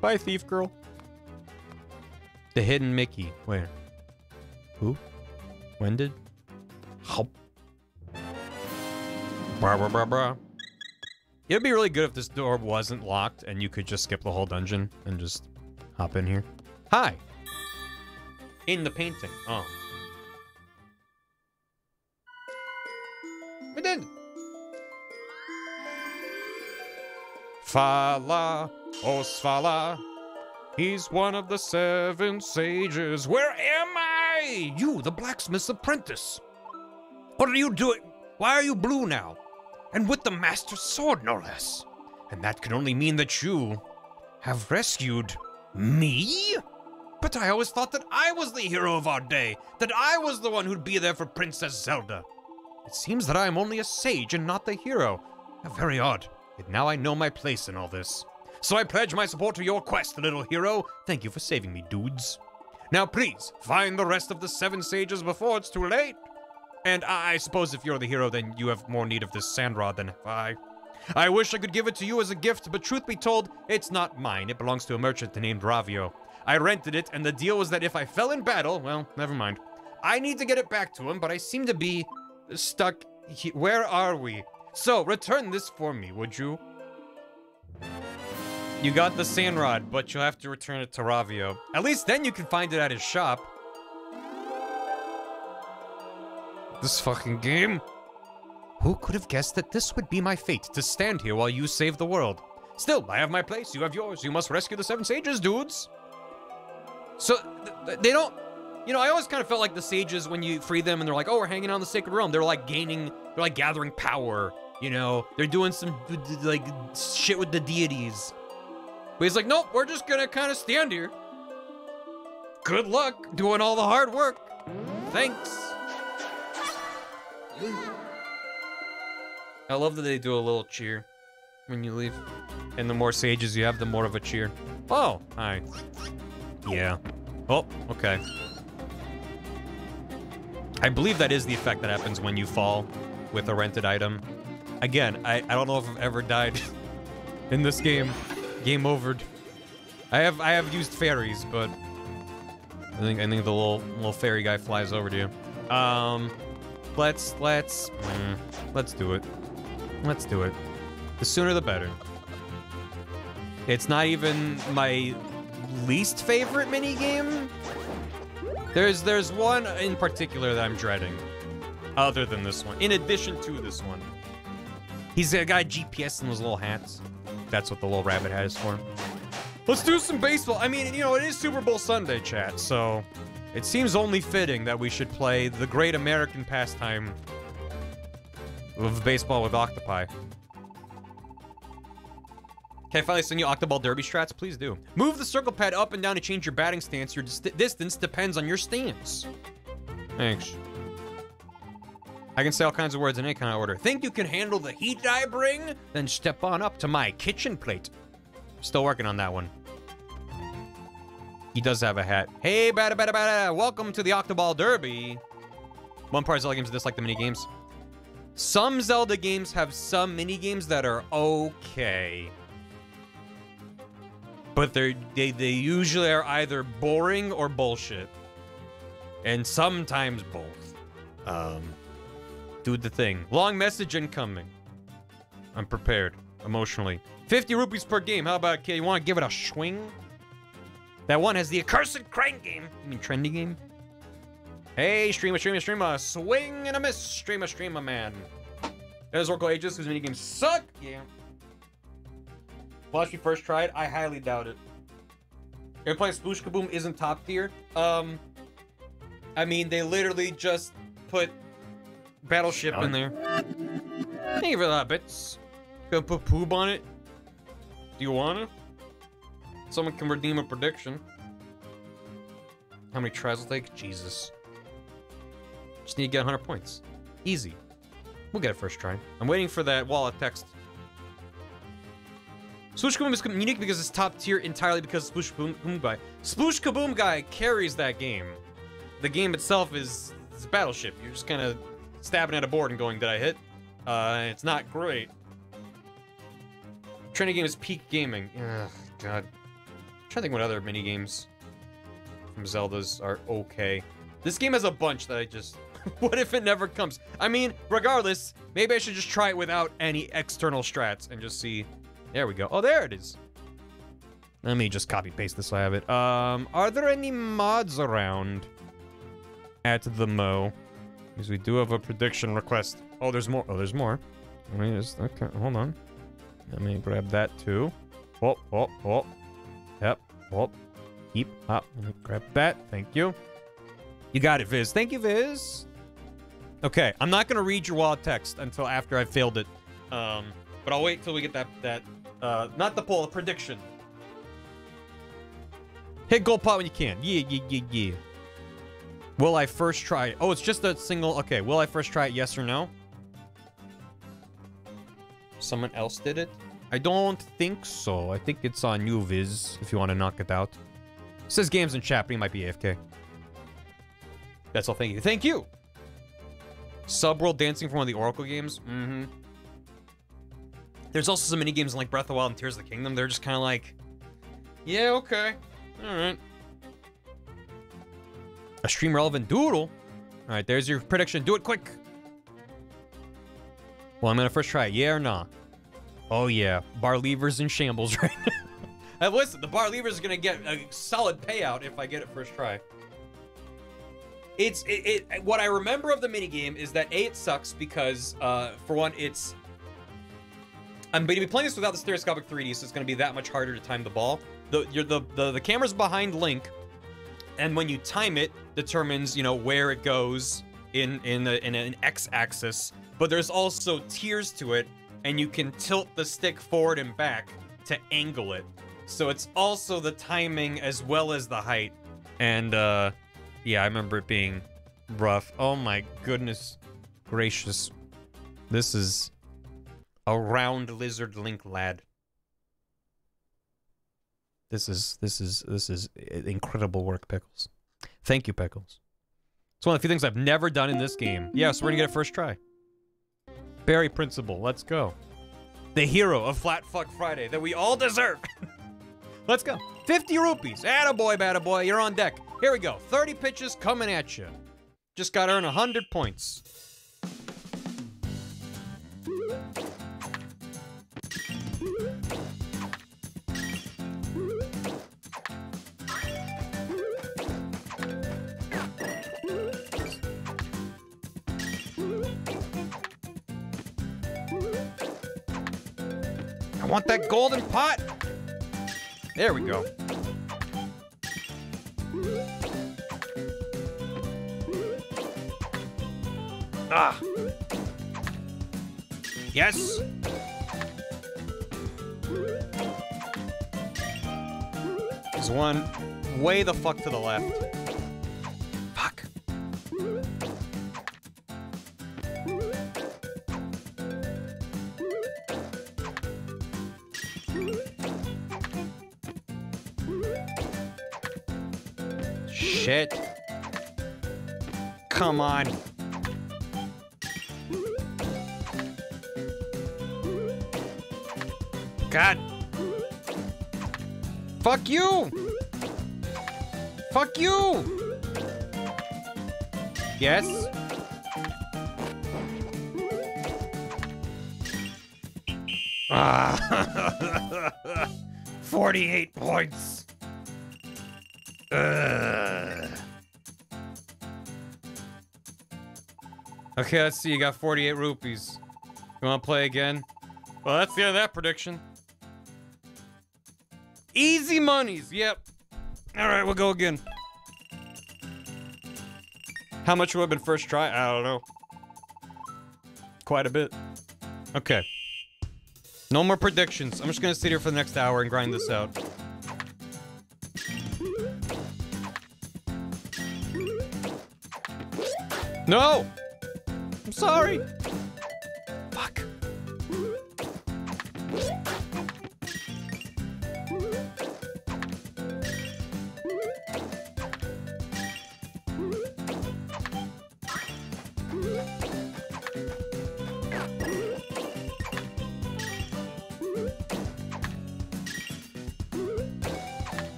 Bye, thief girl. The hidden Mickey. Where? Who? When did? How? Blah, blah, blah, blah. It'd be really good if this door wasn't locked and you could just skip the whole dungeon and just hop in here. Hi. In the painting. Oh. We did. Fala, oh Svala. He's one of the seven sages. Where am I? You, the blacksmith's apprentice. What are you doing? Why are you blue now? And with the Master Sword, no less. And that can only mean that you have rescued me? But I always thought that I was the hero of our day, that I was the one who'd be there for Princess Zelda. It seems that I am only a sage and not the hero. Very odd. Yet now I know my place in all this. So I pledge my support to your quest, little hero. Thank you for saving me, dudes. Now please, find the rest of the seven sages before it's too late. And I, suppose if you're the hero, then you have more need of this sand rod than I. I wish I could give it to you as a gift, but truth be told, it's not mine. It belongs to a merchant named Ravio. I rented it, and the deal was that if I fell in battle, well, never mind. I need to get it back to him, but I seem to be stuck. He- Where are we? So, return this for me, would you? You got the sand rod, but you'll have to return it to Ravio. At least then you can find it at his shop. This fucking game. Who could have guessed that this would be my fate to stand here while you save the world? Still, I have my place, you have yours. You must rescue the seven sages, dudes. So th- th- they don't. You know, I always kind of felt like the sages when you free them and they're like, "Oh, we're hanging on the sacred realm." They're like gaining, they're like gathering power. You know, they're doing some like shit with the deities. But he's like, "Nope, we're just gonna kind of stand here. Good luck doing all the hard work. Thanks." I love that they do a little cheer when you leave. And the more sages you have, the more of a cheer. Oh, hi. Yeah. Oh, okay. I believe that is the effect that happens when you fall with a rented item. Again, I, I don't know if I've ever died <laughs> in this game. Game overed. I have I have used fairies, but I think I think the little little fairy guy flies over to you. Um, let's let's mm, let's do it. Let's do it. The sooner the better. It's not even my least favorite mini game. There's there's one in particular that I'm dreading. Other than this one. In addition to this one. He's a guy GPS in those little hats. That's what the little rabbit hat is for. Let's do some baseball. I mean, you know, it is Super Bowl Sunday, chat, so it seems only fitting that we should play the great American pastime of baseball with octopi. Can I finally send you Octoball Derby strats? Please do. Move the circle pad up and down to change your batting stance. Your dis- distance depends on your stance. Thanks. I can say all kinds of words in any kind of order. Think you can handle the heat I bring? Then step on up to my kitchen plate. Still working on that one. He does have a hat. Hey, bada bada bada. Welcome to the Octoball Derby. One part Zelda games dislike the mini games. Some Zelda games have some mini games that are okay. But they're they, they usually are either boring or bullshit. And sometimes both. Um do the thing. Long message incoming. I'm prepared emotionally. 50 rupees per game. How about it, kid? You want to give it a swing? That one has the accursed crane game. You mean trendy game? Hey, streamer, streamer, streamer. Swing and a miss. Streamer, streamer, man. There's Oracle Ages, whose minigames suck. Yeah. Flash we first tried, I highly doubt it. You're playing Sploosh Kaboom isn't top tier. Um, I mean, they literally just put Battleship in there. Thank you for that, bits. Gonna put poob on it. Do you wanna? Someone can redeem a prediction. How many tries will take? Jesus. Just need to get 100 points. Easy. We'll get it first try. I'm waiting for that wallet text. Sploosh Kaboom is unique because it's top tier entirely because Sploosh Kaboom Guy. Sploosh Kaboom Guy carries that game. The game itself is, battleship. You're just kind of stabbing at a board and going, did I hit? Uh, it's not great. Trendy game is peak gaming. Ugh, God. Trying to think what other mini games from Zeldas are okay. This game has a bunch that I just. <laughs> what if it never comes? I mean, regardless, maybe I should just try it without any external strats and just see. There we go. Oh, there it is. Let me just copy paste this I have it. Um, are there any mods around at the Mo? Because we do have a prediction request. Oh, there's more. Oh, there's more. Let me just, okay, hold on. Let me grab that too. Oh, oh, oh. Yep, oh. Keep up. Grab that. Thank you. You got it, Viz. Thank you, Viz. Okay, I'm not gonna read your wild text until after I've failed it. Um, but I'll wait till we get that that uh not the poll, the prediction. Hit gold pot when you can. Yeah, yeah, yeah, yeah. Will I first try it? Oh, it's just a single. Okay, will I first try it? Yes or no? Someone else did it? I don't think so. I think it's on New Viz if you want to knock it out. says games in chat, but he might be AFK. That's all. Thank you. Thank you. Subrosian dancing from one of the Oracle games. Mm-hmm. There's also some mini games like Breath of the Wild and Tears of the Kingdom. They're just kind of like, yeah, okay, all right. A stream relevant doodle. All right, there's your prediction. Do it quick. Well, I'm gonna first try it. Yeah or nah? Oh yeah, bar levers in shambles <laughs> right now. Hey, listen, the bar levers are gonna get a solid payout if I get it first try. It's it, it what I remember of the minigame is that A it sucks because uh for one it's I'm going to be playing this without the stereoscopic 3D, so it's going to be that much harder to time the ball. The you're the, the the camera's behind Link, and when you time it, determines you know where it goes in in, in an x-axis. But there's also tiers to it, and you can tilt the stick forward and back to angle it. So it's also the timing as well as the height. And uh, yeah, I remember it being rough. Oh my goodness gracious, this is a round lizard link lad. This is this is this is incredible work, Pickles. Thank you, Pickles. It's one of the few things I've never done in this game. Yes, we're gonna get it first try. Barry Principle, let's go. The hero of Flat Fuck Friday that we all deserve. <laughs> let's go. 50 rupees. Attaboy, boy, you're on deck. Here we go. 30 pitches coming at you. Just gotta earn 100 points. Want that golden pot. There we go. Ah. Yes. There's one way the fuck to the left. Shit. Come on. God. Fuck you! Fuck you! Yes? Ah. <laughs> 48 points. Ugh. Okay, let's see. You got 48 rupees. You want to play again? Well, that's the end of that prediction. Easy monies. Yep. All right, we'll go again. How much would have been first try? I don't know. Quite a bit. Okay. No more predictions. I'm just gonna sit here for the next hour and grind this out. No! Sorry! Fuck.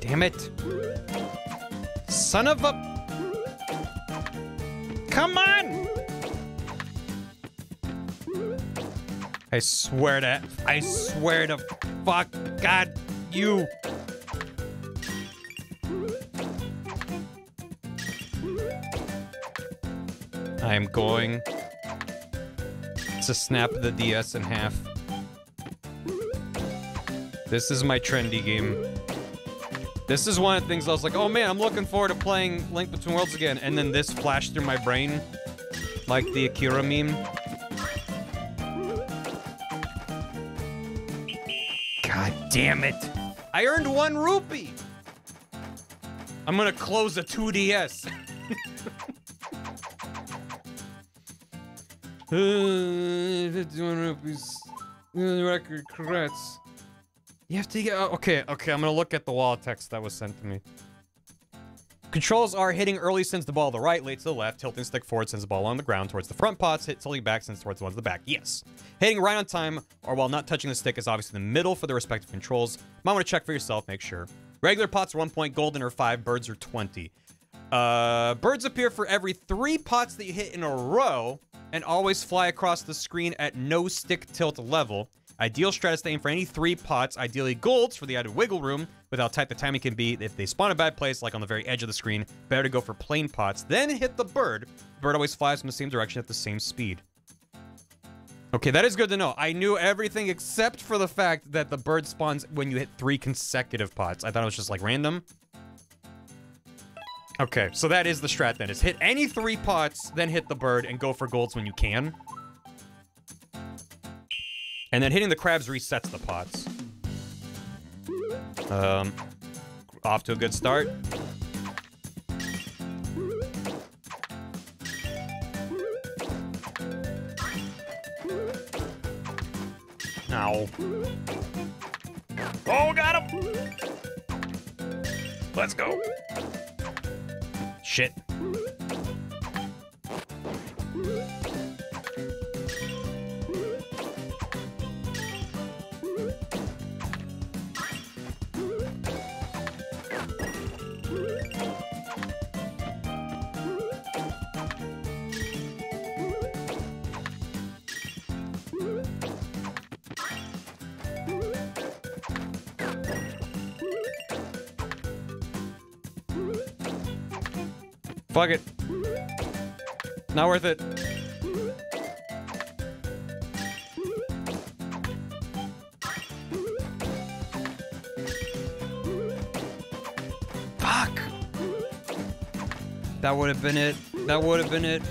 Damn it. Son of a... I swear to... I swear to... Fuck. God. You. I am going to snap the DS in half. This is my trendy game. This is one of the things I was like, oh man, I'm looking forward to playing Link Between Worlds again. And then this flashed through my brain. Like the Akira meme. Damn it. I earned one rupee. I'm gonna close a 2DS. <laughs> Uh, 51 rupees. Uh, Record corrects. You have to get. oh, Okay, okay, I'm gonna look at the wall text that was sent to me. Controls are hitting early sends the ball to the right, late to the left, tilting stick forward sends the ball on the ground towards the front pots, hit tilting back sends towards the ones in the back. Yes. Hitting right on time or while not touching the stick is obviously the middle for the respective controls. Might want to check for yourself, make sure. Regular pots are one point, golden are five, birds are 20. Uh, birds appear for every three pots that you hit in a row and always fly across the screen at no stick tilt level. Ideal strat is to aim for any three pots, ideally golds for the added wiggle room with how tight the timing can be. If they spawn a bad place, like on the very edge of the screen, better to go for plain pots, then hit the bird. The bird always flies in the same direction at the same speed. Okay, that is good to know. I knew everything except for the fact that the bird spawns when you hit three consecutive pots. I thought it was just like random. Okay, so that is the strat then. Is hit any three pots, then hit the bird and go for golds when you can. And then hitting the crabs resets the pots. Um, off to a good start. Ow. Oh, got him! Let's go. Shit. Not worth it. Fuck. That would have been it. That would have been it.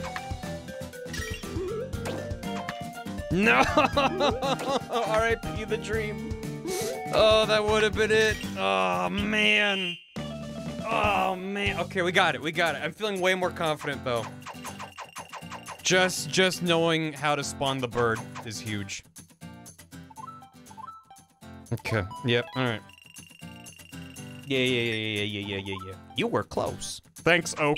No! <laughs> R.I.P. the dream. Oh, that would have been it. Oh, man. Oh, man. Okay, we got it. We got it. I'm feeling way more confident, though. Just, just knowing how to spawn the bird is huge. Okay. Yep. All right. Yeah, yeah, yeah, yeah, yeah, yeah, yeah, yeah. You were close. Thanks, Oak.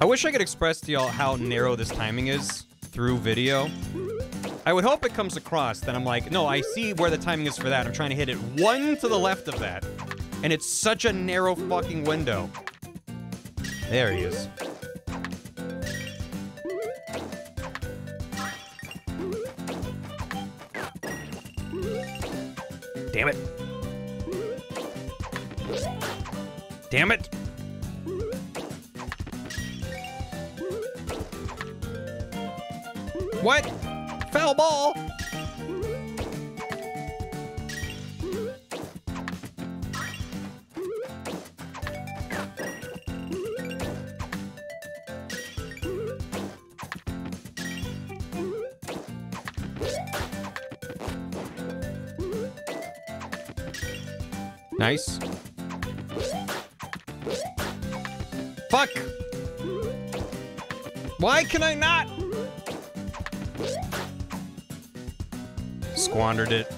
I wish I could express to y'all how narrow this timing is through video. I would hope it comes across that I'm like, no, I see where the timing is for that. I'm trying to hit it one to the left of that. And it's such a narrow fucking window. There he is. Damn it. Damn it. What? Foul ball. Can I not? Squandered it.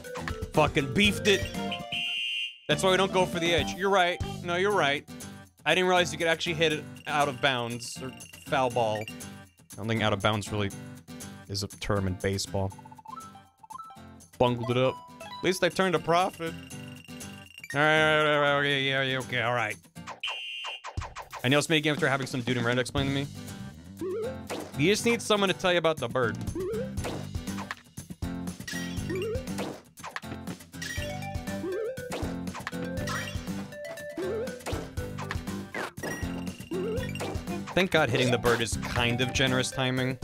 Fucking beefed it. That's why we don't go for the edge. You're right. No, you're right. I didn't realize you could actually hit it out of bounds or foul ball. I don't think out of bounds really is a term in baseball. Bungled it up. At least I turned a profit. All right, all right, all right, okay, yeah, yeah, okay, all right. I know it's many games are having some dude in red explain to me. You just need someone to tell you about the bird. Thank God hitting the bird is kind of generous timing.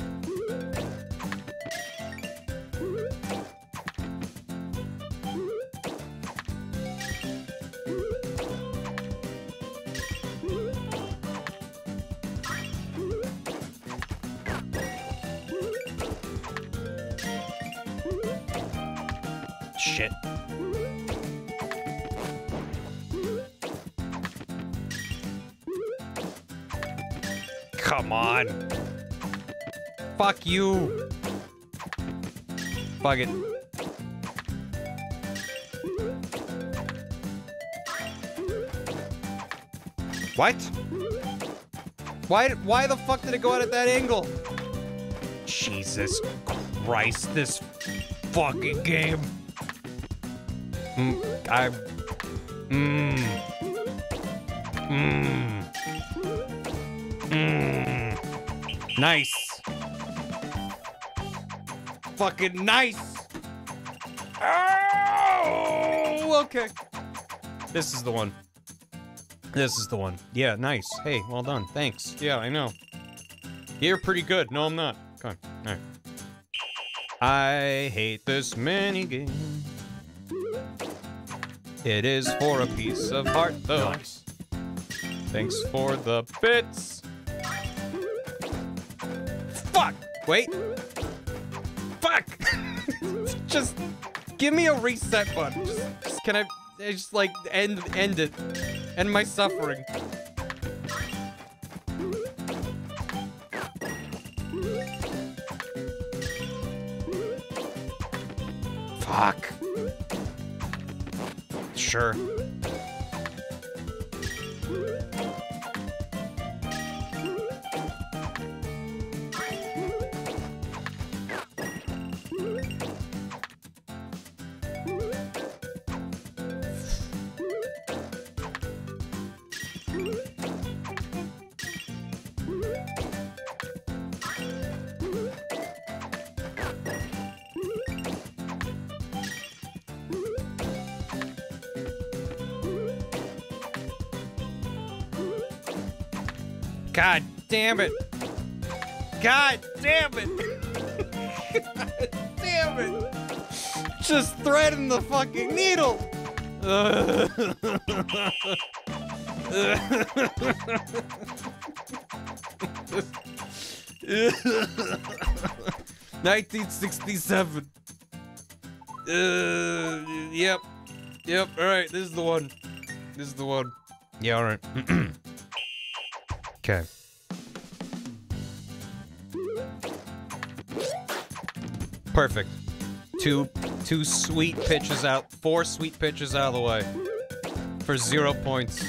You. Fuck it. What? Why, why the fuck did it go out at that angle? Jesus Christ, this fucking game. Mm, I. Mmm. Mmm. Mmm. Nice. Fucking nice. Oh, okay. This is the one. This is the one. Yeah, nice. Hey, well done. Thanks. Yeah, I know. You're pretty good. No, I'm not. Come on. All right. I hate this mini game. It is for a piece of heart, though. Nice. Thanks for the bits. Fuck! Wait. Fuck! <laughs> just give me a reset button. Just, just can I just like end end it. End my suffering. Fuck. Sure. Damn it. God damn it. <laughs> God damn it. Just threading the fucking needle. <laughs> Nineteen sixty-seven. Uh, yep, yep. All right, this is the one. This is the one. Yeah, all right. <clears throat> Okay. Perfect. Two two sweet pitches out, four sweet pitches out of the way. For zero points.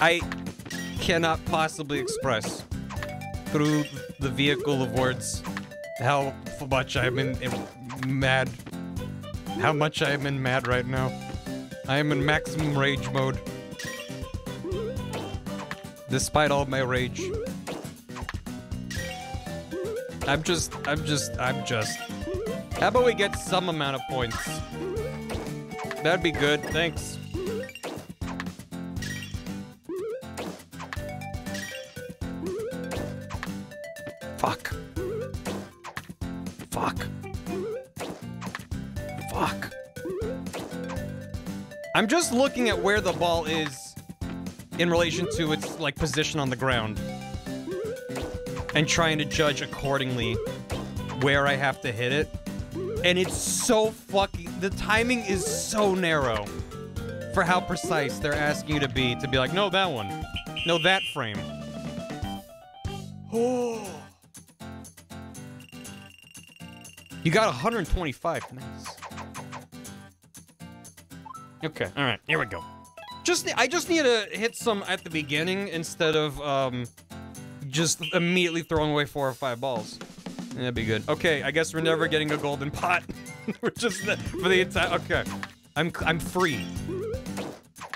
I cannot possibly express through the vehicle of words how much I'm in, in mad. How much I am in mad right now. I am in maximum rage mode despite all my rage. I'm just, I'm just, I'm just. How about we get some amount of points? That'd be good, thanks. Fuck. Fuck. Fuck. I'm just looking at where the ball is in relation to its like position on the ground and trying to judge accordingly where I have to hit it. And it's so fucking the timing is so narrow for how precise they're asking you to be to be like, no, that one. No, that frame. Oh. You got 125. Nice. Okay, all right, here we go. Just I just need to hit some at the beginning instead of um just immediately throwing away four or five balls. That'd be good. Okay, I guess we're never getting a golden pot. <laughs> we're just for the entire. Okay, I'm I'm free.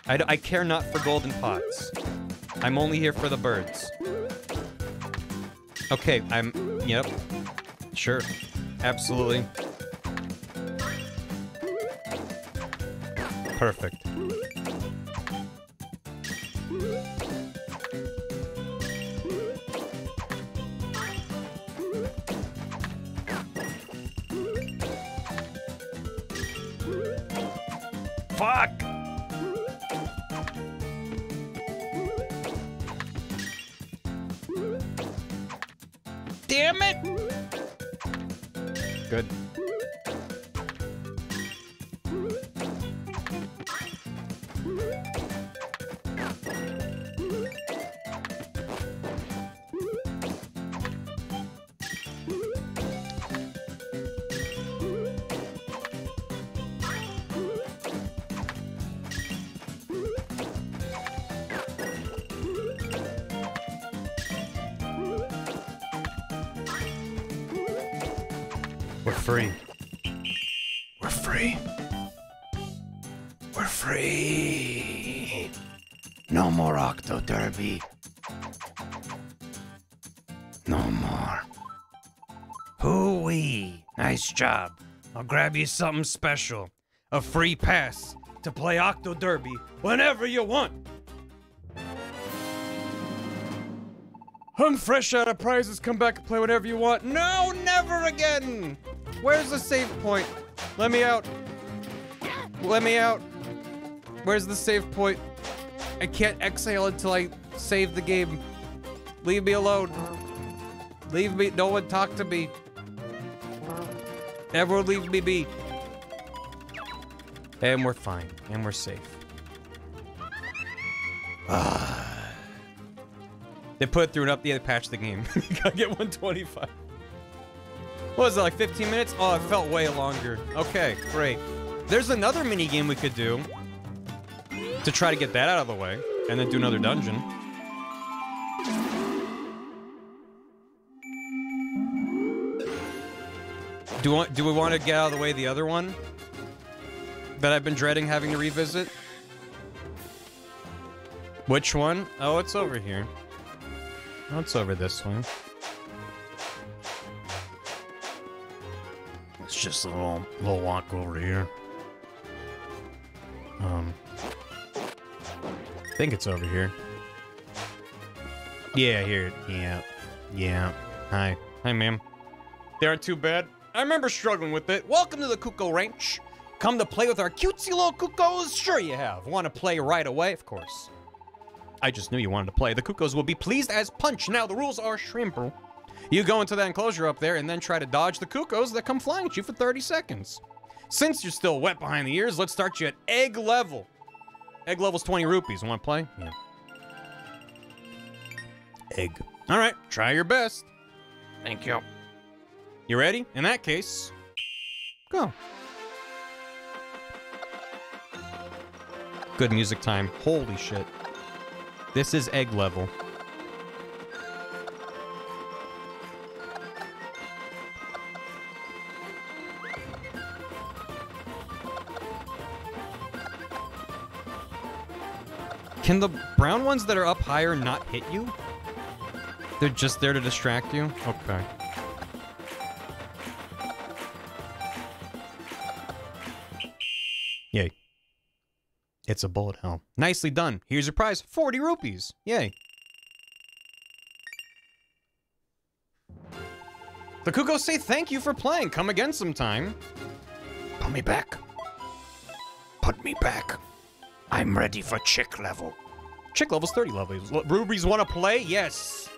I, I care not for golden pots. I'm only here for the birds. Okay, I'm. Yep. Sure. Absolutely. Perfect. Grab you something special. A free pass to play Octo Derby whenever you want. I'm fresh out of prizes. Come back and play whatever you want. No, never again. Where's the save point? Let me out. Let me out. Where's the save point? I can't exhale until I save the game. Leave me alone. Leave me. No one talk to me. Everyone leave me be. And we're fine. And we're safe. Ah. They put through an update to patch the game. <laughs> you gotta get 125. What was it, like 15 minutes? Oh, it felt way longer. Okay, great. There's another mini game we could do to try to get that out of the way, and then do another dungeon. Do, we want, do we want to get out of the way the other one that I've been dreading having to revisit? Which one? Oh, it's over here. Oh, it's over this one. It's just a little, little walk over here. Um, I think it's over here. Yeah, here. Yeah, yeah. Hi, hi, ma'am. They aren't too bad. I remember struggling with it. Welcome to the Cucco Ranch. Come to play with our cutesy little Cuccos? Sure you have. Want to play right away? Of course. I just knew you wanted to play. The Cuccos will be pleased as punch. Now, the rules are shrimper. You go into that enclosure up there and then try to dodge the Cuccos that come flying at you for 30 seconds. Since you're still wet behind the ears, let's start you at egg level. Egg level's 20 rupees. Want to play? Yeah. Egg. All right, try your best. Thank you. You ready? In that case, go. Good music time. Holy shit. This is egg level. Can the brown ones that are up higher not hit you? They're just there to distract you? Okay. It's a bullet hell. Nicely done. Here's your prize 40 rupees. Yay. The Cuccos say thank you for playing. Come again sometime. Put me back. Put me back. I'm ready for chick level. Chick level's 30 levels. L- Rubies want to play? Yes.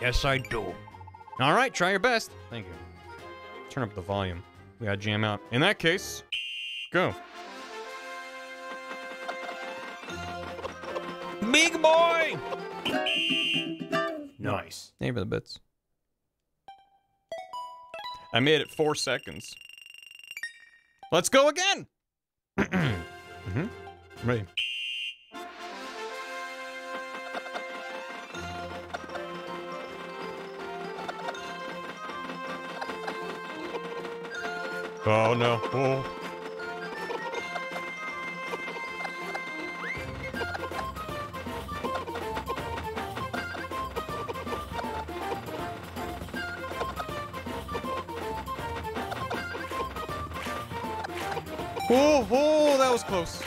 Yes, I do. All right, try your best. Thank you. Turn up the volume. We gotta jam out. In that case, go. Big boy! Nice. Neighbor the bits. I made it four seconds. Let's go again. <clears throat> mm-hmm. Ready. Oh no. Oh. Oh, oh, that was close.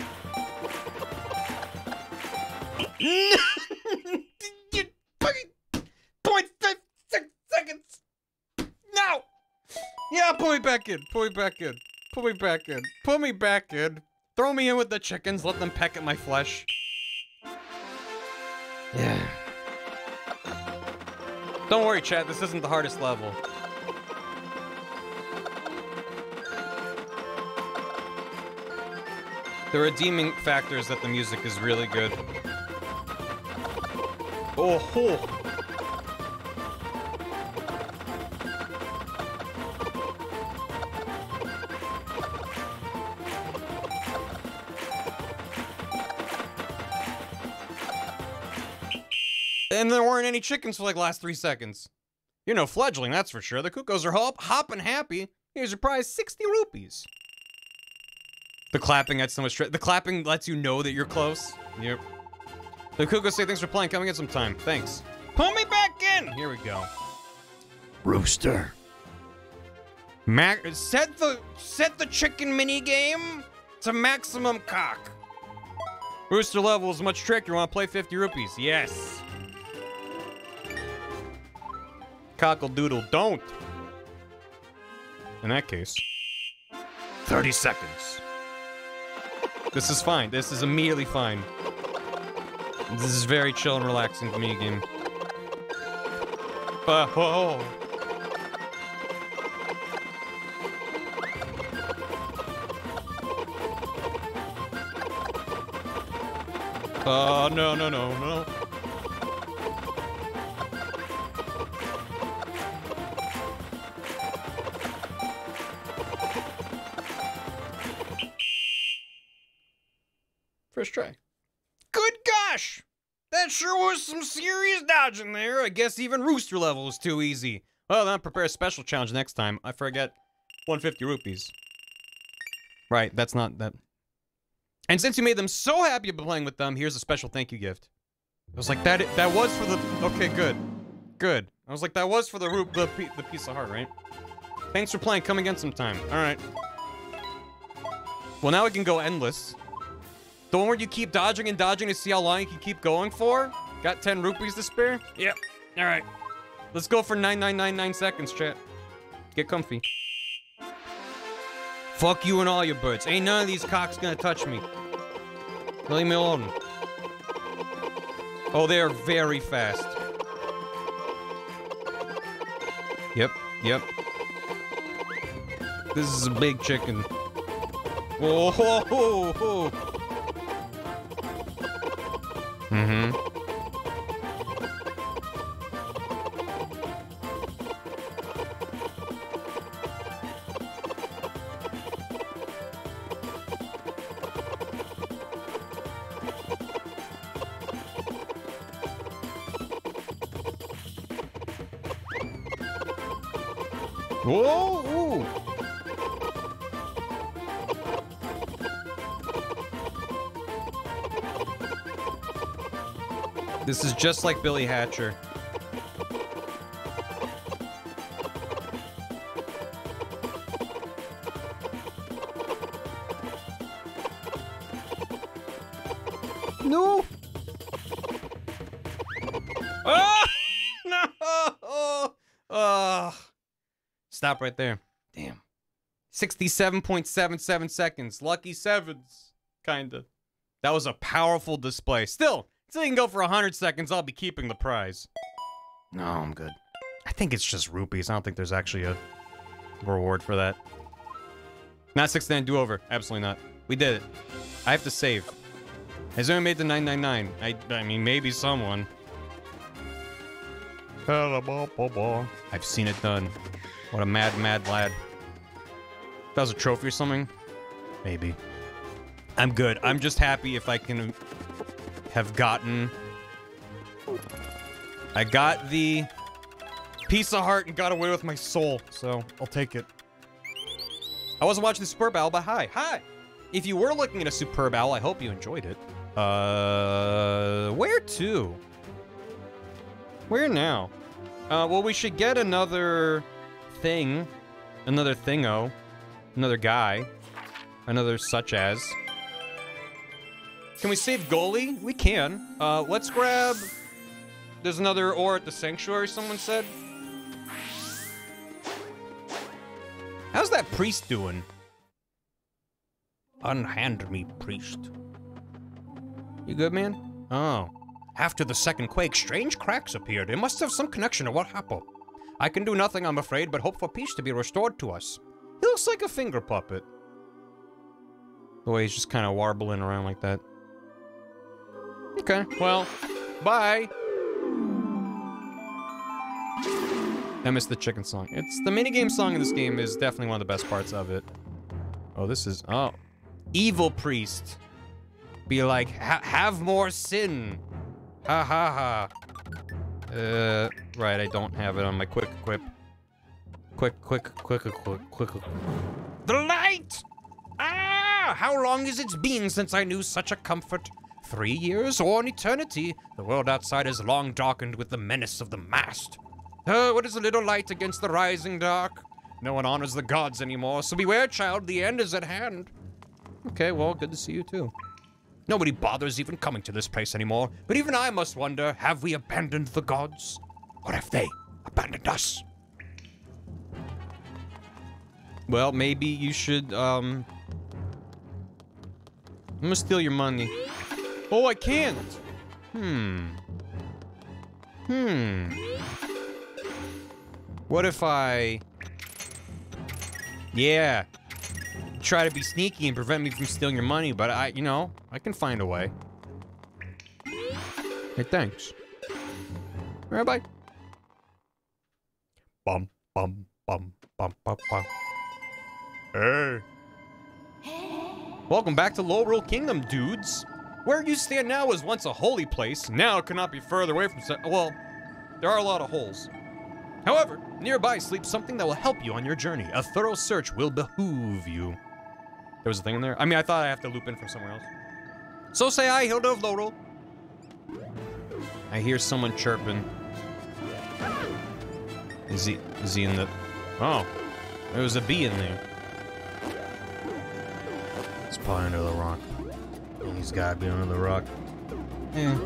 Point five six seconds. No. Yeah, pull me back in. Pull me back in. Pull me back in. Pull me back in. Throw me in with the chickens. Let them peck at my flesh. Yeah. Don't worry, Chad. This isn't the hardest level. The redeeming factor is that the music is really good. Oh, ho. And there weren't any chickens for like last three seconds. You're no fledgling, that's for sure. The Cuccos are hop hopping happy. Here's your prize, 60 rupees. The clapping adds so much. The clapping lets you know that you're close. Yep. The Cucco say thanks for playing. Coming in some time. Thanks. Pull me back in. Here we go. Rooster. Mac, set the set the chicken mini game to maximum cock. Rooster level is much trickier. Want to play 50 rupees? Yes. Cockle doodle, don't. In that case, 30 seconds. This is fine. This is immediately fine. This is very chill and relaxing mini game. Uh, whoa. Oh, no, no, no, no. Some serious dodging there. I guess even Rooster level is too easy. Well, then prepare a special challenge next time. I forget 150 rupees. Right, that's not that. And since you made them so happy about playing with them, here's a special thank you gift. I was like, that that was for the. Okay, good, good. I was like, that was for the root, the, the piece of heart, right? Thanks for playing. Come again sometime. All right. Well, now we can go endless. The one where you keep dodging and dodging to see how long you can keep going for. Got 10 rupees to spare. Yep. All right. Let's go for 9999 seconds, chat. Get comfy. Fuck you and all your birds. Ain't none of these cocks gonna touch me. Leave me alone. Oh, they are very fast. Yep, yep. This is a big chicken. Whoa, <laughs> ho, ho, ho. Mm-hmm. This is just like Billy Hatcher. No! Ah! <laughs> No! Oh! Stop right there. Damn. 67.77 seconds. Lucky sevens. Kinda. That was a powerful display. Still, until you can go for 100 seconds, I'll be keeping the prize. No, I'm good. I think it's just rupees. I don't think there's actually a reward for that. Not 69 do over. Absolutely not. We did it. I have to save. Has anyone made the 999? I, I mean, maybe someone. I've seen it done. What a mad, mad lad. That was a trophy or something? Maybe. I'm good. I'm just happy if I can have gotten... I got the piece of heart and got away with my soul, so I'll take it. I wasn't watching the Superb Owl, but hi. Hi! If you were looking at a Superb Owl, I hope you enjoyed it. Uh, where to? Where now? Uh, well, we should get another thing. Another thingo. Another guy. Another such as. Can we save goalie? We can. Uh, let's grab... There's another ore at the sanctuary, someone said. How's that priest doing? Unhand me, priest. You good, man? Oh. After the second quake, strange cracks appeared. It must have some connection to what happened. I can do nothing, I'm afraid, but hope for peace to be restored to us. He looks like a finger puppet. The way he's just kind of warbling around like that. Okay, well, bye. I missed the chicken song. It's the minigame song in this game is definitely one of the best parts of it. Oh, this is oh, evil priest. Be like, ha have more sin. Ha ha ha. Uh, right, I don't have it on my quick equip. Quick, quick, quick, quick, quick, quick. The light! Ah! How long has it been since I knew such a comfort? Three years or an eternity? The world outside is long darkened with the menace of the mast. Oh, what is a little light against the rising dark? No one honors the gods anymore, so beware, child, the end is at hand. Okay, well, good to see you too. Nobody bothers even coming to this place anymore, but even I must wonder have we abandoned the gods? Or have they abandoned us? Well, maybe you should, um. I'm gonna steal your money. Oh, I can't. Hmm. Hmm. What if I. Yeah. Try to be sneaky and prevent me from stealing your money, but I, you know, I can find a way. Hey, thanks. All right, bye. Bum, bum, bum, bum, bum, bum. Hey. Welcome back to Low Lorule Kingdom, dudes. Where you stand now was once a holy place. Now it cannot be further away from. se- Well, there are a lot of holes. However, nearby sleeps something that will help you on your journey. A thorough search will behoove you. There was a thing in there? I mean, I thought I have to loop in from somewhere else. So say I, Hilda of Lorule. I hear someone chirping. Is he, is he in the... Oh, there was a bee in there. It's probably under the rock. He's gotta be under the rock. Yeah.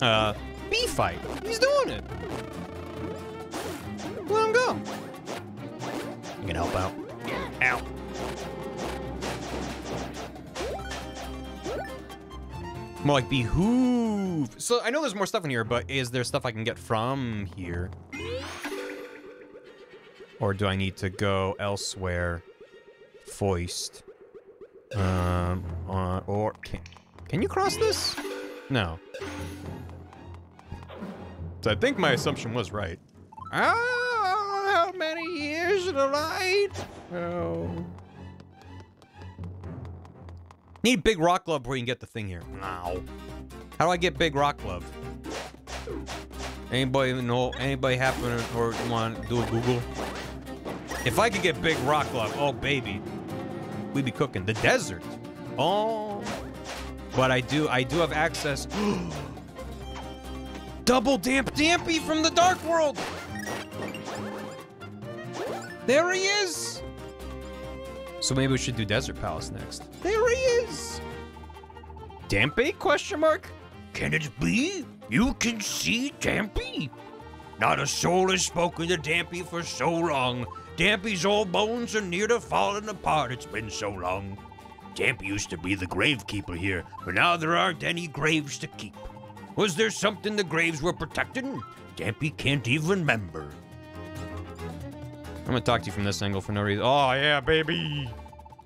Uh, bee fight. He's doing it. Let him go. You can help out. Ow. More like behoove. So I know there's more stuff in here, but is there stuff I can get from here? Or do I need to go elsewhere? Foist. Um, uh, or can, can you cross this? No. So I think my assumption was right. Ah, how many years of the light? Oh. Need big rock glove where you can get the thing here. No. How do I get big rock glove? Anybody know? Anybody happen to- or want to do a Google? If I could get big rock glove, oh baby, we'd be cooking. The desert. Oh. But I do, I do have access. <gasps> Double damp dampy from the dark world. There he is. So maybe we should do Desert Palace next. There he is. Dampé? Question mark. Can it be? You can see Dampé. Not a soul has spoken to Dampé for so long. Dampé's old bones are near to falling apart. It's been so long. Dampé used to be the gravekeeper here, but now there aren't any graves to keep. Was there something the graves were protecting? Dampé can't even remember. I'm gonna talk to you from this angle for no reason. Oh yeah, baby.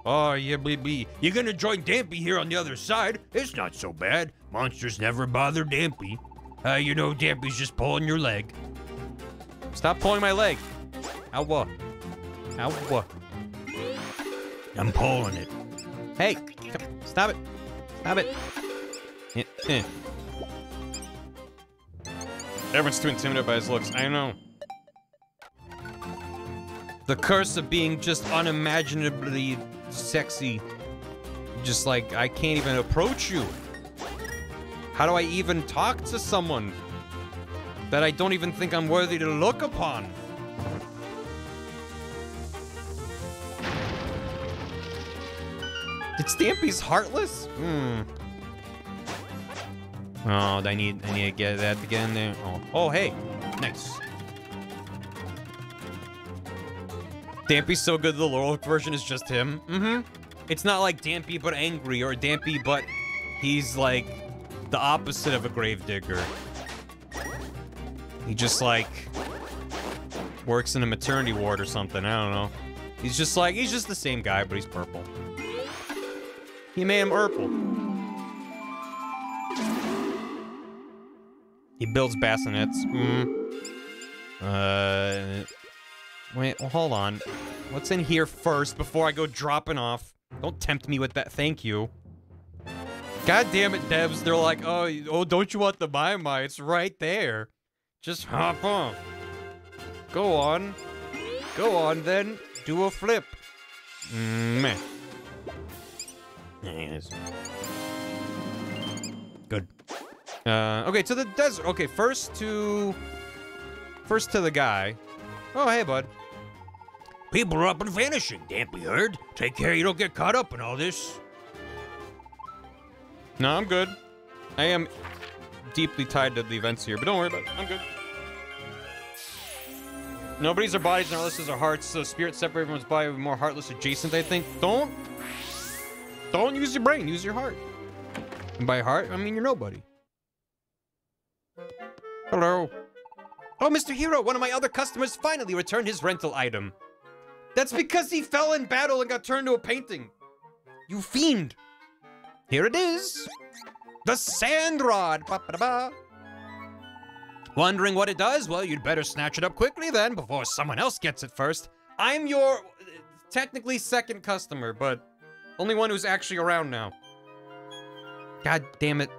Oh yeah, baby. You're gonna join Dampé here on the other side. It's not so bad. Monsters never bother Dampé. Uh, you know Dampé's just pulling your leg. Stop pulling my leg. Ow. Ow. I'm pulling it. Hey, come, stop it. Stop it. Everyone's too intimidated by his looks. I know. The curse of being just unimaginably sexy. Just like, I can't even approach you. How do I even talk to someone that I don't even think I'm worthy to look upon? Did Stampy's heartless? Hmm. Oh, I need I need to get that to get in there. Oh, oh hey. Nice. Dampé's so good the Lorule version is just him. Mm-hmm. It's not like Dampé but angry or Dampé but he's like the opposite of a gravedigger. He just like works in a maternity ward or something. I don't know. He's just like he's just the same guy, but he's purple. He made him purple. He builds bassinets. Mm. Uh, wait, well, hold on. What's in here first before I go dropping off? Don't tempt me with that. Thank you. God damn it, devs. They're like, oh, oh, don't you want the my my? It's right there. Just hop on. Go on. Go on then. Do a flip. Mm, Meh. Yes. Good. Uh, okay, to the desert. Okay, first to... First to the guy. Oh, hey, bud. People are up and vanishing, can't be heard. Take care you don't get caught up in all this. No, I'm good. I am deeply tied to the events here, but don't worry about it. I'm good. Nobody's our bodies and our lists are hearts, so spirits separate everyone's body with more heartless adjacent, I think. Don't don't use your brain, use your heart. And by heart, I mean you're nobody. Hello. Oh, Mr. Hero, one of my other customers finally returned his rental item. That's because he fell in battle and got turned to a painting. You fiend. Here it is. The Sand Rod. Ba-ba-da-ba. Wondering what it does? Well, you'd better snatch it up quickly then before someone else gets it first. I'm your uh, technically second customer, but only one who's actually around now. God damn it.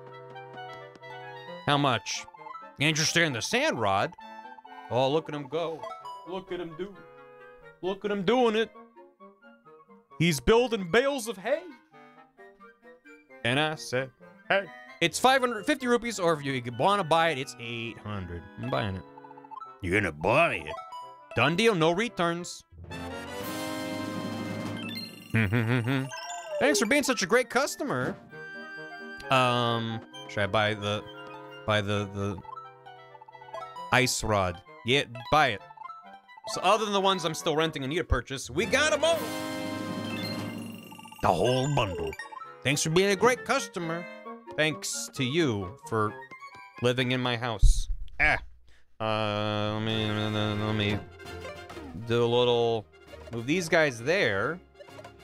How much? Interested in the sand rod? Oh, look at him go. Look at him do. Look at him doing it. He's building bales of hay. And I said, hey. It's 550 rupees, or if you want to buy it, it's 800. I'm buying it. You're gonna buy it. Done deal, no returns. <laughs> Hmm, hmm, hmm, Thanks for being such a great customer. Um, should I buy the, buy the the ice rod? Yeah, buy it. So other than the ones I'm still renting and need to purchase, we got them all. The whole bundle. Thanks for being a great customer. Thanks to you for living in my house. Ah. Uh, let me, let me do a little, move these guys there.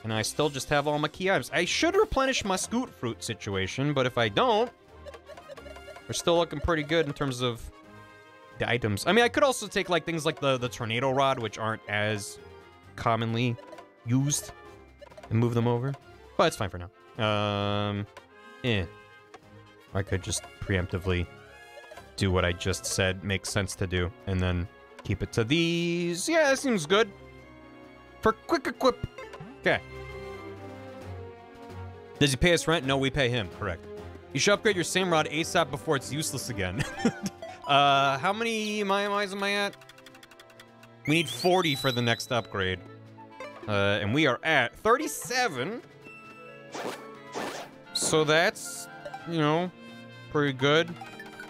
And I still just have all my key items. I should replenish my scoot fruit situation, but if I don't, we're still looking pretty good in terms of the items. I mean, I could also take like things like the, the tornado rod, which aren't as commonly used, and move them over. But it's fine for now. Um, eh. I could just preemptively do what I just said makes sense to do, and then keep it to these. Yeah, that seems good. For quick equip. Okay. Does he pay us rent? No, we pay him. Correct. You should upgrade your sand rod ASAP before it's useless again. <laughs> uh, how many Maiamais am I at? We need 40 for the next upgrade. Uh, and we are at 37. So that's, you know, pretty good.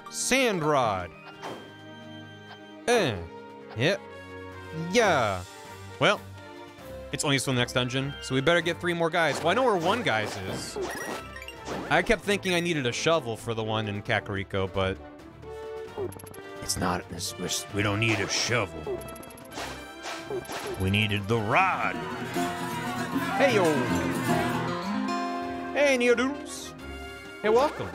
Sand rod. Eh. Yep. Yeah. Well, it's only still the next dungeon, so we better get three more guys. Well, I know where one guy's is. I kept thinking I needed a shovel for the one in Kakariko, but It's not. It's, we don't need a shovel. We needed the rod. hey yo, hey Neodoodles, hey welcome.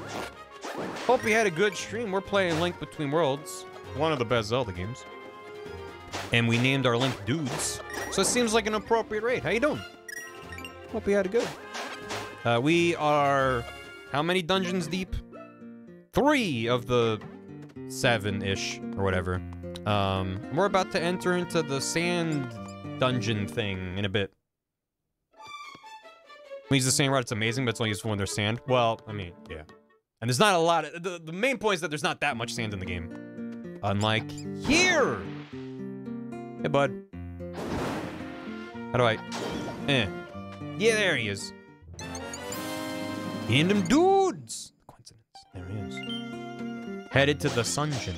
Hope you had a good stream. We're playing Link Between Worlds, one of the best Zelda games, and we named our Link Dudes, so it seems like an appropriate rate. How you doing? Hope you had a good. Uh, we are how many dungeons deep? Three of the seven-ish or whatever. Um, we're about to enter into the sand dungeon thing in a bit. We use the sand rod, it's amazing, but it's only useful when there's sand. Well, I mean, yeah. And there's not a lot of, the, the main point is that there's not that much sand in the game. Unlike here! Hey, bud. How do I, eh. Yeah, there he is. And them dudes! Coincidence. There he is. Headed to the Sungeon.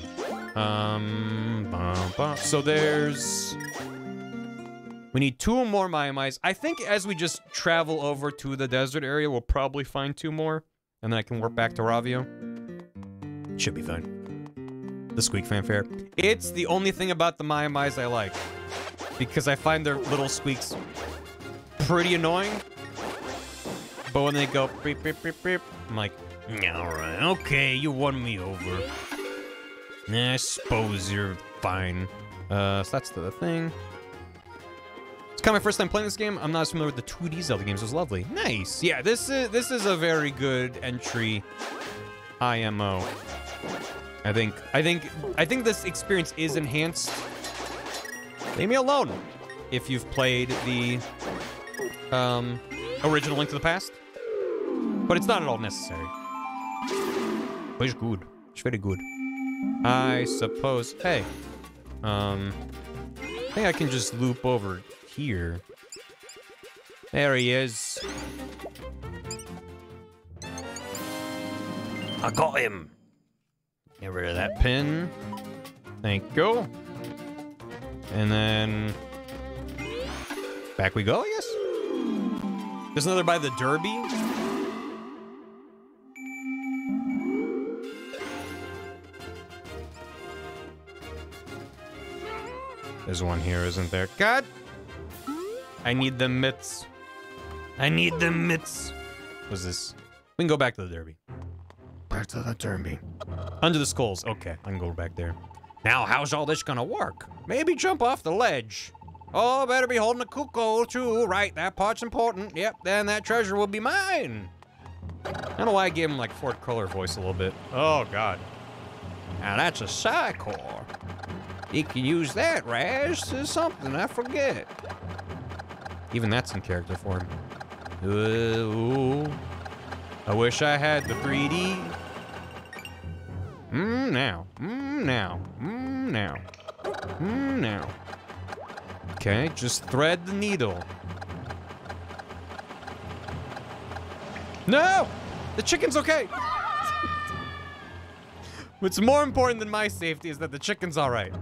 Um, bum, bum. so there's... We need two more Maiamais. I think as we just travel over to the desert area, we'll probably find two more. And then I can work back to Ravio. Should be fine. The squeak fanfare. It's the only thing about the Maiamais I like. Because I find their little squeaks pretty annoying. But when they go beep, beep, beep, beep, I'm like, Alright, okay, you won me over. I suppose you're fine. Uh, so that's the thing. It's kind of my first time playing this game. I'm not as familiar with the 2D Zelda games. It was lovely. Nice. Yeah, this is this is a very good entry IMO. I think I think I think this experience is enhanced Leave me alone. If you've played the um, original Link to the Past, but it's not at all necessary. But it's good. It's very good. I suppose. Hey, um, I think I can just loop over here. There he is. I got him. Get rid of that pin. Thank you. And then back we go, I guess. There's another by the Derby. There's one here, isn't there? God! I need the mitts. I need the mitts. What's this? We can go back to the Derby. Back to the Derby. Under the skulls. Okay, I can go back there. Now, how's all this gonna work? Maybe jump off the ledge. Oh, better be holding a Cucco too. Right, that part's important. Yep, then that treasure will be mine. I don't know why I gave him like Ford Cruller voice a little bit. Oh, God. Now that's a Psycore. You can use that, Raz, to something, I forget. Even that's in character form. Uh, ooh. I wish I had the 3D. Mmm, now. Mmm, now. Mmm, now. Mmm, now. Okay, just thread the needle. No! The chicken's okay! <laughs> What's more important than my safety is that the chicken's alright.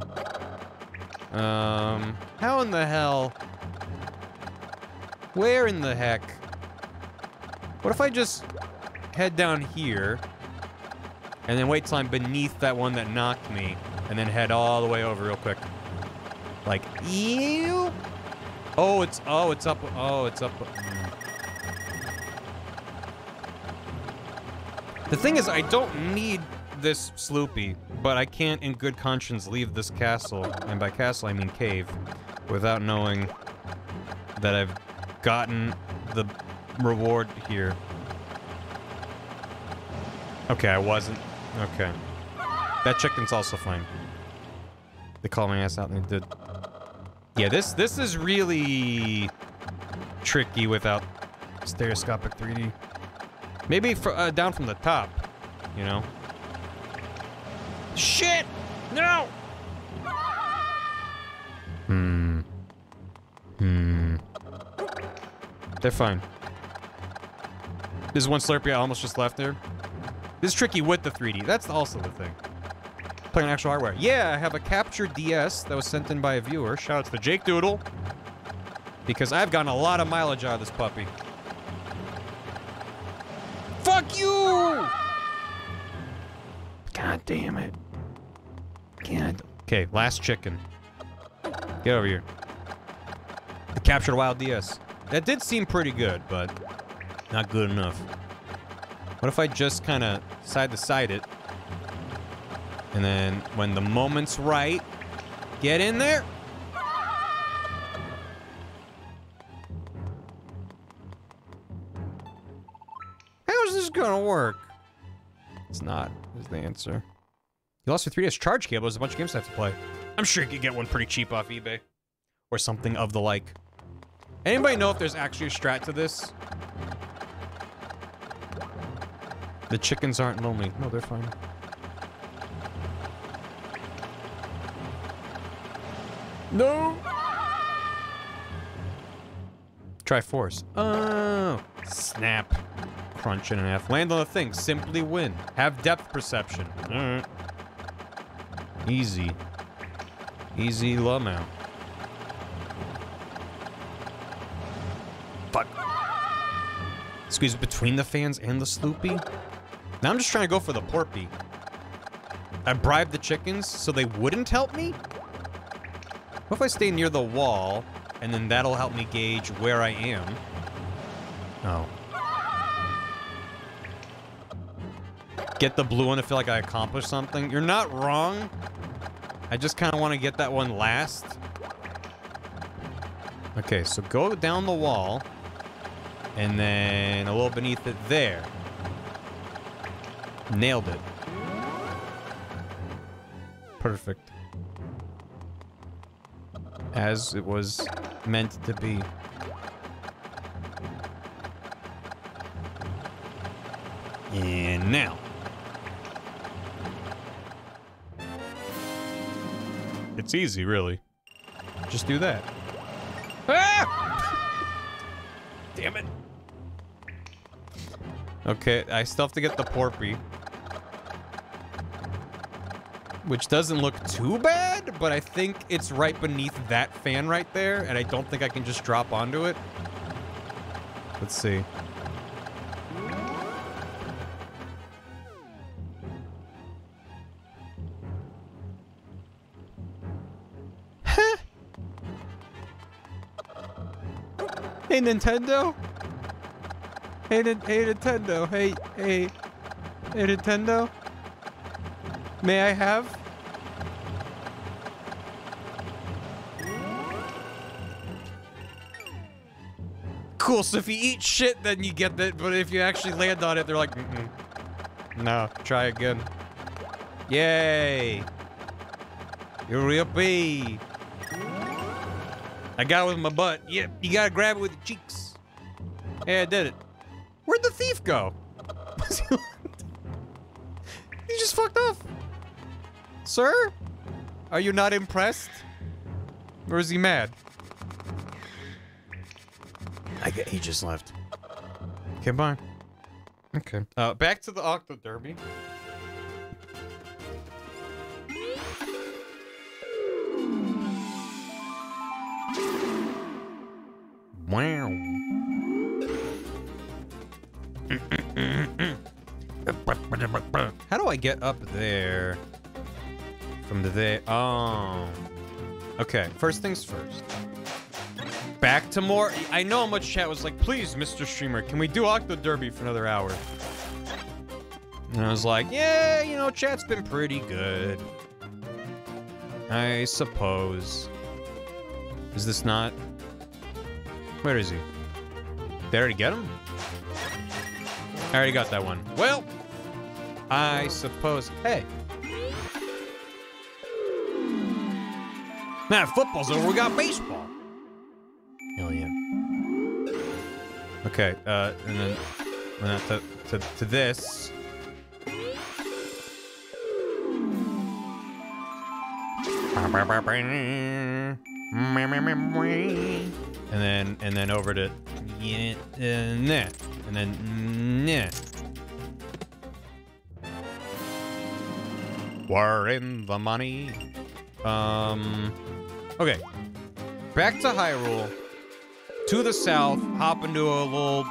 Um, how in the hell? Where in the heck? What if I just head down here and then wait till I'm beneath that one that knocked me and then head all the way over real quick? Like, ew? Oh, it's, oh, it's up, oh, it's up. The thing is, I don't need this Sloopy, but I can't in good conscience leave this castle, and by castle I mean cave, without knowing that I've gotten the reward here. Okay, I wasn't. Okay. That chicken's also fine. They called my ass out and they did. Yeah, this this is really tricky without stereoscopic 3D. Maybe fr uh, down from the top, you know? Shit! No! Hmm. Hmm. They're fine. There's one Slurpee I almost just left there. This is tricky with the 3D. That's also the thing. Playing actual hardware. Yeah, I have a captured DS that was sent in by a viewer. Shout out to Jake Doodle. Because I've gotten a lot of mileage out of this puppy. Fuck you! God damn it. God. Okay, last chicken. Get over here. The Captured Wild DS. That did seem pretty good, but not good enough. What if I just kind of side to side it? And then when the moment's right, get in there. How's this gonna work? It's not, is the answer. You lost your 3DS charge cable. There's a bunch of games I have to play. I'm sure you could get one pretty cheap off eBay. Or something of the like. Anybody know if there's actually a strat to this? The chickens aren't lonely. No, they're fine. No! Try force. Oh, snap. Crunch in an F. Land on the thing. Simply win. Have depth perception. Alright. Easy. Easy Lumau. Fuck. Squeeze between the fans and the Sloopy? Now I'm just trying to go for the Porpy. I bribed the chickens so they wouldn't help me? What if I stay near the wall, and then that'll help me gauge where I am? Oh. Get the blue one to feel like I accomplished something? You're not wrong. I just kind of want to get that one last. Okay, so go down the wall, and then a little beneath it there. Nailed it. Perfect. As it was meant to be. And now. It's easy, really. Just do that. Ah! Damn it. Okay, I still have to get the Porpy. Which doesn't look too bad, but I think it's right beneath that fan right there, and I don't think I can just drop onto it. Let's see. Hey Nintendo. Hey, hey Nintendo. Hey, hey, hey Nintendo. May I have? Cool. So if you eat shit, then you get that. But if you actually land on it, they're like, Mm-mm. no, try again. Yay! Yippee! I got it with my butt. Yep, you gotta grab it with your cheeks. Hey, I did it. Where'd the thief go? <laughs> he just fucked off. Sir? Are you not impressed? Or is he mad? He just left. Okay, bye. Okay. Uh, back to the Octo Derby. Wow. How do I get up there? From the there. Oh. Okay, first things first. Back to more. I know how much chat was like, please, Mr. Streamer, can we do Octo Derby for another hour? And I was like, yeah, you know, chat's been pretty good. I suppose. Is this not? Where is he? Did I already get him? I already got that one. Well, I suppose. Hey. Now football's over, we got baseball. Okay, uh, and then and then to, to, to this. And then and then over to uh, nah, and then. We're in the money. Um, okay. Back to Hyrule. To the south, hop into a little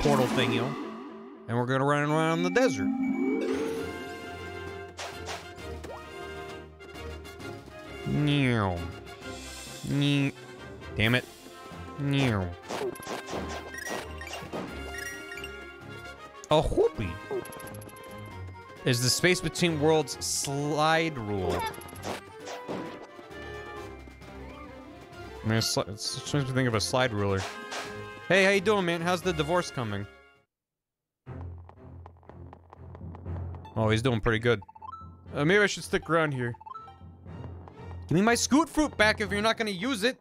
portal thingy, and we're gonna run around the desert. Damn it. A whoopee is the space between worlds slide rule. I mean, it's, it makes me think of a slide ruler. Hey, how you doing, man? How's the divorce coming? Oh, he's doing pretty good. Uh, maybe I should stick around here. Give me my scoot fruit back if you're not gonna use it.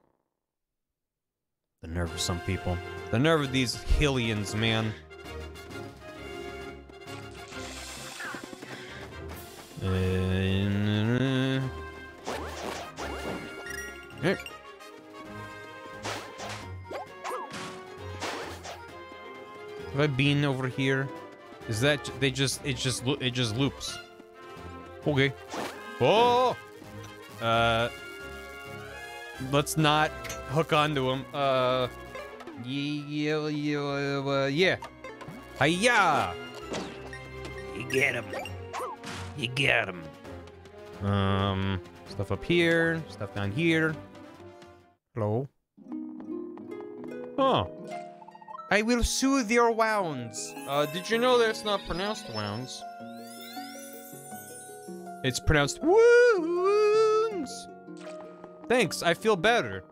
The nerve of some people. The nerve of these Hylians, man. Uh. Have I been over here? Is that they just it just it just loops? Okay. Oh. Uh. Let's not hook onto him. Uh. Yeah. Yeah. Uh, yeah. Hiya! You get him. You get him. Um. Stuff up here. Stuff down here. Hello. Oh. I will soothe your wounds. Uh, did you know that's not pronounced wounds? It's pronounced wounds. Thanks, I feel better.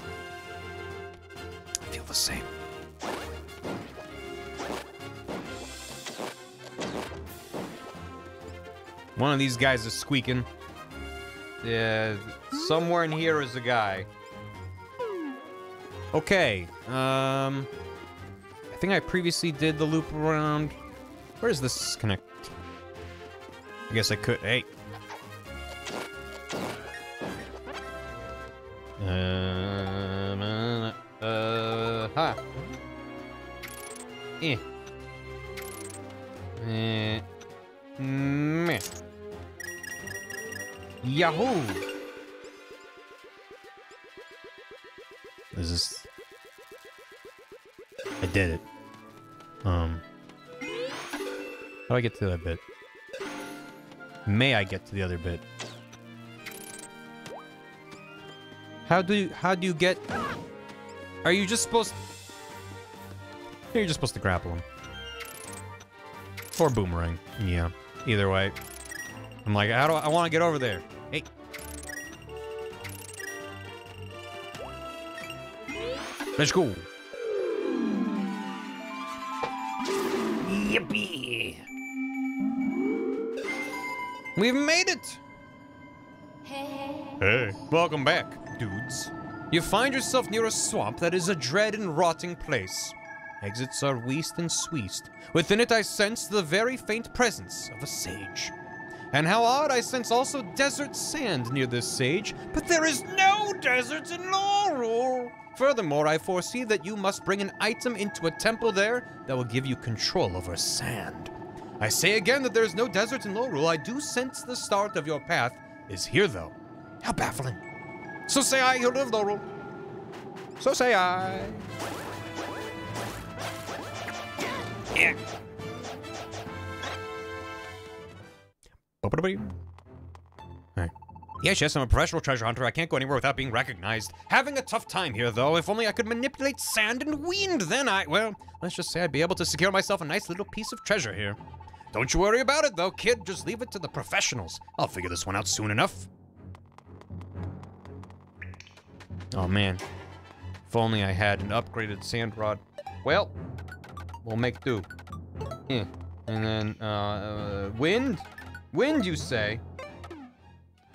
I feel the same. One of these guys is squeaking. Yeah, Somewhere in here is a guy. Okay. Um. I think I previously did the loop around. Where does this connect? I guess I could. Hey. Uh, uh, ha. Eh. Eh. Meh. Yahoo! Is. I did it. Um... How do I get to that bit? May I get to the other bit? How do you, how do you get... Are you just supposed... You're just supposed to grapple him. Or boomerang. Yeah. Either way. I'm like, how do I, I want to get over there? Hey. Let's go. Yippee! We've made it! Hey. Hey. Welcome back, dudes. You find yourself near a swamp that is a dread and rotting place. Exits are west and sweest. Within it I sense the very faint presence of a sage. And how odd, I sense also desert sand near this sage, but there is no desert in Lorule. Furthermore, I foresee that you must bring an item into a temple there that will give you control over sand. I say again that there is no desert in Lorule. I do sense the start of your path is here, though. How baffling. So say I who live Lorule. So say I. Yeah. Yes, yes, I'm a professional treasure hunter. I can't go anywhere without being recognized. Having a tough time here, though. If only I could manipulate sand and wind, then I... Well, let's just say I'd be able to secure myself a nice little piece of treasure here. Don't you worry about it, though, kid. Just leave it to the professionals. I'll figure this one out soon enough. Oh, man. If only I had an upgraded sand rod. Well, we'll make do. Yeah. And then, uh, uh, wind? Wind, you say?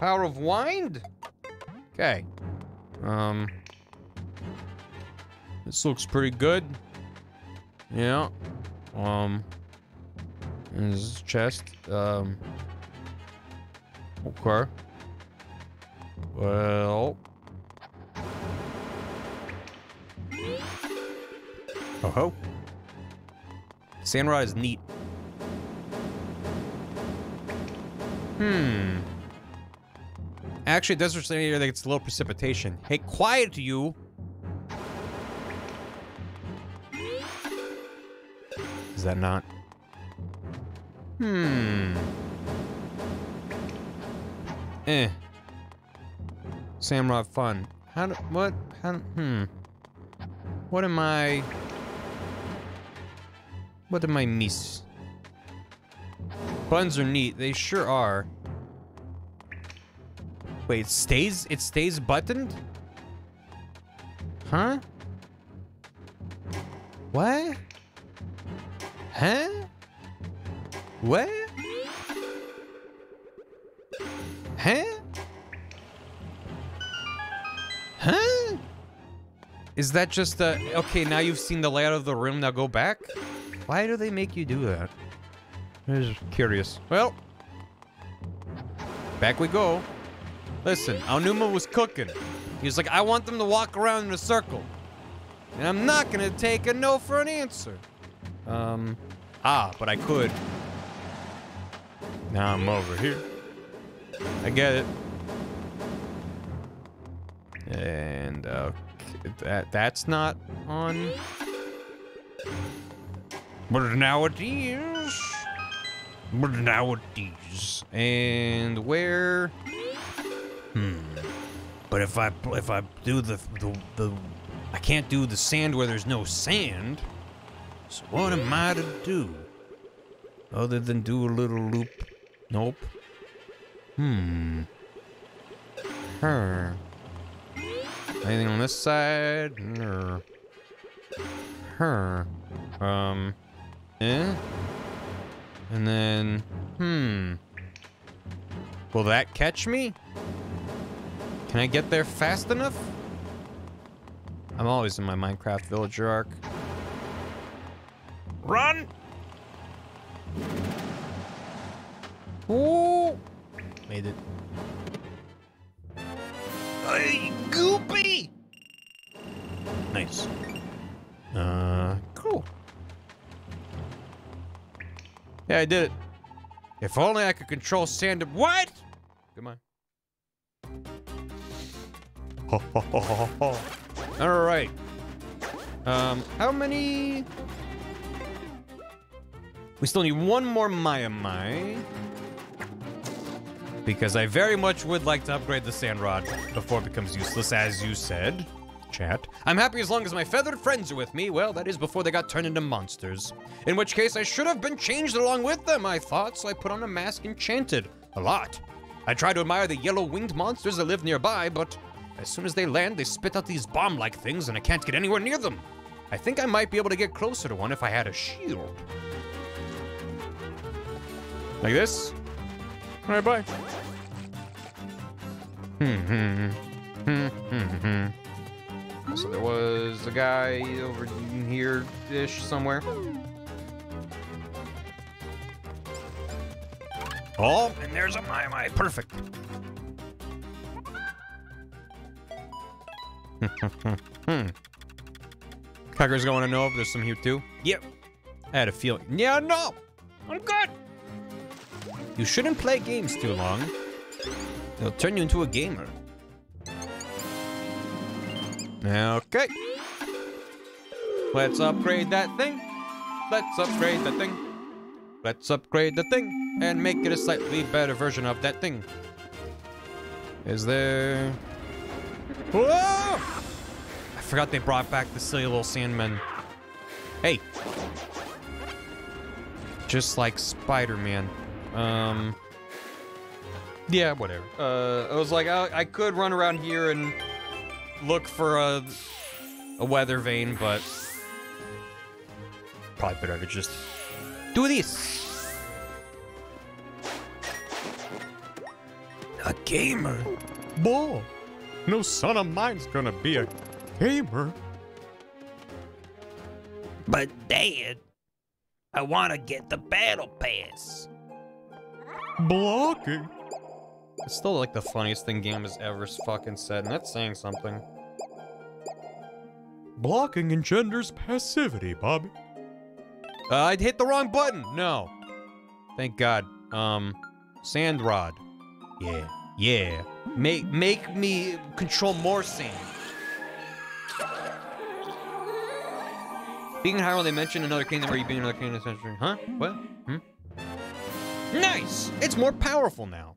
Power of wind? Okay. Um. This looks pretty good. Yeah. Um. This is chest. Um. Okay. Well. Oh ho. Sandrod is neat. Hmm. Actually, desert area that gets low precipitation. Hey, quiet you! Is that not? Hmm. Eh. Samrod fun. How do, what? How, hmm. What am I? What am I miss? Buns are neat. They sure are. Wait, it stays? It stays buttoned? Huh? What? Huh? What? Huh? Huh? Is that just a... Okay, now you've seen the layout of the room, now go back? Why do they make you do that? I'm just curious. Well, back we go. Listen, Aonuma was cooking. He was like, I want them to walk around in a circle. And I'm not gonna take a no for an answer. Um, ah, but I could. Now I'm over here. I get it. And, that, that's not on. But now it is. But now it is. And where? Hmm. But if I if I do the the the I can't do the sand where there's no sand. So what am I to do? Other than do a little loop. Nope. Hmm. Her. Anything on this side? Her. Her. Um. Eh? And then, hmm. Will that catch me? Can I get there fast enough? I'm always in my Minecraft villager arc. Run! Ooh! Made it. Hey, goopy! Nice. Uh, cool. Yeah, I did it. If only I could control sand. What? <laughs> All right. Um, how many? We still need one more Maiamai. Because I very much would like to upgrade the sand rod before it becomes useless, as you said. Chat. I'm happy as long as my feathered friends are with me. Well, that is before they got turned into monsters. In which case, I should have been changed along with them, I thought, so I put on a mask enchanted. A lot. I try to admire the yellow winged monsters that live nearby, but as soon as they land, they spit out these bomb like things, and I can't get anywhere near them. I think I might be able to get closer to one if I had a shield. Like this? Alright, bye. Hmm, hmm, hmm, hmm, hmm. So there was a guy over here-ish somewhere. Oh, and there's a Maiamai perfect. <laughs> hmm. Cocker's going to know if there's some here too. Yep. I had a feeling. Yeah, no. I'm good. You shouldn't play games too long. They'll turn you into a gamer. Okay. Let's upgrade that thing. Let's upgrade the thing. Let's upgrade the thing and make it a slightly better version of that thing. Is there... I forgot they brought back the silly little Sandman. Hey. Just like Spider-Man. Um... Yeah, whatever. Uh, I was like, I, I could run around here and look for a, a weather vane, but probably better to just do this. A gamer? Boy, no son of mine's gonna be a gamer. But Dad, I want to get the battle pass. Blocking. It's still like the funniest thing Game has ever fucking said, and that's saying something. Blocking engenders passivity, Bobby. Uh, I'd hit the wrong button. No. Thank God. Um, sand rod. Yeah, yeah. Make make me control more sand. Being in Hyrule, they mentioned another kingdom where you being another kingdom century. Huh? What? Hmm? Nice! It's more powerful now.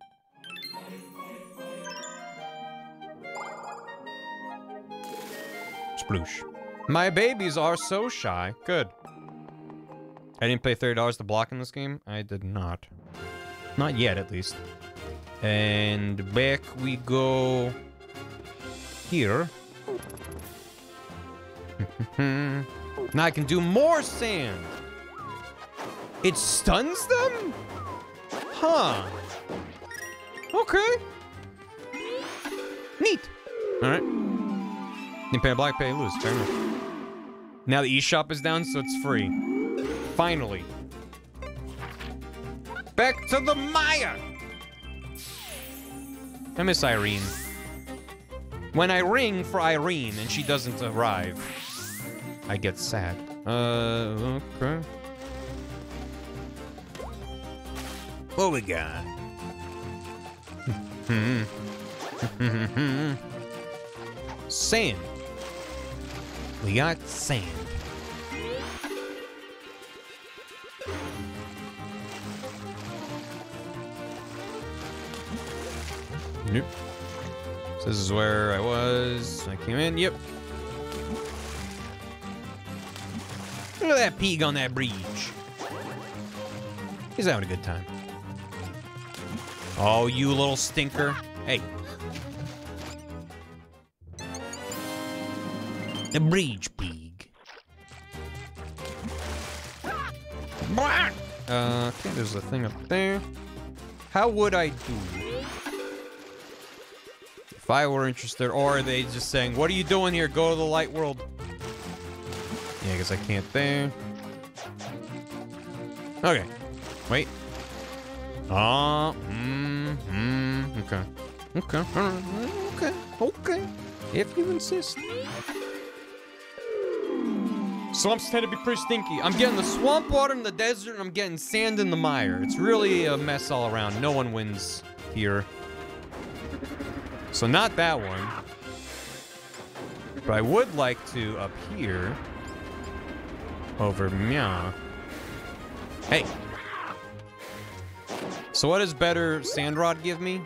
Sploosh. My babies are so shy. Good. I didn't pay $30 to block in this game. I did not. Not yet, at least. And back we go here. <laughs> now I can do more sand. It stuns them? Huh. Okay. Neat. All right. You pay black, pay lose. Fair enough. Now the eShop is down, so it's free. Finally. Back to the Maya! I miss Irene. When I ring for Irene and she doesn't arrive, I get sad. Uh, okay. What we got? <laughs> Sand. We got sand. Nope. So this is where I was. I came in. Yep. Look at that pig on that bridge. He's having a good time. Oh, you little stinker. Hey. The bridge pig. Uh, okay, there's a thing up there. How would I do If I were interested, or are they just saying, "What are you doing here? Go to the light world." Yeah, because I can't there. Okay. Wait. Ah. mm, mm, okay. Okay. Okay. Okay. If you insist. Swamps tend to be pretty stinky. I'm getting the swamp water in the desert, and I'm getting sand in the mire. It's really a mess all around. No one wins here. So not that one. But I would like to up here. Over meow. Hey. So what does better sand rod give me?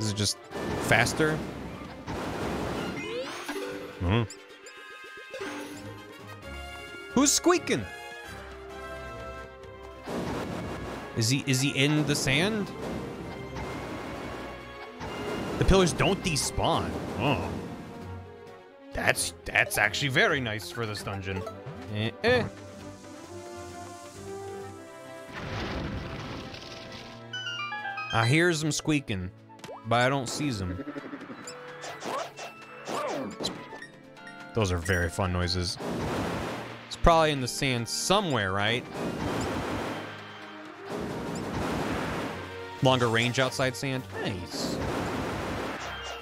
Is it just faster? Hmm. Who's squeaking? Is he is he in the sand? The pillars don't despawn. Oh. That's that's actually very nice for this dungeon. Eh, eh. I hears them squeaking, but I don't see them. Those are very fun noises. It's probably in the sand somewhere, right? Longer range outside sand. Nice.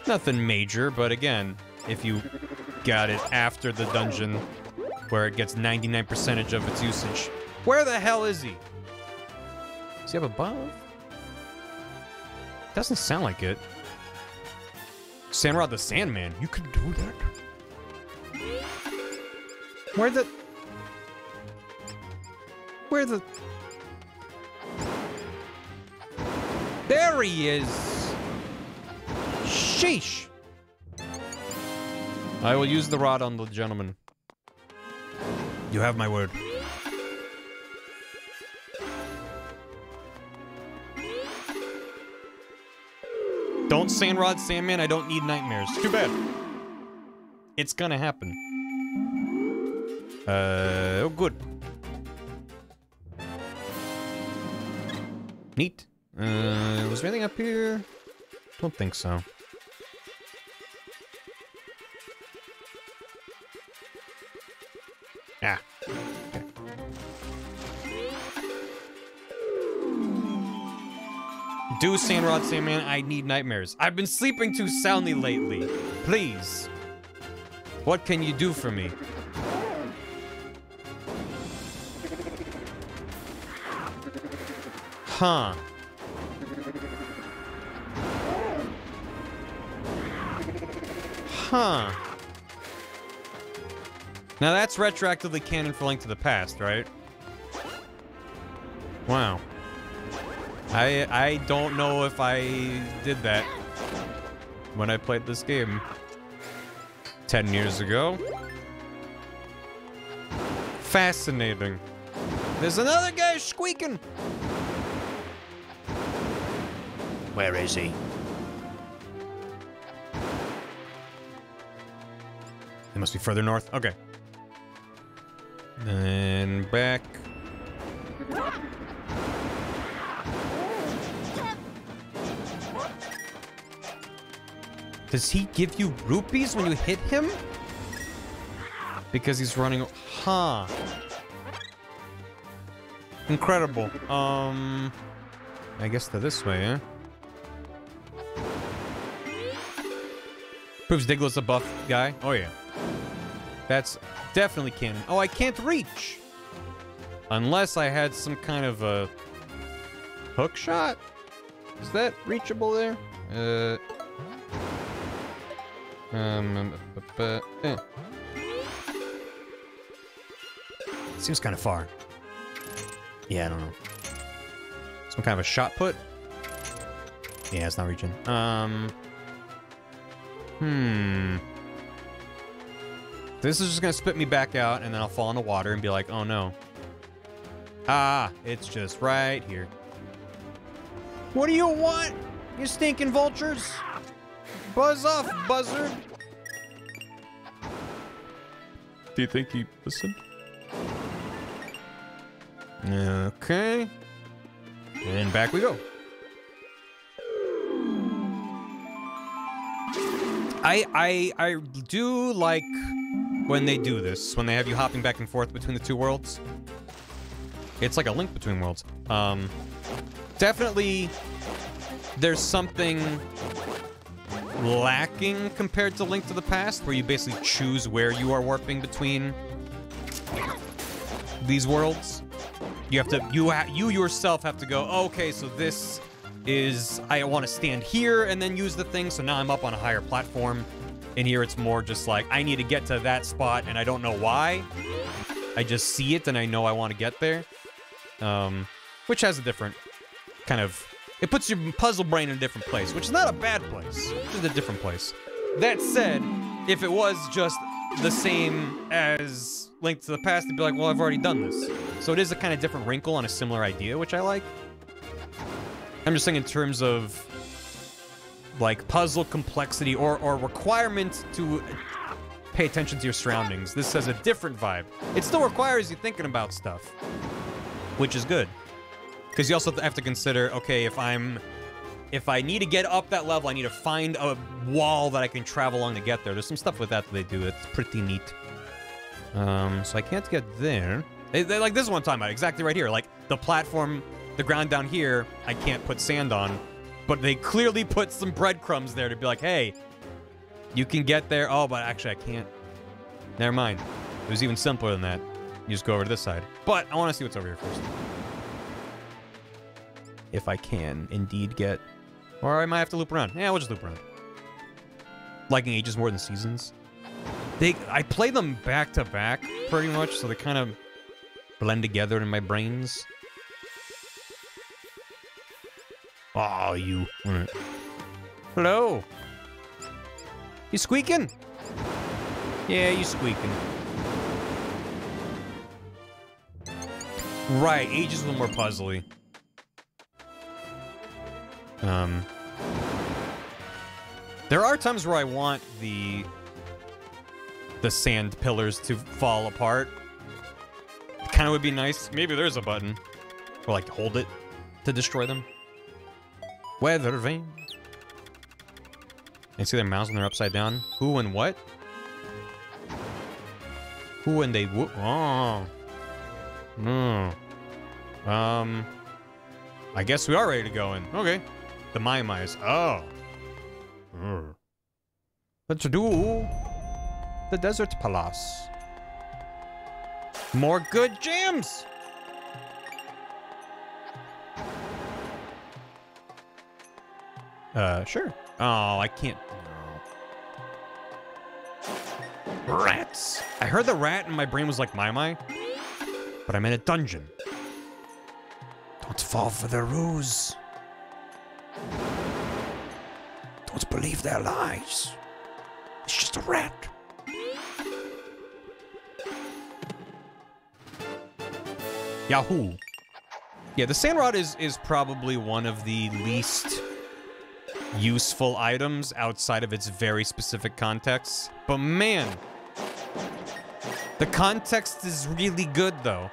Nothing major, but again, if you got it after the dungeon where it gets 99 percentage of its usage. Where the hell is he? Is he up above? Doesn't sound like it. Sandrod the Sandman, you could do that. Where the... Where the... There he is! Sheesh! I will use the rod on the gentleman. You have my word. Don't Sandrod Sandman, I don't need nightmares. Too bad. It's gonna happen. Uh, oh good. Neat. Uh, was there anything up here? Don't think so. Yeah. Okay. Do Sandrod Sandman, I need nightmares. I've been sleeping too soundly lately. Please. What can you do for me? Huh. Huh. Now that's retroactively canon for Link to the Past, right? Wow. I I don't know if I did that when I played this game 10 years ago. Fascinating. There's another guy squeaking. Where is he? It must be further north. Okay. And back. Does he give you rupees when you hit him? Because he's running... Huh. Incredible. Um... I guess they're this way, eh? Proves Diglett's a buff guy. Oh, yeah. That's definitely canon. Oh, I can't reach! Unless I had some kind of a... Hook shot? Is that reachable there? Uh... Um, but, eh. Seems kind of far. Yeah, I don't know. Some kind of a shot put? Yeah, it's not reaching. Um. Hmm. This is just gonna spit me back out, and then I'll fall in the water and be like, oh no. Ah, it's just right here. What do you want, you stinking vultures? Buzz off, buzzard. Do you think he listened? Okay. And back we go. I I I do like when they do this, when they have you hopping back and forth between the two worlds. It's like a link between worlds. Um, definitely, there's something lacking compared to Link to the Past, where you basically choose where you are warping between these worlds. You have to, you ha you yourself have to go. Oh, okay, so this is I want to stand here and then use the thing. So now I'm up on a higher platform. And here it's more just like I need to get to that spot and I don't know why. I just see it and I know I want to get there. Um, which has a different kind of it puts your puzzle brain in a different place, which is not a bad place. It's a different place. That said, if it was just the same as Link to the Past, it'd be like, well, I've already done this. So it is a kind of different wrinkle on a similar idea, which I like. I'm just saying in terms of like puzzle complexity or, or requirement to pay attention to your surroundings. This has a different vibe. It still requires you thinking about stuff, which is good. Because you also have to consider, okay, if I'm, if I need to get up that level, I need to find a wall that I can travel along to get there. There's some stuff with that that they do. It's pretty neat. Um, so I can't get there. They, they, like this is what I'm talking about, exactly right here. Like the platform, the ground down here, I can't put sand on, but they clearly put some breadcrumbs there to be like, hey, you can get there. Oh, but actually I can't. Never mind. It was even simpler than that. You just go over to this side. But I want to see what's over here first if I can indeed get... Or I might have to loop around. Yeah, we'll just loop around. Liking ages more than seasons. They, I play them back to back, pretty much, so they kind of blend together in my brains. Oh, you. Right. Hello. You squeaking? Yeah, you squeaking. Right, Age is a little more puzzly. Um, there are times where I want the the sand pillars to fall apart. Kind of would be nice. Maybe there's a button. Or like hold it to destroy them. Weather vane. And see their mouths when they're upside down. Who and what? Who and they whoop. Oh. No. Um. I guess we are ready to go in. Okay. The Mai Mai's. Oh. Mm. Let's do the Desert Palace. More good jams! Uh, sure. Oh, I can't. Rats. I heard the rat and my brain was like, my, my. But I'm in a dungeon. Don't fall for the ruse. Don't believe their lies. It's just a rat. Yahoo. Yeah, the sand rod is is probably one of the least useful items outside of its very specific context. But man, the context is really good though.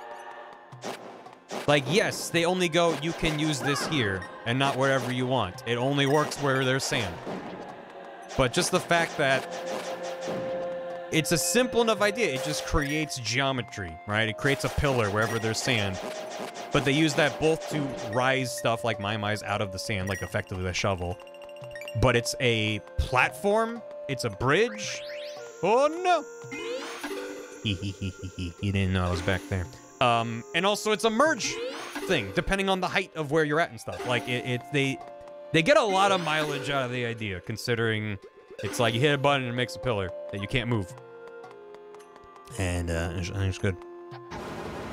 Like, yes, they only go, you can use this here, and not wherever you want. It only works where there's sand. But just the fact that it's a simple enough idea, it just creates geometry, right? It creates a pillar wherever there's sand. But they use that both to rise stuff like Mai Mai's out of the sand, like effectively a shovel. But it's a platform, it's a bridge. Oh no! he didn't know I was back there. Um, and also it's a merge thing, depending on the height of where you're at and stuff. Like it, it they they get a lot of mileage out of the idea, considering it's like you hit a button and it makes a pillar that you can't move. And uh, I think it's good.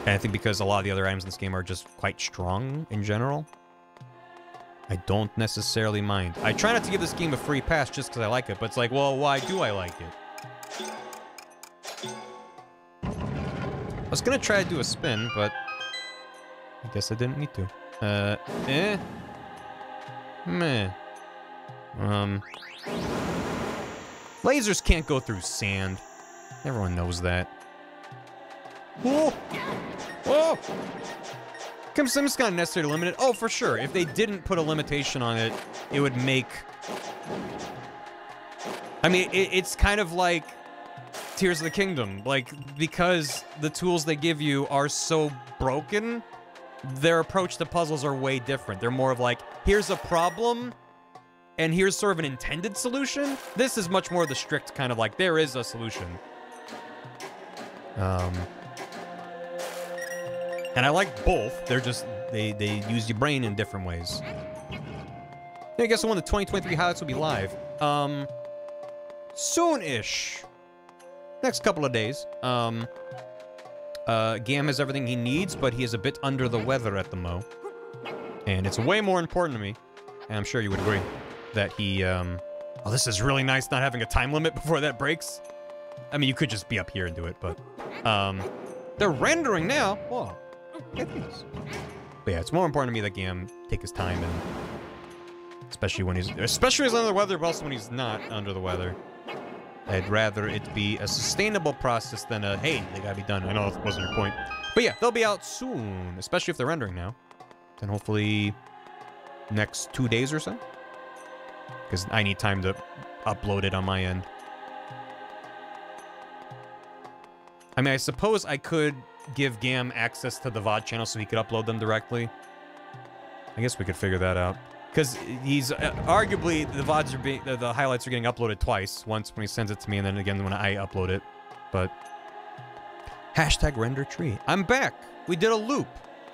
And I think because a lot of the other items in this game are just quite strong in general, I don't necessarily mind. I try not to give this game a free pass just because I like it, but it's like, well, why do I like it? I was gonna try to do a spin, but I guess I didn't need to. Uh, eh? Meh. Um... Lasers can't go through sand. Everyone knows that. Whoa! Whoa! Kind of necessary to limit it. Oh, for sure. If they didn't put a limitation on it, it would make... I mean, it, it's kind of like Tears of the Kingdom. Like, because the tools they give you are so broken, their approach to puzzles are way different. They're more of like, here's a problem, and here's sort of an intended solution. This is much more the strict kind of like, there is a solution. Um, and I like both. They're just, they, they use your brain in different ways. Yeah, I guess one the 2023 highlights will be live. Um, soon-ish. Next couple of days. Um, uh, Gam has everything he needs, but he is a bit under the weather at the mo. And it's way more important to me, and I'm sure you would agree, that he, um... Oh, this is really nice not having a time limit before that breaks. I mean, you could just be up here and do it, but... Um, they're rendering now. Whoa. But yeah, it's more important to me that Gam take his time and... Especially when he's... Especially when he's under the weather, but also when he's not under the weather. I'd rather it be a sustainable process than a, hey, they gotta be done. I know that wasn't your point. But yeah, they'll be out soon, especially if they're rendering now. And hopefully next two days or so. Because I need time to upload it on my end. I mean, I suppose I could give Gam access to the VOD channel so he could upload them directly. I guess we could figure that out. Because he's uh, arguably the VODs are being the, the highlights are getting uploaded twice. Once when he sends it to me, and then again when I upload it. But hashtag render tree. I'm back. We did a loop.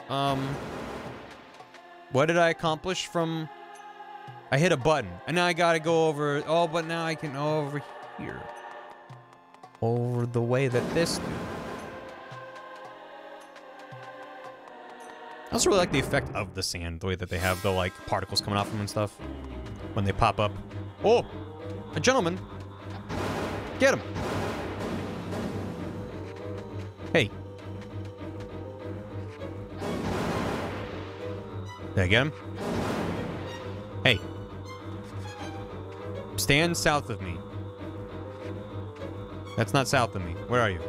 Um, what did I accomplish from? I hit a button, and now I gotta go over. Oh, but now I can over here, over the way that this. Dude. I also really like the effect of the sand, the way that they have the, like, particles coming off them and stuff when they pop up. Oh! A gentleman! Get him! Hey. Did I get him? Hey. Stand south of me. That's not south of me. Where are you?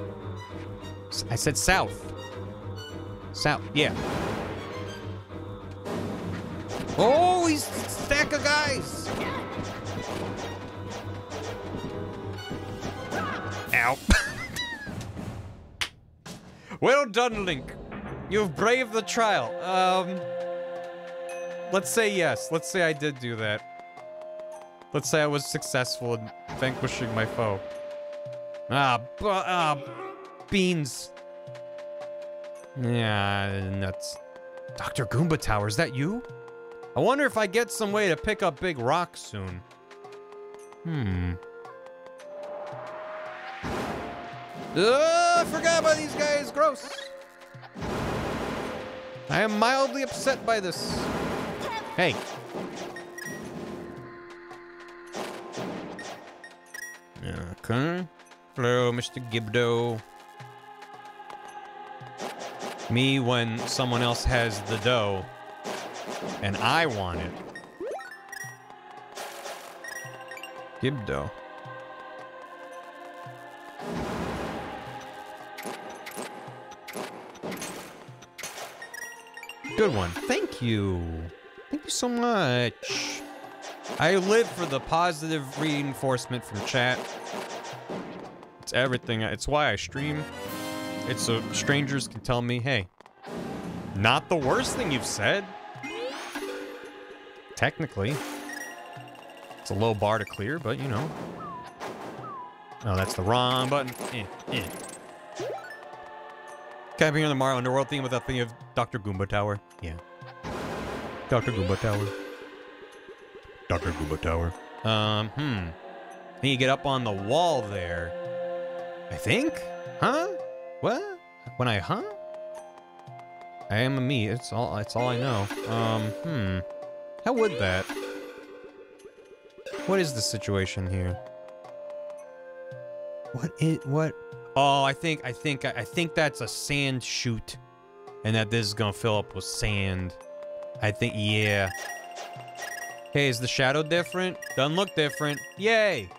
I said south. South. Yeah. Oh, he's stack of guys. Ow. <laughs> well done, Link. You've braved the trial. Um, let's say yes. Let's say I did do that. Let's say I was successful in vanquishing my foe. Ah, ah, beans. Yeah, nuts. Dr. Goomba Tower, is that you? I wonder if I get some way to pick up big rocks soon. Hmm. Ugh, I forgot about these guys. Gross. I am mildly upset by this. Hey. Okay. Hello, Mr. Gibdo. Me when someone else has the dough. And I want it. Gibdo. Good one. Thank you. Thank you so much. I live for the positive reinforcement from chat. It's everything. It's why I stream. It's so strangers can tell me, hey, not the worst thing you've said. Technically. It's a low bar to clear, but you know. Oh, that's the wrong button. Eh, eh. Camping on the Mario Underworld theme with that thing of Dr. Goomba Tower. Yeah. Dr. Goomba Tower. Dr. Goomba Tower. Um, hmm. Then you get up on the wall there. I think? Huh? What? When I, huh? I am a me. It's all, it's all I know. Um, hmm. How would that? What is the situation here? What it what? Oh, I think, I think, I think that's a sand chute. And that this is gonna fill up with sand. I think, yeah. Hey, is the shadow different? Doesn't look different. Yay!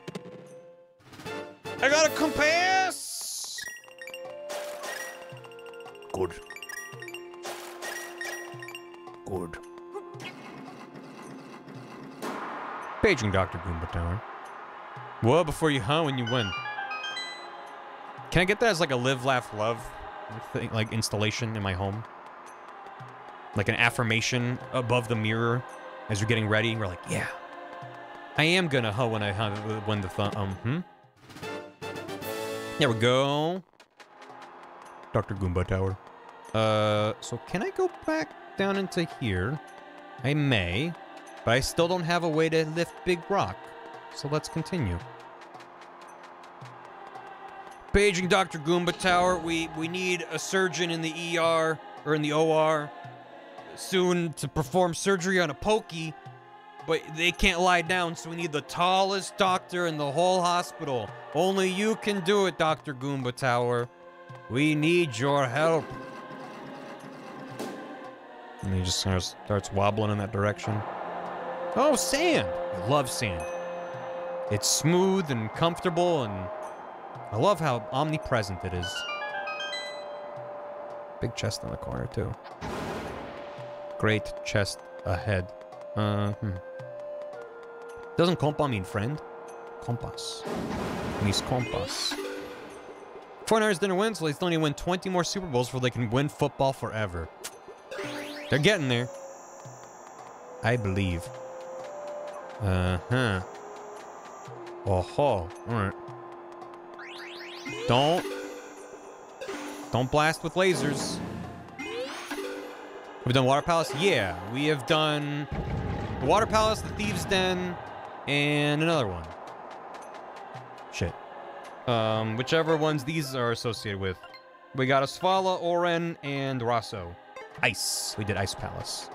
I got a compass! Good. Good. Paging Dr. Goomba Tower. Well, before you huh when you win. Can I get that as like a live, laugh, love thing, like installation in my home? Like an affirmation above the mirror as you're getting ready. We're like, yeah, I am gonna huh when I huh when the thumb. Um, hmm. There we go. Dr. Goomba Tower. Uh, so can I go back down into here? I may, but I still don't have a way to lift Big Rock. So let's continue. Paging Dr. Goomba Tower. We we need a surgeon in the ER or in the OR soon to perform surgery on a pokey, but they can't lie down, so we need the tallest doctor in the whole hospital. Only you can do it, Dr. Goomba Tower. We need your help. And he just starts, starts wobbling in that direction. Oh, sand! I love sand. It's smooth and comfortable, and I love how omnipresent it is. Big chest in the corner, too. Great chest ahead. Uh, hmm. Doesn't compa mean friend? Compass. Means compass. 49ers didn't win, so they still need to win 20 more Super Bowls before they can win football forever. They're getting there. I believe. Uh-huh. Oh-ho. Alright. Don't... Don't blast with lasers. Have We've done Water Palace? Yeah. We have done the Water Palace, the Thieves' Den, and another one. Shit. Um, whichever ones these are associated with. We got Osfala, Oren, and Rosso. Ice. We did Ice Palace.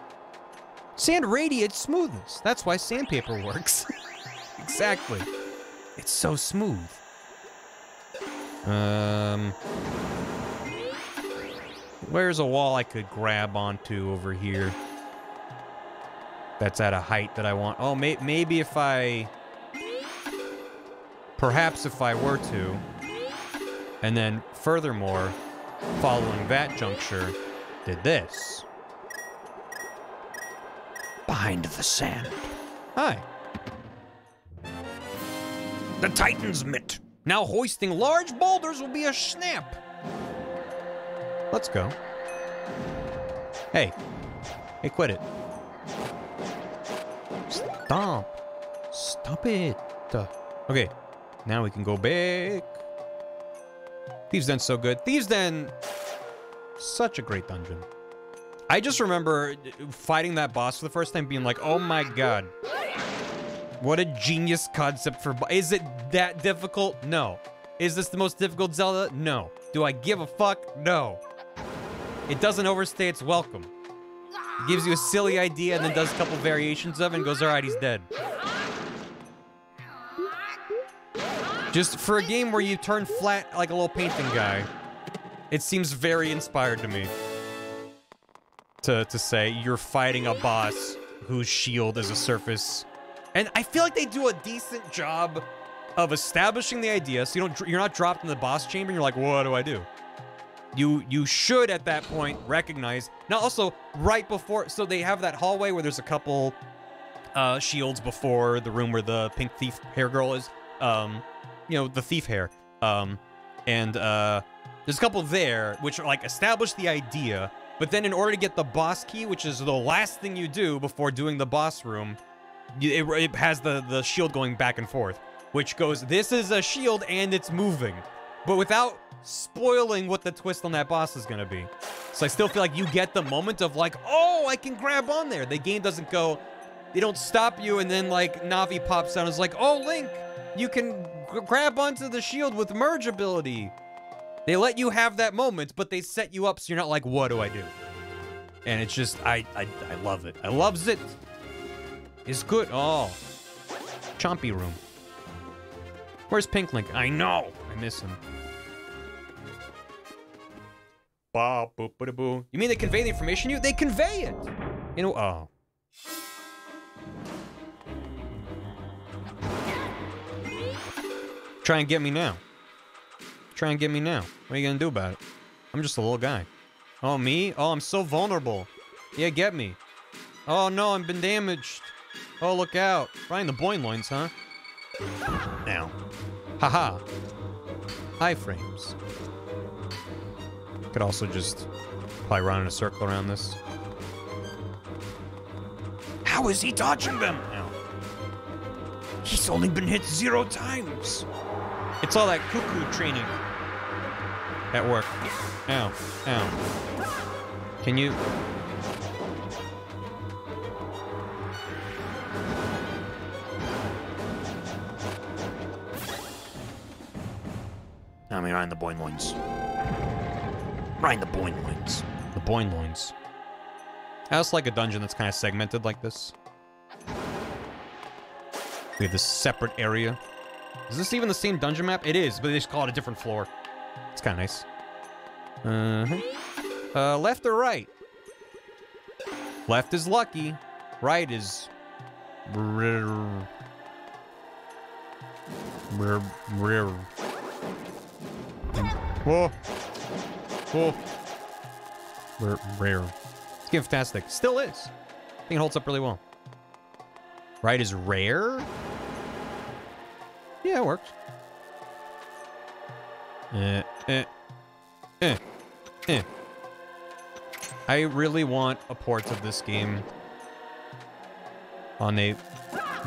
Sand radiates smoothness. That's why sandpaper works. <laughs> exactly. It's so smooth. Um, where's a wall I could grab onto over here? That's at a height that I want. Oh, may maybe if I... Perhaps if I were to. And then, furthermore, following that juncture, did this. Behind the sand. Hi. The Titan's mitt. Now hoisting large boulders will be a snap. Let's go. Hey. Hey, quit it. Stop. Stop it. Okay. Now we can go back. Thieves Den so good. Thieves Den, such a great dungeon. I just remember fighting that boss for the first time being like, oh my god. What a genius concept for... Is it that difficult? No. Is this the most difficult Zelda? No. Do I give a fuck? No. It doesn't overstay its welcome. It gives you a silly idea and then does a couple variations of it and goes, alright, he's dead. Just for a game where you turn flat like a little painting guy, it seems very inspired to me. To, to say you're fighting a boss whose shield is a surface. And I feel like they do a decent job of establishing the idea so you don't you're not dropped in the boss chamber and you're like, what do I do? You you should at that point recognize. Now also right before so they have that hallway where there's a couple uh shields before the room where the pink thief hair girl is. Um you know, the thief hair. Um, and uh, there's a couple there which are like establish the idea, but then in order to get the boss key, which is the last thing you do before doing the boss room, it, it has the the shield going back and forth, which goes, this is a shield and it's moving, but without spoiling what the twist on that boss is gonna be. So I still feel like you get the moment of like, oh, I can grab on there. The game doesn't go, they don't stop you and then like Navi pops out and is like, oh, Link, you can grab onto the shield with merge ability. They let you have that moment, but they set you up so you're not like, what do I do? And it's just, I, I, I love it. I loves it. It's good. Oh, Chompy room. Where's Pink Link? I know. I miss him. Ba, boop, ba, boo. You mean they convey the information? You they convey it. You know. Oh. Try and get me now. Try and get me now. What are you gonna do about it? I'm just a little guy. Oh, me? Oh, I'm so vulnerable. Yeah, get me. Oh, no, I've been damaged. Oh, look out. Frying the boing loins, huh? Now. Haha. High frames. Could also just probably run in a circle around this. How is he dodging them? Ow. He's only been hit zero times. It's all that Cucco training. At work. Ow. Ow. Can you... Now me around the boing loins. Right the boing loins. The boing loins. I also like a dungeon that's kind of segmented like this. We have this separate area. Is this even the same dungeon map? It is, but they just call it a different floor. It's kind of nice. Uh-huh. Uh, left or right? Left is lucky. Right is... Rare. Rare. Rare. Whoa. Whoa. Rare. It's game fantastic. Still is. I think it holds up really well. Right is rare? Yeah, it works. Eh, eh, eh, eh. I really want a port of this game on a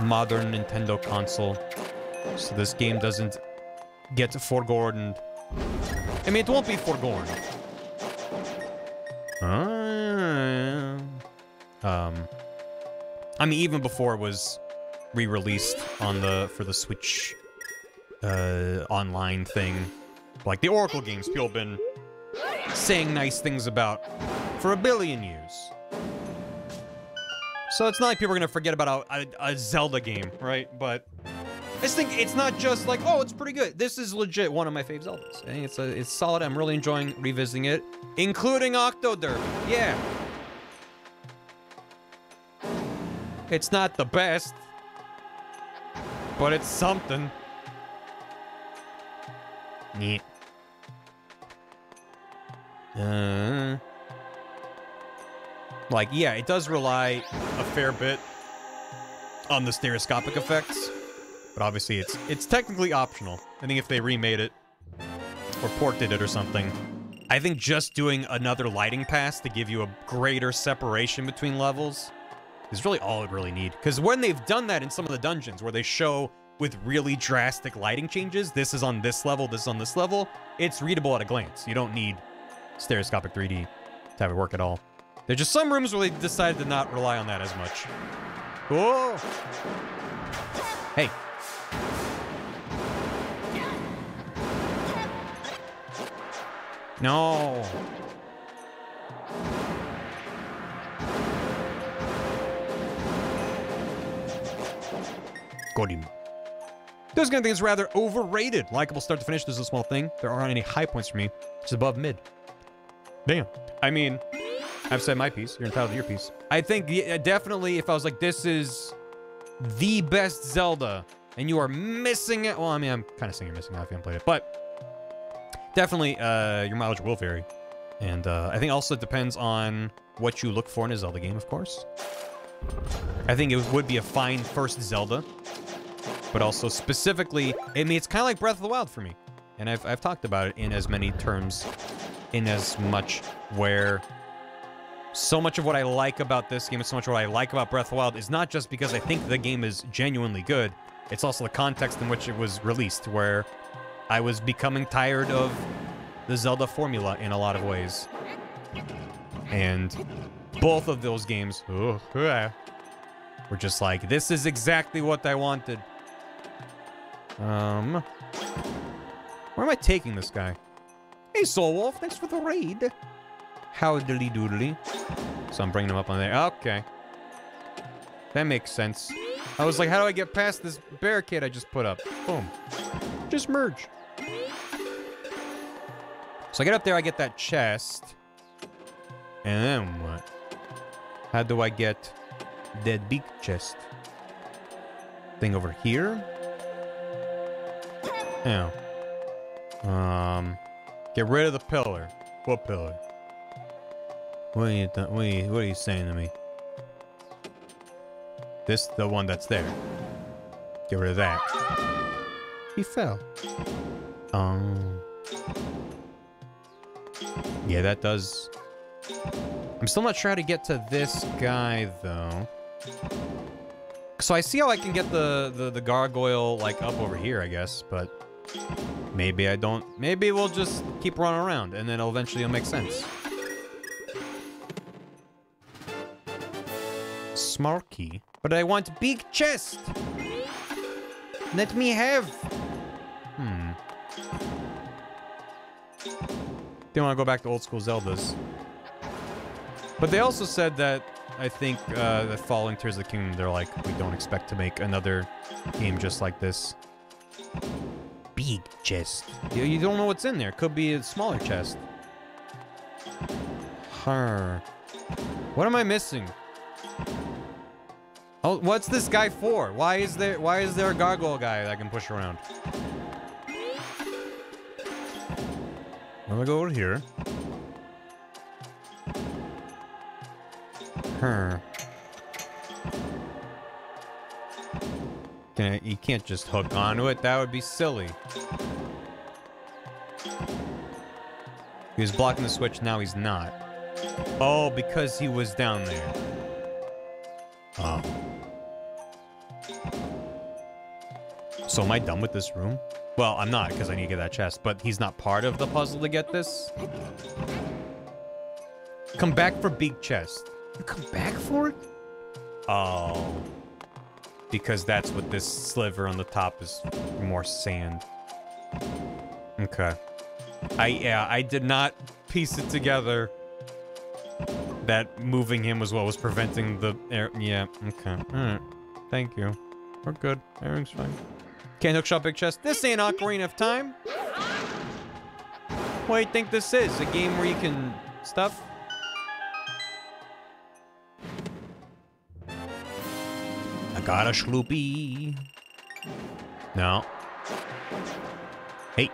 modern Nintendo console. So this game doesn't get forgorn. I mean, it won't be forgorn. Uh, um, I mean, even before it was re-released on the for the Switch uh, online thing, like the Oracle games, people have been saying nice things about for a billion years. So it's not like people are gonna forget about a, a, a Zelda game, right? But I think it's not just like, oh, it's pretty good. This is legit one of my fave Zeldas. Think it's a, it's solid. I'm really enjoying revisiting it, including Octoderby. Yeah. It's not the best, but it's something. Neat. Uh, like, yeah, it does rely a fair bit on the stereoscopic effects, but obviously it's it's technically optional. I think if they remade it or ported it or something, I think just doing another lighting pass to give you a greater separation between levels is really all it really need. Because when they've done that in some of the dungeons where they show with really drastic lighting changes, this is on this level, this is on this level, it's readable at a glance. You don't need stereoscopic 3D to have it work at all. There's just some rooms where they decided to not rely on that as much. Whoa! Hey. No. Got him. This kind of thing is rather overrated. Likeable start to finish. This is a small thing. There aren't any high points for me. It's above mid. Damn. I mean, I've said my piece. You're entitled to your piece. I think definitely if I was like, this is the best Zelda, and you are missing it. Well, I mean, I'm kind of saying you're missing it if you haven't played it, but definitely uh, your mileage will vary. And uh, I think also it depends on what you look for in a Zelda game, of course. I think it would be a fine first Zelda, but also specifically, I mean, it's kind of like Breath of the Wild for me. And I've, I've talked about it in as many terms, in as much where so much of what I like about this game and so much what I like about Breath of the Wild is not just because I think the game is genuinely good, it's also the context in which it was released, where I was becoming tired of the Zelda formula in a lot of ways. And both of those games were just like, this is exactly what I wanted. Um, where am I taking this guy? Hey, Soul Wolf, thanks for the raid. Howdly doodly. So I'm bringing him up on there. Okay. That makes sense. I was like, how do I get past this barricade I just put up? Boom. Just merge. So I get up there, I get that chest. And then what? How do I get that big chest? Thing over here? Yeah. Um, get rid of the pillar. What pillar? What are you, what are you, what are you saying to me? This, the one that's there. Get rid of that. He fell. Um. Yeah, that does. I'm still not sure how to get to this guy though. So I see how I can get the, the, the gargoyle like up over here, I guess, but maybe I don't. Maybe we'll just keep running around and then it'll eventually it'll make sense. Smarky. But I want big chest. Let me have. Hmm. They want to go back to old school Zeldas. But they also said that I think uh, that Falling Tears of the Kingdom, they're like, we don't expect to make another game just like this. Big chest. You, you don't know what's in there. Could be a smaller chest. Huh. What am I missing? Oh, what's this guy for? Why is there why is there a gargoyle guy that I can push around? I'm gonna go over here. Huh. I, you can't just hook onto it. That would be silly. He was blocking the switch, now he's not. Oh, because he was down there. Oh. So am I done with this room? Well, I'm not, because I need to get that chest, but he's not part of the puzzle to get this? Come back for big chest. You come back for it? Oh. Because that's what this sliver on the top is more sand. Okay. I, yeah, I did not piece it together that moving him was what was preventing the air. Yeah, okay. Alright. Thank you. We're good. Everything's fine. Can't hook shot big chest. This ain't Ocarina of Time. What do you think this is? A game where you can stuff? Got a Schloopy. No. Hey.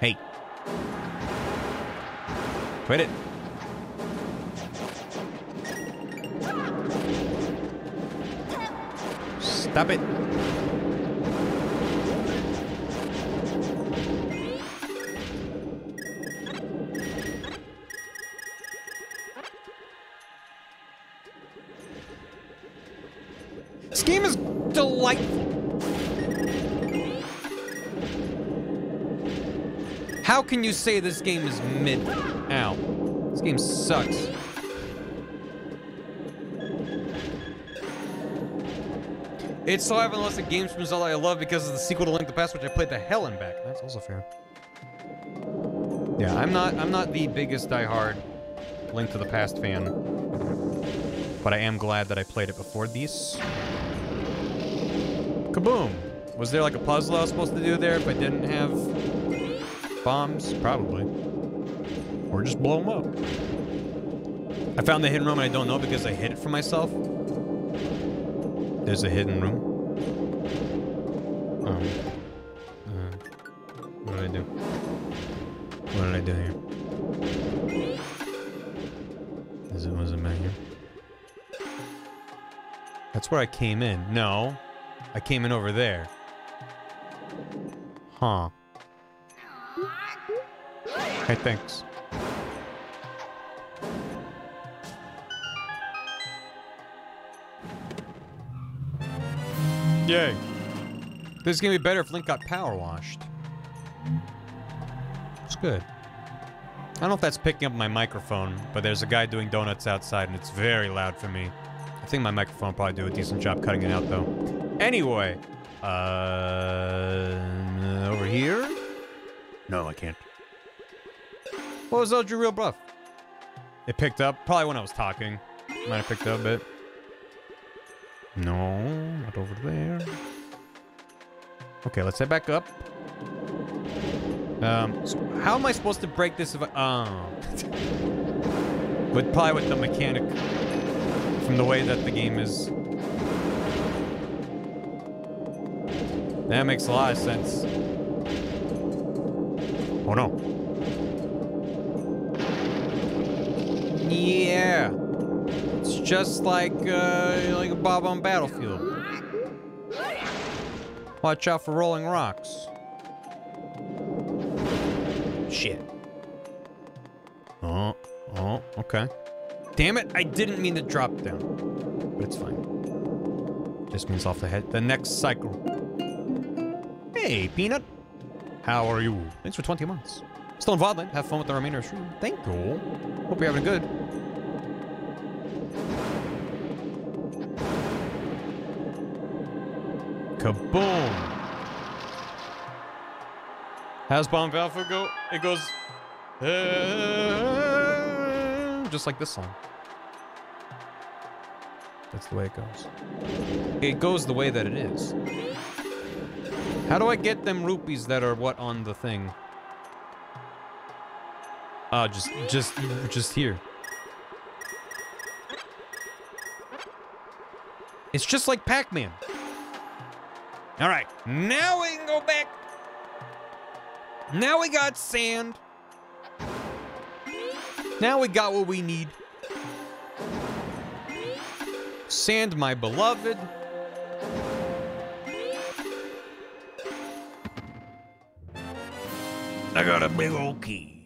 Hey. Quit it. Stop it. How can you say this game is mid? Ow. This game sucks. It's so haven't listed games from Zelda I love because of the sequel to Link the Past, which I played the hell and back. That's also fair. Yeah, I'm not I'm not the biggest diehard Link to the Past fan. But I am glad that I played it before these. Kaboom! Was there like a puzzle I was supposed to do there if I didn't have bombs? Probably. Or just blow them up. I found the hidden room and I don't know because I hid it from myself. There's a hidden room. Um. Uh, what did I do? What did I do here? Is it was it back here? That's where I came in. No, I came in over there. Huh. Hey, thanks. Yay. This is gonna be better if Link got power washed. It's good. I don't know if that's picking up my microphone, but there's a guy doing donuts outside and it's very loud for me. I think my microphone probably do a decent job cutting it out though. Anyway, uh, over here? No, I can't. What was Eldritch Real Buff? It picked up, probably when I was talking. Might have picked up a bit. No, not over there. Okay, let's head back up. Um, so how am I supposed to break this if I... Oh. with, probably with the mechanic from the way that the game is. That makes a lot of sense. Oh no. Yeah. It's just like uh, like a Bob-omb Battlefield. Watch out for rolling rocks. Shit. Oh, oh, okay. Damn it, I didn't mean to drop down. But it's fine. Just means off the head. The next cycle. Hey, Peanut. How are you? Thanks for 20 months. Still in Vodland. Have fun with the remainder of the stream. Thank you. Hope you're having a good. Kaboom! How's Bomb Valve go? It goes. uh, just like this song. That's the way it goes. It goes the way that it is. How do I get them rupees that are what on the thing? Oh, just, just, just here. It's just like Pac-Man. All right, now we can go back. Now we got sand. Now we got what we need. Sand, my beloved. I got a big old key.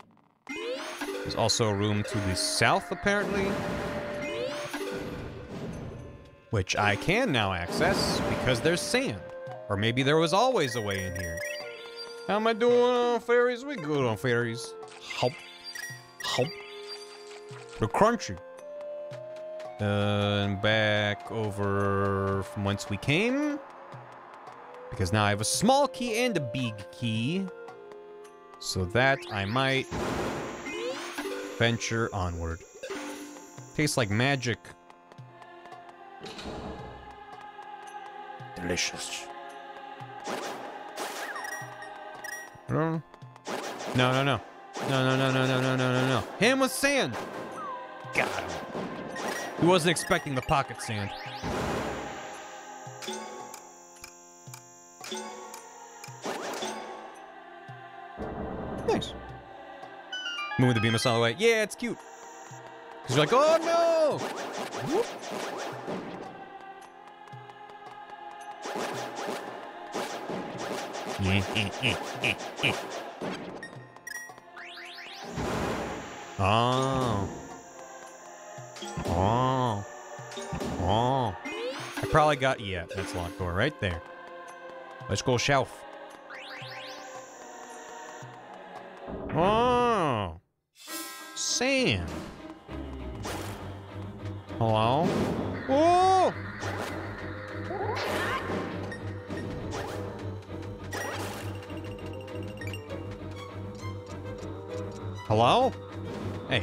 There's also a room to the south, apparently. Which I can now access because there's sand. Or maybe there was always a way in here. How am I doing on fairies? We good on fairies. Hop. Hop. They're crunchy. Uh, and back over from whence we came. Because now I have a small key and a big key. So that I might venture onward. Tastes like magic. Delicious. No, no, no. No, no, no, no, no, no, no, no, no. Him with sand. Got him. He wasn't expecting the pocket sand. Nice. Move the beam missile away. Yeah, it's cute. You're like, oh no! Whoop. Oh. Oh. Oh. I probably got, yeah, that's locked door right there. Let's go shelf. Ah. Oh. Sand. Hello? Hello? Hey.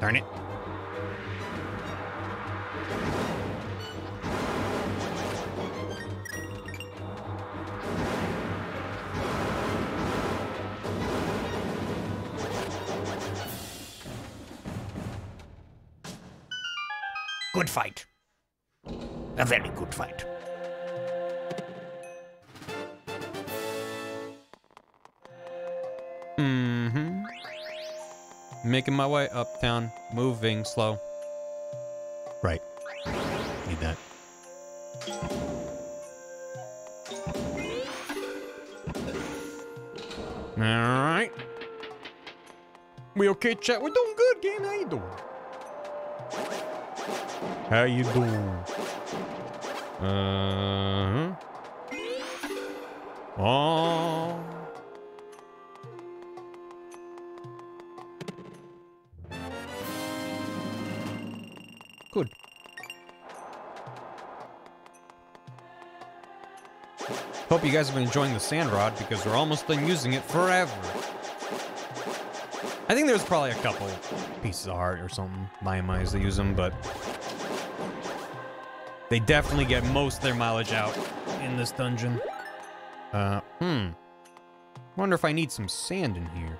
Darn it. Good fight. A very good fight. Making my way uptown, moving slow. Right. Need that. Alright. We okay, chat? We're doing good, game. How you doing? How you doing? Uh-huh. Hope you guys have been enjoying the sand rod because we're almost done using it forever. I think there's probably a couple pieces of heart or something, Maiamais that use them, but they definitely get most of their mileage out in this dungeon. Uh, hmm. Wonder if I need some sand in here.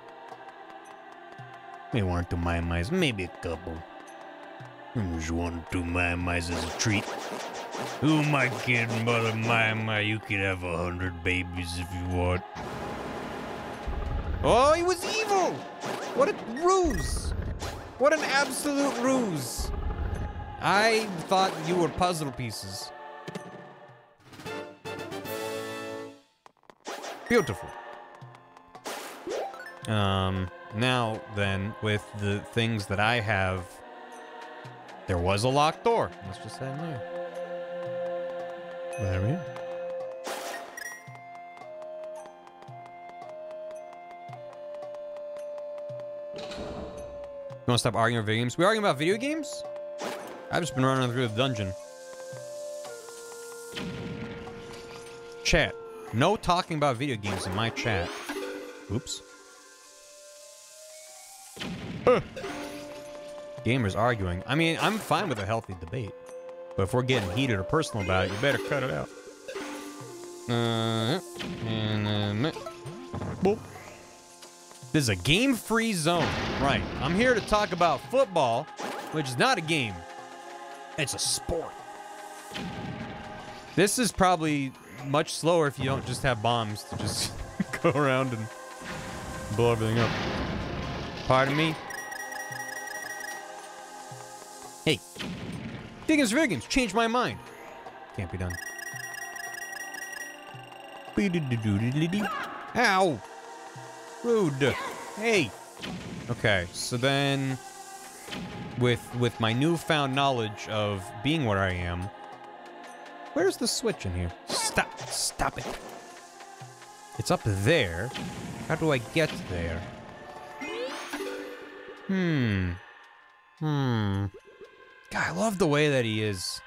Maybe one or two maybe a couple. Just one or two Maiamais as a treat. Who am I kidding, brother Maiamai? You can have a hundred babies if you want. Oh, he was evil! What a ruse! What an absolute ruse! I thought you were puzzle pieces. Beautiful. Um, now then, with the things that I have, there was a locked door. Let's just in there. We. You want to stop arguing about video games? We arguing about video games? I've just been running through the dungeon. Chat. No talking about video games in my chat. Oops. Gamers arguing. I mean, I'm fine with a healthy debate. But if we're getting heated or personal about it, you better cut it out. Uh, and, uh, boop. This is a game-free zone. Right. I'm here to talk about football, which is not a game. It's a sport. This is probably much slower if you don't just have bombs to just <laughs> go around and blow everything up. Pardon me? For Viggins, change my mind. Can't be done. Ow! Rude. Hey. Okay, so then with with my newfound knowledge of being where I am, where's the switch in here? Stop stop it. It's up there. How do I get there? Hmm. Hmm. God, I love the way that he is.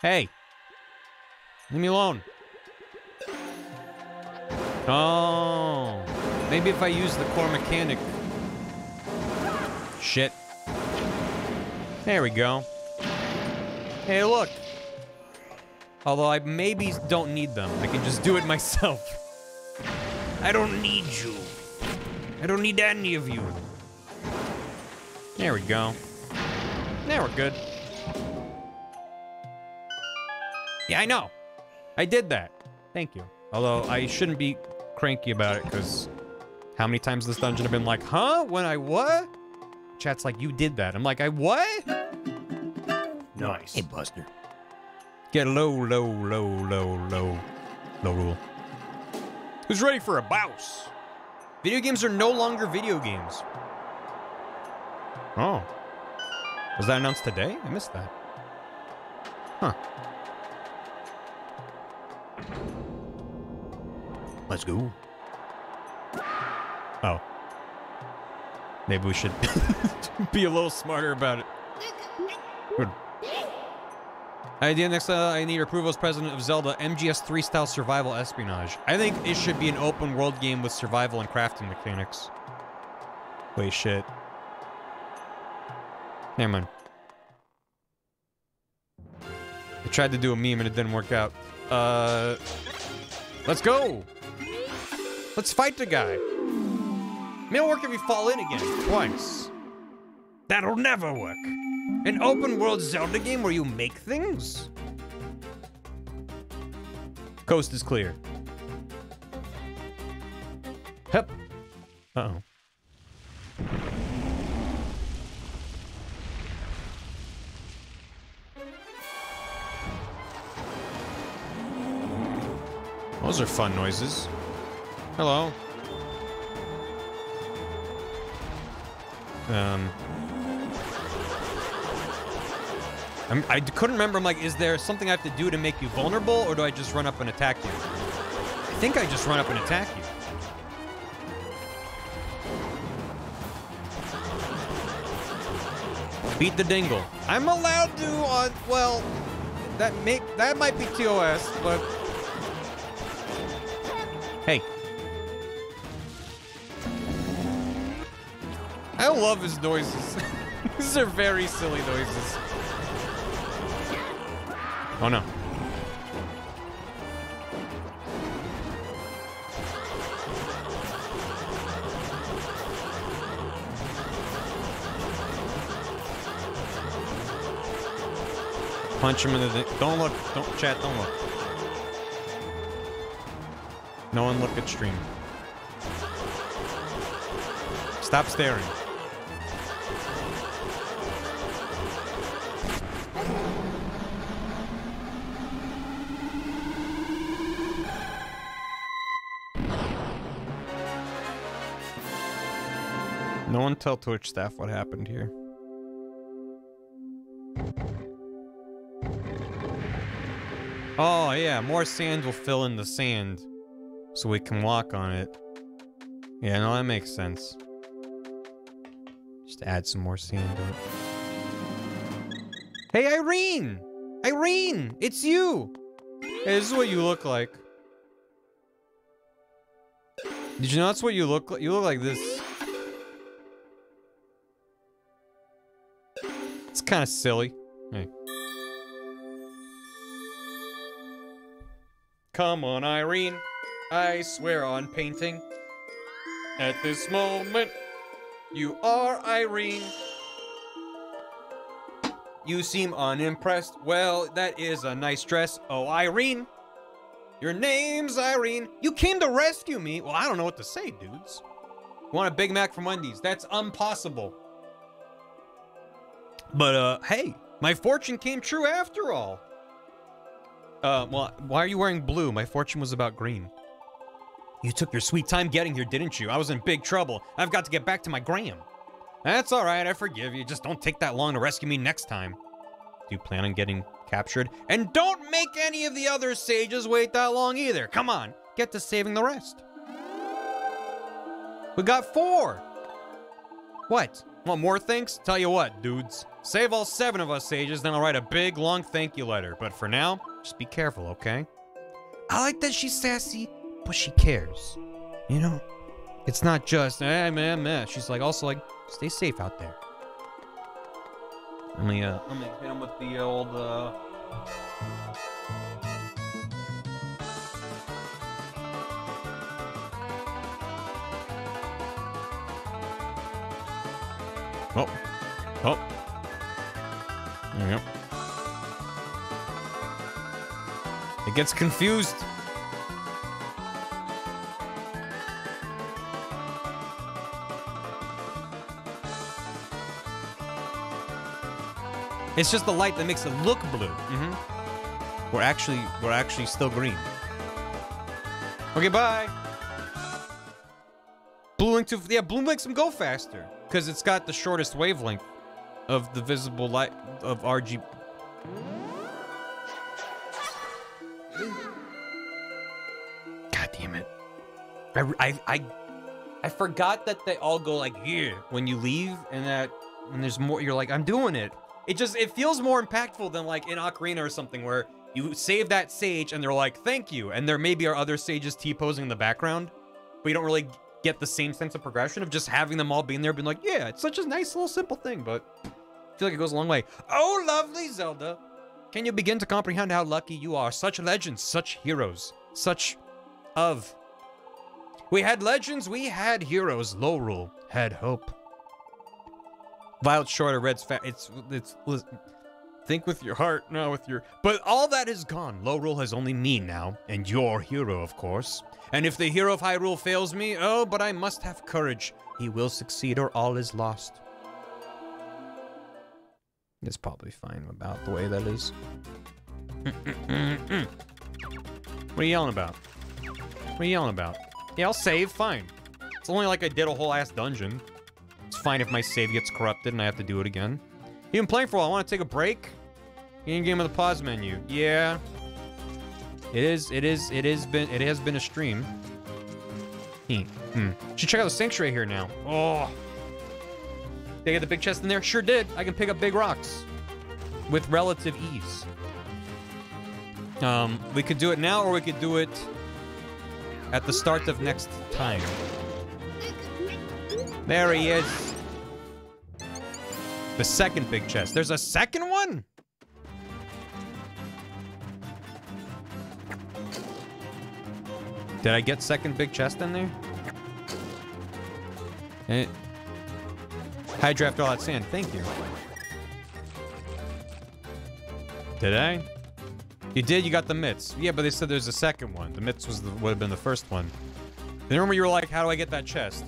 Hey. Leave me alone. Oh. Maybe if I use the core mechanic. Shit. There we go. Hey, look. Although I maybe don't need them. I can just do it <laughs> myself. I don't need you. I don't need any of you. There we go. Now we're good. Yeah, I know. I did that. Thank you. Although I shouldn't be cranky about it because how many times this dungeon have been like, huh? When I what? Chat's like, you did that. I'm like, I what? Nice. Hey, Buster. Get low, low, low, low, low, low rule. Who's ready for a bouse? Video games are no longer video games. Oh. Was that announced today? I missed that. Huh. Let's go. Oh. Maybe we should <laughs> be a little smarter about it. Good. Idea next, uh, I need approval as president of Zelda MGS3 style survival espionage. I think it should be an open world game with survival and crafting mechanics. Wait, shit. Never mind. I tried to do a meme and it didn't work out. Uh, let's go. Let's fight the guy. It'll work if we fall in again twice. That'll never work. An open world Zelda game where you make things? Coast is clear. Hep. Uh Those are fun noises. Hello. Um. I'm, I couldn't remember. I'm like, is there something I have to do to make you vulnerable, or do I just run up and attack you? I think I just run up and attack you. Beat the dingle. I'm allowed to on. Well, that may that might be TOS, but I love his noises. <laughs> These are very silly noises. Oh no. Punch him in the. Don't look. Don't chat. Don't look. No one look at stream. Stop staring. One tell Twitch staff what happened here. Oh, yeah, more sand will fill in the sand so we can walk on it. Yeah, no, that makes sense. Just add some more sand it. Hey, Irene! Irene! It's you! Hey, this is what you look like. Did you know that's what you look like? You look like this. Kind of silly. Hey. Come on, Irene. I swear on painting. At this moment, you are Irene. You seem unimpressed. Well, that is a nice dress. Oh, Irene. Your name's Irene. You came to rescue me. Well, I don't know what to say, dudes. Want a Big Mac from Wendy's? That's impossible. But, uh, hey, my fortune came true after all. Uh, well, why are you wearing blue? My fortune was about green. You took your sweet time getting here, didn't you? I was in big trouble. I've got to get back to my Graham. That's all right. I forgive you. Just don't take that long to rescue me next time. Do you plan on getting captured? And don't make any of the other sages wait that long either. Come on, get to saving the rest. We got four. What? Want more thanks? Tell you what, dudes. Save all seven of us sages, then I'll write a big, long thank you letter. But for now, just be careful, okay? I like that she's sassy, but she cares. You know? It's not just, eh, man, man. She's like, also like, stay safe out there. Let me, uh, let me hit him with the old, uh... Oh. Oh. Go. It gets confused. It's just the light that makes it look blue. Mm-hmm. We're actually we're actually still green. Okay, bye. Blue link to yeah, blue makes them go faster because it's got the shortest wavelength of the visible light of RGB. God damn it! I I I, I forgot that they all go like here when you leave, and that when there's more, you're like I'm doing it. It just it feels more impactful than like in Ocarina or something where you save that sage and they're like thank you, and there maybe are other sages t posing in the background, but you don't really get the same sense of progression of just having them all being there, being like yeah, it's such a nice little simple thing, but I feel like it goes a long way. Oh, lovely Zelda. Can you begin to comprehend how lucky you are? Such legends, such heroes, such of. We had legends, we had heroes. Lorule had hope. Violet shorter, red's fat. It's it's. listen, Think with your heart, not with your. But all that is gone. Lorule has only me now, and your hero, of course. And if the hero of Hyrule fails me, oh, but I must have courage. He will succeed, or all is lost. It's probably fine about the way that is. what are you yelling about? What are you yelling about? Yeah, I'll save, fine. It's only like I did a whole ass dungeon. It's fine if my save gets corrupted and I have to do it again. You've been playing for a while. I want to take a break? In game of the pause menu. Yeah. It is, it is, it is been, it has been a stream. Hmm. hmm. Should check out the sanctuary here now. Oh. They get the big chest in there? Sure did. I can pick up big rocks with relative ease. Um, we could do it now or we could do it at the start of next time. There he is. The second big chest. There's a second one? Did I get second big chest in there? Eh. Hydra after all that sand. Thank you. Did I? You did? You got the mitts. Yeah, but they said there's a second one. The mitts was the, would have been the first one. And remember you were like, how do I get that chest?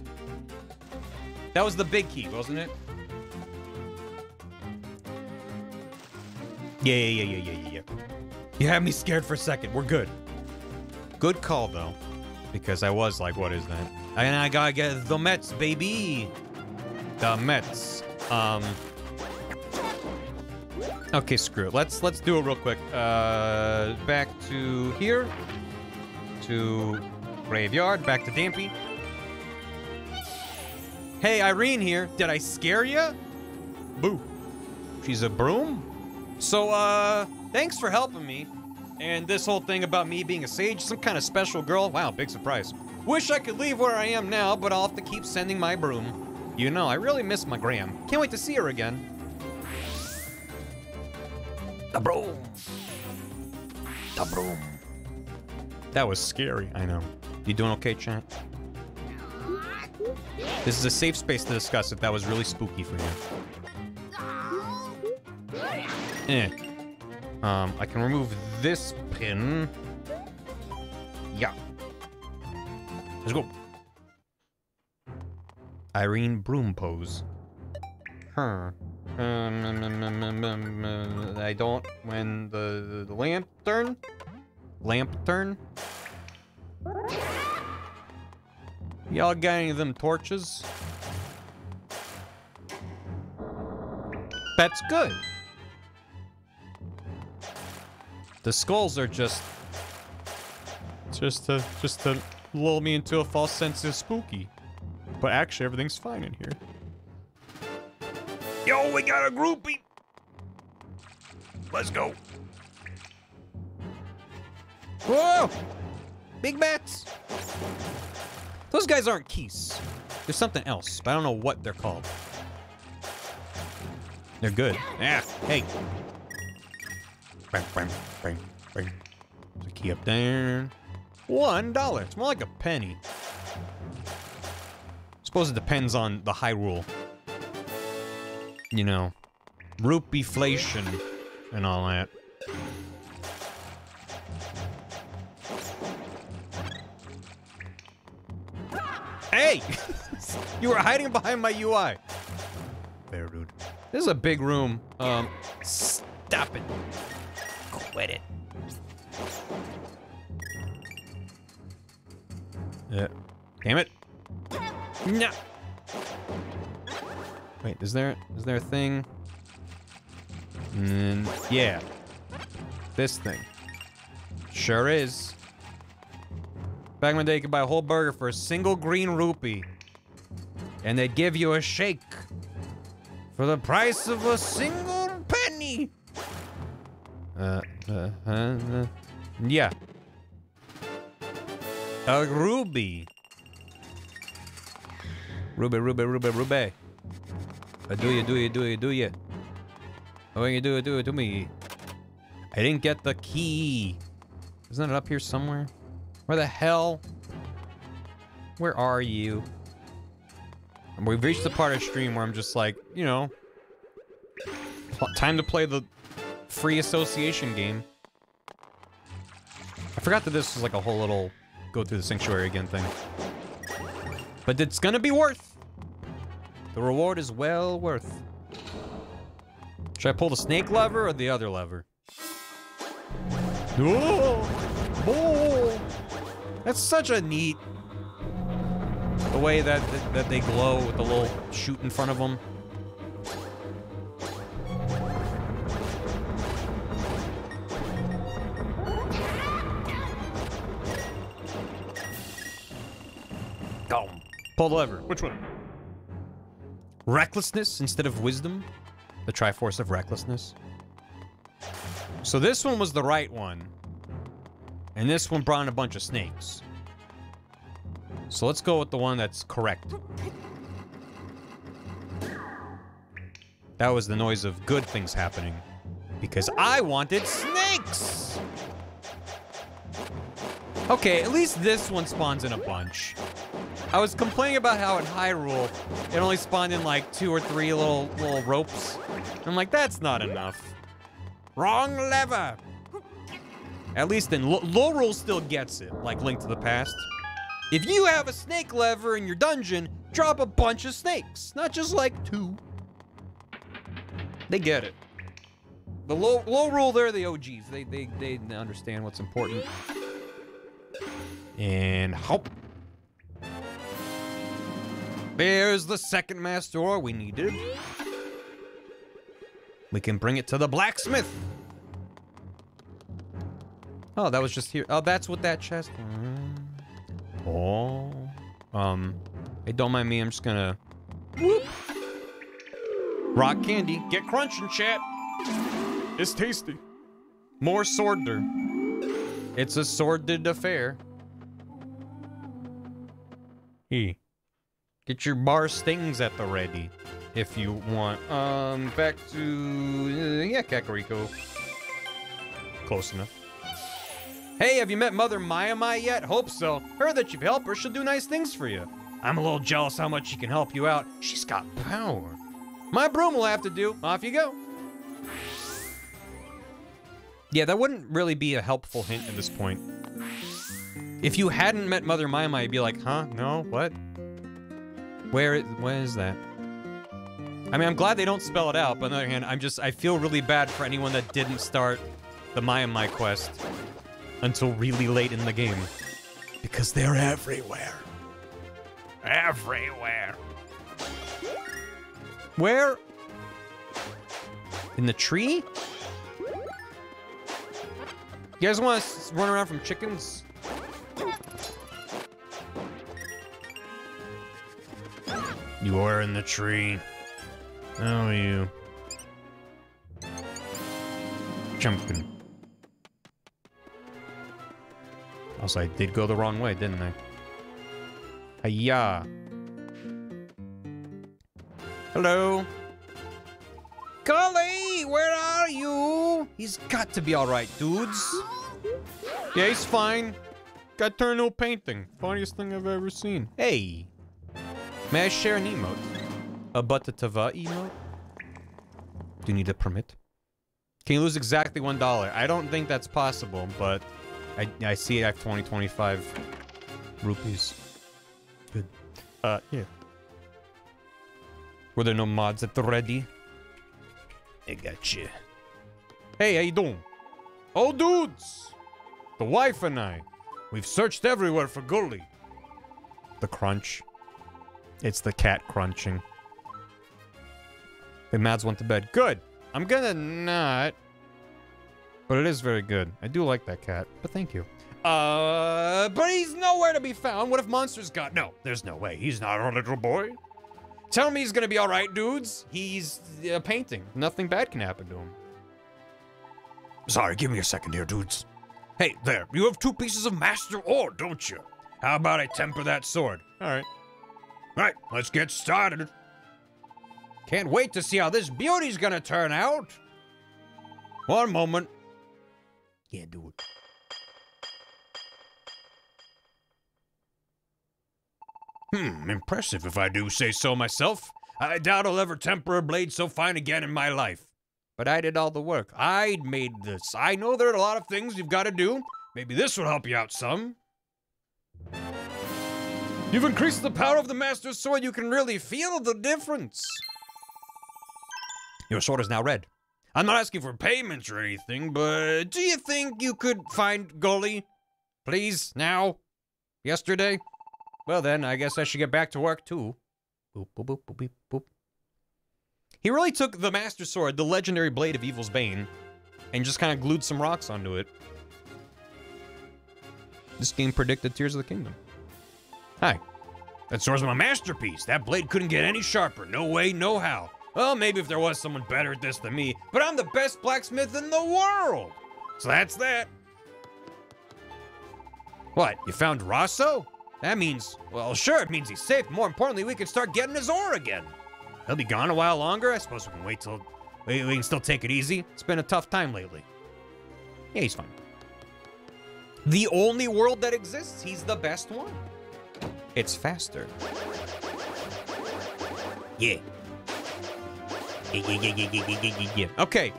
That was the big key, wasn't it? Yeah, yeah, yeah, yeah, yeah, yeah. You had me scared for a second. We're good. Good call, though. Because I was like, what is that? And I gotta get the Mets, baby. The Mets. Um. Okay, screw it. Let's let's do it real quick. Uh, back to here. To graveyard. Back to Dampé. Hey, Irene here. Did I scare you? Boo. She's a broom? So, uh, thanks for helping me. And this whole thing about me being a sage, some kind of special girl. Wow, big surprise. Wish I could leave where I am now, but I'll have to keep sending my broom. You know, I really miss my Graham. Can't wait to see her again. The broom. The broom. That was scary, I know. You doing okay, chat? This is a safe space to discuss if that was really spooky for you. Eh. Um, I can remove this pin. Yeah. Let's go. Irene Broompose. Huh. Um, um, um, I don't. When the, the lamp turn? Lamp turn? Y'all got any of them torches? That's good. The skulls are just just to just to lull me into a false sense of spooky. But actually everything's fine in here. Yo, we got a groupie. Let's go. Whoa! Big bats! Those guys aren't keys. There's something else, but I don't know what they're called. They're good. Yeah, hey. Bang, bang, bang, bang. There's a key up there. One dollar. It's more like a penny. Suppose it depends on the Hyrule. You know, rupee-flation and all that. Hey! <laughs> you were hiding behind my UI. Very dude. This is a big room. Um, stop it. Quit it. Yeah. Damn it. No. Wait, is there is there a thing? Mm, yeah. This thing. Sure is. Back in the day, you could buy a whole burger for a single green rupee. And they'd give you a shake. For the price of a single penny. Uh, uh, uh, uh yeah. A ruby. Ruby, ruby, ruby, ruby. Uh, do you, do you, do you, do you? Oh, you do it, do it to me. I didn't get the key. Isn't it up here somewhere? Where the hell? Where are you? And we've reached the part of stream where I'm just like, you know, time to play the free association game. I forgot that this was like a whole little go through the sanctuary again thing. But it's gonna be worth. The reward is well worth. Should I pull the snake lever or the other lever? Oh, oh. That's such a neat the way that, that they glow with the little shoot in front of them. Go. Pull the lever. Which one? Recklessness instead of wisdom. The Triforce of Recklessness. So this one was the right one. And this one brought in a bunch of snakes. So let's go with the one that's correct. That was the noise of good things happening. Because I wanted snakes! Okay, at least this one spawns in a bunch. I was complaining about how in Hyrule, it only spawned in like two or three little little ropes. I'm like, that's not enough. Wrong lever! At least in Lorule still gets it, like Link to the Past. If you have a snake lever in your dungeon, drop a bunch of snakes, not just like two. They get it. The low low rule, they're the OGs. They they they understand what's important. And hop. There's the second master ore we needed. We can bring it to the blacksmith. Oh, that was just here. Oh, that's what that chest. Oh. Um. Hey, don't mind me. I'm just gonna. Whoop. Rock candy. Get crunching, chat. It's tasty. More sworded. It's a sordid affair. Hey. Get your bar stings at the ready if you want. Um, back to uh, yeah, Kakariko. Close enough. Hey, have you met Mother Maiamai yet? Hope so. Heard that you've helped her. She'll do nice things for you. I'm a little jealous how much she can help you out. She's got power. My broom will have to do. Off you go. Yeah, that wouldn't really be a helpful hint at this point. If you hadn't met Mother Maiamai, you'd be like, huh? No? What? Where is, where is that? I mean, I'm glad they don't spell it out, but on the other hand, I'm just, I feel really bad for anyone that didn't start the Maiamai quest until really late in the game. Because they're everywhere. Everywhere. Where? In the tree? You guys want to run around from chickens? You are in the tree. Oh, you. Jumping. Also, I did go the wrong way, didn't I? Hiya. Hello. Gulley, where are you? He's got to be alright, dudes. Yeah, he's fine. Got Turno painting. Funniest thing I've ever seen. Hey. May I share an emote? A Butatava emote? Do you need a permit? Can you lose exactly one dollar? I don't think that's possible, but I, I see it at 2025 rupees. Good. Uh, yeah. Were there no mods at the ready? I got you. Hey, how you doing? Oh, dudes! The wife and I. We've searched everywhere for Gulley. The crunch. It's the cat crunching. The Mads went to bed. Good. I'm gonna not. But it is very good. I do like that cat. But thank you. Uh, but he's nowhere to be found. What if monsters got? No, there's no way. He's not a little boy. Tell me he's gonna be all right, dudes. He's a painting. Nothing bad can happen to him. Sorry, give me a second here, dudes. Hey, there. You have two pieces of master ore, don't you? How about I temper that sword? All right. Let's get started. Can't wait to see how this beauty's gonna turn out. One moment. Yeah, do it. Hmm, impressive if I do say so myself. I doubt I'll ever temper a blade so fine again in my life. But I did all the work. I made this. I know there are a lot of things you've got to do. Maybe this will help you out some. You've increased the power of the Master Sword. You can really feel the difference. Your sword is now red. I'm not asking for payments or anything, but do you think you could find Gulley? Please, now? Yesterday? Well then, I guess I should get back to work too. Boop, boop, boop, boop. He really took the Master Sword, the legendary blade of Evil's Bane, and just kind of glued some rocks onto it. This game predicted Tears of the Kingdom. Hi. That sword's my masterpiece. That blade couldn't get any sharper. No way, no how. Well, maybe if there was someone better at this than me, but I'm the best blacksmith in the world. So that's that. What, you found Rosso? That means, well, sure, it means he's safe. More importantly, we can start getting his ore again. He'll be gone a while longer. I suppose we can wait till we, we can still take it easy. It's been a tough time lately. Yeah, he's fine. The only world that exists, he's the best one. It's faster. Yeah. Yeah, yeah, yeah, yeah, yeah, yeah, yeah. Okay.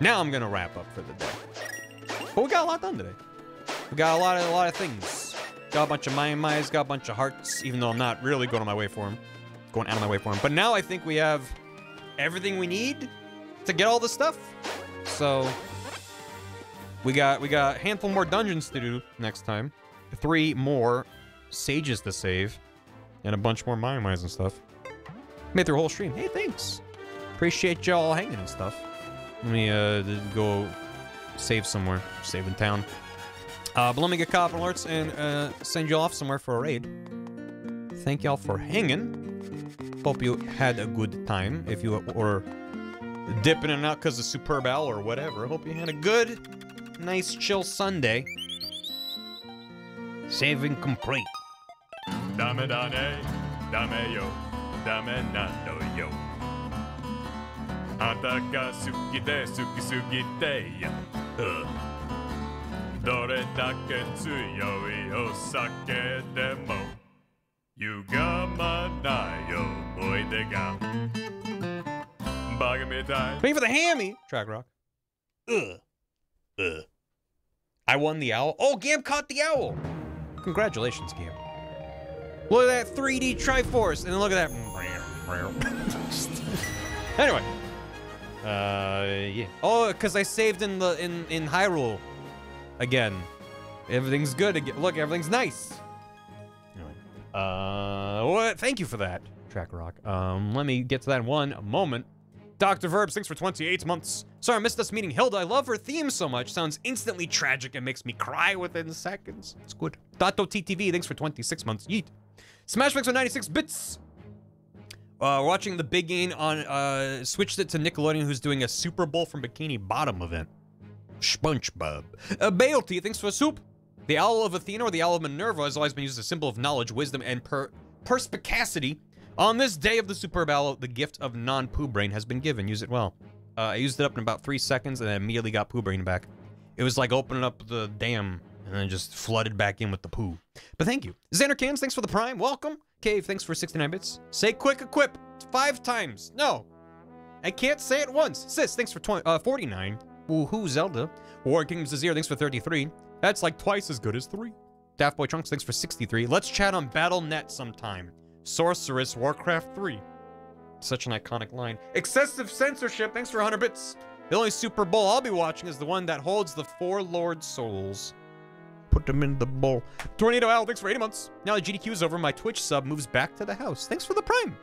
Now I'm gonna wrap up for the day. But we got a lot done today. We got a lot of a lot of things. Got a bunch of Maiamai's, got a bunch of hearts, even though I'm not really going on my way for them. Going out of my way for them. But now I think we have everything we need to get all the stuff. So we got we got a handful more dungeons to do next time. Three more sages to save. and a bunch more Maiamai's and stuff. Made through a whole stream. Hey, thanks. Appreciate y'all hanging and stuff. Let me uh go save somewhere. Save in town. Uh, but let me get cop alerts and uh, send you off somewhere for a raid. Thank y'all for hanging. Hope you had a good time. If you were dipping in and out because of Superb Owl or whatever, hope you had a good, nice, chill Sunday. Saving complete dame dane, dame yo, dame nano yo. Suki ya. Dore dake tsuyoi o sake demo. Boy de ga. For the hammy! Track rock. Ugh. Ugh. I won the owl. Oh, Gam caught the owl! Congratulations, Gam. Look at that 3D Triforce, and look at that. <laughs> anyway. Uh, yeah. Oh, because I saved in the in in Hyrule again. Everything's good again. Look, everything's nice. Anyway. Uh, what? Thank you for that, Track Rock. Um, let me get to that in one moment. Dr. Verbs, thanks for 28 months. Sorry, I missed us meeting Hilda. I love her theme so much. Sounds instantly tragic and makes me cry within seconds. It's good. Dato TTV, thanks for 26 months. Yeet. Smash for 96 bits. Uh, watching the big game on, uh, switched it to Nickelodeon, who's doing a Super Bowl from Bikini Bottom event. SpongeBob. Uh, Bailty, thanks for soup. The Owl of Athena or the Owl of Minerva has always been used as a symbol of knowledge, wisdom, and per perspicacity. On this day of the Superb Owl, the gift of non-poo brain has been given. Use it well. Uh, I used it up in about three seconds and then immediately got poo brain back. It was like opening up the dam and then just flooded back in with the poo. But thank you. Xander Cans, thanks for the prime. Welcome. Cave, thanks for 69 bits. Say quick equip five times. No. I can't say it once. Sis, thanks for 20, uh, 49. Woohoo, Zelda. War Kingdoms Azir, thanks for 33. That's like twice as good as three. Daft Boy Trunks, thanks for 63. Let's chat on Battle.net sometime. Sorceress, Warcraft 3. Such an iconic line. Excessive censorship, thanks for 100 bits. The only Super Bowl I'll be watching is the one that holds the four Lord Souls. Put them in the bowl. Tornado Al, thanks for 80 months. Now the GDQ is over, my Twitch sub moves back to the house. Thanks for the prime.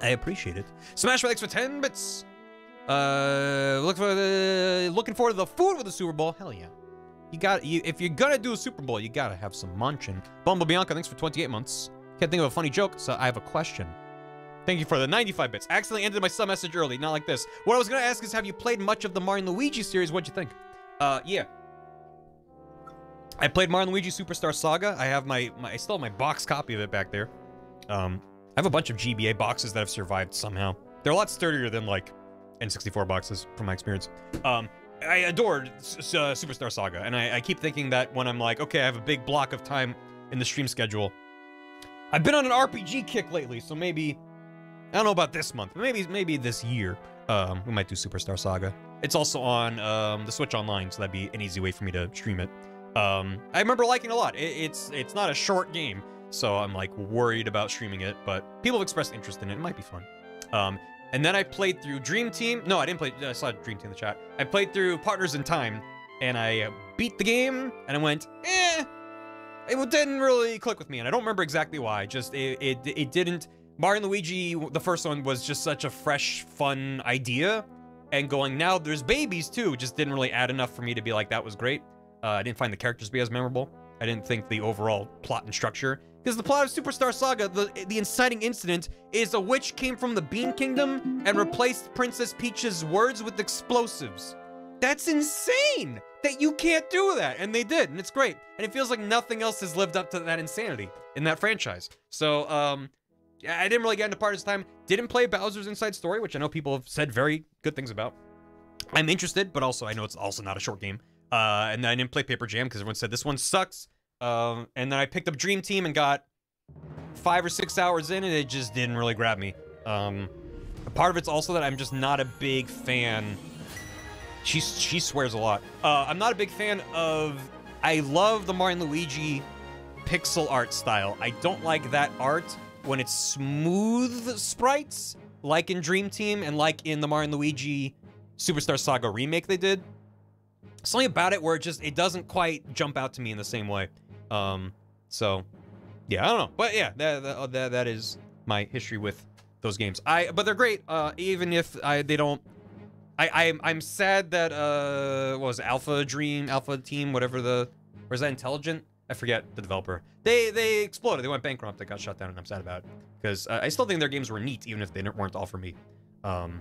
I appreciate it. Smash thanks for 10 bits. Uh, look for the looking forward to the food with the Super Bowl. Hell yeah. You got you if you're gonna do a Super Bowl, you gotta have some munchin. Bumble Bianca, thanks for 28 months. Can't think of a funny joke, so I have a question. Thank you for the 95 bits. Accidentally ended my sub message early, not like this. What I was gonna ask is, have you played much of the Mario Luigi series? What'd you think? Uh, yeah. I played Mario Luigi Superstar Saga. I have my, my I still have my box copy of it back there. Um, I have a bunch of GBA boxes that have survived somehow. They're a lot sturdier than like N64 boxes from my experience. Um, I adored uh, Superstar Saga, and I, I keep thinking that when I'm like, okay, I have a big block of time in the stream schedule. I've been on an RPG kick lately, so maybe I don't know about this month, maybe maybe this year um, we might do Superstar Saga. It's also on um, the Switch Online, so that'd be an easy way for me to stream it. Um, I remember liking a lot. It, it's it's not a short game, so I'm like worried about streaming it, but people have expressed interest in it. It might be fun. Um, and then I played through Dream Team. No, I didn't play. I saw Dream Team in the chat. I played through Partners in Time, and I beat the game, and I went, eh. It didn't really click with me, and I don't remember exactly why. Just it it, it didn't. Mario Luigi, the first one was just such a fresh, fun idea, and going now there's babies too. Just didn't really add enough for me to be like that was great. Uh, I didn't find the characters to be as memorable. I didn't think the overall plot and structure. Because the plot of Superstar Saga, the the inciting incident is a witch came from the Bean Kingdom and replaced Princess Peach's words with explosives. That's insane that you can't do that. And they did, and it's great. And it feels like nothing else has lived up to that insanity in that franchise. So, um, yeah, I didn't really get into part of this time. Didn't play Bowser's Inside Story, which I know people have said very good things about. I'm interested, but also I know it's also not a short game. Uh, and then I didn't play Paper Jam because everyone said this one sucks. Um, and then I picked up Dream Team and got five or six hours in, and it just didn't really grab me. Um, part of it's also that I'm just not a big fan. She she swears a lot. Uh, I'm not a big fan of. I love the Mario Luigi pixel art style. I don't like that art when it's smooth sprites, like in Dream Team and like in the Mario Luigi Superstar Saga remake they did. Something about it where it just it doesn't quite jump out to me in the same way. Um, so yeah, I don't know, but yeah, that that, that, that is my history with those games. I but they're great. Uh, even if I they don't. I I'm I'm sad that uh was it, Alpha Dream Alpha Team whatever the or is that Intelligent? I forget the developer. They they exploded. They went bankrupt. They got shut down, and I'm sad about it because uh, I still think their games were neat, even if they weren't all for me. Um,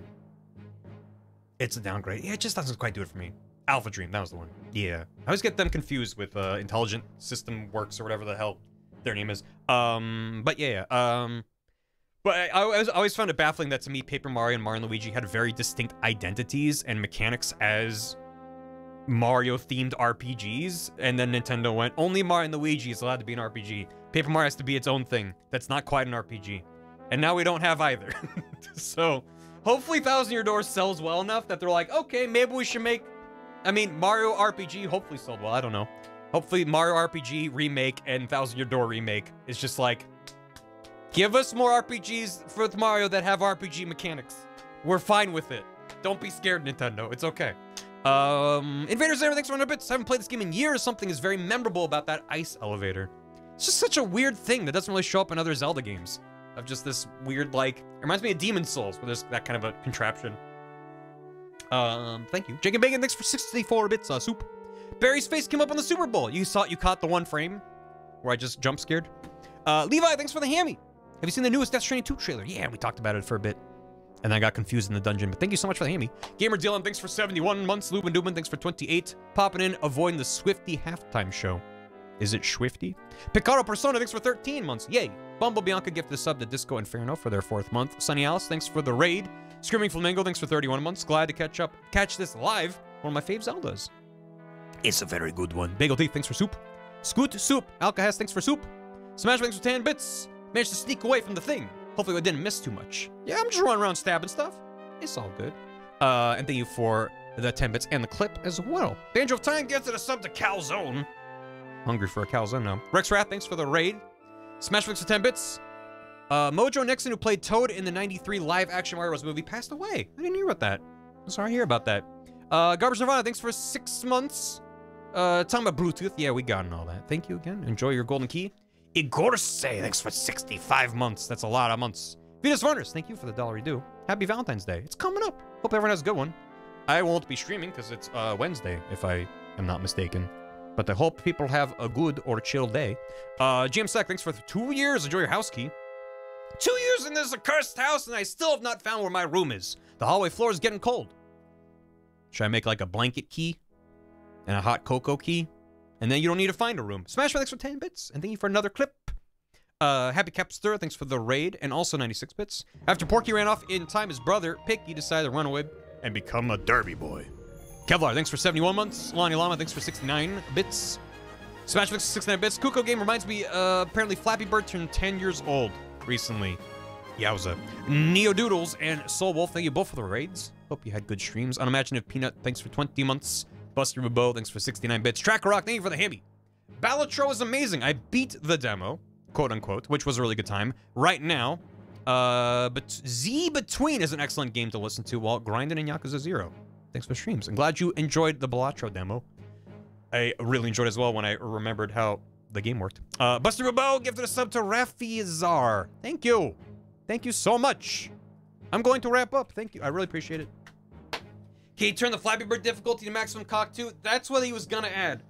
it's a downgrade. Yeah, it just doesn't quite do it for me. Alpha Dream, that was the one. Yeah, I always get them confused with uh, Intelligent System Works or whatever the hell their name is. Um, but yeah, yeah. Um, but I, I always, I always found it baffling that to me, Paper Mario and Mario and Luigi had very distinct identities and mechanics as Mario themed RPGs, and then Nintendo went, only Mario and Luigi is allowed to be an RPG. Paper Mario has to be its own thing. That's not quite an RPG. And now we don't have either. <laughs> so hopefully Thousand Year Door sells well enough that they're like, okay, maybe we should make. I mean, Mario RPG hopefully sold well. I don't know. Hopefully Mario RPG remake and Thousand Year Door remake is just like, give us more RPGs for Mario that have RPG mechanics. We're fine with it. Don't be scared, Nintendo. It's okay. Um, Invaders Zero, thanks for 100 bits. I haven't played this game in years. Something is very memorable about that ice elevator. It's just such a weird thing that doesn't really show up in other Zelda games. Of just this weird, like, it reminds me of Demon's Souls, where there's that kind of a contraption. Um, thank you. Jake and Bacon, thanks for 64 bits, uh, soup. Barry's face came up on the Super Bowl. You saw you caught the one frame where I just jump scared. Uh, Levi, thanks for the hammy. Have you seen the newest Death Stranding 2 trailer? Yeah, we talked about it for a bit. And I got confused in the dungeon, but thank you so much for the hammy. Gamer Dylan, thanks for 71 months. Lubin Dubin, thanks for 28. Popping in, avoiding the Swifty halftime show. Is it Swifty? Picaro Persona, thanks for 13 months. Yay. Bumble Bianca gifted a sub to Disco Inferno for their fourth month. Sunny Alice, thanks for the raid. Screaming Flamingo, thanks for 31 months. Glad to catch up, catch this live. One of my fave Zeldas. It's a very good one. Bagel Teeth, thanks for soup. Scoot Soup, Alcahas, thanks for soup. Smash thanks for 10 bits. Managed to sneak away from the thing. Hopefully I didn't miss too much. Yeah, I'm just running around stabbing stuff. It's all good. Uh, and thank you for the 10 bits and the clip as well. Banjo of Time gets it a sub to Calzone. Hungry for a calzone now. Rex Rat, thanks for the raid. Smash thanks for 10 bits. Uh, Mojo Nixon, who played Toad in the 93 live action Mario Bros. movie, passed away. I didn't hear about that. I'm sorry to hear about that. Uh, Garbage Nirvana, thanks for six months. Uh, talking about Bluetooth. Yeah, we got and all that. Thank you again. Enjoy your golden key. Igorse, thanks for 65 months. That's a lot of months. Venus Runners, thank you for the dollar due. Happy Valentine's Day. It's coming up. Hope everyone has a good one. I won't be streaming because it's uh, Wednesday, if I am not mistaken. But I hope people have a good or chill day. Uh, GM Sack, thanks for two years. Enjoy your house key. Two years in this accursed house, and I still have not found where my room is. The hallway floor is getting cold. Should I make like a blanket key and a hot cocoa key? And then you don't need to find a room. Smash for thanks for 10 bits. And thank you for another clip. Uh, Happy Capster, thanks for the raid, and also 96 bits. After Porky ran off in time, his brother, Picky, decided to run away and become a derby boy. Kevlar, thanks for 71 months. Lonnie Llama, thanks for 69 bits. Smash for 69 bits. Kuko Game reminds me, uh, apparently Flappy Bird turned 10 years old recently. Yowza. Neo Doodles and Soul Wolf, thank you both for the raids. Hope you had good streams. Unimaginative Peanut, thanks for 20 months. Buster Bobo, thanks for 69 bits. Tracker Rock, thank you for the hammy. Balatro is amazing. I beat the demo, quote unquote, which was a really good time. Right now, uh, but Z Between is an excellent game to listen to while grinding in Yakuza 0. Thanks for streams. I'm glad you enjoyed the Balatro demo. I really enjoyed as well when I remembered how the game worked. Uh, Buster Bobo gifted a sub to Rafi Zar. Thank you. Thank you so much. I'm going to wrap up. Thank you. I really appreciate it. Okay, turn the Flappy Bird difficulty to maximum cock too. That's what he was gonna add.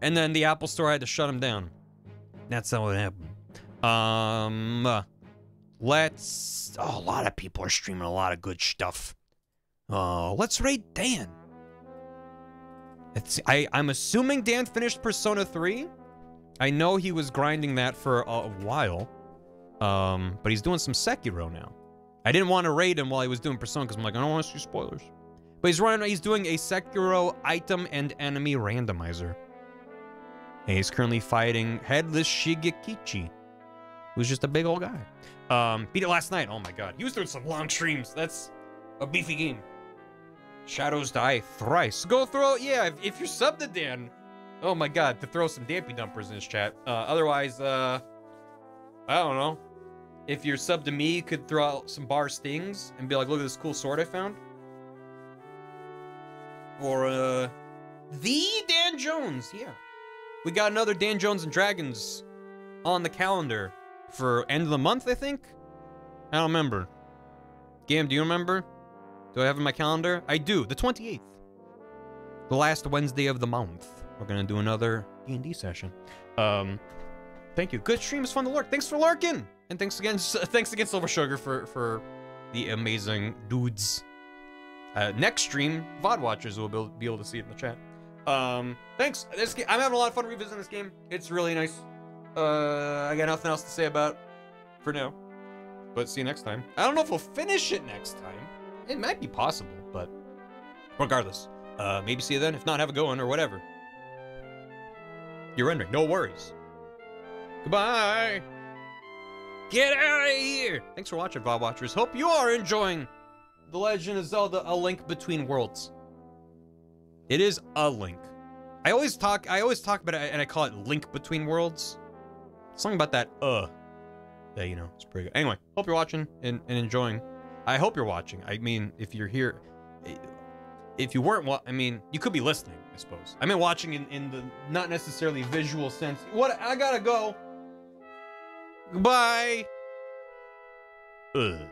And then the Apple Store had to shut him down. That's how it happened. Um, uh, let's. Oh, a lot of people are streaming a lot of good stuff. Oh, let's rate Dan. It's, I, I'm assuming Dan finished Persona 3. I know he was grinding that for a, while. Um, but he's doing some Sekiro now. I didn't want to raid him while he was doing Persona because I'm like, I don't want to see spoilers. But he's running. He's doing a Sekiro item and enemy randomizer. And he's currently fighting Headless Shigekichi, who's just a big old guy. Um, beat it last night. Oh my god, he was doing some long streams. That's a beefy game. Shadows die thrice. Go throw. Yeah, if, if you're subbed to Dan. Oh my god, to throw some dampy dumpers in this chat. Uh, otherwise, uh, I don't know. If you're sub to me, you could throw out some bar stings and be like, look at this cool sword I found. Or, uh, the Dan Jones, yeah. We got another Dan Jones and Dragons on the calendar for end of the month, I think. I don't remember. Gam, do you remember? Do I have in my calendar? I do. The 28th. The last Wednesday of the month. We're gonna do another D&D session. Um, thank you. Good stream. It's fun to lurk. Thanks for lurking. And thanks again, thanks again, Silver Sugar, for for the amazing dudes. Uh, next stream, VOD watchers will be able, to see it in the chat. Um, thanks. This game, I'm having a lot of fun revisiting this game. It's really nice. Uh, I got nothing else to say about for now. But see you next time. I don't know if we'll finish it next time. It might be possible, but regardless, uh, maybe see you then. If not, have a go on or whatever. You're rendering. No worries. Goodbye. Get out of here. Thanks for watching, VOD Watchers. Hope you are enjoying The Legend of Zelda: A Link Between Worlds. It is a link. I always talk. I always talk about it, and I call it Link Between Worlds. Something about that. Uh. Yeah, you know, it's pretty good. Anyway, hope you're watching and, and enjoying. I hope you're watching. I mean, if you're here, if you weren't, I mean, you could be listening. I suppose. I mean, watching in in the not necessarily visual sense. What? I gotta go. Goodbye. Ugh.